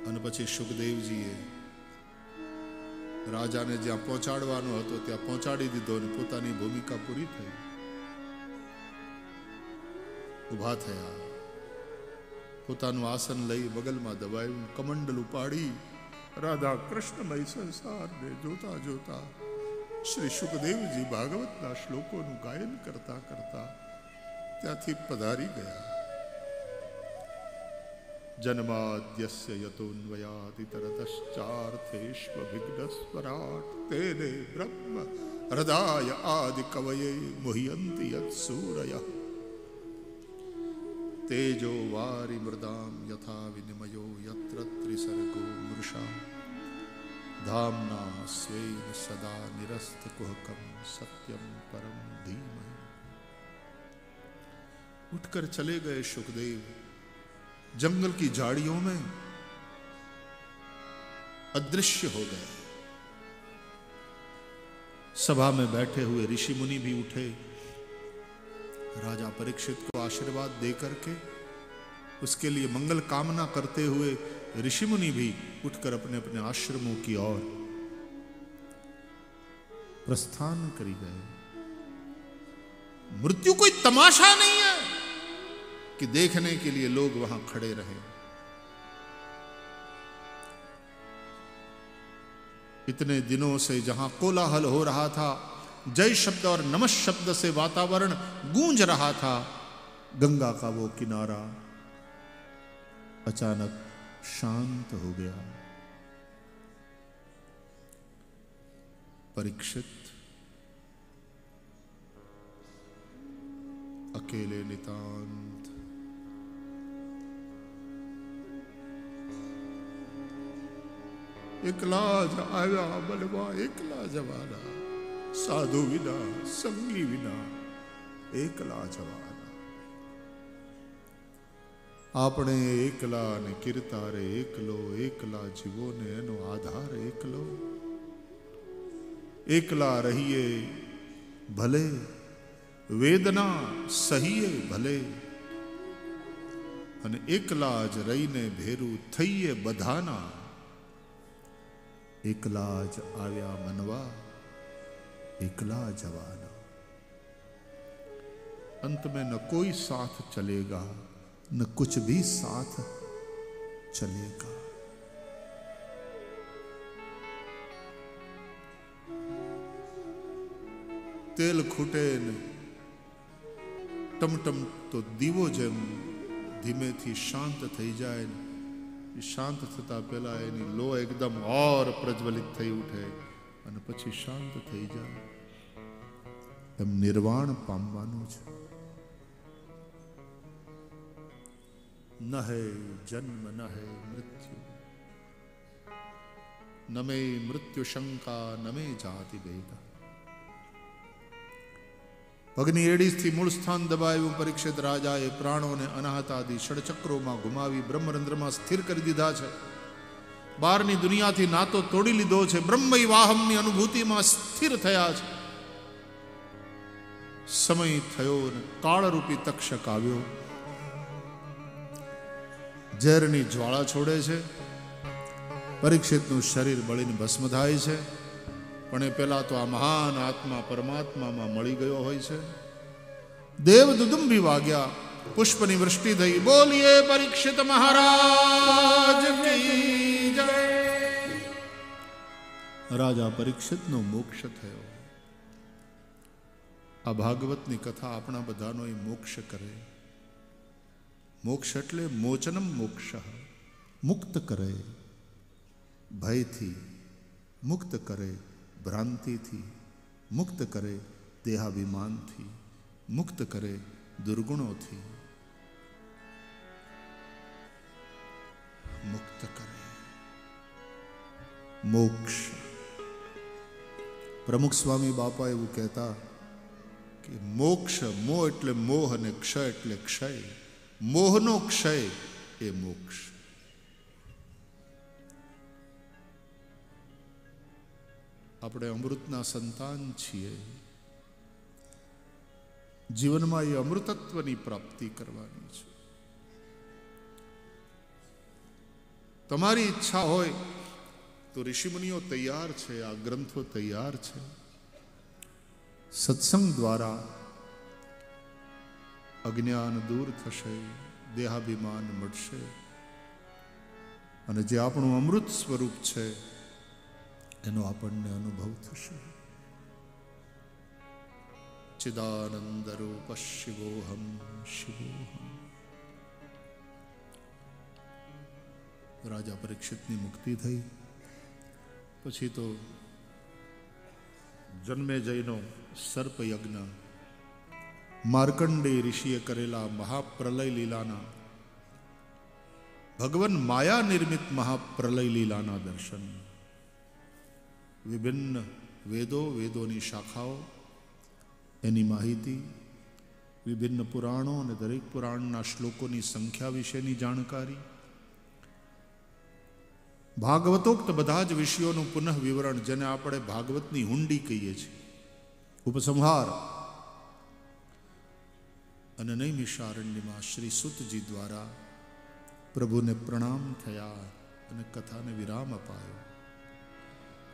અને પછી સુખદેવજીએ રાજાને જ્યાં પહોંચાડવાનો હતો, ત્યાં પહોંચાડી દીધો અને પોતાની ભૂમિકા પૂરી થઈ. ઊભા થયા. પોતાનું આસન લઈ બગલમાં દબાયું કમંડલ ઉપાડી, રાધા, કૃષ્ણમય સંસારને જોતા જોતા શ્રી સુખદેવજી ભાગવતના શ્લોકોનું ગાયન કરતા કરતા ત્યાંથી પધારી ગયા. જન્માદ્યસ્ય યતોન્વયાતિતરતશ્ચાર્થેષ્વભિઘ્નસ્વરાટ તેને બ્રહ્મ હૃદાય આદિ કવયે મુહ્યંતિ યત સૂરય તેજો વારી મૃદામ યથા વિનિમયો યત્ર ત્રિસર્ગો મૃષા धामना स्वेन सदा निरस्त कुहकम सत्यम परम धीमहि उठकर चले गए सुखदेव जंगल की झाड़ियों में अदृश्य हो गए। सभा में बैठे हुए ऋषि मुनि भी उठे। राजा परीक्षित को आशीर्वाद दे करके उसके लिए मंगल कामना करते हुए ऋषि मुनि भी उठकर अपने अपने आश्रमों की ओर प्रस्थान करी गए। मृत्यु कोई तमाशा नहीं है। कि देखने के लिए लोग वहाँ खड़े रहे। इतने दिनों से जहाँ कोलाहल हो रहा था, जय शब्द और नमः शब्द से वातावरण गूंज रहा था, गंगा का वो किनारा अचानक शांत हो गया। परीक्षित, अकेले नितांत એકલા જ આવ્યા બનવા, એકલા જવાના. સાધુ વિના, સંગી વિના, એકલા જવાના. આપણે એકલા ને કીર્તારે એકલો, એકલા જીવો ને એનો આધાર એકલો. એકલા રહીએ ભલે, વેદના સહીએ ભલે, અને એકલા જ રહીને ભેરું થઈએ બધાના. એકલા જ આવ્યા મનવા એકલા જવાના अंत में न कोई साथ चलेगा न कुछ भी साथ चलेगा તેલ ખૂટે ને ટમટમ તો દીવો જેમ ધીમેથી શાંત થઈ જાય ને એ શાંત થતા પહેલા એની લો એકદમ ઓર પ્રજ્વલિત થઈ ઉઠે અને પછી શાંત થઈ જાય. એમ નિર્વાણ પામવાનું છે. ન જન્મ ન મૃત્યુ. નમે મૃત્યુ શંકા ન મે જાતિ ભેગા પગની એડીથી મૂળ સ્થાન દબાયું પરીક્ષિત રાજાએ પ્રાણોને અનાહત ષડચક્રોમાં ગુમાવી બ્રહ્મરંધ્રમાં સ્થિર કરી દીધા છે. બહારની દુનિયાથી નાતો તોડી લીધો છે. બ્રહ્મય વાહમની અનુભૂતિમાં સ્થિર થયા છે. સમય થયો ને કાળરૂપી તક્ષક આવ્યો. ઝેરની જ્વાળા છોડે છે. પરીક્ષિતનું શરીર બળીને ભસ્મ થાય છે. પણ એ પહેલાં તો આ મહાન આત્મા પરમાત્મામાં મળી ગયો હોય છે. દેવ દુદુંબી વાગ્યા, પુષ્પની વૃષ્ટિ થઈ. બોલીએ પરીક્ષિત મહારાજ રાજા પરીક્ષિતનો મોક્ષ થયો. આ ભાગવતની કથા આપણા બધાનો એ મોક્ષ કરે. મોક્ષ એટલે મોચનમ મોક્ષ. મુક્ત કરે. ભયથી મુક્ત કરે. ભ્રાંતિથી મુક્ત કરે દેહાભિમાનથી, મુક્ત કરે દુર્ગુણોથી. મુક્ત કરે. મોક્ષ. પ્રમુખ સ્વામી બાપા એવું કહેતા કે મોક્ષ મોહ એટલે મોહ અને ક્ષય એટલે ક્ષય. મોહનો ક્ષય એ મોક્ષ. આપણે અમૃતના સંતાન છીએ. જીવનમાં એ અમૃતત્વની પ્રાપ્તિ કરવાની છે. તમારી ઈચ્છા હોય તો ઋષિમુનિઓ તૈયાર છે, આ ગ્રંથો તૈયાર છે. સત્સંગ દ્વારા અજ્ઞાન દૂર થશે, દેહાભિમાન મળશે. અને જે આપણું અમૃત સ્વરૂપ છે એનો આપણને અનુભવ થશે. ચિદાનંદ રૂપ શિવોહમ શિવોહમ. રાજા પરીક્ષિતની મુક્તિ થઈ. પછી તો જન્મે જઈનો સર્પ યજ્ઞ માર્કંડે ઋષિએ કરેલા મહાપ્રલય લીલાના, ભગવાન માયા નિર્મિત મહાપ્રલય લીલાના દર્શન. વિભિન્ન વેદો વેદોની શાખાઓ એની માહિતી વિભિન્ન પુરાણો અને દરેક પુરાણના શ્લોકોની સંખ્યા વિશેની જાણકારી ભાગવતોક્ત બધા જ વિષયોનું પુનઃ વિવરણ જેને આપણે ભાગવતની હુંડી કહીએ છીએ ઉપસંહાર અને નૈમિષારણ્યમાં શ્રી સુતજી દ્વારા પ્રભુને પ્રણામ થયા અને કથાને વિરામ અપાયો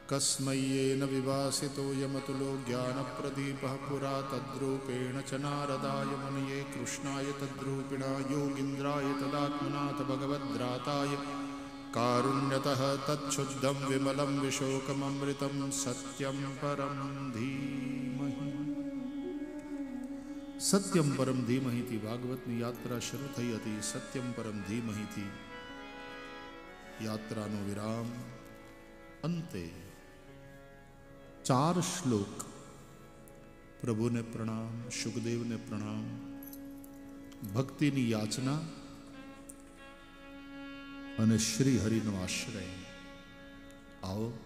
કસ્મય્યેન વિવાસિતો યમતુલો જ્ઞાનપ્રદીપ પુરા તદ્રૂપેણ ચ નારદાય મનયે કૃષ્ણાય તદ્રૂપિણા યોગીન્દ્રાય તદાત્મનાથ ભગવદ્રાતાય कारुण्यतः तच्छुद्धं विमलं विशोकममृतं सत्यं परं धीमहि સત્યમ પરમ ધીમહીથી ભાગવતની યાત્રા શરૂ થઈ હતી સત્યમ પરમ ધીમહીથી યાત્રાનો વિરામ અંતે ચાર શ્લોક. પ્રભુને પ્રણામ, સુખદેવને પ્રણામ. ભક્તિની યાચના અને શ્રી હરિનો આશ્રય. આવો,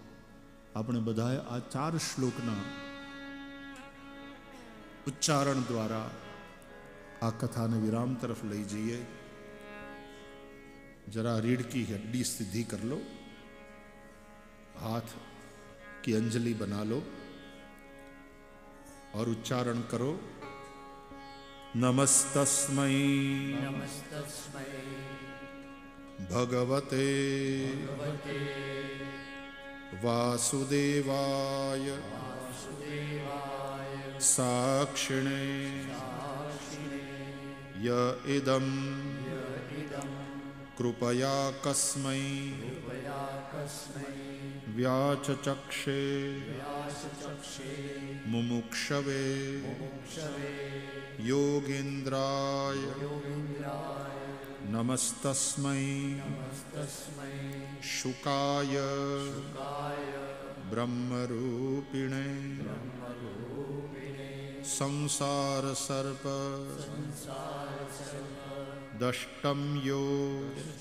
આપણે બધાએ આ ચાર શ્લોકના ઉચ્ચારણ દ્વારા આ કથાને વિરામ તરફ લઈ જઈએ. જરા રીઢ કી હડ્ડી સિદ્ધિ કર લો. હાથ की अंजलि बना लो और उच्चारण करो नमस्तस्मै नमस्तस्मै भगवते। भगवते। वासुदेवाय। वासुदेवाय। साक्षिणे। य इदं। कृपया कस्मै। व्याचचक्षे व्यासचक्षे मुमुक्षवे मुक्षवे योगीन्द्राय योगीन्द्राय नमस्तस्मै नमस्तस्मै शुकाय गाय ब्रह्मरूपिणे ब्रह्मरूपिणे संसारसर्प दष्टं यो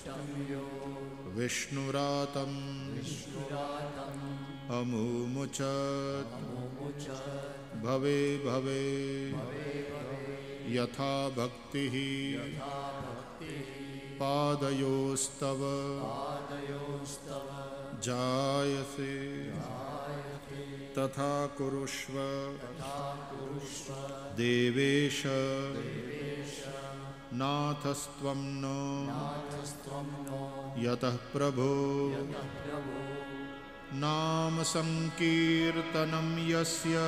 तं यो विष्णुरातं विष्णुरातम्। अमुमुचत्। मुमुच भवे भवे। यथा भक्तिः। पादयोस्तव। जायसे। तथा कुरुष्व। देवेश। नाथस्त्वं नो नाथस्त्वं नो यतः प्रभो प्रभो नाम सङ्कीर्तनं यस्य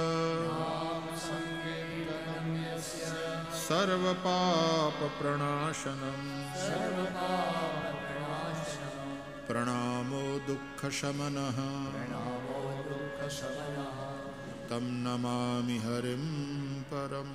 संकीर्तनं यस्य सर्वपापप्रणाशनम् सर्वपापप्रणाशनं प्रणामो दुःखशमनः नमो दुःखशमनः तं नमामि हरिं परम्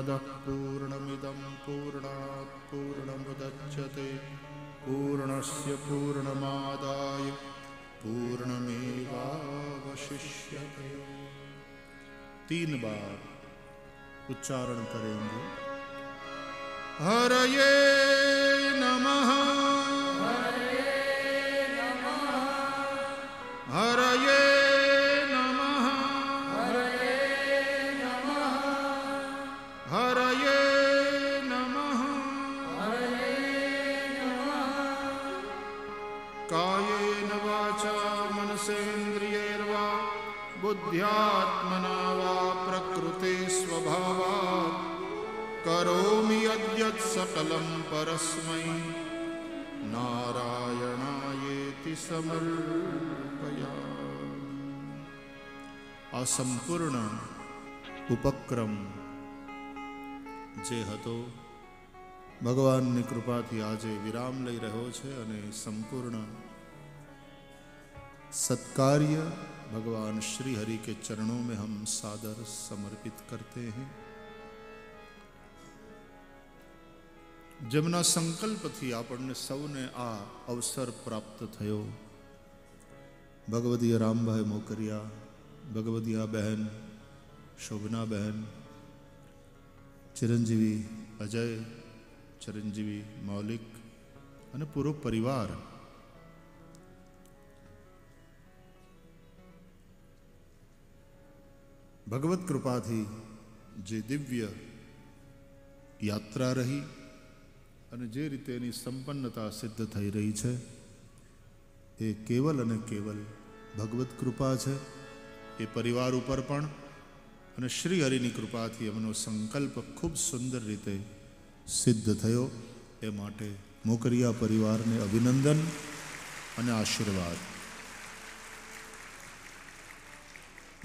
पूर्णमदः पूर्णमिदं पूर्णात् पूर्णमुदच्यते पूर्णस्य पूर्णमादाय पूर्णमेवावशिष्यते तीन बार उच्चारण करेंगे हरये नमः यद्यत् सकलं परस्मै નારાયણાયેતિ સમર્પયા આ સંપૂર્ણ ઉપક્રમ જે હતો ભગવાનની કૃપાથી આજે વિરામ લઈ રહ્યો છે અને સંપૂર્ણ सत्कार्य भगवान श्री हरि के चरणों में हम सादर समर्पित करते हैं જેમના સંકલ્પથી આપણને સૌને આ અવસર પ્રાપ્ત થયો. ભગવદીય રામભાઈ મોકરિયા ભગવદીયા બહેન, શોભના બહેન, ચિરંજીવી અજય, ચિરંજીવી મૌલિક અને પૂરો પરિવાર. ભગવત કૃપાથી જે દિવ્ય યાત્રા રહી અને જે રીતે એની સંપન્નતા સિદ્ધ થઈ રહી છે, એ કેવલ અને કેવલ ભગવત કૃપા છે. એ પરિવાર ઉપર પણ અને શ્રી હરિની કૃપાથી એમનો સંકલ્પ ખૂબ સુંદર રીતે સિદ્ધ થયો. એ માટે મોકરિયા પરિવારને અભિનંદન અને આશીર્વાદ.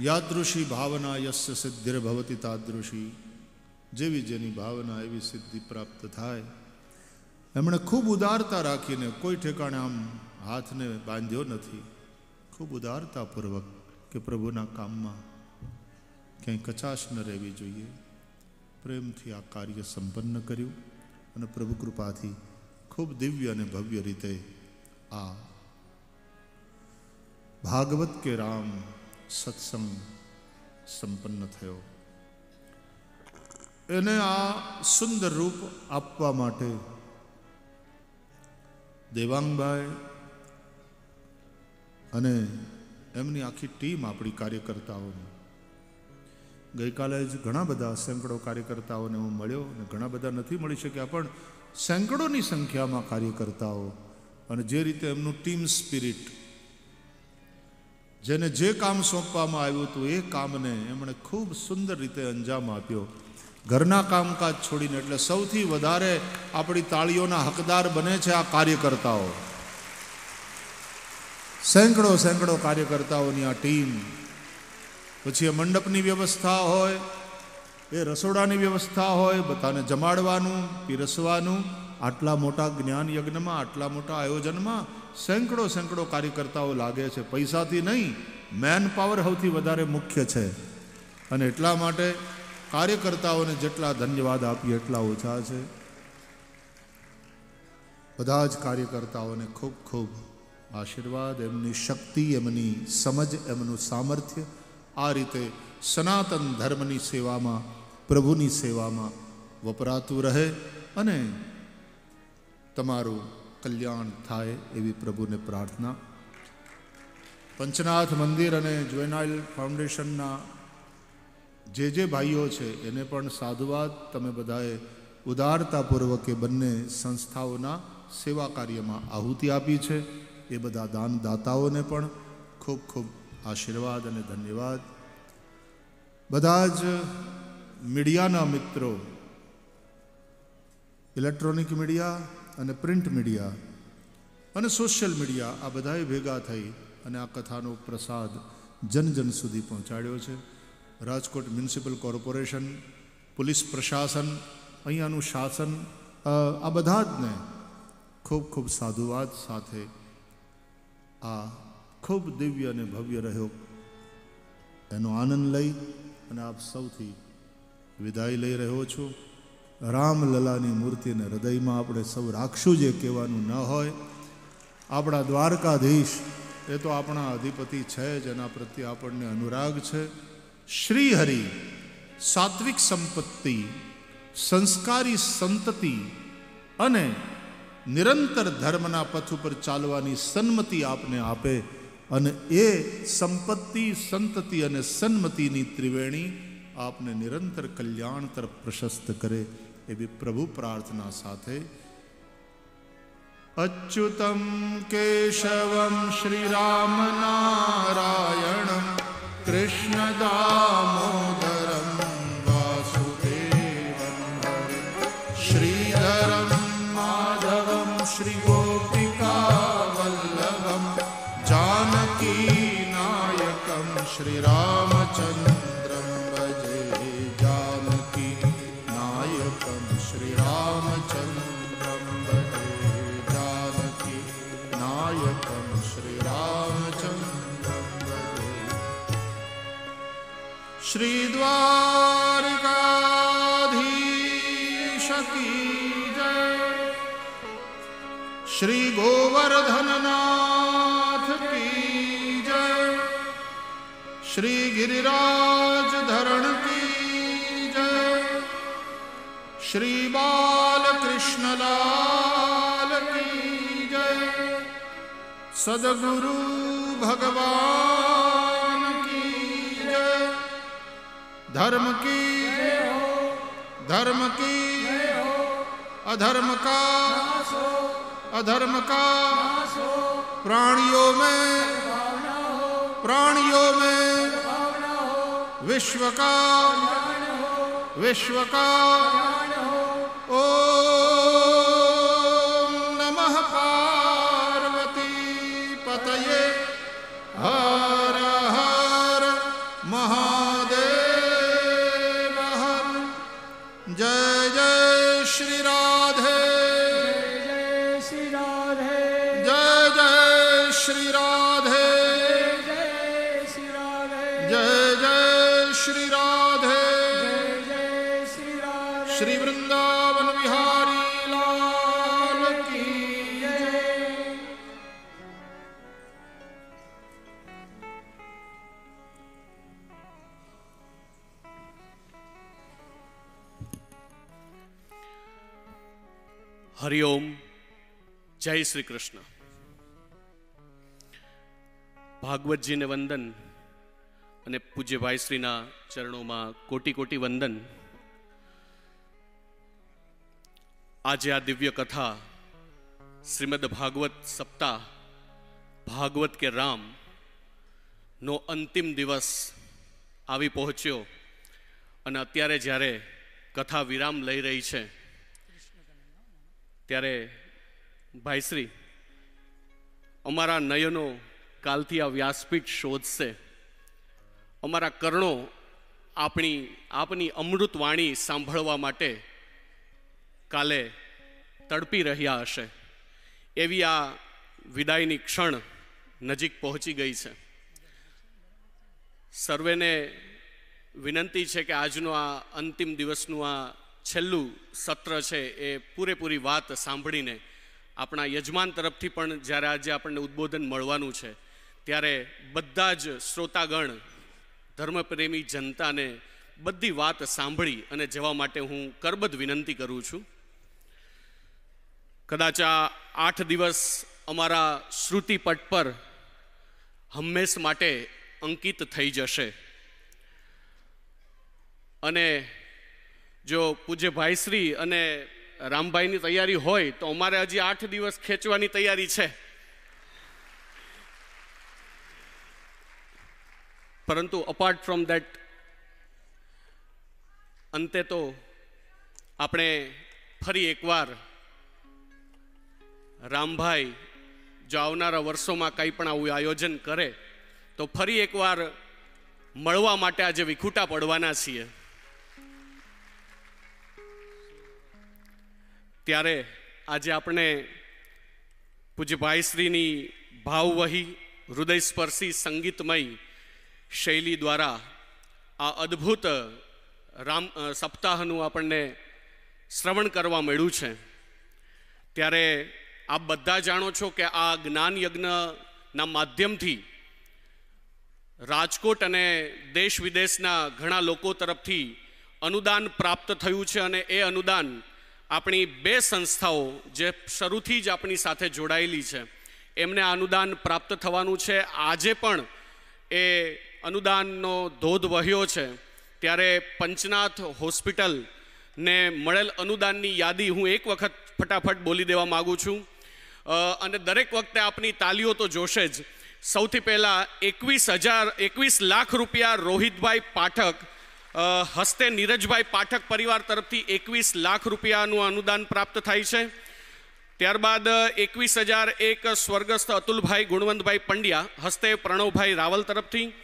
યાદૃશી ભાવના યસ્ય સિદ્ધિર્ભવતી તાદૃશી. જેવી જેની ભાવના એવી સિદ્ધિ પ્રાપ્ત થાય એમણે ખૂબ ઉદારતા રાખીને કોઈ ઠેકાણે આમ હાથને બાંધ્યો નથી. ખૂબ ઉદારતાપૂર્વક કે પ્રભુના કામમાં ક્યાંય કચાશ ન રહેવી જોઈએ. પ્રેમથી આ કાર્ય સંપન્ન કર્યું અને પ્રભુ કૃપાથી ખૂબ દિવ્ય અને ભવ્ય રીતે આ ભાગવત કે રામ સત્સંગ સંપન્ન થયો. એને આ સુંદર રૂપ આપવા માટે દેવાંગભાઈ અને એમની આખી ટીમ આપણી કાર્યકર્તાઓની. ગઈકાલે જ ઘણા બધા સેંકડો કાર્યકર્તાઓને હું મળ્યો અને ઘણા બધા નથી મળી શક્યા, પણ સેંકડોની સંખ્યામાં કાર્યકર્તાઓ અને જે રીતે એમનું ટીમ સ્પિરિટ જેને જે કામ સોંપવામાં આવ્યું હતું એ કામને એમણે ખૂબ સુંદર રીતે અંજામ આપ્યો. ઘરના કામકાજ છોડીને એટલે સૌથી વધારે આપણી તાળીઓના હકદાર બને છે આ કાર્યકર્તાઓ. સેંકડો સેંકડો કાર્યકર્તાઓની આ ટીમ. પછી એ મંડપની વ્યવસ્થા હોય, એ રસોડાની વ્યવસ્થા હોય, બધાને જમાડવાનું, પીરસવાનું, આટલા મોટા જ્ઞાન યજ્ઞમાં, આટલા મોટા આયોજનમાં સેંકડો સેંકડો કાર્યકર્તાઓ લાગે છે. પૈસાથી નહીં મેન પાવર સૌથી વધારે મુખ્ય છે. અને એટલા માટે કાર્યકર્તાઓને જેટલા ધન્યવાદ આપીએ એટલા ઓછા છે. બધા જ કાર્યકર્તાઓને ખૂબ ખૂબ આશીર્વાદ, એમની શક્તિ, એમની સમજ, એમનું સામર્થ્ય, આ રીતે સનાતન ધર્મની સેવામાં, પ્રભુની સેવામાં વપરાતું રહે અને તમારું કલ્યાણ થાય એવી પ્રભુને પ્રાર્થના. પંચનાથ મંદિર અને જ્વેનાઇલ ફાઉન્ડેશનના જે જે ભાઈઓ છે, એને પણ સાધુવાદ તમે બધાએ ઉદારતાપૂર્વક બંને સંસ્થાઓના સેવા કાર્યમાં આહુતિ આપી છે. એ બધા દાનદાતાઓને પણ ખૂબ ખૂબ આશીર્વાદ અને ધન્યવાદ. બધા જ મીડિયાના મિત્રો, ઇલેક્ટ્રોનિક મીડિયા અને પ્રિન્ટ મીડિયા અને સોશિયલ મીડિયા આ બધાએ ભેગા થઈ અને આ કથાનો પ્રસાદ જન જન સુધી પહોંચાડ્યો છે. રાજકોટ મ્યુનિસિપલ કોર્પોરેશન, પોલીસ પ્રશાસન, અહીંયાનું શાસન આ બધા જ ને ખૂબ ખૂબ સાધુવાદ સાથે આ ખૂબ દિવ્ય અને ભવ્ય રહ્યો. એનો આનંદ લઈ અને આપ સૌથી વિદાય લઈ રહ્યો છું. રામલલાની મૂર્તિને હૃદયમાં આપણે સૌ રાખશું જે કહેવાનું ન હોય. આપણા દ્વારકાધીશ, એ તો આપણા અધિપતિ છે જ, એના પ્રત્યે આપણને અનુરાગ છે. શ્રી હરિ સાત્વિક સંપત્તિ, સંસ્કારી સંતતિ અને નિરંતર ધર્મના પથ ઉપર ચાલવાની સન્મતિ આપને આપે અને એ સંપત્તિ, સંતતિ અને સન્મતિની ત્રિવેણી આપને નિરંતર કલ્યાણ તરફ પ્રશસ્ત કરે એવી પ્રભુ પ્રાર્થના સાથે અચ્યુતમ કેશવમ શ્રીરામ નારાયણમ કૃષ્ણ દામોદરમ વાસુદેવમ શ્રીધરમ માધવમ શ્રી ગોપિકા श्रीद्वारिकाधीश की जय। श्री गोवर्धननाथ की जय। श्री गिरिराज धरण की जय। श्री बाल कृष्ण की जय। सदगुरु भगवान धर्म की धर्म की, अधर्म का अधर्म का, प्राणियों में प्राणियों में, विश्व का विश्व का ओम હરિઓમ જય શ્રી કૃષ્ણ ભાગવતજીને વંદન અને પૂજ્ય ભાઈશ્રીના ચરણોમાં કોટી કોટી વંદન આજે આ દિવ્ય કથા શ્રીમદ ભાગવત સપ્તાહ ભાગવત કે રામ નો અંતિમ દિવસ આવી પહોંચ્યો અને અત્યારે જ્યારે કથા વિરામ લઈ રહી છે ત્યારે ભાઈશ્રી, અમારા નયનો કાલથી આ વ્યાસપીઠ શોધશે. અમારા કર્ણો આપણી, આપની અમૃત વાણી સાંભળવા માટે કાલે તડપી રહ્યા હશે. એવી આ વિદાયની ક્ષણ નજીક પહોંચી ગઈ છે. સર્વેને વિનંતી છે કે આજનો આ અંતિમ દિવસનું આ છેલ્લું સત્ર છે એ પૂરેપૂરી વાત સાંભળીને આપણા યજમાન તરફથી પણ જ્યારે આજે આપણને ઉદ્બોધન મળવાનું છે, ત્યારે બધા જ શ્રોતાગણ, ધર્મપ્રેમી જનતાને બધી વાત સાંભળી અને જવા માટે હું કરબદ્ધ વિનંતી કરું છું. કદાચ આ આઠ દિવસ અમારા શ્રુતિપટ પર હંમેશ માટે અંકિત થઈ જશે. અને જો પૂજ્ય ભાઈશ્રી અને રામભાઈની તૈયારી હોય તો અમારે હજી આઠ દિવસ ખેંચવાની તૈયારી છે. પરંતુ અપાર્ટ ફ્રોમ દેટ અંતે તો આપણે ફરી એકવાર રામભાઈ જો આવનારા વર્ષોમાં કંઈ પણ આવું આયોજન કરે, તો ફરી એકવાર મળવા માટે આજે વિખૂટા પડવાના છીએ. ત્યારે આજે આપણે પૂજ્યભાઈશ્રીની ભાવવહી હૃદયસ્પર્શી સંગીતમય શૈલી દ્વારા આ અદ્ભુત રામ સપ્તાહનું આપણને શ્રવણ કરવા મળ્યું છે. ત્યારે આપ બધા જાણો છો કે આ જ્ઞાન યજ્ઞના માધ્યમથી રાજકોટ અને દેશ વિદેશના ઘણા લોકો તરફથી અનુદાન પ્રાપ્ત થયું છે અને એ અનુદાન આપણી બે સંસ્થાઓ જે શરૂથી જ આપણી સાથે જોડાયેલી છે, એમને અનુદાન પ્રાપ્ત થવાનું છે. આજે પણ એ અનુદાનનો ધોધ વહ્યો છે. ત્યારે પંચનાથ હોસ્પિટલ ને મળેલ અનુદાનની યાદી હું એક વખત ફટાફટ બોલી દેવા માગું છું. અને દરેક વખતે આપની તાલીઓ તો જોશે જ. સૌથી પહેલાં એકવીસ હજાર, એકવીસ લાખ રૂપિયા રોહિતભાઈ પાઠક હસ્તે નીરજભાઈ પાઠક પરિવાર તરફથી એકવીસ લાખ રૂપિયાનું અનુદાન પ્રાપ્ત થાય છે. ત્યારબાદ એકવીસ હજાર એક સ્વર્ગસ્થ અતુલભાઈ ગુણવંતભાઈ પંડ્યા, હસ્તે પ્રણવભાઈ રાવલ તરફથી.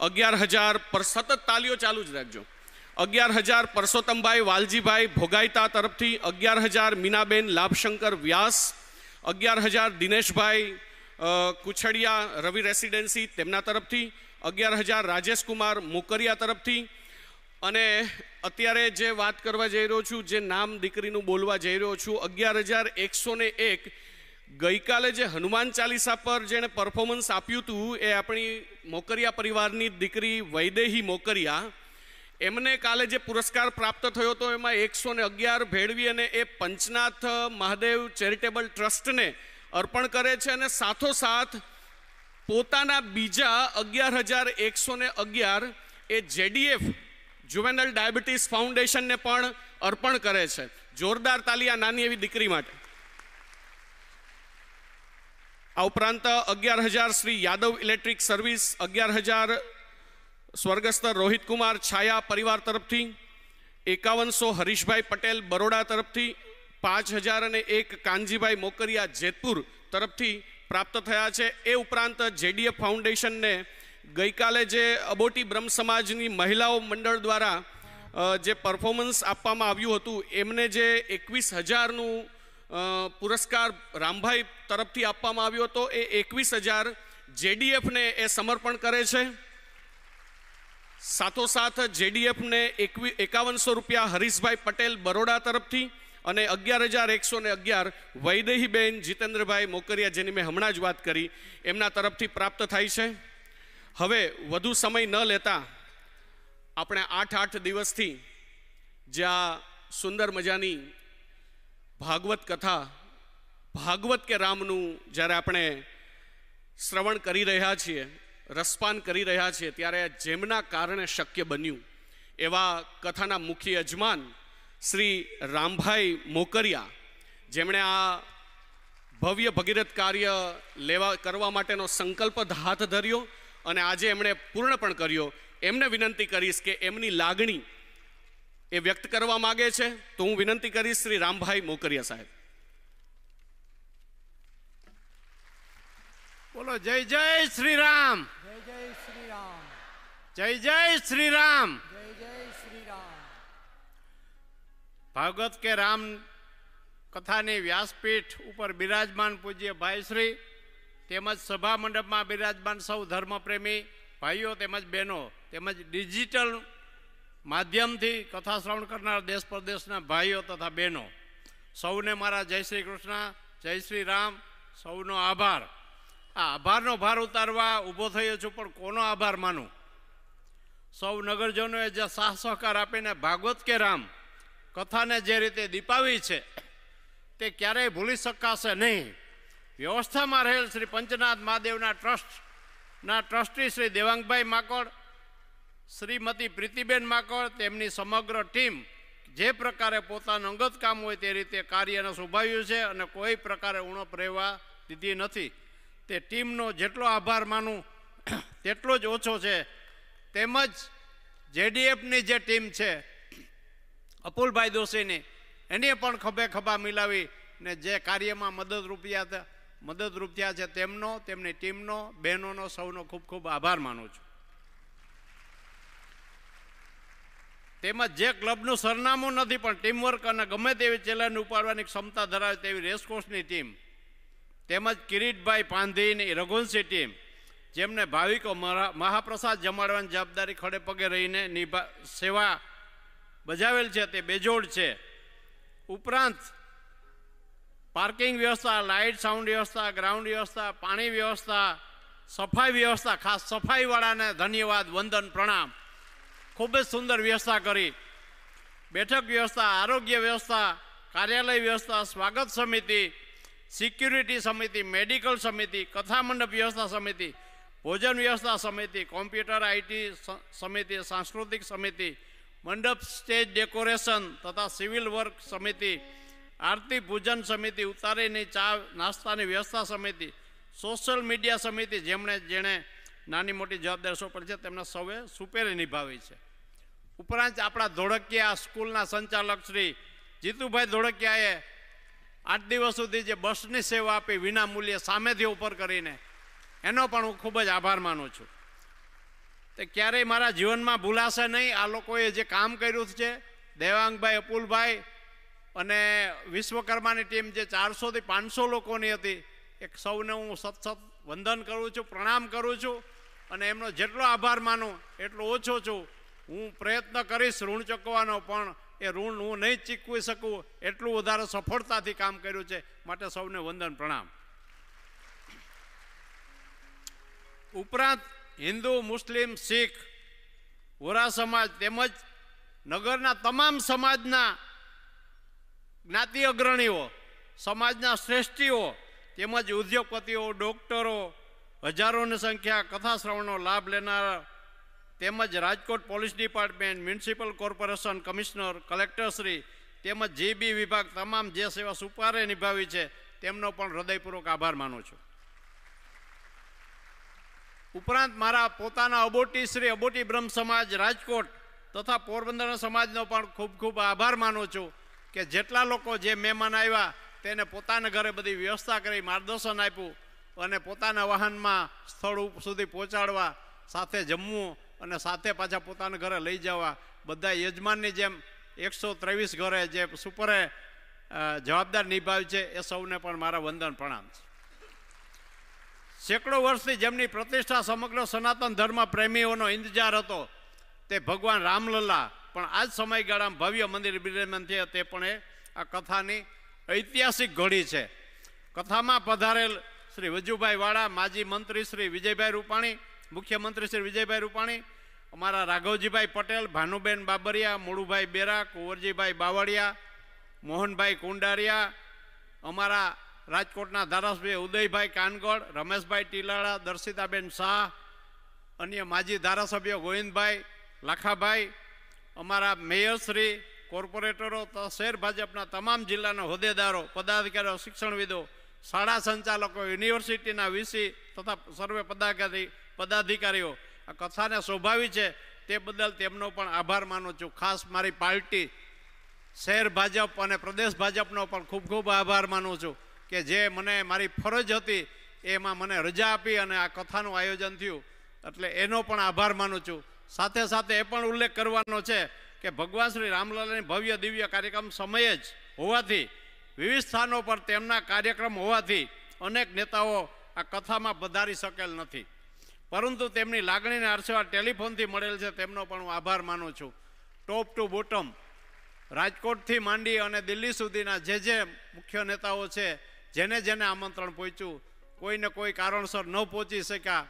અગિયાર હજાર પર, સતત તાલીઓ ચાલુ જ રાખજો. અગિયાર હજાર પરસોત્તમભાઈ વાલજીભાઈ ભોગાઈતા તરફથી, અગિયાર હજાર મીનાબેન લાભશંકર વ્યાસ, અગિયાર હજાર દિનેશભાઈ કુછડિયા રવિ રેસિડેન્સી તેમના તરફથી, અગિયાર હજાર રાજેશકુમાર મોકરિયા તરફથી અને અત્યારે જે વાત કરવા જઈ રહ્યો છું, જે નામ દીકરીનું બોલવા જઈ રહ્યો છું, અગિયાર હજાર એકસો ને એક. ગઈકાલે જે હનુમાન ચાલીસા પર જેણે પરફોર્મન્સ આપ્યું હતું, એ આપણી મોકરિયા પરિવારની દીકરી વૈદેહી મોકરિયા. એમને કાલે જે પુરસ્કાર પ્રાપ્ત થયો હતો, એમાં એકસો ને અગિયાર ભેળવી અને એ પંચનાથ મહાદેવ ચેરિટેબલ ટ્રસ્ટને અર્પણ કરે છે અને સાથોસાથ પોતાના બીજા અગિયાર હજાર એકસો ને અગિયાર એ જેડીએફ જુવેનલ ડાયાબિટીસ ફાઉન્ડેશનને પણ અર્પણ કરે છે. જોરદાર તાલી આ નાની એવી દીકરી માટે. આ ઉપરાંત અગિયાર હજાર શ્રી યાદવ ઇલેક્ટ્રિક સર્વિસ, અગિયાર હજાર સ્વર્ગસ્થ રોહિત કુમાર છાયા પરિવાર તરફથી, એકાવનસો હરીશભાઈ પટેલ બરોડા તરફથી, પાંચ હજાર અને એક કાનજીભાઈ મોકરિયા જેતપુર તરફથી પ્રાપ્ત થયા છે. એ ઉપરાંત જેડીએફ ફાઉન્ડેશનને ગઈકાલે જે અબોટી બ્રહ્મ સમાજની મહિલાઓ મંડળ દ્વારા જે પરફોર્મન્સ આપવામાં આવ્યું હતું, એમને જે એકવીસ હજારનું પુરસ્કાર રામભાઈ તરફથી આપવામાં આવ્યો હતો, એ એકવીસ હજાર જેડીએફને એ સમર્પણ કરે છે. સાથોસાથ જેડીએફને એકવી, એકાવનસો રૂપિયા હરીશભાઈ પટેલ બરોડા તરફથી અને અગિયાર હજાર એકસો ને અગિયાર વૈદેહીબેન જીતેન્દ્રભાઈ મોકરિયા જેની મેં હમણાં જ વાત કરી, એમના તરફથી પ્રાપ્ત થાય છે. હવે વધુ સમય ન લેતા આપણે આઠ આઠ દિવસથી જે આ સુંદર મજાની ભાગવત કથા, ભાગવત કે રામનું જ્યારે આપણે શ્રવણ કરી રહ્યા છીએ, રસપાન કરી રહ્યા છીએ, ત્યારે જેમના કારણે શક્ય બન્યું, એવા કથાના મુખ્ય યજમાન શ્રી રામભાઈ મોકરિયા, જેમણે આ ભવ્ય ભગીરથ કાર્ય લેવા, કરવા માટેનો સંકલ્પ હાથ ધર્યો અને આજે એમણે પૂર્ણ પણ કર્યો. એમને વિનંતી કરીશ કે એમની લાગણી એ વ્યક્ત કરવા માગે છે. તો હું વિનંતી કરીશ શ્રી રામભાઈ મોકરિયા સાહેબ. બોલો જય જય શ્રી રામ જય જય શ્રી રામ જય જય શ્રી રામ જય જય શ્રી રામ ભાગવત કે રામ કથાની વ્યાસપીઠ ઉપર બિરાજમાન પૂજ્ય ભાઈશ્રી તેમજ સભા મંડપમાં બિરાજમાન સૌ ધર્મપ્રેમી ભાઈઓ તેમજ બહેનો તેમજ ડિજિટલ માધ્યમથી કથા શ્રવણ કરનાર દેશ પરદેશના ભાઈઓ તથા બહેનો, સૌને મારા જય શ્રી કૃષ્ણ, જય શ્રી રામ, સૌનો આભાર. આ આભારનો ભાર ઉતારવા ઊભો થયો છું, પણ કોનો આભાર માનું? સૌ નગરજનોએ જે સાહ સહકાર આપીને ભાગવત કે રામ કથાને જે રીતે દીપાવી છે, તે ક્યારેય ભૂલી શકાશે નહીં. વ્યવસ્થામાં રહેલ શ્રી પંચનાથ મહાદેવના ટ્રસ્ટના ટ્રસ્ટી શ્રી દેવાંગભાઈ માકોડ, શ્રીમતી પ્રીતિબેન માકોડ, તેમની સમગ્ર ટીમ જે પ્રકારે પોતાનું અંગત કામ હોય તે રીતે કાર્યને શોભાવ્યું છે અને કોઈ પ્રકારે ઉણપ રહેવા દીધી નથી. તે ટીમનો જેટલો આભાર માનું, તેટલો જ ઓછો છે. તેમજ જેડીએફની જે ટીમ છે, અપુલભાઈ દોશીની, એને પણ ખભે ખભા મિલાવી ને જે કાર્યમાં મદદરૂપિયા હતા મદદરૂપ થયા છે તેમનો, તેમની ટીમનો, બહેનોનો સૌનો ખૂબ ખૂબ આભાર માનું છું. તેમજ જે ક્લબનું સરનામું નથી, પણ ટીમવર્ક અને ગમે તેવી ચેલેન્જ ઉપાડવાની ક્ષમતા ધરાવે તેવી રેસકોર્સની ટીમ. તેમજ કિરીટભાઈ પાંધીની રઘુવંશી ટીમ, જેમને ભાવિકો મહાપ્રસાદ જમાડવાની જવાબદારી ખડે પગે રહીને નિભા, સેવા બજાવેલ છે, તે બેજોડ છે. ઉપરાંત પાર્કિંગ વ્યવસ્થા, લાઇટ સાઉન્ડ વ્યવસ્થા, ગ્રાઉન્ડ વ્યવસ્થા, પાણી વ્યવસ્થા, સફાઈ વ્યવસ્થા, ખાસ સફાઈવાળાને ધન્યવાદ, વંદન, પ્રણામ. ખૂબ જ સુંદર વ્યવસ્થા કરી. બેઠક વ્યવસ્થા, આરોગ્ય વ્યવસ્થા, કાર્યાલય વ્યવસ્થા, સ્વાગત સમિતિ, સિક્યુરિટી સમિતિ, મેડિકલ સમિતિ, કથા મંડપ વ્યવસ્થા સમિતિ, ભોજન વ્યવસ્થા સમિતિ, કોમ્પ્યુટર આઈટી સમિતિ, સાંસ્કૃતિક સમિતિ, મંડપ, સ્ટેજ ડેકોરેશન તથા સિવિલ વર્ક સમિતિ આરતી પૂજન સમિતિ, ઉતારીની ચા, નાસ્તાની વ્યવસ્થા સમિતિ, સોશિયલ મીડિયા સમિતિ જેમણે જેણે નાની મોટી જવાબદારી સોંપડી છે, તેમના સૌએ સુપેરે નિભાવી છે. ઉપરાંત આપણા ધોળકિયા સ્કૂલના સંચાલક શ્રી જીતુભાઈ ધોળકિયાએ આઠ દિવસ સુધી જે બસની સેવા આપી વિના મૂલ્યે સામેથી ઉપર કરીને, એનો પણ હું ખૂબ જ આભાર માનું છું. તે ક્યારેય મારા જીવનમાં ભૂલાશે નહીં. આ લોકોએ જે કામ કર્યું છે, દેવાંગભાઈ અપુલભાઈ અને વિશ્વકર્માની ટીમ જે ચારસોથી પાંચસો લોકોની હતી, એક સૌને હું સત સત વંદન કરું છું, પ્રણામ કરું છું અને એમનો જેટલો આભાર માનું, એટલો ઓછો છું. હું પ્રયત્ન કરીશ ઋણ ચૂકવાનો પણ એ ઋણ હું નહીં ચીકવી શકું, એટલું વધારે સફળતાથી કામ કર્યું છે. માટે સૌને વંદન, પ્રણામ. ઉપરાંત હિન્દુ, મુસ્લિમ, શીખ, વોરા સમાજ તેમજ નગરના તમામ સમાજના જ્ઞાતિ અગ્રણીઓ, સમાજના શ્રેષ્ઠીઓ, તેમજ ઉદ્યોગપતિઓ, ડોક્ટરો, હજારોની સંખ્યા કથા શ્રવણનો લાભ લેનાર, તેમજ Rajkot police department, municipal corporation commissioner કલેક્ટરશ્રી તેમજ જીબી વિભાગ તમામ જે સેવા સુપારે નિભાવી છે, તેમનો પણ હૃદયપૂર્વક આભાર માનું છું. ઉપરાંત મારા પોતાના અબોટી શ્રી અબોટી બ્રહ્મ સમાજ રાજકોટ તથા પોરબંદરના સમાજનો પણ ખૂબ ખૂબ આભાર માનું છું. કે જેટલા લોકો જે મહેમાન આવ્યા, તેને પોતાના ઘરે બધી વ્યવસ્થા કરી, માર્ગદર્શન આપ્યું અને પોતાના વાહનમાં સ્થળ સુધી પહોંચાડવા, સાથે જમવું અને સાથે પાછા પોતાના ઘરે લઈ જવા. બધા યજમાનની જેમ એકસો ત્રેવીસ ઘરે જે સુપરે જવાબદાર નિભાવી છે, એ સૌને પણ મારા વંદન પ્રણામ છે. સેંકડો વર્ષથી જેમની પ્રતિષ્ઠા સમગ્ર સનાતન ધર્મ પ્રેમીઓનો ઇંતજાર હતો, તે ભગવાન રામલલ્લા પણ આ જ સમયગાળામાં ભવ્ય મંદિર બિરાજમાન થયા તે પણ એ આ કથાની ઐતિહાસિક ઘડી છે. કથામાં પધારેલ શ્રી વજુભાઈ વાળા, માજી મંત્રી શ્રી વિજયભાઈ રૂપાણી, મુખ્યમંત્રી શ્રી વિજયભાઈ રૂપાણી, અમારા રાઘવજીભાઈ પટેલ, ભાનુબેન બાબરિયા મોડુભાઈ બેરા કુંવરજીભાઈ બાવળિયા, મોહનભાઈ કુંડારિયા, અમારા રાજકોટના ધારાસભ્ય ઉદયભાઈ કાનગડ રમેશભાઈ ટીલાળા, દર્શિતાબેન શાહ, અન્ય માજી ધારાસભ્ય ગોવિંદભાઈ લાખાભાઈ અમારા મેયરશ્રી કોર્પોરેટરો શહેર ભાજપના તમામ જિલ્લાના હોદ્દેદારો, પદાધિકારીઓ, શિક્ષણવિદો, શાળા સંચાલકો, યુનિવર્સિટીના વીસી તથા સર્વે પદાધિકારી, પદાધિકારીઓ, આ કથાને શોભાવી છે તે બદલ તેમનો પણ આભાર માનું છું. ખાસ મારી પાર્ટી શહેર ભાજપ અને પ્રદેશ ભાજપનો પણ ખૂબ ખૂબ આભાર માનું છું કે જે મને મારી ફરજ હતી એમાં મને રજા આપી અને આ કથાનું આયોજન થયું. એટલે એનો પણ આભાર માનું છું. સાથે સાથે એ પણ ઉલ્લેખ કરવાનો છે કે ભગવાન શ્રી રામલાલાની ભવ્ય દિવ્ય કાર્યક્રમ સમયે જ હોવાથી, વિવિધ સ્થાનો પર તેમના કાર્યક્રમ હોવાથી અનેક નેતાઓ આ કથામાં પધારી શકેલ નથી. પરંતુ તેમની લાગણીને આશીર્વાદ ટેલિફોનથી મળેલ છે, તેમનો પણ હું આભાર માનું છું. ટોપ ટુ બોટમ રાજકોટથી માંડી અને દિલ્હી સુધીના જે જે મુખ્ય નેતાઓ છે, જેને જેને આમંત્રણ પહોંચ્યું, કોઈને કોઈ કારણસર ન પહોંચી શક્યા.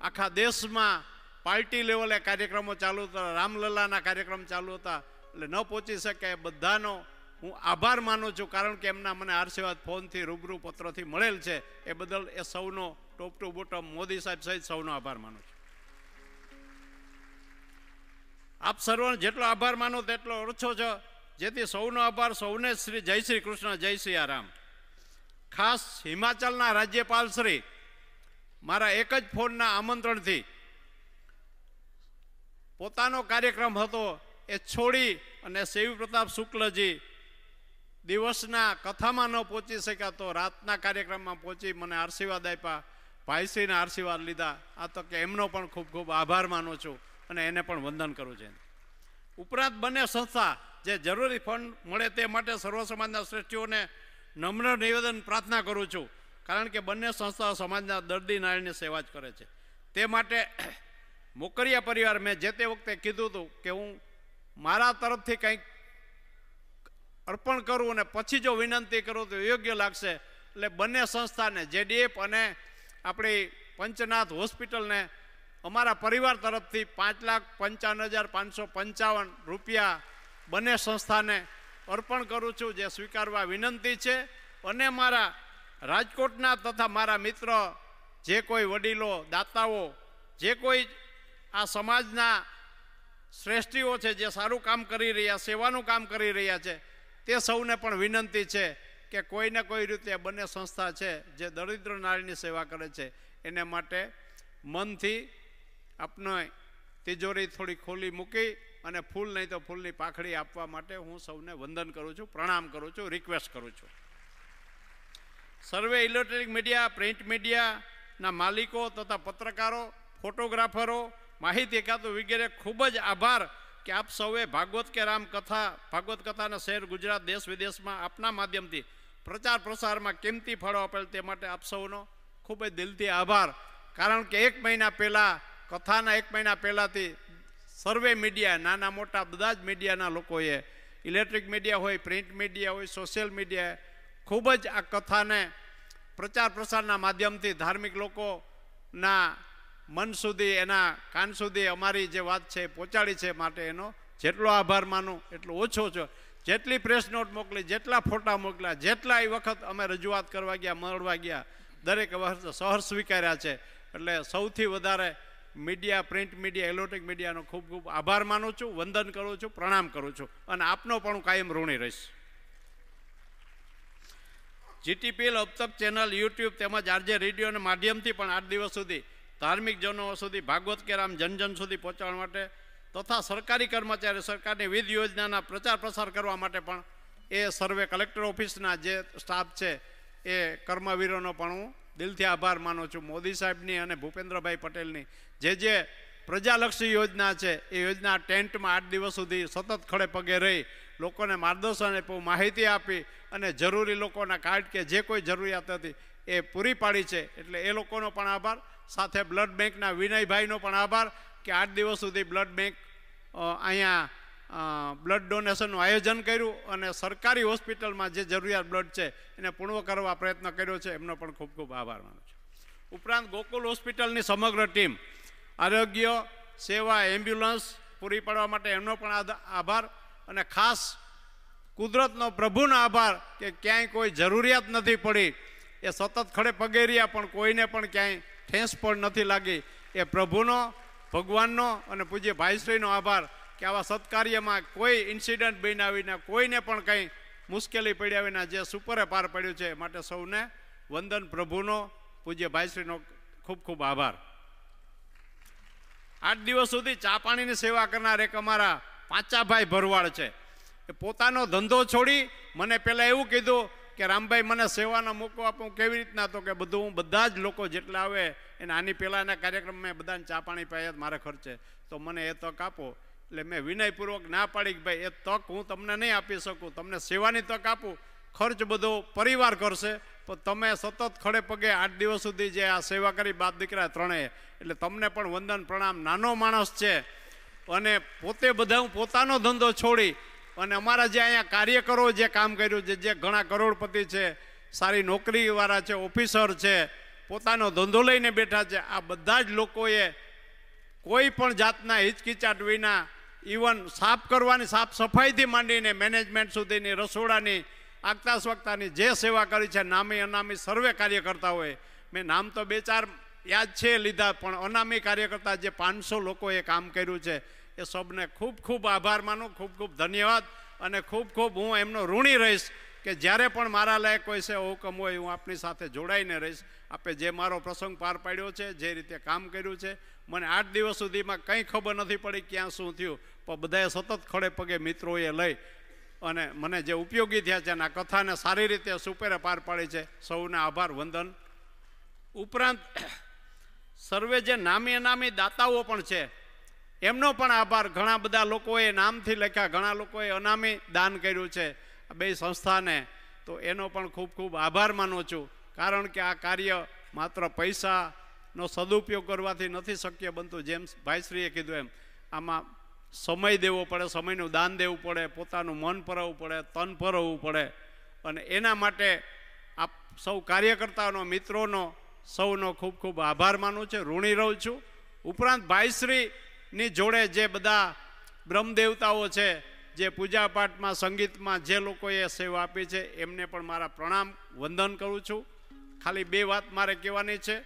આખા દેશમાં પાર્ટી લેવલે કાર્યક્રમો ચાલુ હતા, રામલલ્લાના કાર્યક્રમ ચાલુ હતા. એટલે ન પહોંચી શકે બધાનો હું આભાર માનું છું, કારણ કે એમના મને આશીર્વાદ ફોનથી, રૂબરૂ પત્રથી મળેલ છે. એ બદલ એ સૌનો, ટોપ ટુ બોટમ, મોદી સાહેબ સહિત સૌનો આભાર માનું છું. આપ સર્વનો જેટલો આભાર માનો તેટલો ઓછો છે જેથી સૌનો આભાર, સૌને શ્રી, જય શ્રી કૃષ્ણ, જય શ્રી રામ ખાસ હિમાચલના રાજ્યપાલ શ્રી, મારા એક જ ફોનના આમંત્રણથી પોતાનો કાર્યક્રમ હતો એ છોડી અને શિવ પ્રતાપ શુક્લજી દિવસના કથામાં ન પહોંચી શક્યા તો રાતના કાર્યક્રમમાં પહોંચી મને આશીર્વાદ આપ્યા. ભાઈશ્રીના આશીર્વાદ લીધા. આ તો કે એમનો પણ ખૂબ ખૂબ આભાર માનું છું અને એને પણ વંદન કરું છું. ઉપરાંત બંને સંસ્થા જે જરૂરી ફંડ મળે તે માટે સર્વ સમાજના શ્રેષ્ઠીઓને નમ્ર નિવેદન પ્રાર્થના કરું છું. કારણ કે બંને સંસ્થાઓ સમાજના દર્દી નારાયણની સેવા જ કરે છે. તે માટે મોકરિયા પરિવાર મેં જે તે વખતે કીધું હતું કે હું મારા તરફથી કંઈક અર્પણ કરું અને પછી જો વિનંતી કરું તો યોગ્ય લાગશે. એટલે બંને સંસ્થાને, જેડીએફ અને આપણી પંચનાથ હોસ્પિટલને અમારા પરિવાર તરફથી પાંચ લાખ પંચાવન હજાર પાંચસો પંચાવન રૂપિયા બંને સંસ્થાને અર્પણ કરું છું, જે સ્વીકારવા વિનંતી છે. અને મારા રાજકોટના તથા મારા મિત્ર જે કોઈ વડીલો, દાતાઓ, જે કોઈ આ સમાજના શ્રેષ્ઠીઓ છે જે સારું કામ કરી રહ્યા, સેવાનું કામ કરી રહ્યા છે, તે સૌને પણ વિનંતી છે કે કોઈને કોઈ રીતે બંને સંસ્થા છે જે દરિદ્ર નારીની સેવા કરે છે, એને માટે મનથી આપનો તિજોરી થોડી ખોલી મૂકી અને ફૂલ નહીં તો ફૂલની પાખડી આપવા માટે હું સૌને વંદન કરું છું, પ્રણામ કરું છું, રિક્વેસ્ટ કરું છું. સર્વે ઇલેક્ટ્રોનિક મીડિયા, પ્રિન્ટ મીડિયાના માલિકો તથા પત્રકારો, ફોટોગ્રાફરો માહિતી એકાતું વગેરે ખૂબ જ આભાર કે આપ સૌએ ભાગવત કે રામ કથા, ભાગવત કથાના શહેર ગુજરાત, દેશ વિદેશમાં આપના માધ્યમથી પ્રચાર પ્રસારમાં કિંમતી ફળો આપેલ તે માટે આપ સૌનો ખૂબ જ દિલથી આભાર. કારણ કે એક મહિના પહેલાં, કથાના એક મહિના પહેલાંથી સર્વે મીડિયા, નાના મોટા બધા જ મીડિયાના લોકોએ, ઇલેક્ટ્રિક મીડિયા હોય, પ્રિન્ટ મીડિયા હોય, સોશિયલ મીડિયા, ખૂબ જ આ કથાને પ્રચાર પ્રસારના માધ્યમથી ધાર્મિક લોકોના મન સુધી, એના કાન સુધી અમારી જે વાત છે પહોંચાડી છે માટે એનો જેટલો આભાર માનું, એટલો ઓછો છો. જેટલી પ્રેસ નોટ મોકલી, જેટલા ફોટા મોકલ્યા, જેટલા એ વખત અમે રજૂઆત કરવા ગયા, મળવા ગયા, દરેક વખત સહર સ્વીકાર્યા છે. એટલે સૌથી વધારે મીડિયા પ્રિન્ટ મીડિયા ઇલેક્ટ્રિક મીડિયાનો ખૂબ ખૂબ આભાર માનું છું, વંદન કરું છું, પ્રણામ કરું છું. અને આપનો પણ કાયમ ઋણી રહીશ. જીટીપીએલ અબતક ચેનલ યુટ્યુબ તેમજ આરજે રેડિયોના માધ્યમથી પણ આઠ દિવસ સુધી ધાર્મિક જનો સુધી, ભાગવત કે રામ જન જન સુધી પહોંચાડવા માટે તથા સરકારી કર્મચારી સરકારની વિવિધ યોજનાના પ્રચાર પ્રસાર કરવા માટે પણ એ સર્વે કલેક્ટર ઓફિસના જે સ્ટાફ છે, એ કર્મવીરોનો પણ હું દિલથી આભાર માનું છું. મોદી સાહેબની અને ભૂપેન્દ્રભાઈ પટેલની જે જે પ્રજાલક્ષી યોજના છે, એ યોજના ટેન્ટમાં આઠ દિવસ સુધી સતત ખડે પગે રહી, લોકોને માર્ગદર્શન આપ્યું, માહિતી આપી અને જરૂરી લોકોના કાર્ડ કે જે કોઈ જરૂરિયાત હતી એ પૂરી પાડી છે. એટલે એ લોકોનો પણ આભાર. સાથે બ્લડ બેંકના વિનયભાઈનો પણ આભાર કે આઠ દિવસ સુધી બ્લડ બેંક અહીંયા બ્લડ ડોનેશનનું આયોજન કર્યું અને સરકારી હોસ્પિટલમાં જે જરૂરિયાત બ્લડ છે એને પૂર્ણ કરવા પ્રયત્ન કર્યો છે. એમનો પણ ખૂબ ખૂબ આભાર માનું છું. ઉપરાંત ગોકુલ હોસ્પિટલની સમગ્ર ટીમ, આરોગ્ય, સેવા, એમ્બ્યુલન્સ પૂરી પાડવા માટે એમનો પણ આભાર અને ખાસ કુદરતનો પ્રભુનો આભાર કે ક્યાંય કોઈ જરૂરિયાત નથી પડી. એ સતત ખડે પગેરિયા પણ કોઈને પણ ક્યાંય ઠેસ પણ નથી લાગી. એ પ્રભુનો, ભગવાનનો અને પૂજ્ય ભાઈશ્રીનો આભાર કે આવા સત્કાર્યમાં કોઈ ઇન્સિડન્ટ બન્યા વિના કોઈને પણ કંઈ મુશ્કેલી પડ્યા વિના જે સુપરે પાર પડ્યું છે માટે સૌને વંદન પ્રભુનો, પૂજ્ય ભાઈશ્રીનો ખૂબ ખૂબ આભાર. આઠ દિવસ સુધી ચા પાણીની સેવા કરનાર એક અમારા પાંચાભાઈ ભરવાડ છે. એ પોતાનો ધંધો છોડી મને પહેલાં એવું કીધું કે રામભાઈ, મને સેવાનો મોકો આપો. કેવી રીતના તો કે બધું હું બધા જ લોકો જેટલા આવે, એને આની પહેલાંના કાર્યક્રમ મેં બધાને ચા પાણી પાયા મારે ખર્ચે. તો મને એ તક આપો. એટલે મેં વિનયપૂર્વક ના પાડી કે ભાઈ, એ તક હું તમને નહીં આપી શકું. તમને સેવાની તક આપું. ખર્ચ બધો પરિવાર કરશે. પણ તમે સતત ખડે પગે આઠ દિવસ સુધી જે આ સેવા કરી, બાપ દીકરા ત્રણેય. એટલે તમને પણ વંદન, પ્રણામ. નાનો માણસ છે. અને પોતે બધા હું પોતાનો ધંધો છોડી અને અમારા જે અહીંયા કાર્યકરો જે કામ કર્યું છે, જે ઘણા કરોડપતિ છે, સારી નોકરીવાળા છે, ઓફિસર છે, પોતાનો ધંધો લઈને બેઠા છે, આ બધા જ લોકોએ કોઈ પણ જાતના હિચકિચાટ વિના ઇવન સાફ કરવાની સાફ સફાઈથી માંડીને મેનેજમેન્ટ સુધીની રસોડાની, આગતા સ્વગતાની જે સેવા કરી છે, નામી અનામી સર્વે કાર્યકર્તા હોય. મેં નામ તો બે ચાર યાદ છે લીધા, પણ અનામી કાર્યકર્તા જે પાંચસો લોકોએ કામ કર્યું છે એ સૌને ખૂબ ખૂબ આભાર માનું, ખૂબ ખૂબ ધન્યવાદ અને ખૂબ ખૂબ હું એમનો ઋણી રહીશ કે જ્યારે પણ મારા લાયક કોઈ છે હુકમ હોય, હું આપની સાથે જોડાઈને રહીશ. આપે જે મારો પ્રસંગ પાર પાડ્યો છે, જે રીતે કામ કર્યું છે, મને આઠ દિવસ સુધીમાં કંઈ ખબર નથી પડી ક્યાં શું થયું, પણ બધાએ સતત ખડે પગે મિત્રોએ લઈ અને મને જે ઉપયોગી થયા છે અને આ કથાને સારી રીતે સુપેરે પાર પાડી છે, સૌને આભાર, વંદન. ઉપરાંત, [coughs] સર્વે જે નામી નામી દાતાઓ પણ છે એમનો પણ આભાર. ઘણા બધા લોકોએ નામથી લખ્યા, ઘણા લોકોએ અનામી દાન કર્યું છે આ બે સંસ્થાને. તો એનો પણ ખૂબ ખૂબ આભાર માનું છું. કારણ કે આ કાર્ય માત્ર પૈસાનો સદુપયોગ કરવાથી નથી શક્ય બનતું. જેમ ભાઈશ્રીએ કીધું એમ, આમાં સમય દેવો પડે, સમયનું દાન દેવું પડે, પોતાનું મન પરાવવું પડે, તન પરાવવું પડે. અને એના માટે આપ સૌ કાર્યકર્તાઓનો, મિત્રોનો, સૌનો ખૂબ ખૂબ આભાર માનું છે. ઋણી રહું છું. ઉપરાંત ભાઈશ્રીની જોડે જે બધા બ્રહ્મદેવતાઓ છે, જે પૂજાપાઠમાં, સંગીતમાં જે લોકોએ સેવા આપી છે, એમને પણ મારા પ્રણામ, વંદન કરું છું. ખાલી બે વાત મારે કહેવાની છે.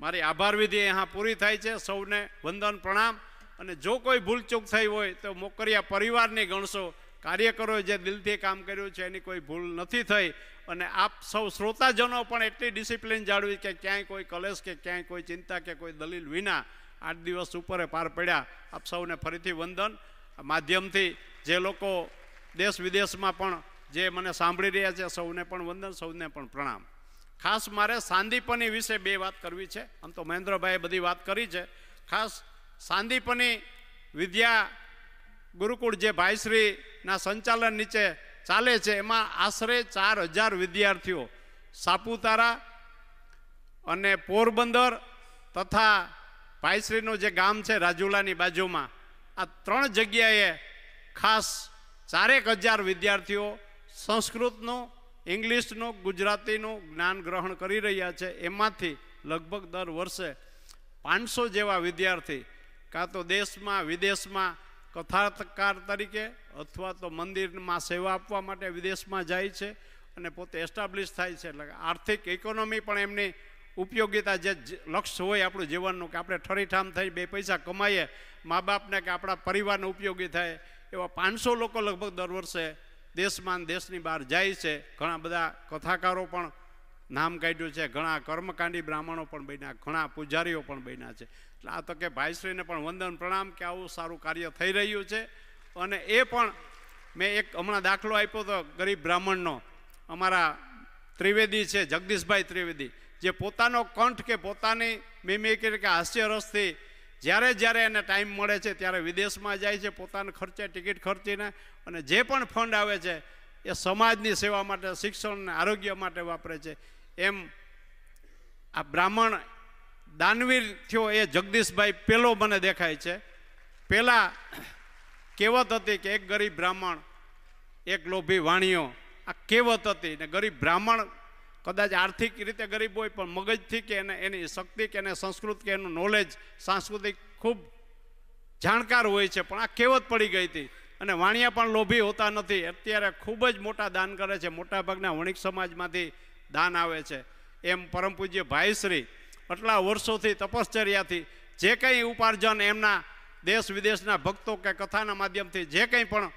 મારી આભાર વિધિ અહીંયા પૂરી થાય છે. સૌને વંદન, પ્રણામ. અને જો કોઈ ભૂલચૂક થઈ હોય તો મોકરિયા પરિવારની ગણશો. કાર્યકરોએ જે દિલથી કામ કર્યું છે, એની કોઈ ભૂલ નથી થઈ. અને આપ સૌ શ્રોતાજનો પણ એટલી ડિસિપ્લિન જાળવી કે ક્યાંય કોઈ કલેશ કે ક્યાંય કોઈ ચિંતા કે કોઈ દલીલ વિના આઠ દિવસ ઉપરે પાર પડ્યા. આપ સૌને ફરીથી વંદન. માધ્યમથી જે લોકો દેશ વિદેશમાં પણ જે મને સાંભળી રહ્યા છે, સૌને પણ વંદન, સૌને પણ પ્રણામ. ખાસ મારે સાંદીપની વિશે બે વાત કરવી છે. આમ તો મહેન્દ્રભાઈએ બધી વાત કરી છે. ખાસ સાંદીપની વિદ્યા ગુરુકુળ જે ભાઈશ્રીના સંચાલન નીચે ચાલે છે, એમાં આશરે ચાર હજાર વિદ્યાર્થીઓ સાપુતારા અને પોરબંદર તથા ભાઈશ્રીનું જે ગામ છે રાજુલાની બાજુમાં, આ ત્રણ જગ્યાએ ખાસ ચારેક હજાર વિદ્યાર્થીઓ સંસ્કૃતનું, ઇંગ્લિશનું, ગુજરાતીનું જ્ઞાન ગ્રહણ કરી રહ્યા છે. એમાંથી લગભગ દર વર્ષે પાંચસો જેવા વિદ્યાર્થી કાં તો દેશમાં, વિદેશમાં કથાકાર તરીકે અથવા તો મંદિરમાં સેવા આપવા માટે વિદેશમાં જાય છે અને પોતે એસ્ટાબ્લિશ થાય છે. એટલે આર્થિક ઇકોનોમી પણ એમની ઉપયોગિતા જે લક્ષ્ય હોય આપણું જીવનનું કે આપણે ઠરીઠામ થઈ બે પૈસા કમાઈએ, મા બાપને કે આપણા પરિવારને ઉપયોગી થાય, એવા પાંચસો લોકો લગભગ દર વર્ષે દેશમાં દેશની બહાર જાય છે. ઘણા બધા કથાકારો પણ નામ કાઢ્યું છે, ઘણા કર્મકાંડી બ્રાહ્મણો પણ બન્યા, ઘણા પૂજારીઓ પણ બન્યા છે. એટલે આ તો કે ભાઈશ્રીને પણ વંદન, પ્રણામ કે આવું સારું કાર્ય થઈ રહ્યું છે. અને એ પણ મેં એક હમણાં દાખલો આપ્યો હતો ગરીબ બ્રાહ્મણનો. અમારા ત્રિવેદી છે, જગદીશભાઈ ત્રિવેદી. જે પોતાનો કંઠ કે પોતાની મિમિકરી કે હાસ્યરસથી જ્યારે જ્યારે એને ટાઈમ મળે છે ત્યારે વિદેશમાં જાય છે, પોતાના ખર્ચે, ટિકિટ ખર્ચીને અને જે પણ ફંડ આવે છે, એ સમાજની સેવા માટે, શિક્ષણ આરોગ્ય માટે વાપરે છે. એમ આ બ્રાહ્મણ દાનવીર થયો એ જગદીશભાઈ પેલો મને દેખાય છે. પહેલાં કહેવત હતી કે એક ગરીબ બ્રાહ્મણ, એક લોભી વાણિયો આ કહેવત હતી ને ગરીબ બ્રાહ્મણ કદાચ આર્થિક રીતે ગરીબ હોય, પણ મગજથી કે એને, એની શક્તિ કે એને સંસ્કૃત કે એનું નોલેજ સાંસ્કૃતિક ખૂબ જાણકાર હોય છે, પણ આ કહેવત પડી ગઈ હતી. અને વાણિયા પણ લોભી હોતા નથી. અત્યારે ખૂબ જ મોટા દાન કરે છે. મોટાભાગના વણિક સમાજમાંથી દાન આવે છે. એમ પરમ પૂજ્ય ભાઈશ્રી આટલા વર્ષોથી તપશ્ચર્યાથી જે કંઈ ઉપાર્જન એમના દેશ વિદેશના ભક્તો કે કથાના માધ્યમથી જે કંઈ પણ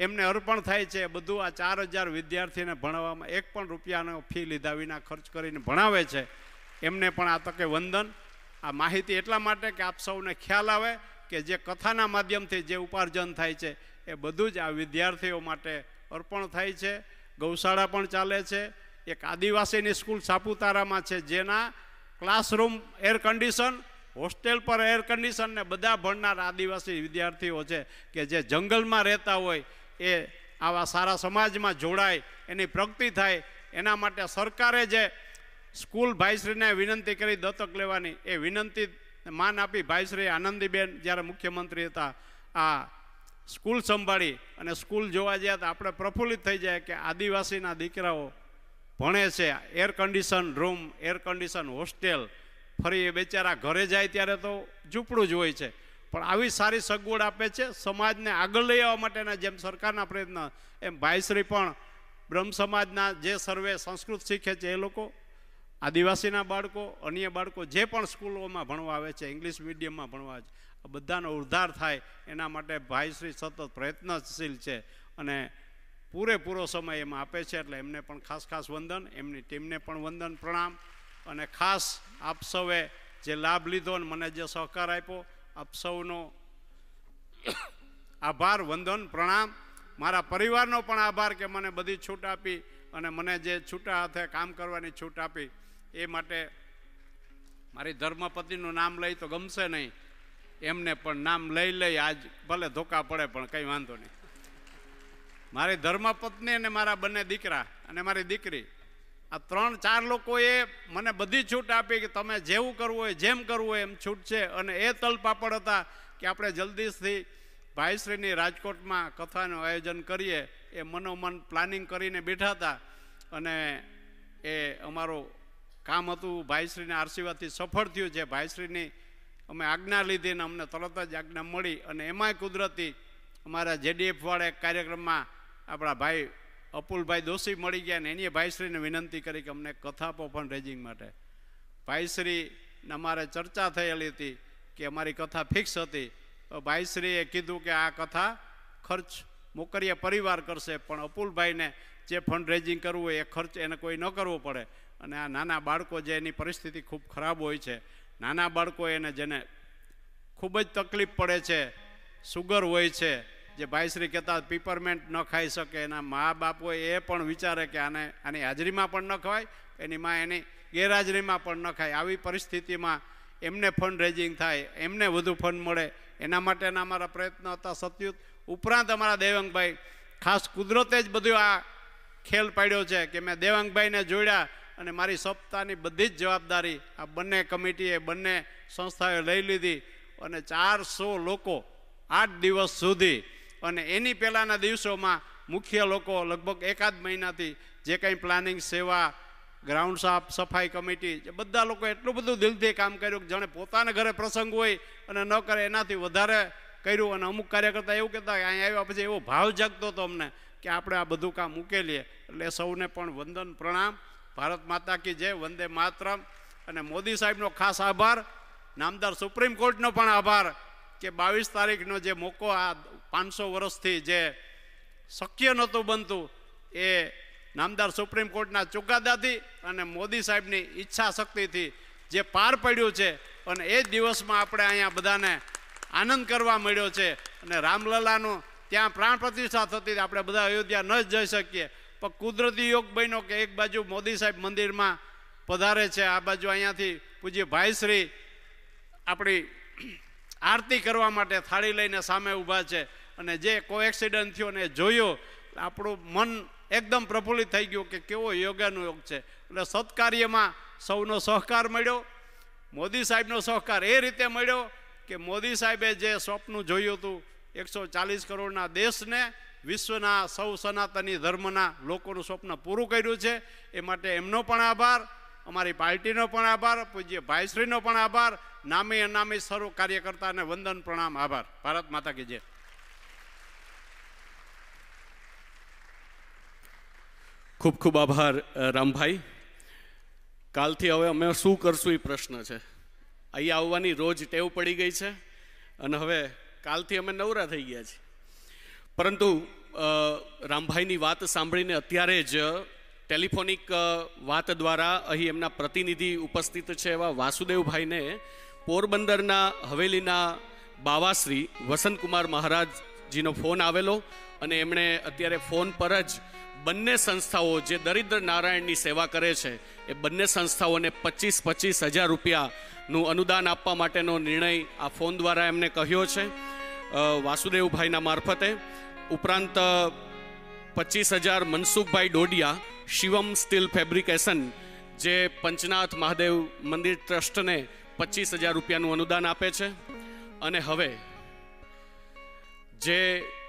એમને અર્પણ થાય છે, બધું આ ચાર હજાર વિદ્યાર્થીને ભણાવવામાં એક પણ રૂપિયાનો ફી લીધા વિના ખર્ચ કરીને ભણાવે છે. એમને પણ આ તકે વંદન. આ માહિતી એટલા માટે કે આપ સૌને ખ્યાલ આવે કે જે કથાના માધ્યમથી જે ઉપાર્જન થાય છે, એ બધું જ આ વિદ્યાર્થીઓ માટે અર્પણ થાય છે. ગૌશાળા પણ ચાલે છે. એક આદિવાસીની સ્કૂલ સાપુતારામાં છે, જેના ક્લાસરૂમ એર કન્ડિશન, હોસ્ટેલ પર એર કન્ડિશન ને બધા ભણનાર આદિવાસી વિદ્યાર્થીઓ છે કે જે જંગલમાં રહેતા હોય એ આવા સારા સમાજમાં જોડાય, એની પ્રગતિ થાય, એના માટે સરકારે જે સ્કૂલ ભાઈશ્રીને વિનંતી કરી દત્તક લેવાની, એ વિનંતી માન આપી ભાઈશ્રી આનંદીબેન જ્યારે મુખ્યમંત્રી હતા, આ સ્કૂલ સંભાળી અને સ્કૂલ જોવા ગયા તો આપણે પ્રફુલ્લિત થઈ જાય કે આદિવાસીના દીકરાઓ ભણે છે air condition room air condition hostel ફરી એ બેચારા ઘરે જાય ત્યારે તો ઝૂંપડું જ હોય છે. પણ આવી સારી સગવડ આપે છે. સમાજને આગળ લઈ આવવા માટેના જેમ સરકારના પ્રયત્ન, એમ ભાઈશ્રી પણ બ્રહ્મ સમાજના જે સર્વે સંસ્કૃત શીખે છે એ લોકો, આદિવાસીના બાળકો, અન્ય બાળકો જે પણ સ્કૂલોમાં ભણવા આવે છે, ઇંગ્લિશ મીડિયમમાં ભણવા આવે છે બધાનો ઉદ્ધાર થાય એના માટે ભાઈશ્રી સતત પ્રયત્નશીલ છે અને પૂરેપૂરો સમય એમાં આપે છે એટલે એમને પણ ખાસ ખાસ વંદન, એમની ટીમને પણ વંદન, પ્રણામ અને ખાસ આપ સૌએ જે લાભ લીધો અને મને જે સહકાર આપ્યો આપ સૌનો આભાર, વંદન, પ્રણામ. મારા પરિવારનો પણ આભાર કે મને બધી છૂટ આપી અને મને જે છૂટા હાથે કામ કરવાની છૂટ આપી, એ માટે મારી ધર્મપતિનું નામ લઈ તો ગમશે નહીં. એમને પણ નામ લઈ લઈ, આજ ભલે ધોકા પડે પણ કંઈ વાંધો નહીં. મારી ધર્મપત્ની અને મારા બંને દીકરા અને મારી દીકરી આ ત્રણ ચાર લોકોએ મને બધી છૂટ આપી કે તમે જેવું કરવું હોય, જેમ કરવું હોય એમ છૂટ છે. અને એ તલપાપડ હતા કે આપણે જલ્દીથી ભાઈશ્રીની રાજકોટમાં કથાનું આયોજન કરીએ. એ મનોમન પ્લાનિંગ કરીને બેઠા હતા. અને એ અમારું કામ હતું ભાઈશ્રીના આશીર્વાદથી સફળ થયું છે. ભાઈશ્રીની અમે આજ્ઞા લીધી ને અમને તરત જ આજ્ઞા મળી. અને એમાંય કુદરતી અમારા જેડીએફ વાળા એક કાર્યક્રમમાં આપણા ભાઈ અપુલભાઈ દોશી મળી ગયા ને એની ભાઈશ્રીને વિનંતી કરી કે અમને કથા ફંડ રેજિંગ માટે. ભાઈશ્રીને અમારે ચર્ચા થયેલી હતી કે અમારી કથા ફિક્સ હતી. તો ભાઈશ્રીએ કીધું કે આ કથા ખર્ચ મોકરિયા પરિવાર કરશે, પણ અપુલભાઈને જે ફંડ રેઝિંગ કરવું હોય એ ખર્ચ એને કોઈ ન કરવો પડે. અને આ નાના બાળકો જે એની પરિસ્થિતિ ખૂબ ખરાબ હોય છે, નાના બાળકો એને જેને ખૂબ જ તકલીફ પડે છે સુગર હોય છે જે ભાઈશ્રી કહેતા પીપરમેન્ટ ન ખાઈ શકે. એના મા બાપ હોય એ પણ વિચારે કે આને આની હાજરીમાં પણ ન ખવાય, એની માં એની ગેરહાજરીમાં પણ ન ખાય. આવી પરિસ્થિતિમાં એમને ફંડ રેઝિંગ થાય, એમને વધુ ફંડ મળે. એના માટેના અમારા પ્રયત્ન હતા સત્યુત ઉપરાંત અમારા દેવંગભાઈ, ખાસ કુદરતે જ બધું આ ખેલ પાડ્યો છે કે મેં દેવાંગભાઈને જોડ્યા અને મારી સપ્તાહની બધી જ જવાબદારી આ બંને કમિટીએ, બંને સંસ્થાએ લઈ લીધી. અને ચારસો લોકો આઠ દિવસ સુધી અને એની પહેલાંના દિવસોમાં મુખ્ય લોકો લગભગ એકાદ મહિનાથી જે કંઈ પ્લાનિંગ, સેવા, ગ્રાઉન્ડ સાફ, સફાઈ કમિટી, જે બધા લોકો એટલું બધું દિલથી કામ કર્યું કે જાણે પોતાના ઘરે પ્રસંગ હોય અને ન કરે એનાથી વધારે કર્યું. અને અમુક કાર્યકર્તા એવું કહેતા કે અહીંયા આવ્યા પછી એવો ભાવ જાગતો હતો અમને કે આપણે આ બધું કામ ઉકેલીએ. એટલે સૌને પણ વંદન, પ્રણામ. ભારત માતા કી જય, વંદે માતરમ. અને મોદી સાહેબનો ખાસ આભાર. નામદાર સુપ્રીમ કોર્ટનો પણ આભાર કે બાવીસ તારીખનો જે મોકો આ પાંચસો વર્ષથી જે શક્ય નહોતું બનતું, એ નામદાર સુપ્રીમ કોર્ટના ચુકાદાથી અને મોદી સાહેબની ઈચ્છા શક્તિથી જે પાર પડ્યું છે અને એ જ દિવસમાં આપણે અહીંયા બધાને આનંદ કરવા મળ્યો છે અને રામલલાનું ત્યાં પ્રાણ પ્રતિષ્ઠા થતી આપણે બધા અયોધ્યા ન જઈ શકીએ. પણ કુદરતી યોગ બન્યો કે એક બાજુ મોદી સાહેબ મંદિરમાં પધારે છે, આ બાજુ અહીંયાથી પૂજ્ય ભાઈશ્રી આપણી આરતી કરવા માટે થાળી લઈને સામે ઊભા છે. અને જે કો એક્સિડન્ટ થયો ને જોયો આપણું મન એકદમ પ્રફુલ્લિત થઈ ગયું કે કેવો યોગાનું યોગ છે. એટલે સત્કાર્યમાં સૌનો સહકાર મળ્યો, મોદી સાહેબનો સહકાર એ રીતે મળ્યો કે મોદી સાહેબે જે સ્વપ્ન જોયું હતું, એકસો ચાલીસ કરોડના દેશને, વિશ્વના સૌ સનાતની ધર્મના લોકોનું સ્વપ્ન પૂરું કર્યું છે. એ માટે એમનો પણ આભાર, અમારી પાર્ટીનો પણ આભાર, પૂજ્ય ભાઈશ્રીનો પણ આભાર. નામી અનામી સર્વ કાર્યકર્તાને વંદન, પ્રણામ, આભાર. ભારત માતા કી જય. ખૂબ ખૂબ આભાર રામભાઈ. કાલથી હવે અમે શું કરશું એ પ્રશ્ન છે. અહીં આવવાની રોજ ટેવ પડી ગઈ છે અને હવે કાલથી અમે નવરા થઈ ગયા છીએ. પરંતુ રામભાઈની વાત સાંભળીને અત્યારે જ ટેલિફોનિક વાત દ્વારા અહીં એમના પ્રતિનિધિ ઉપસ્થિત છે એવા વાસુદેવભાઈને પોરબંદરના હવેલીના બાવાશ્રી વસંતકુમાર મહારાજજીનો ફોન આવેલો અને એમણે અત્યારે ફોન પર જ બંને સંસ્થાઓ જે દરિદ્ર નારાયણની સેવા કરે છે, એ બંને સંસ્થાઓને પચીસ પચીસ હજાર રૂપિયાનું અનુદાન આપવા માટેનો નિર્ણય આ ફોન દ્વારા એમને કહ્યો છે. વાસુદેવભાઈના મારફતે. ઉપરાંત પચીસ હજાર મનસુખભાઈ ડોડિયા, શિવમ સ્ટીલ ફેબ્રિકેશન, જે પંચનાથ મહાદેવ મંદિર ટ્રસ્ટને પચીસ હજાર રૂપિયાનું અનુદાન આપે છે. અને હવે, જે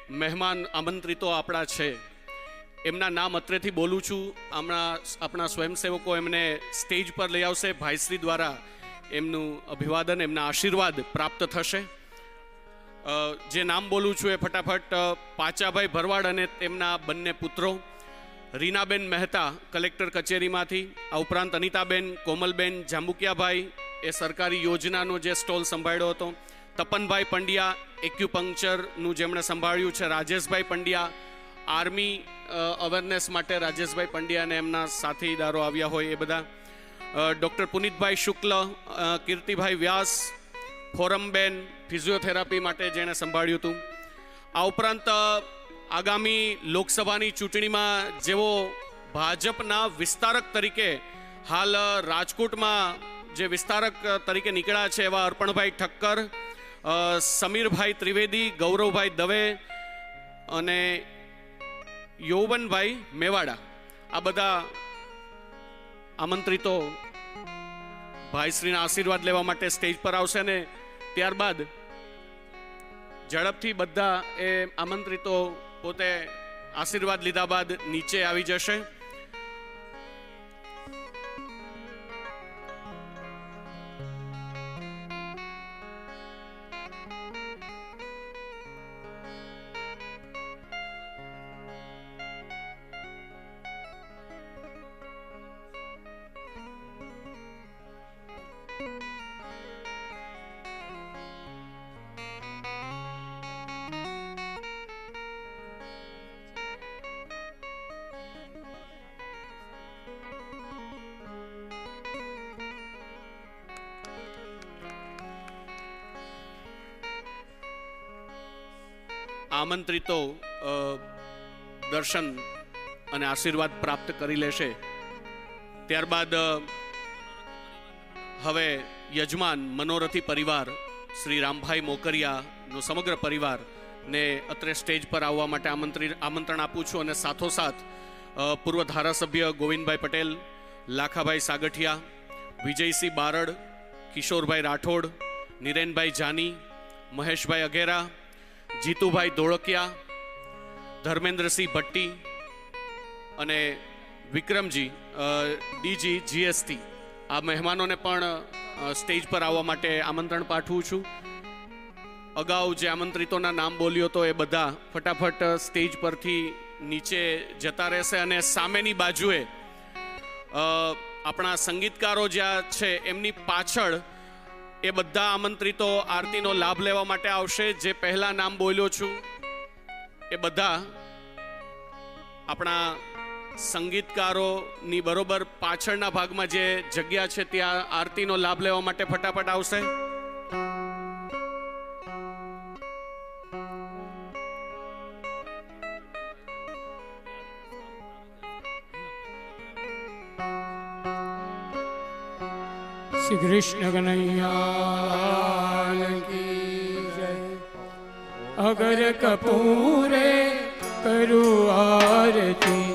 મહેમાન આમંત્રિતો આપણા છે એમના નામ અત્રેથી બોલું છું. હમણાં આપણા સ્વયંસેવકો એમને સ્ટેજ પર લઈ આવશે. ભાઈશ્રી દ્વારા એમનું અભિવાદન, એમના આશીર્વાદ પ્રાપ્ત થશે. જે નામ બોલું છું એ ફટાફટ પાચાભાઈ ભરવાડ અને તેમના બંને પુત્રો, રીનાબેન મહેતા કલેક્ટર કચેરીમાંથી, આ ઉપરાંત અનિતાબેન, કોમલબેન, જાંબુકિયાભાઈ એ સરકારી યોજનાનો જે સ્ટોલ સંભાળ્યો હતો. તપનભાઈ પંડ્યા એક્યુપંક્ચરનું જેમણે સંભાળ્યું છે, રાજેશભાઈ પંડ્યા આર્મી અવેરનેસ માટે રાજેશભાઈ પંડ્યા અને એમના સાથીદારો આવ્યા હોય એ બધા. ડૉક્ટર પુનિતભાઈ શુક્લ કીર્તિભાઈ વ્યાસ, ફોરમબેન ફિઝિયોથેરાપી માટે જેણે સંભાળ્યું હતું. આ ઉપરાંત આગામી લોકસભાની ચૂંટણીમાં જેઓ ભાજપના વિસ્તારક તરીકે હાલ રાજકોટમાં જે વિસ્તારક તરીકે નીકળ્યા છે એવા અર્પણભાઈ ઠક્કર સમીરભાઈ ત્રિવેદી, ગૌરવભાઈ દવે અને યૌવનભાઈ મેવાડા. આ બધા આમંત્રિતો ભાઈશ્રીના આશીર્વાદ લેવા માટે સ્ટેજ પર આવશે અને ત્યારબાદ ઝડપથી બધા એ આમંત્રિતો પોતે આશીર્વાદ લીધા બાદ નીચે આવી જશે. આમંત્રિતો દર્શન અને આશીર્વાદ પ્રાપ્ત કરી લેશે. ત્યારબાદ હવે યજમાન મનોરથી પરિવાર શ્રી રામભાઈ મોકરિયાનો સમગ્ર પરિવારને અત્રે સ્ટેજ પર આવવા માટે આમંત્રિત આમંત્રણ આપું છું અને સાથોસાથ પૂર્વ ધારાસભ્ય ગોવિંદભાઈ પટેલ, લાખાભાઈ સાગઠિયા, વિજયસિંહ બારડ, કિશોરભાઈ રાઠોડ, નિરેનભાઈ જાની, મહેશભાઈ અઘેરા જીતુભાઈ ધોળકિયા, ધર્મેન્દ્રસિંહ ભટ્ટી અને વિક્રમજી ડીજી, જીએસટી આ મહેમાનોને પણ સ્ટેજ પર આવવા માટે આમંત્રણ પાઠવું છું. અગાઉ જે આમંત્રિતોના નામ બોલ્યો તો એ બધા ફટાફટ સ્ટેજ પરથી નીચે જતા રહેશે અને સામેની બાજુએ આપણા સંગીતકારો જ્યાં છે એમની પાછળ એ બધા આમંત્રિતો આરતીનો લાભ લેવા માટે આવશે. જે પહેલા નામ બોલ્યો છું, એ બધા આપણા સંગીતકારોની બરોબર પાછળના ભાગમાં જે જગ્યા છે, ત્યાં આરતીનો લાભ લેવા માટે ફટાફટ આવશે. શ્રી કૃષ્ણ કનૈયા કી જય અગર કપૂરે કરું આરતી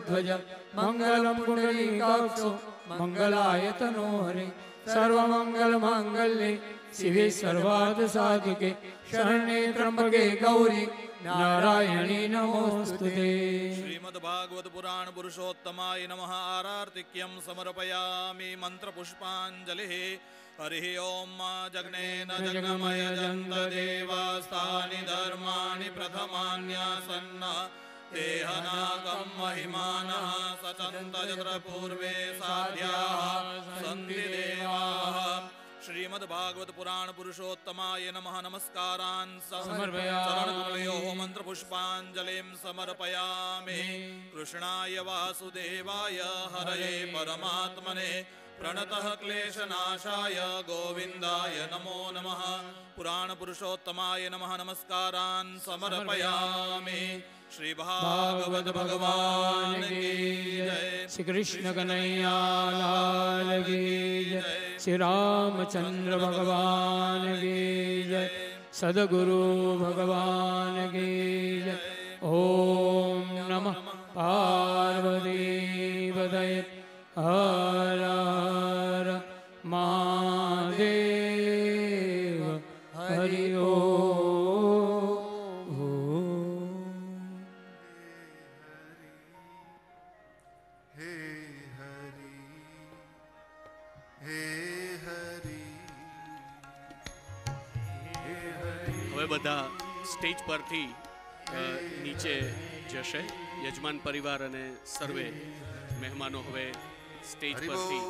ગરુડધ્વજ મંગલમ પુંડરીકાક્ષો મંગલાય તનો હરે સર્વમંગલ માંગલ્યે શિવે સર્વાર્થ સાધિકે શરણે ત્રંબકે ગૌરી નારાયણી નમોસ્તુતે શ્રીમદ્ભાગવત પુરાણ પુરુષોત્તમાય નમઃ આરાર્તિક્યમ સમર્પયામિ મંત્ર પુષ્પાંજલિ હરિ ઓમ જગ્નેન જગમય જંત દેવાસ્તાની ધર્માણિ પ્રથમાન્યાસન્ન દેહનાકમ મહિમાનઃ સચંત જત્ર પૂર્વે સાધ્યાः સન્તિ દેવાः શ્રીમદ્ભાગવત પુરાણ પુરુષોત્તમાય નમઃ નમસ્કારાન સમર્પયામિ. ચરણકમલયોः મંત્રપુષ્પાഞ്જલિં સમર્પયામિ કૃષ્ણાય વાસુદેવાય क्लेशनाशाय गोविन्दाय પ્રણતઃ ક્લેશનાશાય ગોવિંદાય નમો नमस्कारान् પુરાણ પુરુષોત્તમાય નમઃ નમસ્કારાન સમર્પયામિ શ્રી ભાગવત ભગવાન કી જય શ્રી કૃષ્ણ કનૈયા લાલ કી જય શ્રી રામચંદ્ર ભગવાન કી જય સદગુરુ हर हर महादेव हरि ओ हे हरि हे हरि હવે બધા સ્ટેજ પરથી નીચે જશે યજમાન પરિવાર અને સર્વે મહેમાનો હવે સ્ટેજ પરથી.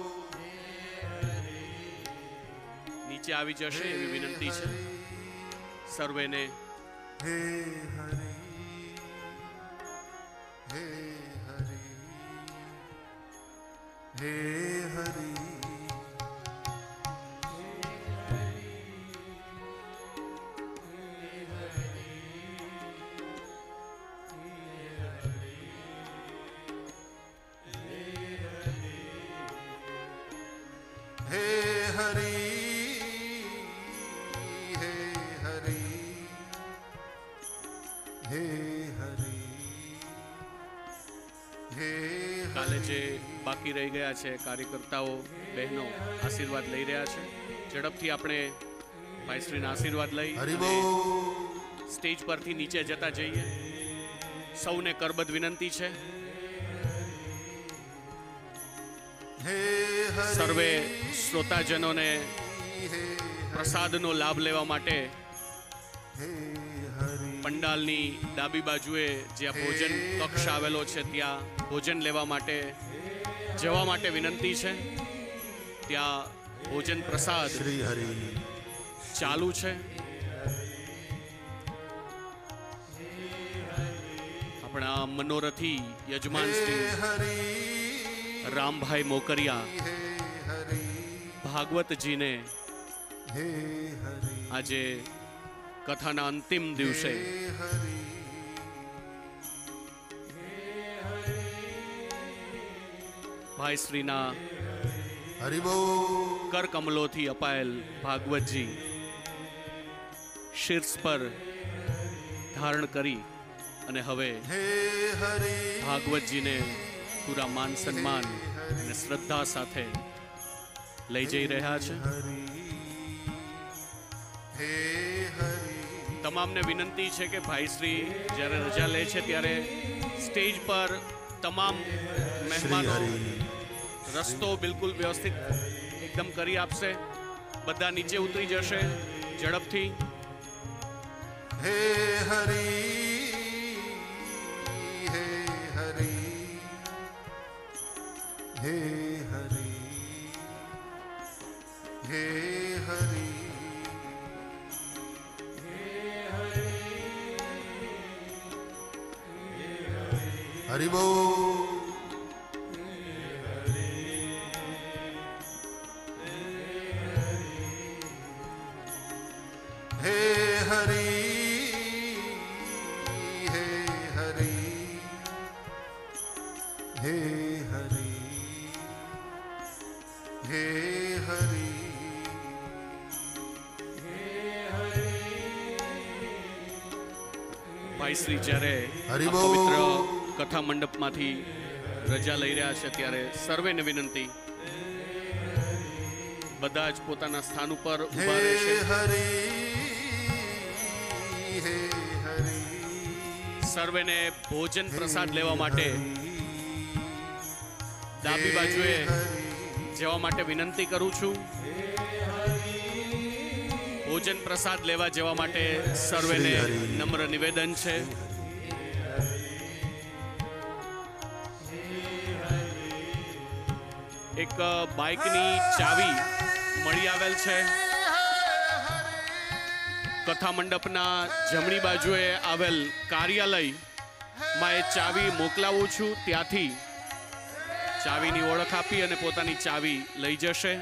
નીચે આવી જશે એવી વિનંતી છે. સર્વેને હે હરે. હે હરે. હે હરે. બાકી રહી ગયા છે કાર્યકર્તાઓ બહેનો આશીર્વાદ લઈ રહ્યા છે. ઝડપથી આપણે ભાઈશ્રીના આશીર્વાદ લઈ સ્ટેજ પરથી નીચે જતા જઈએ. સૌને કરબદ વિનંતી છે. સર્વે શ્રોતાજનોને પ્રસાદનો લાભ લેવા માટે પંડાલની ડાબી બાજુએ જ્યાં ભોજન કક્ષ આવેલો છે ત્યાં ભોજન લેવા માટે જવા માટે વિનંતી છે. ત્યાં ભોજન પ્રસાદ શ્રી હરિ ચાલુ છે. આપણા મનોરથી યજમાન શ્રી રામભાઈ મોકરિયા ભાગવતજીને આજે કથાના અંતિમ દિવસે ભાઈ શ્રીના કરકમલોથી અપાયેલ ભાગવતજી શીર્ષ પર ધારણ કરી અને હવે ભાગવતજીને પૂરા માન સન્માન અને શ્રદ્ધા સાથે લઈ જઈ રહ્યા છે. તમામને વિનંતી છે કે ભાઈશ્રી જ્યારે રજા લે છે ત્યારે સ્ટેજ પર તમામ મહેમાનો રસ્તો બિલકુલ વ્યવસ્થિત એકદમ કરી આપશે. બધા નીચે ઉતરી જશે ઝડપથી. હે હરી હે હરી હે હરી હે હરી, હરિ બોલ. હે હરી હે હરી હે હરી હે હરી ભાઈશ્રી જ્યારે પવિત્ર કથા મંડપમાંથી રજા લઈ રહ્યા છે ત્યારે સર્વેને વિનંતી. બધા જ પોતાના સ્થાન ઉપર ઊભા રહેશે હરી હે હરી સર્વેને ભોજન પ્રસાદ લેવા માટે ડાબી બાજુએ જવા માટે વિનંતી કરું છું. ભોજન પ્રસાદ લેવા જવા માટે સર્વેને નમ્ર નિવેદન છે. એક બાઇકની ચાવી મળી આવેલ છે. કથા મંડપના જમણી બાજુએ આવેલ કાર્યાલયમાં એ ચાવી મોકલાવું છું. ત્યાંથી ચાવીની ઓળખ આપી અને પોતાની ચાવી લઈ જશે.